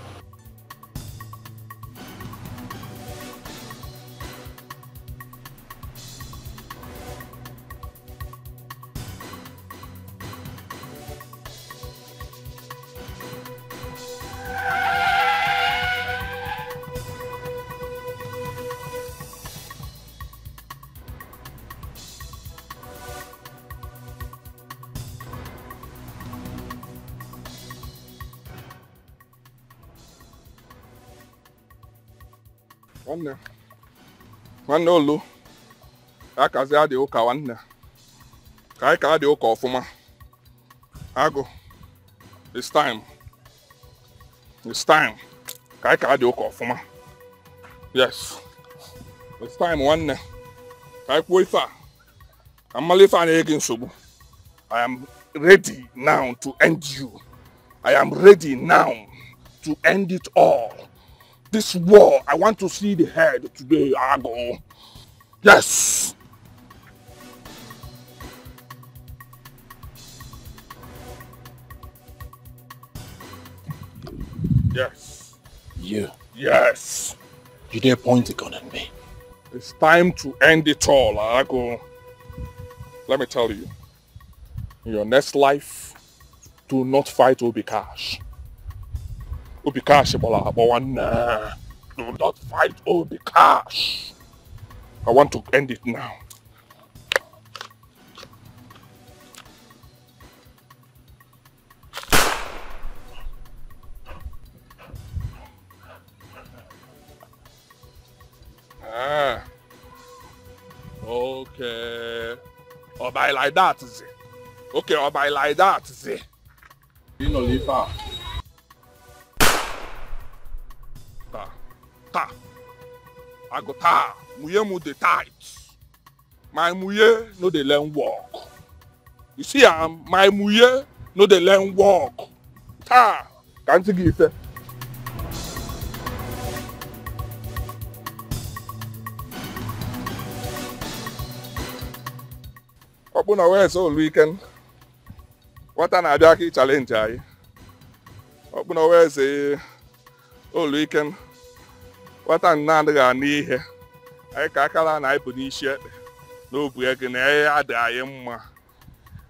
Nwanne olu ya kazi adị ụka nwanne. Ka anyị ka adị ụka ọfụma. Agụ it's time. It's time. Ka anyị ka adị ụka ọfụma. Yes. It's time nwanne. Ka anyị kwuo ife a. Ka mmalụ ife a na-enye nsogbu. I am ready now to end you. I am ready now to end it all this war i want to see the head today agụ yes Yes. You. Yes. You dare point a gun at me. It's time to end it all, Ago. Let me tell you. In your next life, do not fight Obi Cash. Obi Cash, Bola, Nah. Do not fight Obi Cash. I want to end it now. Ah. Okay. Or by like that, it? Okay, or by like that, it? You know, leave her. Ta. I go ta. Muye mu dey tight. My muye no dey learn walk. You see am, my muye no dey learn walk. Ta. Can't you give it? ọ bụ na wee so olu ike nwata na-abịa aka ịchalenji anyị ọ bụ na wee se olu ike nwata na-adịghị anụ ihe. Anyị ka akara na anyị bụ n'isi ekpe. N'obu ego na ihe adị anyị mma.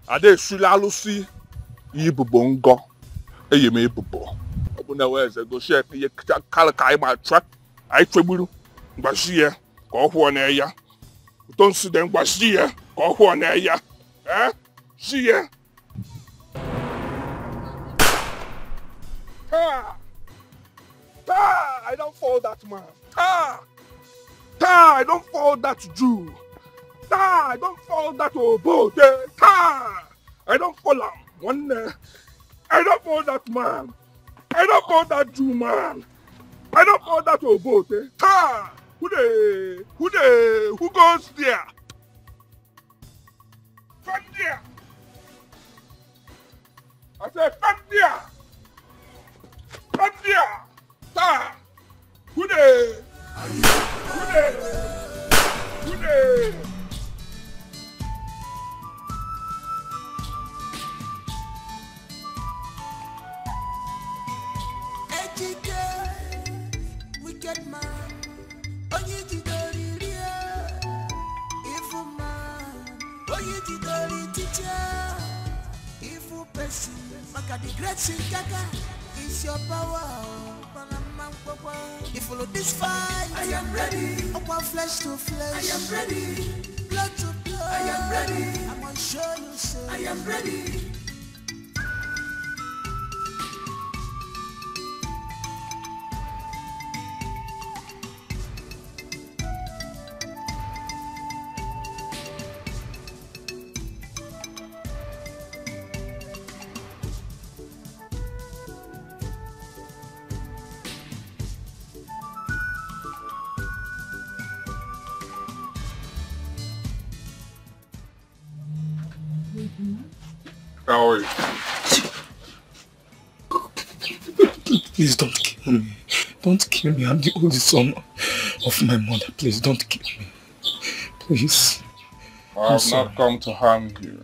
Ada esuli alụsị ibubo ngọ. Eyi m ebubo. Ọ bụ na wee ze gosi ekpe ihe kalị ka anyị ma chụọ anyị chegburu mgbazi ya ka ọ hụọ na ya ụtọ nsi dị mgbazi ya ka ọ hụọ na ya eh si ya. Taa taa i don fall that man. Taa taa i don fall that jew. Taa i don fall that obote. Taa i don fall am nwanne i don fall that man. I don fall that jew man. I don fall that obote. Taa who dey who dey who goes there? From there. I said, from there. From there. Ta. Who dey? Who dey? Who dey? Ejike, wicked man, onye jidere rie, evil man, onye jidere teacher, evil person, maka the great Shingaga is your power. If you follow this fight. I am ready. Upon flesh to flesh. I am ready. Blood to blood. I am ready. I'm gonna show you, say. I am ready. Please don't kill me. Don't kill me. I'm the only son of my mother. Please don't kill me. Please. I have not come to harm you.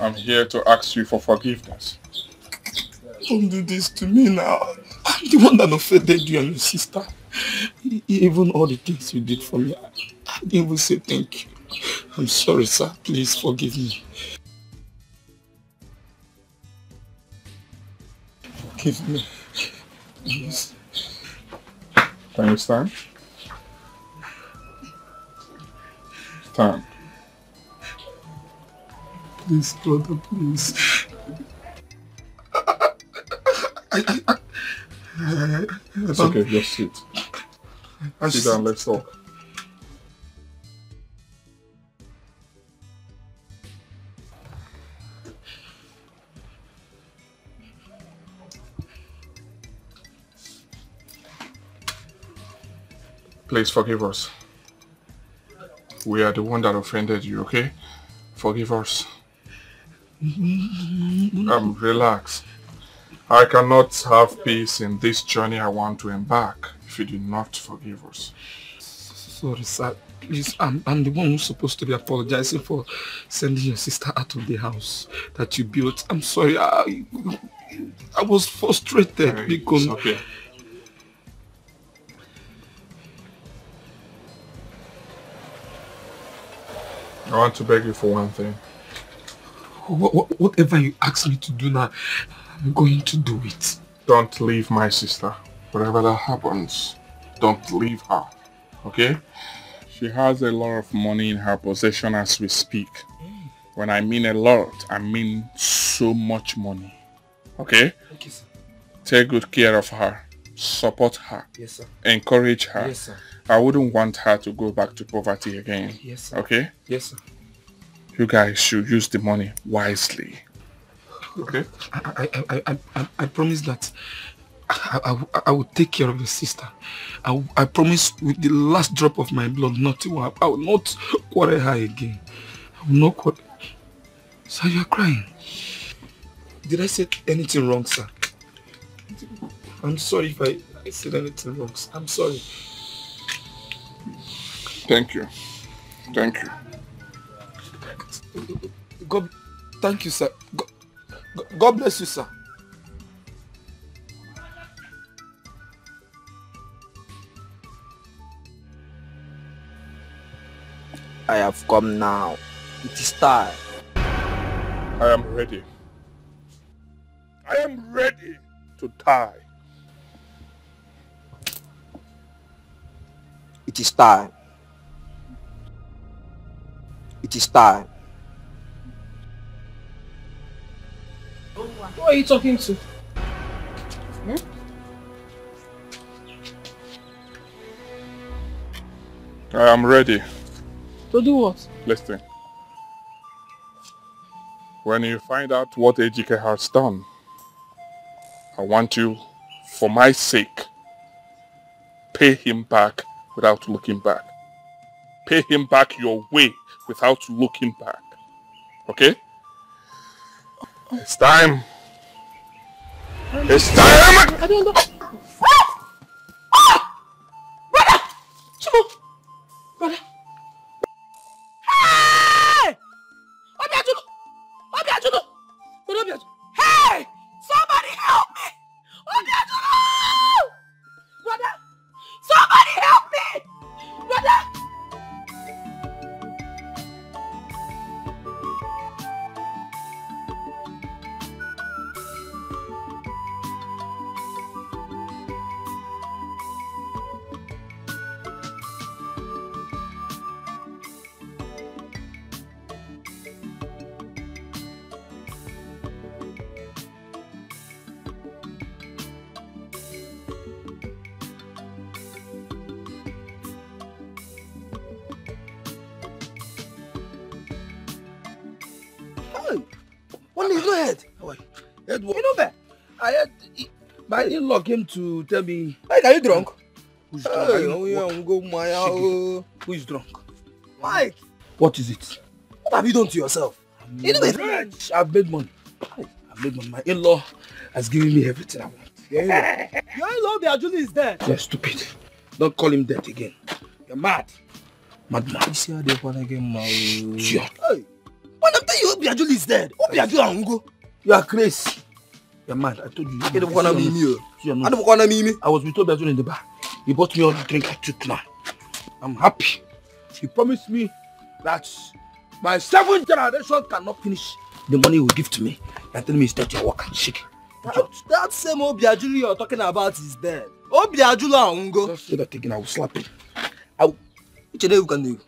I'm here to ask you for forgiveness. Don't do this to me now. I'm the one that offended you and your sister. Even all the things you did for me, I I didn't even say thank you. I'm sorry, sir. Please forgive me. Forgive me. Please. Can you stand? Stand. Please, brother, please. It's okay, just sit. Sit down, let's talk. Please forgive us. We are the one that offended you, okay? Forgive us. Um, relax. I cannot have peace in this journey I want to embark if you do not forgive us. Sorry, sir. Please, I'm, I'm the one who's supposed to be apologizing for sending your sister out of the house that you built. I'm sorry. I, I was frustrated because... It's okay. I want to beg you for one thing. Wha- wha- whatever you ask me to do now, I'm going to do it. Don't leave my sister. Whatever that happens, don't leave her. Okay? She has a lot of money in her possession as we speak. When I mean a lot, I mean so much money. Okay? Okay, sir. Take good care of her. Support her. Yes, sir. Encourage her. Yes, sir. I wouldn't want her to go back to poverty again. Yes, sir. Okay? Yes, sir. You guys should use the money wisely. Okay? I, I, I, I, I, promise that I, I, I will take care of your sister. I, I promise with the last drop of my blood not to I will not quarrel her again. I will not quarrel. Sir, you are crying. Did I say anything wrong, sir? I'm sorry if I, I said anything wrong. sir. I'm sorry. Thank you. Thank you. God, thank you, sir. God, God bless you, sir. I have come now. It is time. I am ready. I am ready to die. It is time. It is time. Who are you talking to? Hmm? I am ready. To do what? Listen. When you find out what Ejike has done, I want you, for my sake, pay him back without looking back. Pay him back your way without looking back. Okay? It's time. It's time! I don't know. Brother! Hey! My in-law came to tell me. Mike, are you drunk? Who's Hey, drunk? Are you- oh, yeah, go my oh. Who is drunk? Mike, What is it? what have you done to yourself? You know Rich. I've made money. I've made money. My in-law has given me everything I want. Your in-law, Obiajulu is dead. You're stupid. Don't call him dead again. You're mad. Madman. You see how they want again, man. Idiot. Hey, when I'm telling you Obiajulu is dead, Obiajulu and Ungo. You are crazy. You're mad. I told you. You don't wanna meet me, I don't wanna meet me. I was with Obiajulu in the bar. He bought me all the drink I took now. I'm happy. He promised me that my seventh generation cannot finish the money he will give to me. You're telling me he's dead. You're walking. Shake. That, that same Obiajulu you're talking about is dead. Obiajulu and Ungo. Say that again. I will slap him. I will. Which one you can do?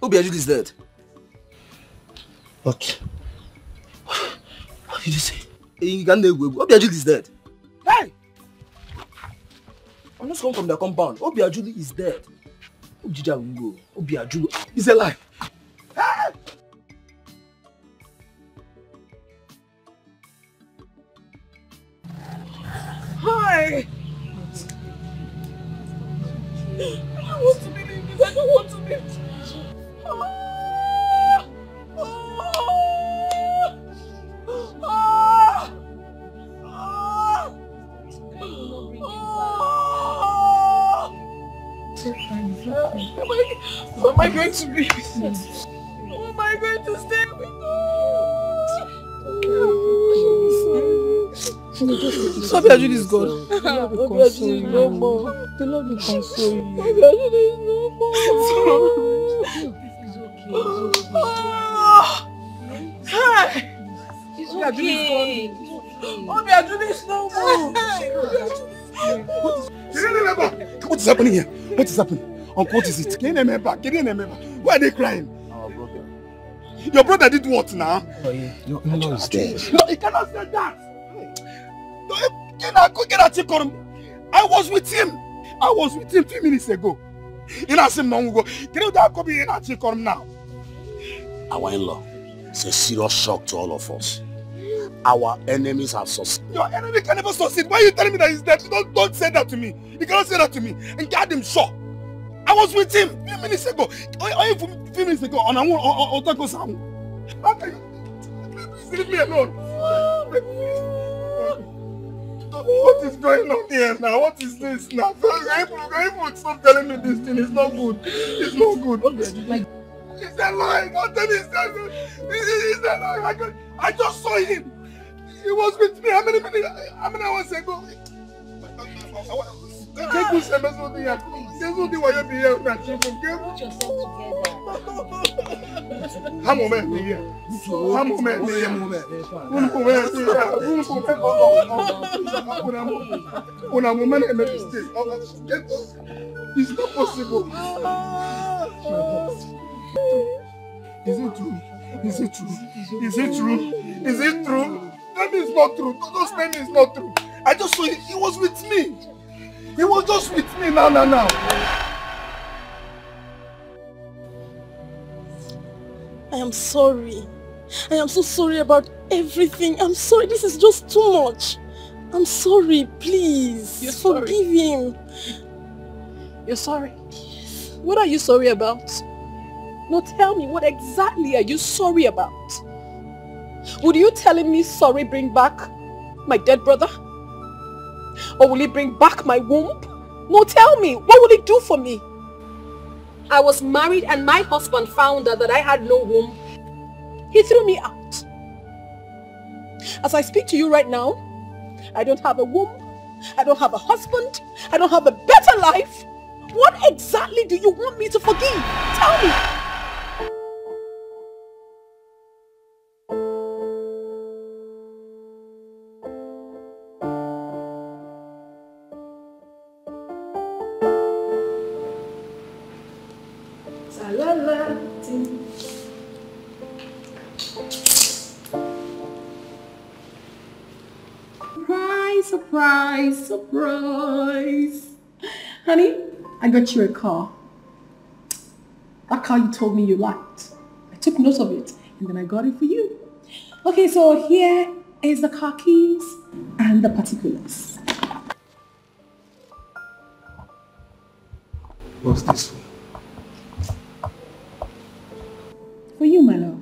Obiajulu is dead. What? What did you say? You can do Obiajulu is dead. Hey! just come from the compound. Obiajulu is dead. Ojija will go. Obiajulu is alive. Hi. I don't want to believe this. I don't want to believe this. Who am I going to be with? Who am I going to stay with? Obiajulu is gone. Obiajulu is no more. The Lord will console you. Obiajulu is no more. Ah! Hi! It's okay. is gone. Obiajulu is no more. What is happening here? What is happening? Uncle, what is it? Can you remember? Can you remember? Why are they crying? Our brother. Your brother did what now? Oh, yeah. Your in-law is dead. No, he cannot say that. No, he go get a check. I was with him. I was with him few minutes ago. In a same long ago. Can you come in and check on him now? Our in-law, it's a serious shock to all of us. Our enemies have succeeded. Your enemy can never succeed. Why are you telling me that he's dead? Don't, don't say that to me. You cannot say that to me. And guard him sure. I was with him few minutes ago. Or, or even few minutes ago on a on on Otako Sound. How can you please leave me alone? What is going on here now? What is this now? April, stop telling me this thing. It's not good. It's not good. It's a lie. Don't tell me it's a lie. It's a lie. I just saw him. He was with me. How many minutes? How many hours ago? Keku seme sodi ya. Keku di wayo bi here na chifu. Put yourself together. Hamo me ni here. Hamo me ni here. Unku me ni here. Unku me oh oh. Una mo. Una mo man eme mistake. Oh, oh. It's not possible. Is it true? Is it true? Is it true? Is it true? Tell me it's not true. Don't tell me it's not true. I just saw it. He was with me. He was just with me now, now, now. I am sorry. I am so sorry about everything. I'm sorry. This is just too much. I'm sorry. Please. You're sorry. Forgive him. You're sorry? What are you sorry about? No, tell me, what exactly are you sorry about? Would you telling me sorry bring back my dead brother? Or will it bring back my womb? No, tell me, what will it do for me? I was married and my husband found out that I had no womb. He threw me out. As I speak to you right now, I don't have a womb. I don't have a husband. I don't have a better life. What exactly do you want me to forgive? Tell me. Surprise, surprise. Honey, I got you a car. That car you told me you liked. I took note of it and then I got it for you. Okay, so here is the car keys and the particulars. What's this for? For you, my love.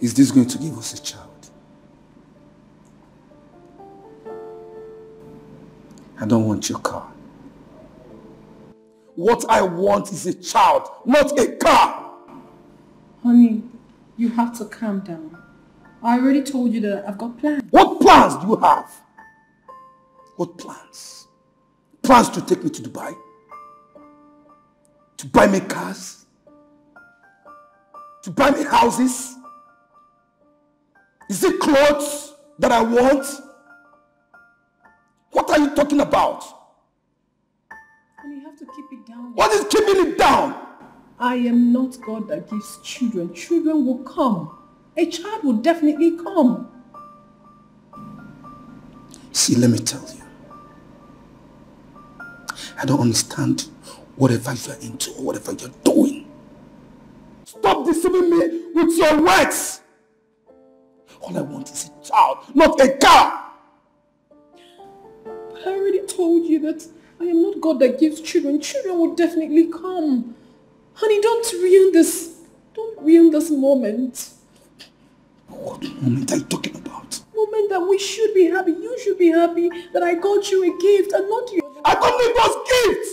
Is this going to give us a child? I don't want your car. What I want is a child, not a car. Honey, you have to calm down. I already told you that I've got plans. What plans do you have? What plans? Plans to take me to Dubai? To buy me cars? To buy me houses? Is it clothes that I want? What are you talking about? Honey, you have to keep it down. What is keeping it down? I am not God that gives children. Children will come. A child will definitely come. See, let me tell you. I don't understand whatever you're into or whatever you're doing. Stop deceiving me with your words. All I want is a child, not a car. I told you that I am not God that gives children. Children will definitely come. Honey, don't ruin this. Don't ruin this moment. What moment are you talking about? Moment that we should be happy. You should be happy that I got you a gift and not you. I don't need those gifts.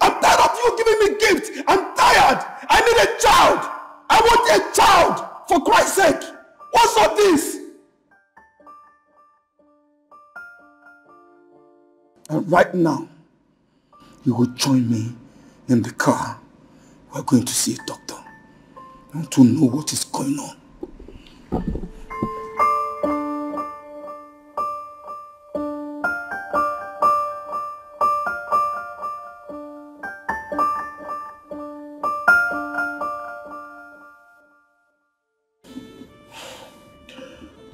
I'm tired of you giving me gifts. I'm tired. I need a child. I want a child. For Christ's sake. What's all this? And right now, you will join me in the car. We're going to see a doctor. I want to know what is going on.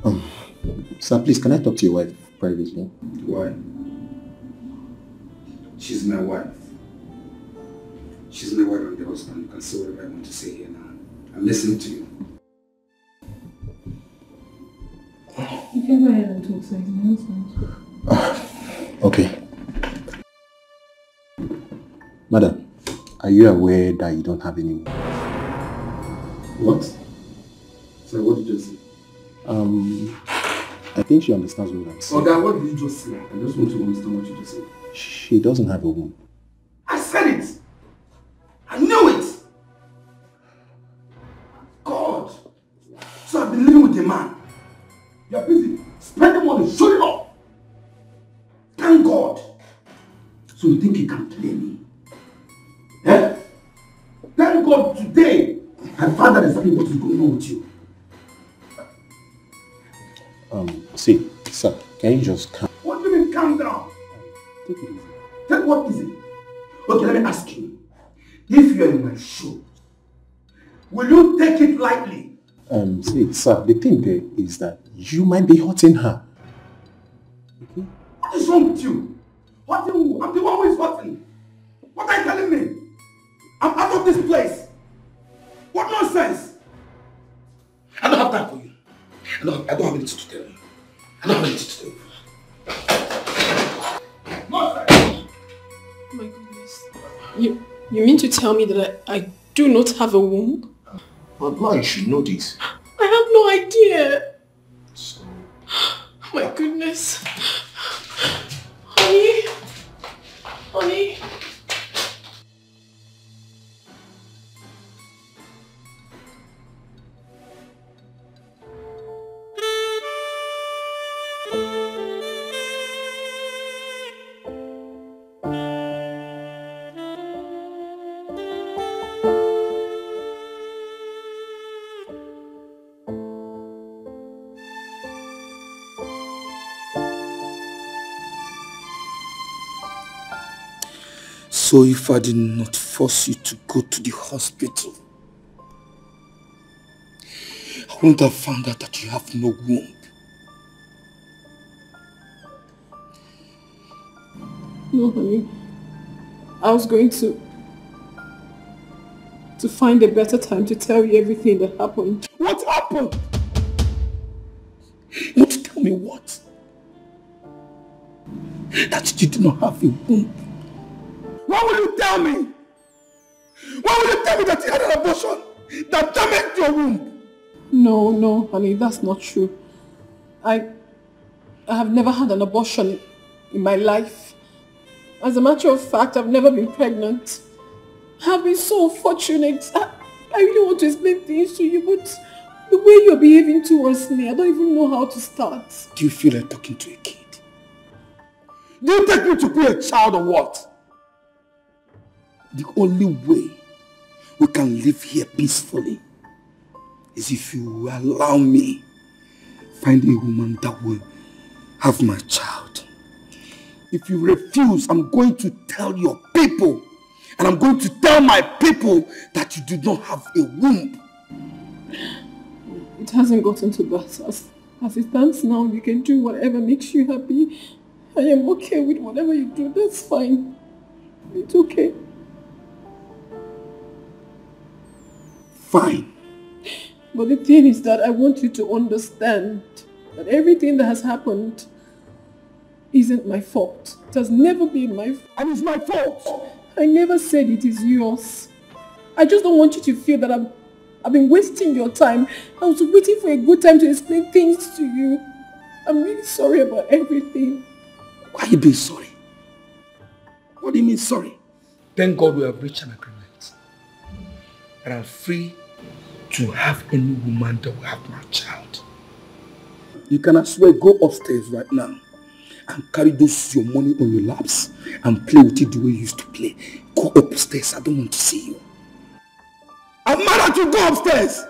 Um, sir, please, can I talk to your wife privately? Why? She's my wife. She's my wife and the husband. You can say whatever I want to say here now. I'm listening to you. You can go ahead and talk, sir. It's my husband. Okay. Madam, are you aware that you don't have any... What? So what did you just say? Um, I think she understands what I'm saying. Oga, what did you just say? I just want to understand what you just said. She doesn't have a womb. I said it! I knew it! God! So I've been living with a man. You're busy spending money, showing off. Thank God. So you think you can play me? Eh? Thank God today I found out exactly what is going on with you. Um, see, sir, can you just calm? Let me ask you. If you're in my shoes, will you take it lightly? Um, see, sir, the thing there is that you might be hurting her. Okay? What is wrong with you? Hurting who? I'm the one who is hurting. What are you telling me? I'm out of this place. What nonsense? I don't have time for you. I don't, I don't have anything to tell you. I don't have anything to You, you mean to tell me that I, I do not have a womb? But ma, you should know this. I have no idea. Oh my goodness. Honey. Honey. So if I did not force you to go to the hospital, I wouldn't have found out that you have no womb. No, honey. I was going to... to find a better time to tell you everything that happened. What happened? You want to tell me what? That you did not have a womb. Why will you tell me? Why will you tell me that you had an abortion that damaged your womb? No, no, honey, that's not true. I... I have never had an abortion in my life. As a matter of fact, I've never been pregnant. I've been so fortunate. I, I really want to explain things to you, but the way you're behaving towards me, I don't even know how to start. Do you feel like talking to a kid? Do you take me to be a child or what? The only way we can live here peacefully is if you allow me find a woman that will have my child. If you refuse, I'm going to tell your people and I'm going to tell my people that you do not have a womb. It hasn't gotten to that. As, as it stands now, you can do whatever makes you happy. I am okay with whatever you do. That's fine. It's okay. Fine. But the thing is that I want you to understand that everything that has happened isn't my fault. It has never been my fault. And it's my fault. I never said it is yours. I just don't want you to feel that I'm, I've been wasting your time. I was waiting for a good time to explain things to you. I'm really sorry about everything. Why are you being sorry? What do you mean sorry? Thank God we have reached an agreement. And I'm free to have any woman that will have my child. You can as well go upstairs right now and carry those your money on your laps and play with it the way you used to play. Go upstairs. I don't want to see you. I'm mad at you. Go upstairs.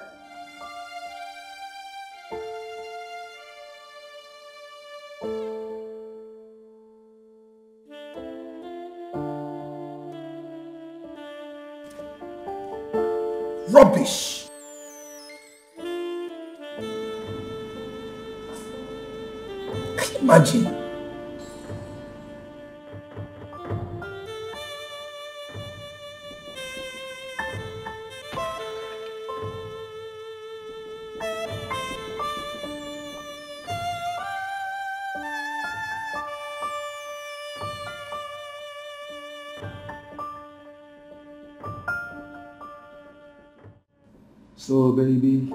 So, baby,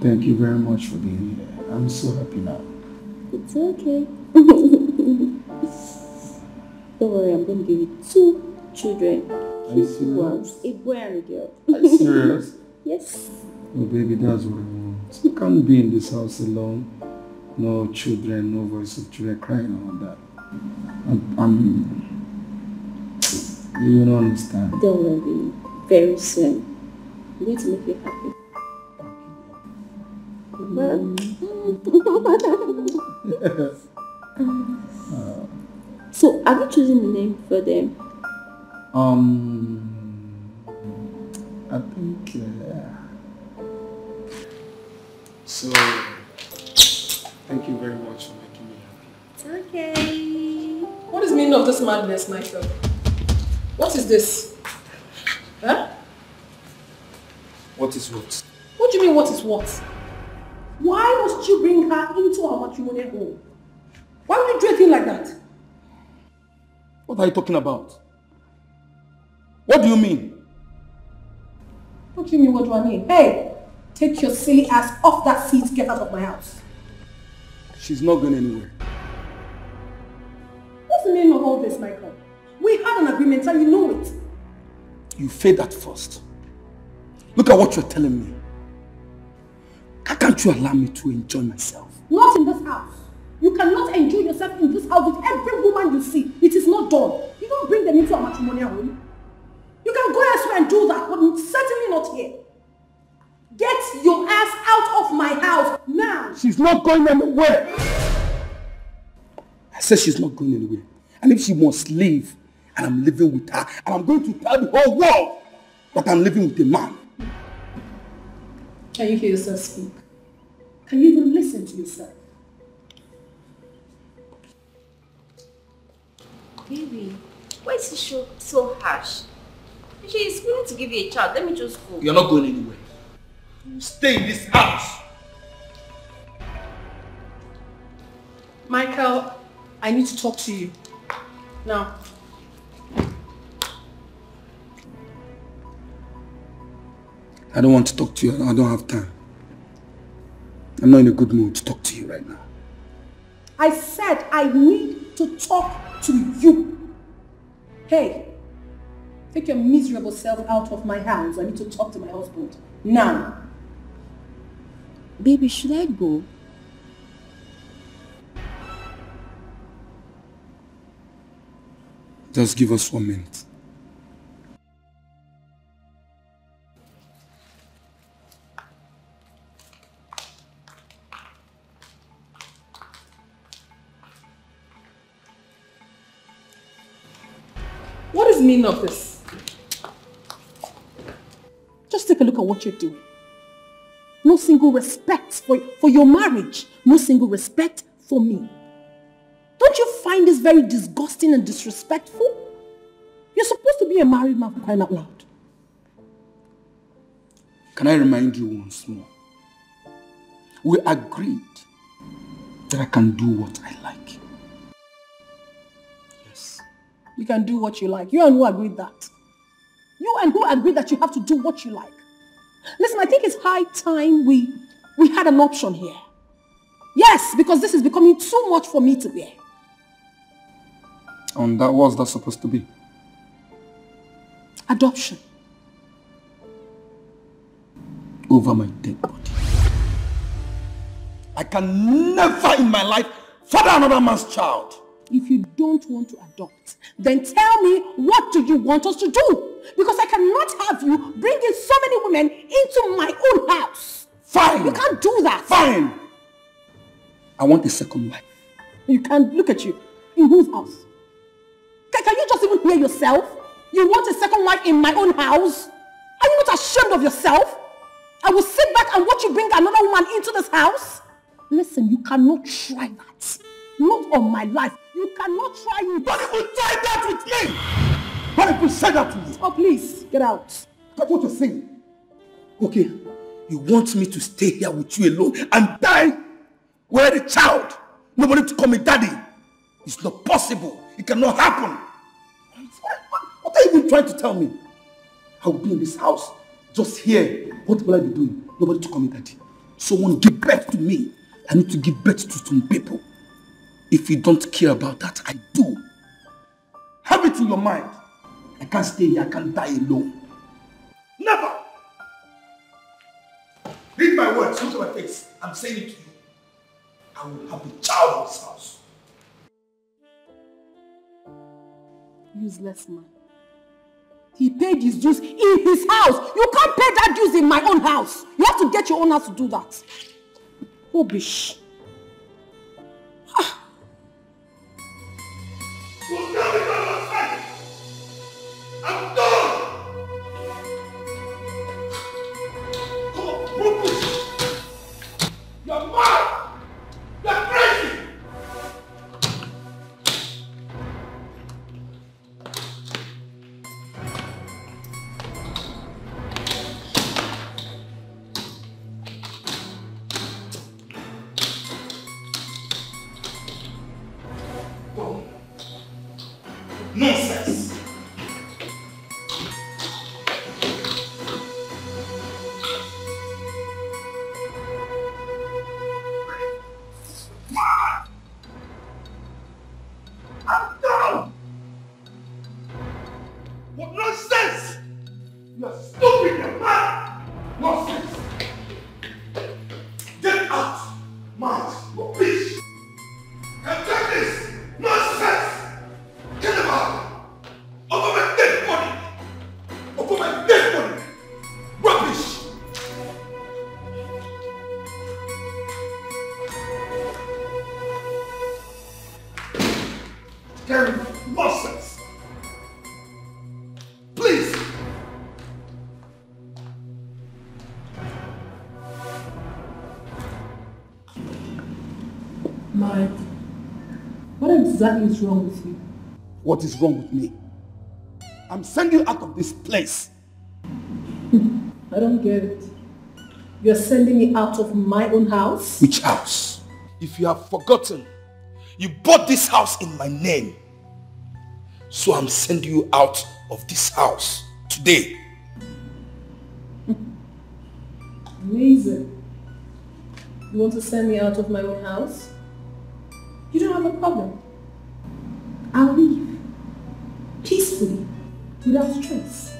thank you very much for being here. I'm so happy now. It's okay. Don't worry, I'm going to give you two children. Are you serious? a boy and a girl. Are you serious? yes. Oh, baby, that's what I want. I can't be in this house alone. No children, no voice of children crying and all that. I'm, I'm you don't understand. Don't worry. Very soon. I'm going to make you happy. Well, so, have you chosen the name for them? Um, I think, uh, so, thank you very much for making me happy. It's okay. What is the meaning of this madness, Michael? What is this? Huh? What is what? What do you mean what is what? Why must you bring her into our matrimonial home? Why would you do a thing like that? What are you talking about? What do you mean? What do you mean what do I mean? Hey, take your silly ass off that seat, get out of my house. She's not going anywhere. What's the meaning of all this, Michael? We had an agreement and you know it. You failed at first. Look at what you're telling me. How can't you allow me to enjoy myself? Not in this house. You cannot enjoy yourself in this house with every woman you see. It is not done. You don't bring them into a matrimonial home. You can go elsewhere and do that, but certainly not here. Get your ass out of my house now. She's not going anywhere. I said she's not going anywhere. And if she must leave, and I'm living with her, and I'm going to tell the whole world that I'm living with a man. Can you hear yourself speak? Can you even listen to yourself? Baby, why is he so, so harsh? She is willing to give you a child. Let me just go. You're not going anywhere. You stay in this house. Michael, I need to talk to you. Now. I don't want to talk to you. I don't have time. I'm not in a good mood to talk to you right now. I said I need to talk to you. Hey, take your miserable self out of my house. I need to talk to my husband. Now. Baby, should I go? Just give us one minute. Meaning of this? Just take a look at what you're doing. No single respect for, for your marriage. No single respect for me. Don't you find this very disgusting and disrespectful? You're supposed to be a married man crying out loud. Can I remind you once more? We agreed that I can do what I like. You can do what you like. You and who agreed that? You and who agreed that you have to do what you like? Listen, I think it's high time we, we had an option here. Yes, because this is becoming too much for me to bear. And that was that supposed to be? Adoption. Over my dead body. I can never in my life father another man's child. If you don't want to adopt, then tell me what do you want us to do? Because I cannot have you bringing so many women into my own house. Fine. You can't do that. Fine. I want a second wife. You can't look at you. In whose house? Can, can you just even hear yourself? You want a second wife in my own house? Are you not ashamed of yourself? I will sit back and watch you bring another woman into this house? Listen, you cannot try that. Not on my life. You cannot try it. If you try that with me, what if you say that to me? Oh, please, get out. That's what you're saying. Okay, you want me to stay here with you alone and die where the child? Nobody to call me daddy. It's not possible. It cannot happen. What are you even trying to tell me? I will be in this house, just here. What will I be doing? Nobody to call me daddy. Someone give birth to me. I need to give birth to some people. If you don't care about that, I do. Have it in your mind. I can't stay here. I can't die alone. Never. Read my words. Look at my face. I'm saying it to you. I will have a child of this house. Useless man. He paid his dues in his house. You can't pay that dues in my own house. You have to get your own house to do that. Oh, Rubbish. Exactly is wrong with you? What is wrong with me? I'm sending you out of this place. I don't get it. You're sending me out of my own house? Which house? If you have forgotten, you bought this house in my name. So I'm sending you out of this house today. Amazing. You want to send me out of my own house? You don't have a problem. I'll leave. Peacefully. Without stress.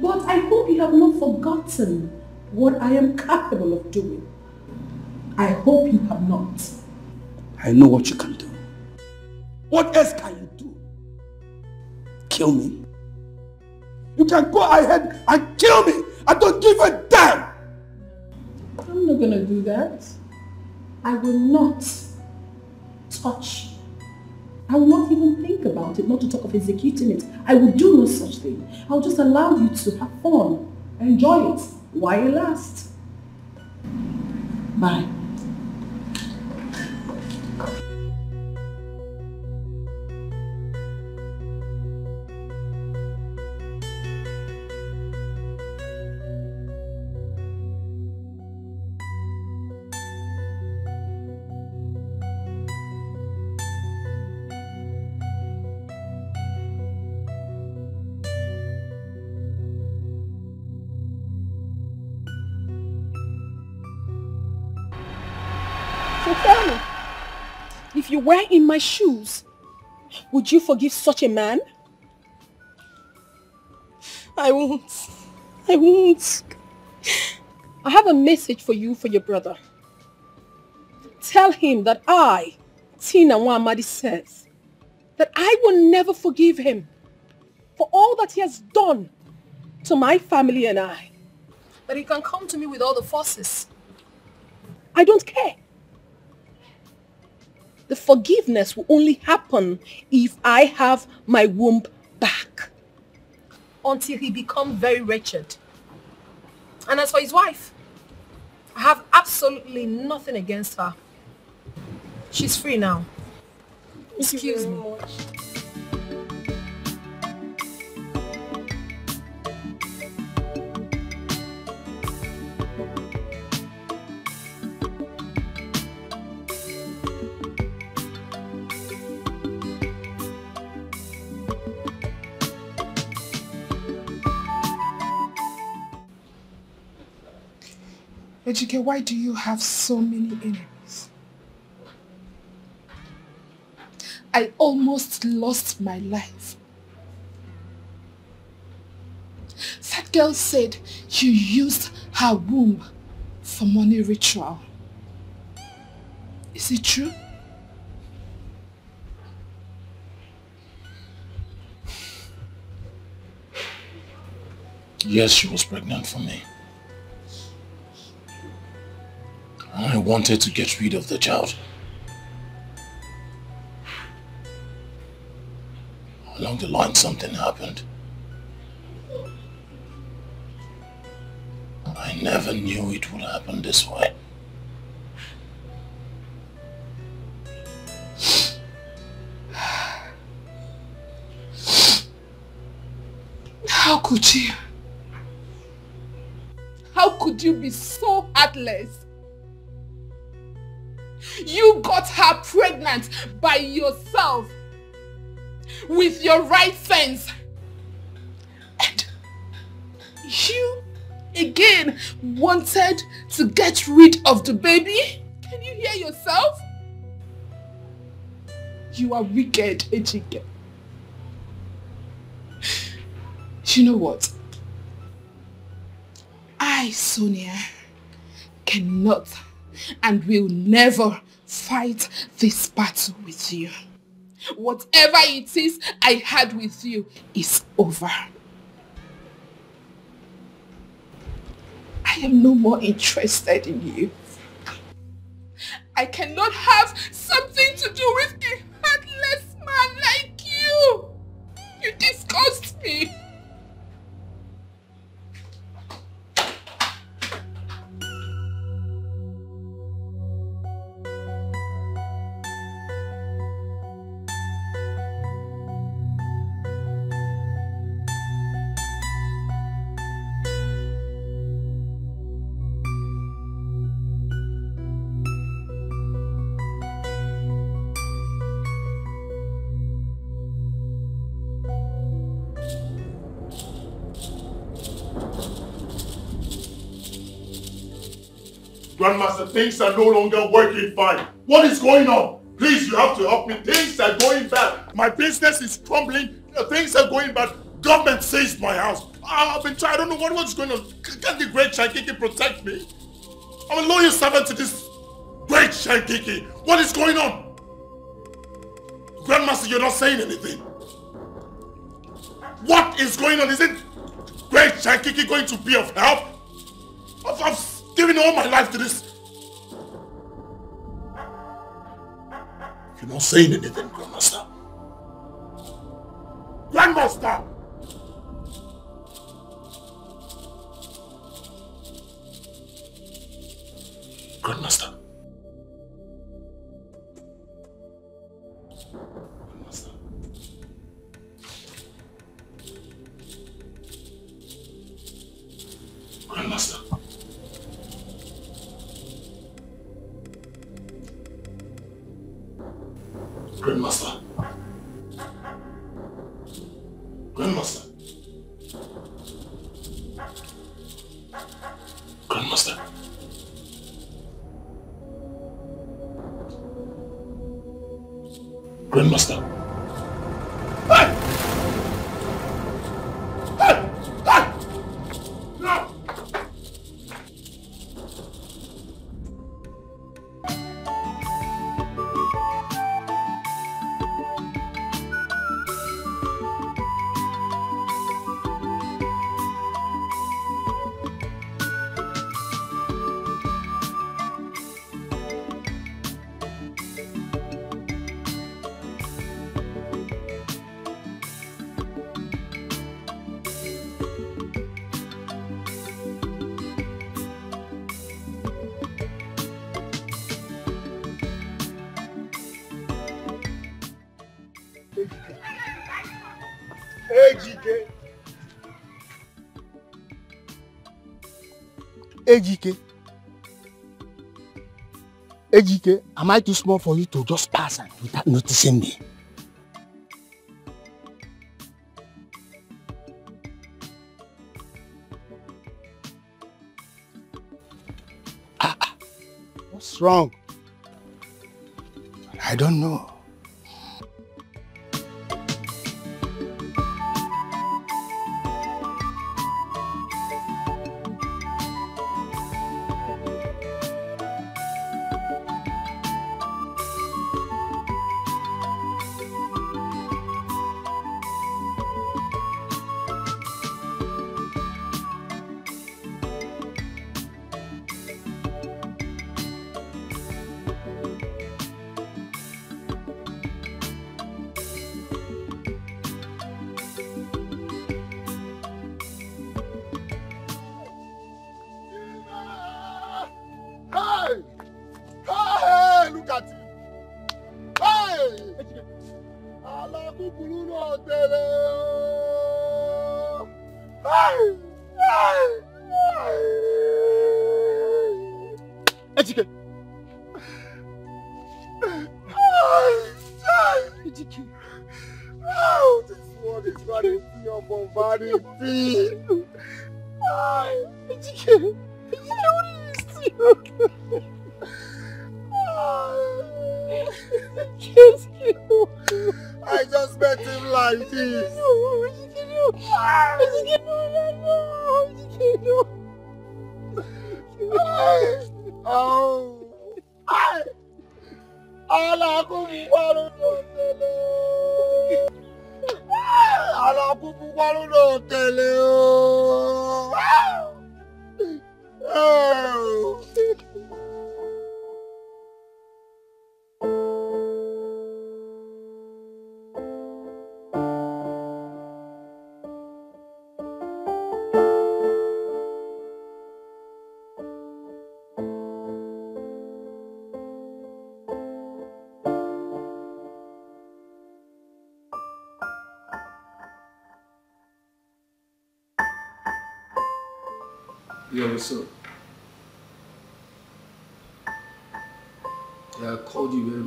But I hope you have not forgotten what I am capable of doing. I hope you have not. I know what you can do. What else can you do? Kill me? You can go ahead and kill me. I don't give a damn. I'm not gonna do that. I will not touch you. I will not even think about it, not to talk of executing it. I will do no such thing. I'll just allow you to have fun, enjoy it while it lasts. Bye. Were in my shoes, would you forgive such a man? I won't. I won't. I have a message for you for your brother. Tell him that I, Tina Wamadi says, that I will never forgive him for all that he has done to my family and I. But he can come to me with all the forces. I don't care. The forgiveness will only happen if I have my womb back. Until he becomes very wretched. And as for his wife, I have absolutely nothing against her. She's free now. Excuse me. Ejike, why do you have so many enemies? I almost lost my life. That girl said you used her womb for money ritual. Is it true? Yes, she was pregnant for me. I wanted to get rid of the child. Along the line, something happened. I never knew it would happen this way. How could you? How could you be so heartless? You got her pregnant by yourself with your right sense. And you again wanted to get rid of the baby? Can you hear yourself? You are wicked, Ejike. You know what? I, Sonia, cannot and will never fight this battle with you. Whatever it is I had with you is over. I am no more interested in you. I cannot have something to do with a heartless man like you. You disgust me. Grandmaster, things are no longer working fine. What is going on? Please, you have to help me. Things are going bad. My business is crumbling. Things are going bad. Government seized my house. I've been trying. I don't know what, what's going on. Can the great Shankiki protect me? I'm a loyal servant to this great Shankiki. What is going on? Grandmaster, you're not saying anything. What is going on? Is it great Shankiki going to be of help? I've, I've given all my life to this. You're not saying anything. Grandmaster! Grandmaster. Grandmaster. Grandmaster. Grandmaster. Ejike. Ejike, am I too small for you to just pass without noticing me? Ah, ah. What's wrong? I don't know. Náà tẹ̀lé o! Ejike! Ejike! Oh, this one is vanity upon vanity! Ejike,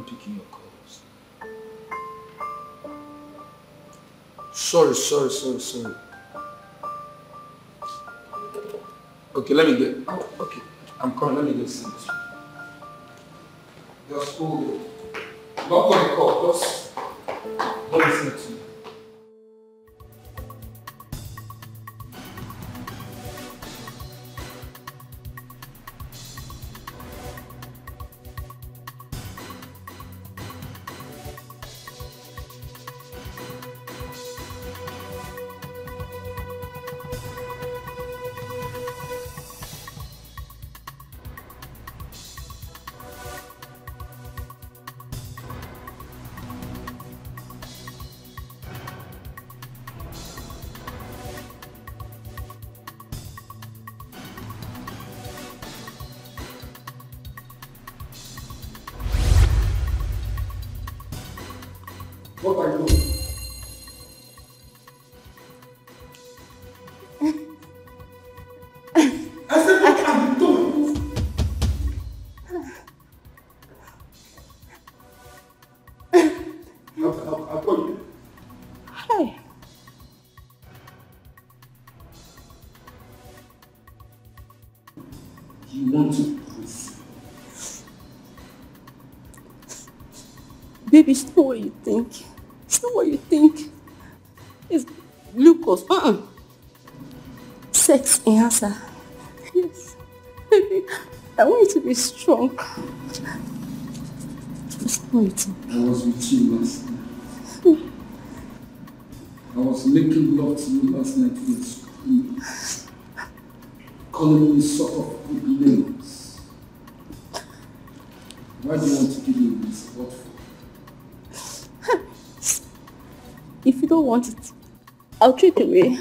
picking your calls. Sorry, sorry, sorry, sorry. Okay, let me get. Oh, okay, I'm coming. Let me get sent. Just hold. Don't call. Just what you think. It's not what you think. It's glucose. Uh-uh. Sex Answer. Yes. Baby, I want you to be strong. It's not what you think. I was with you last night. I was making love to you last night in school. Calling me soft. want it. I'll treat away.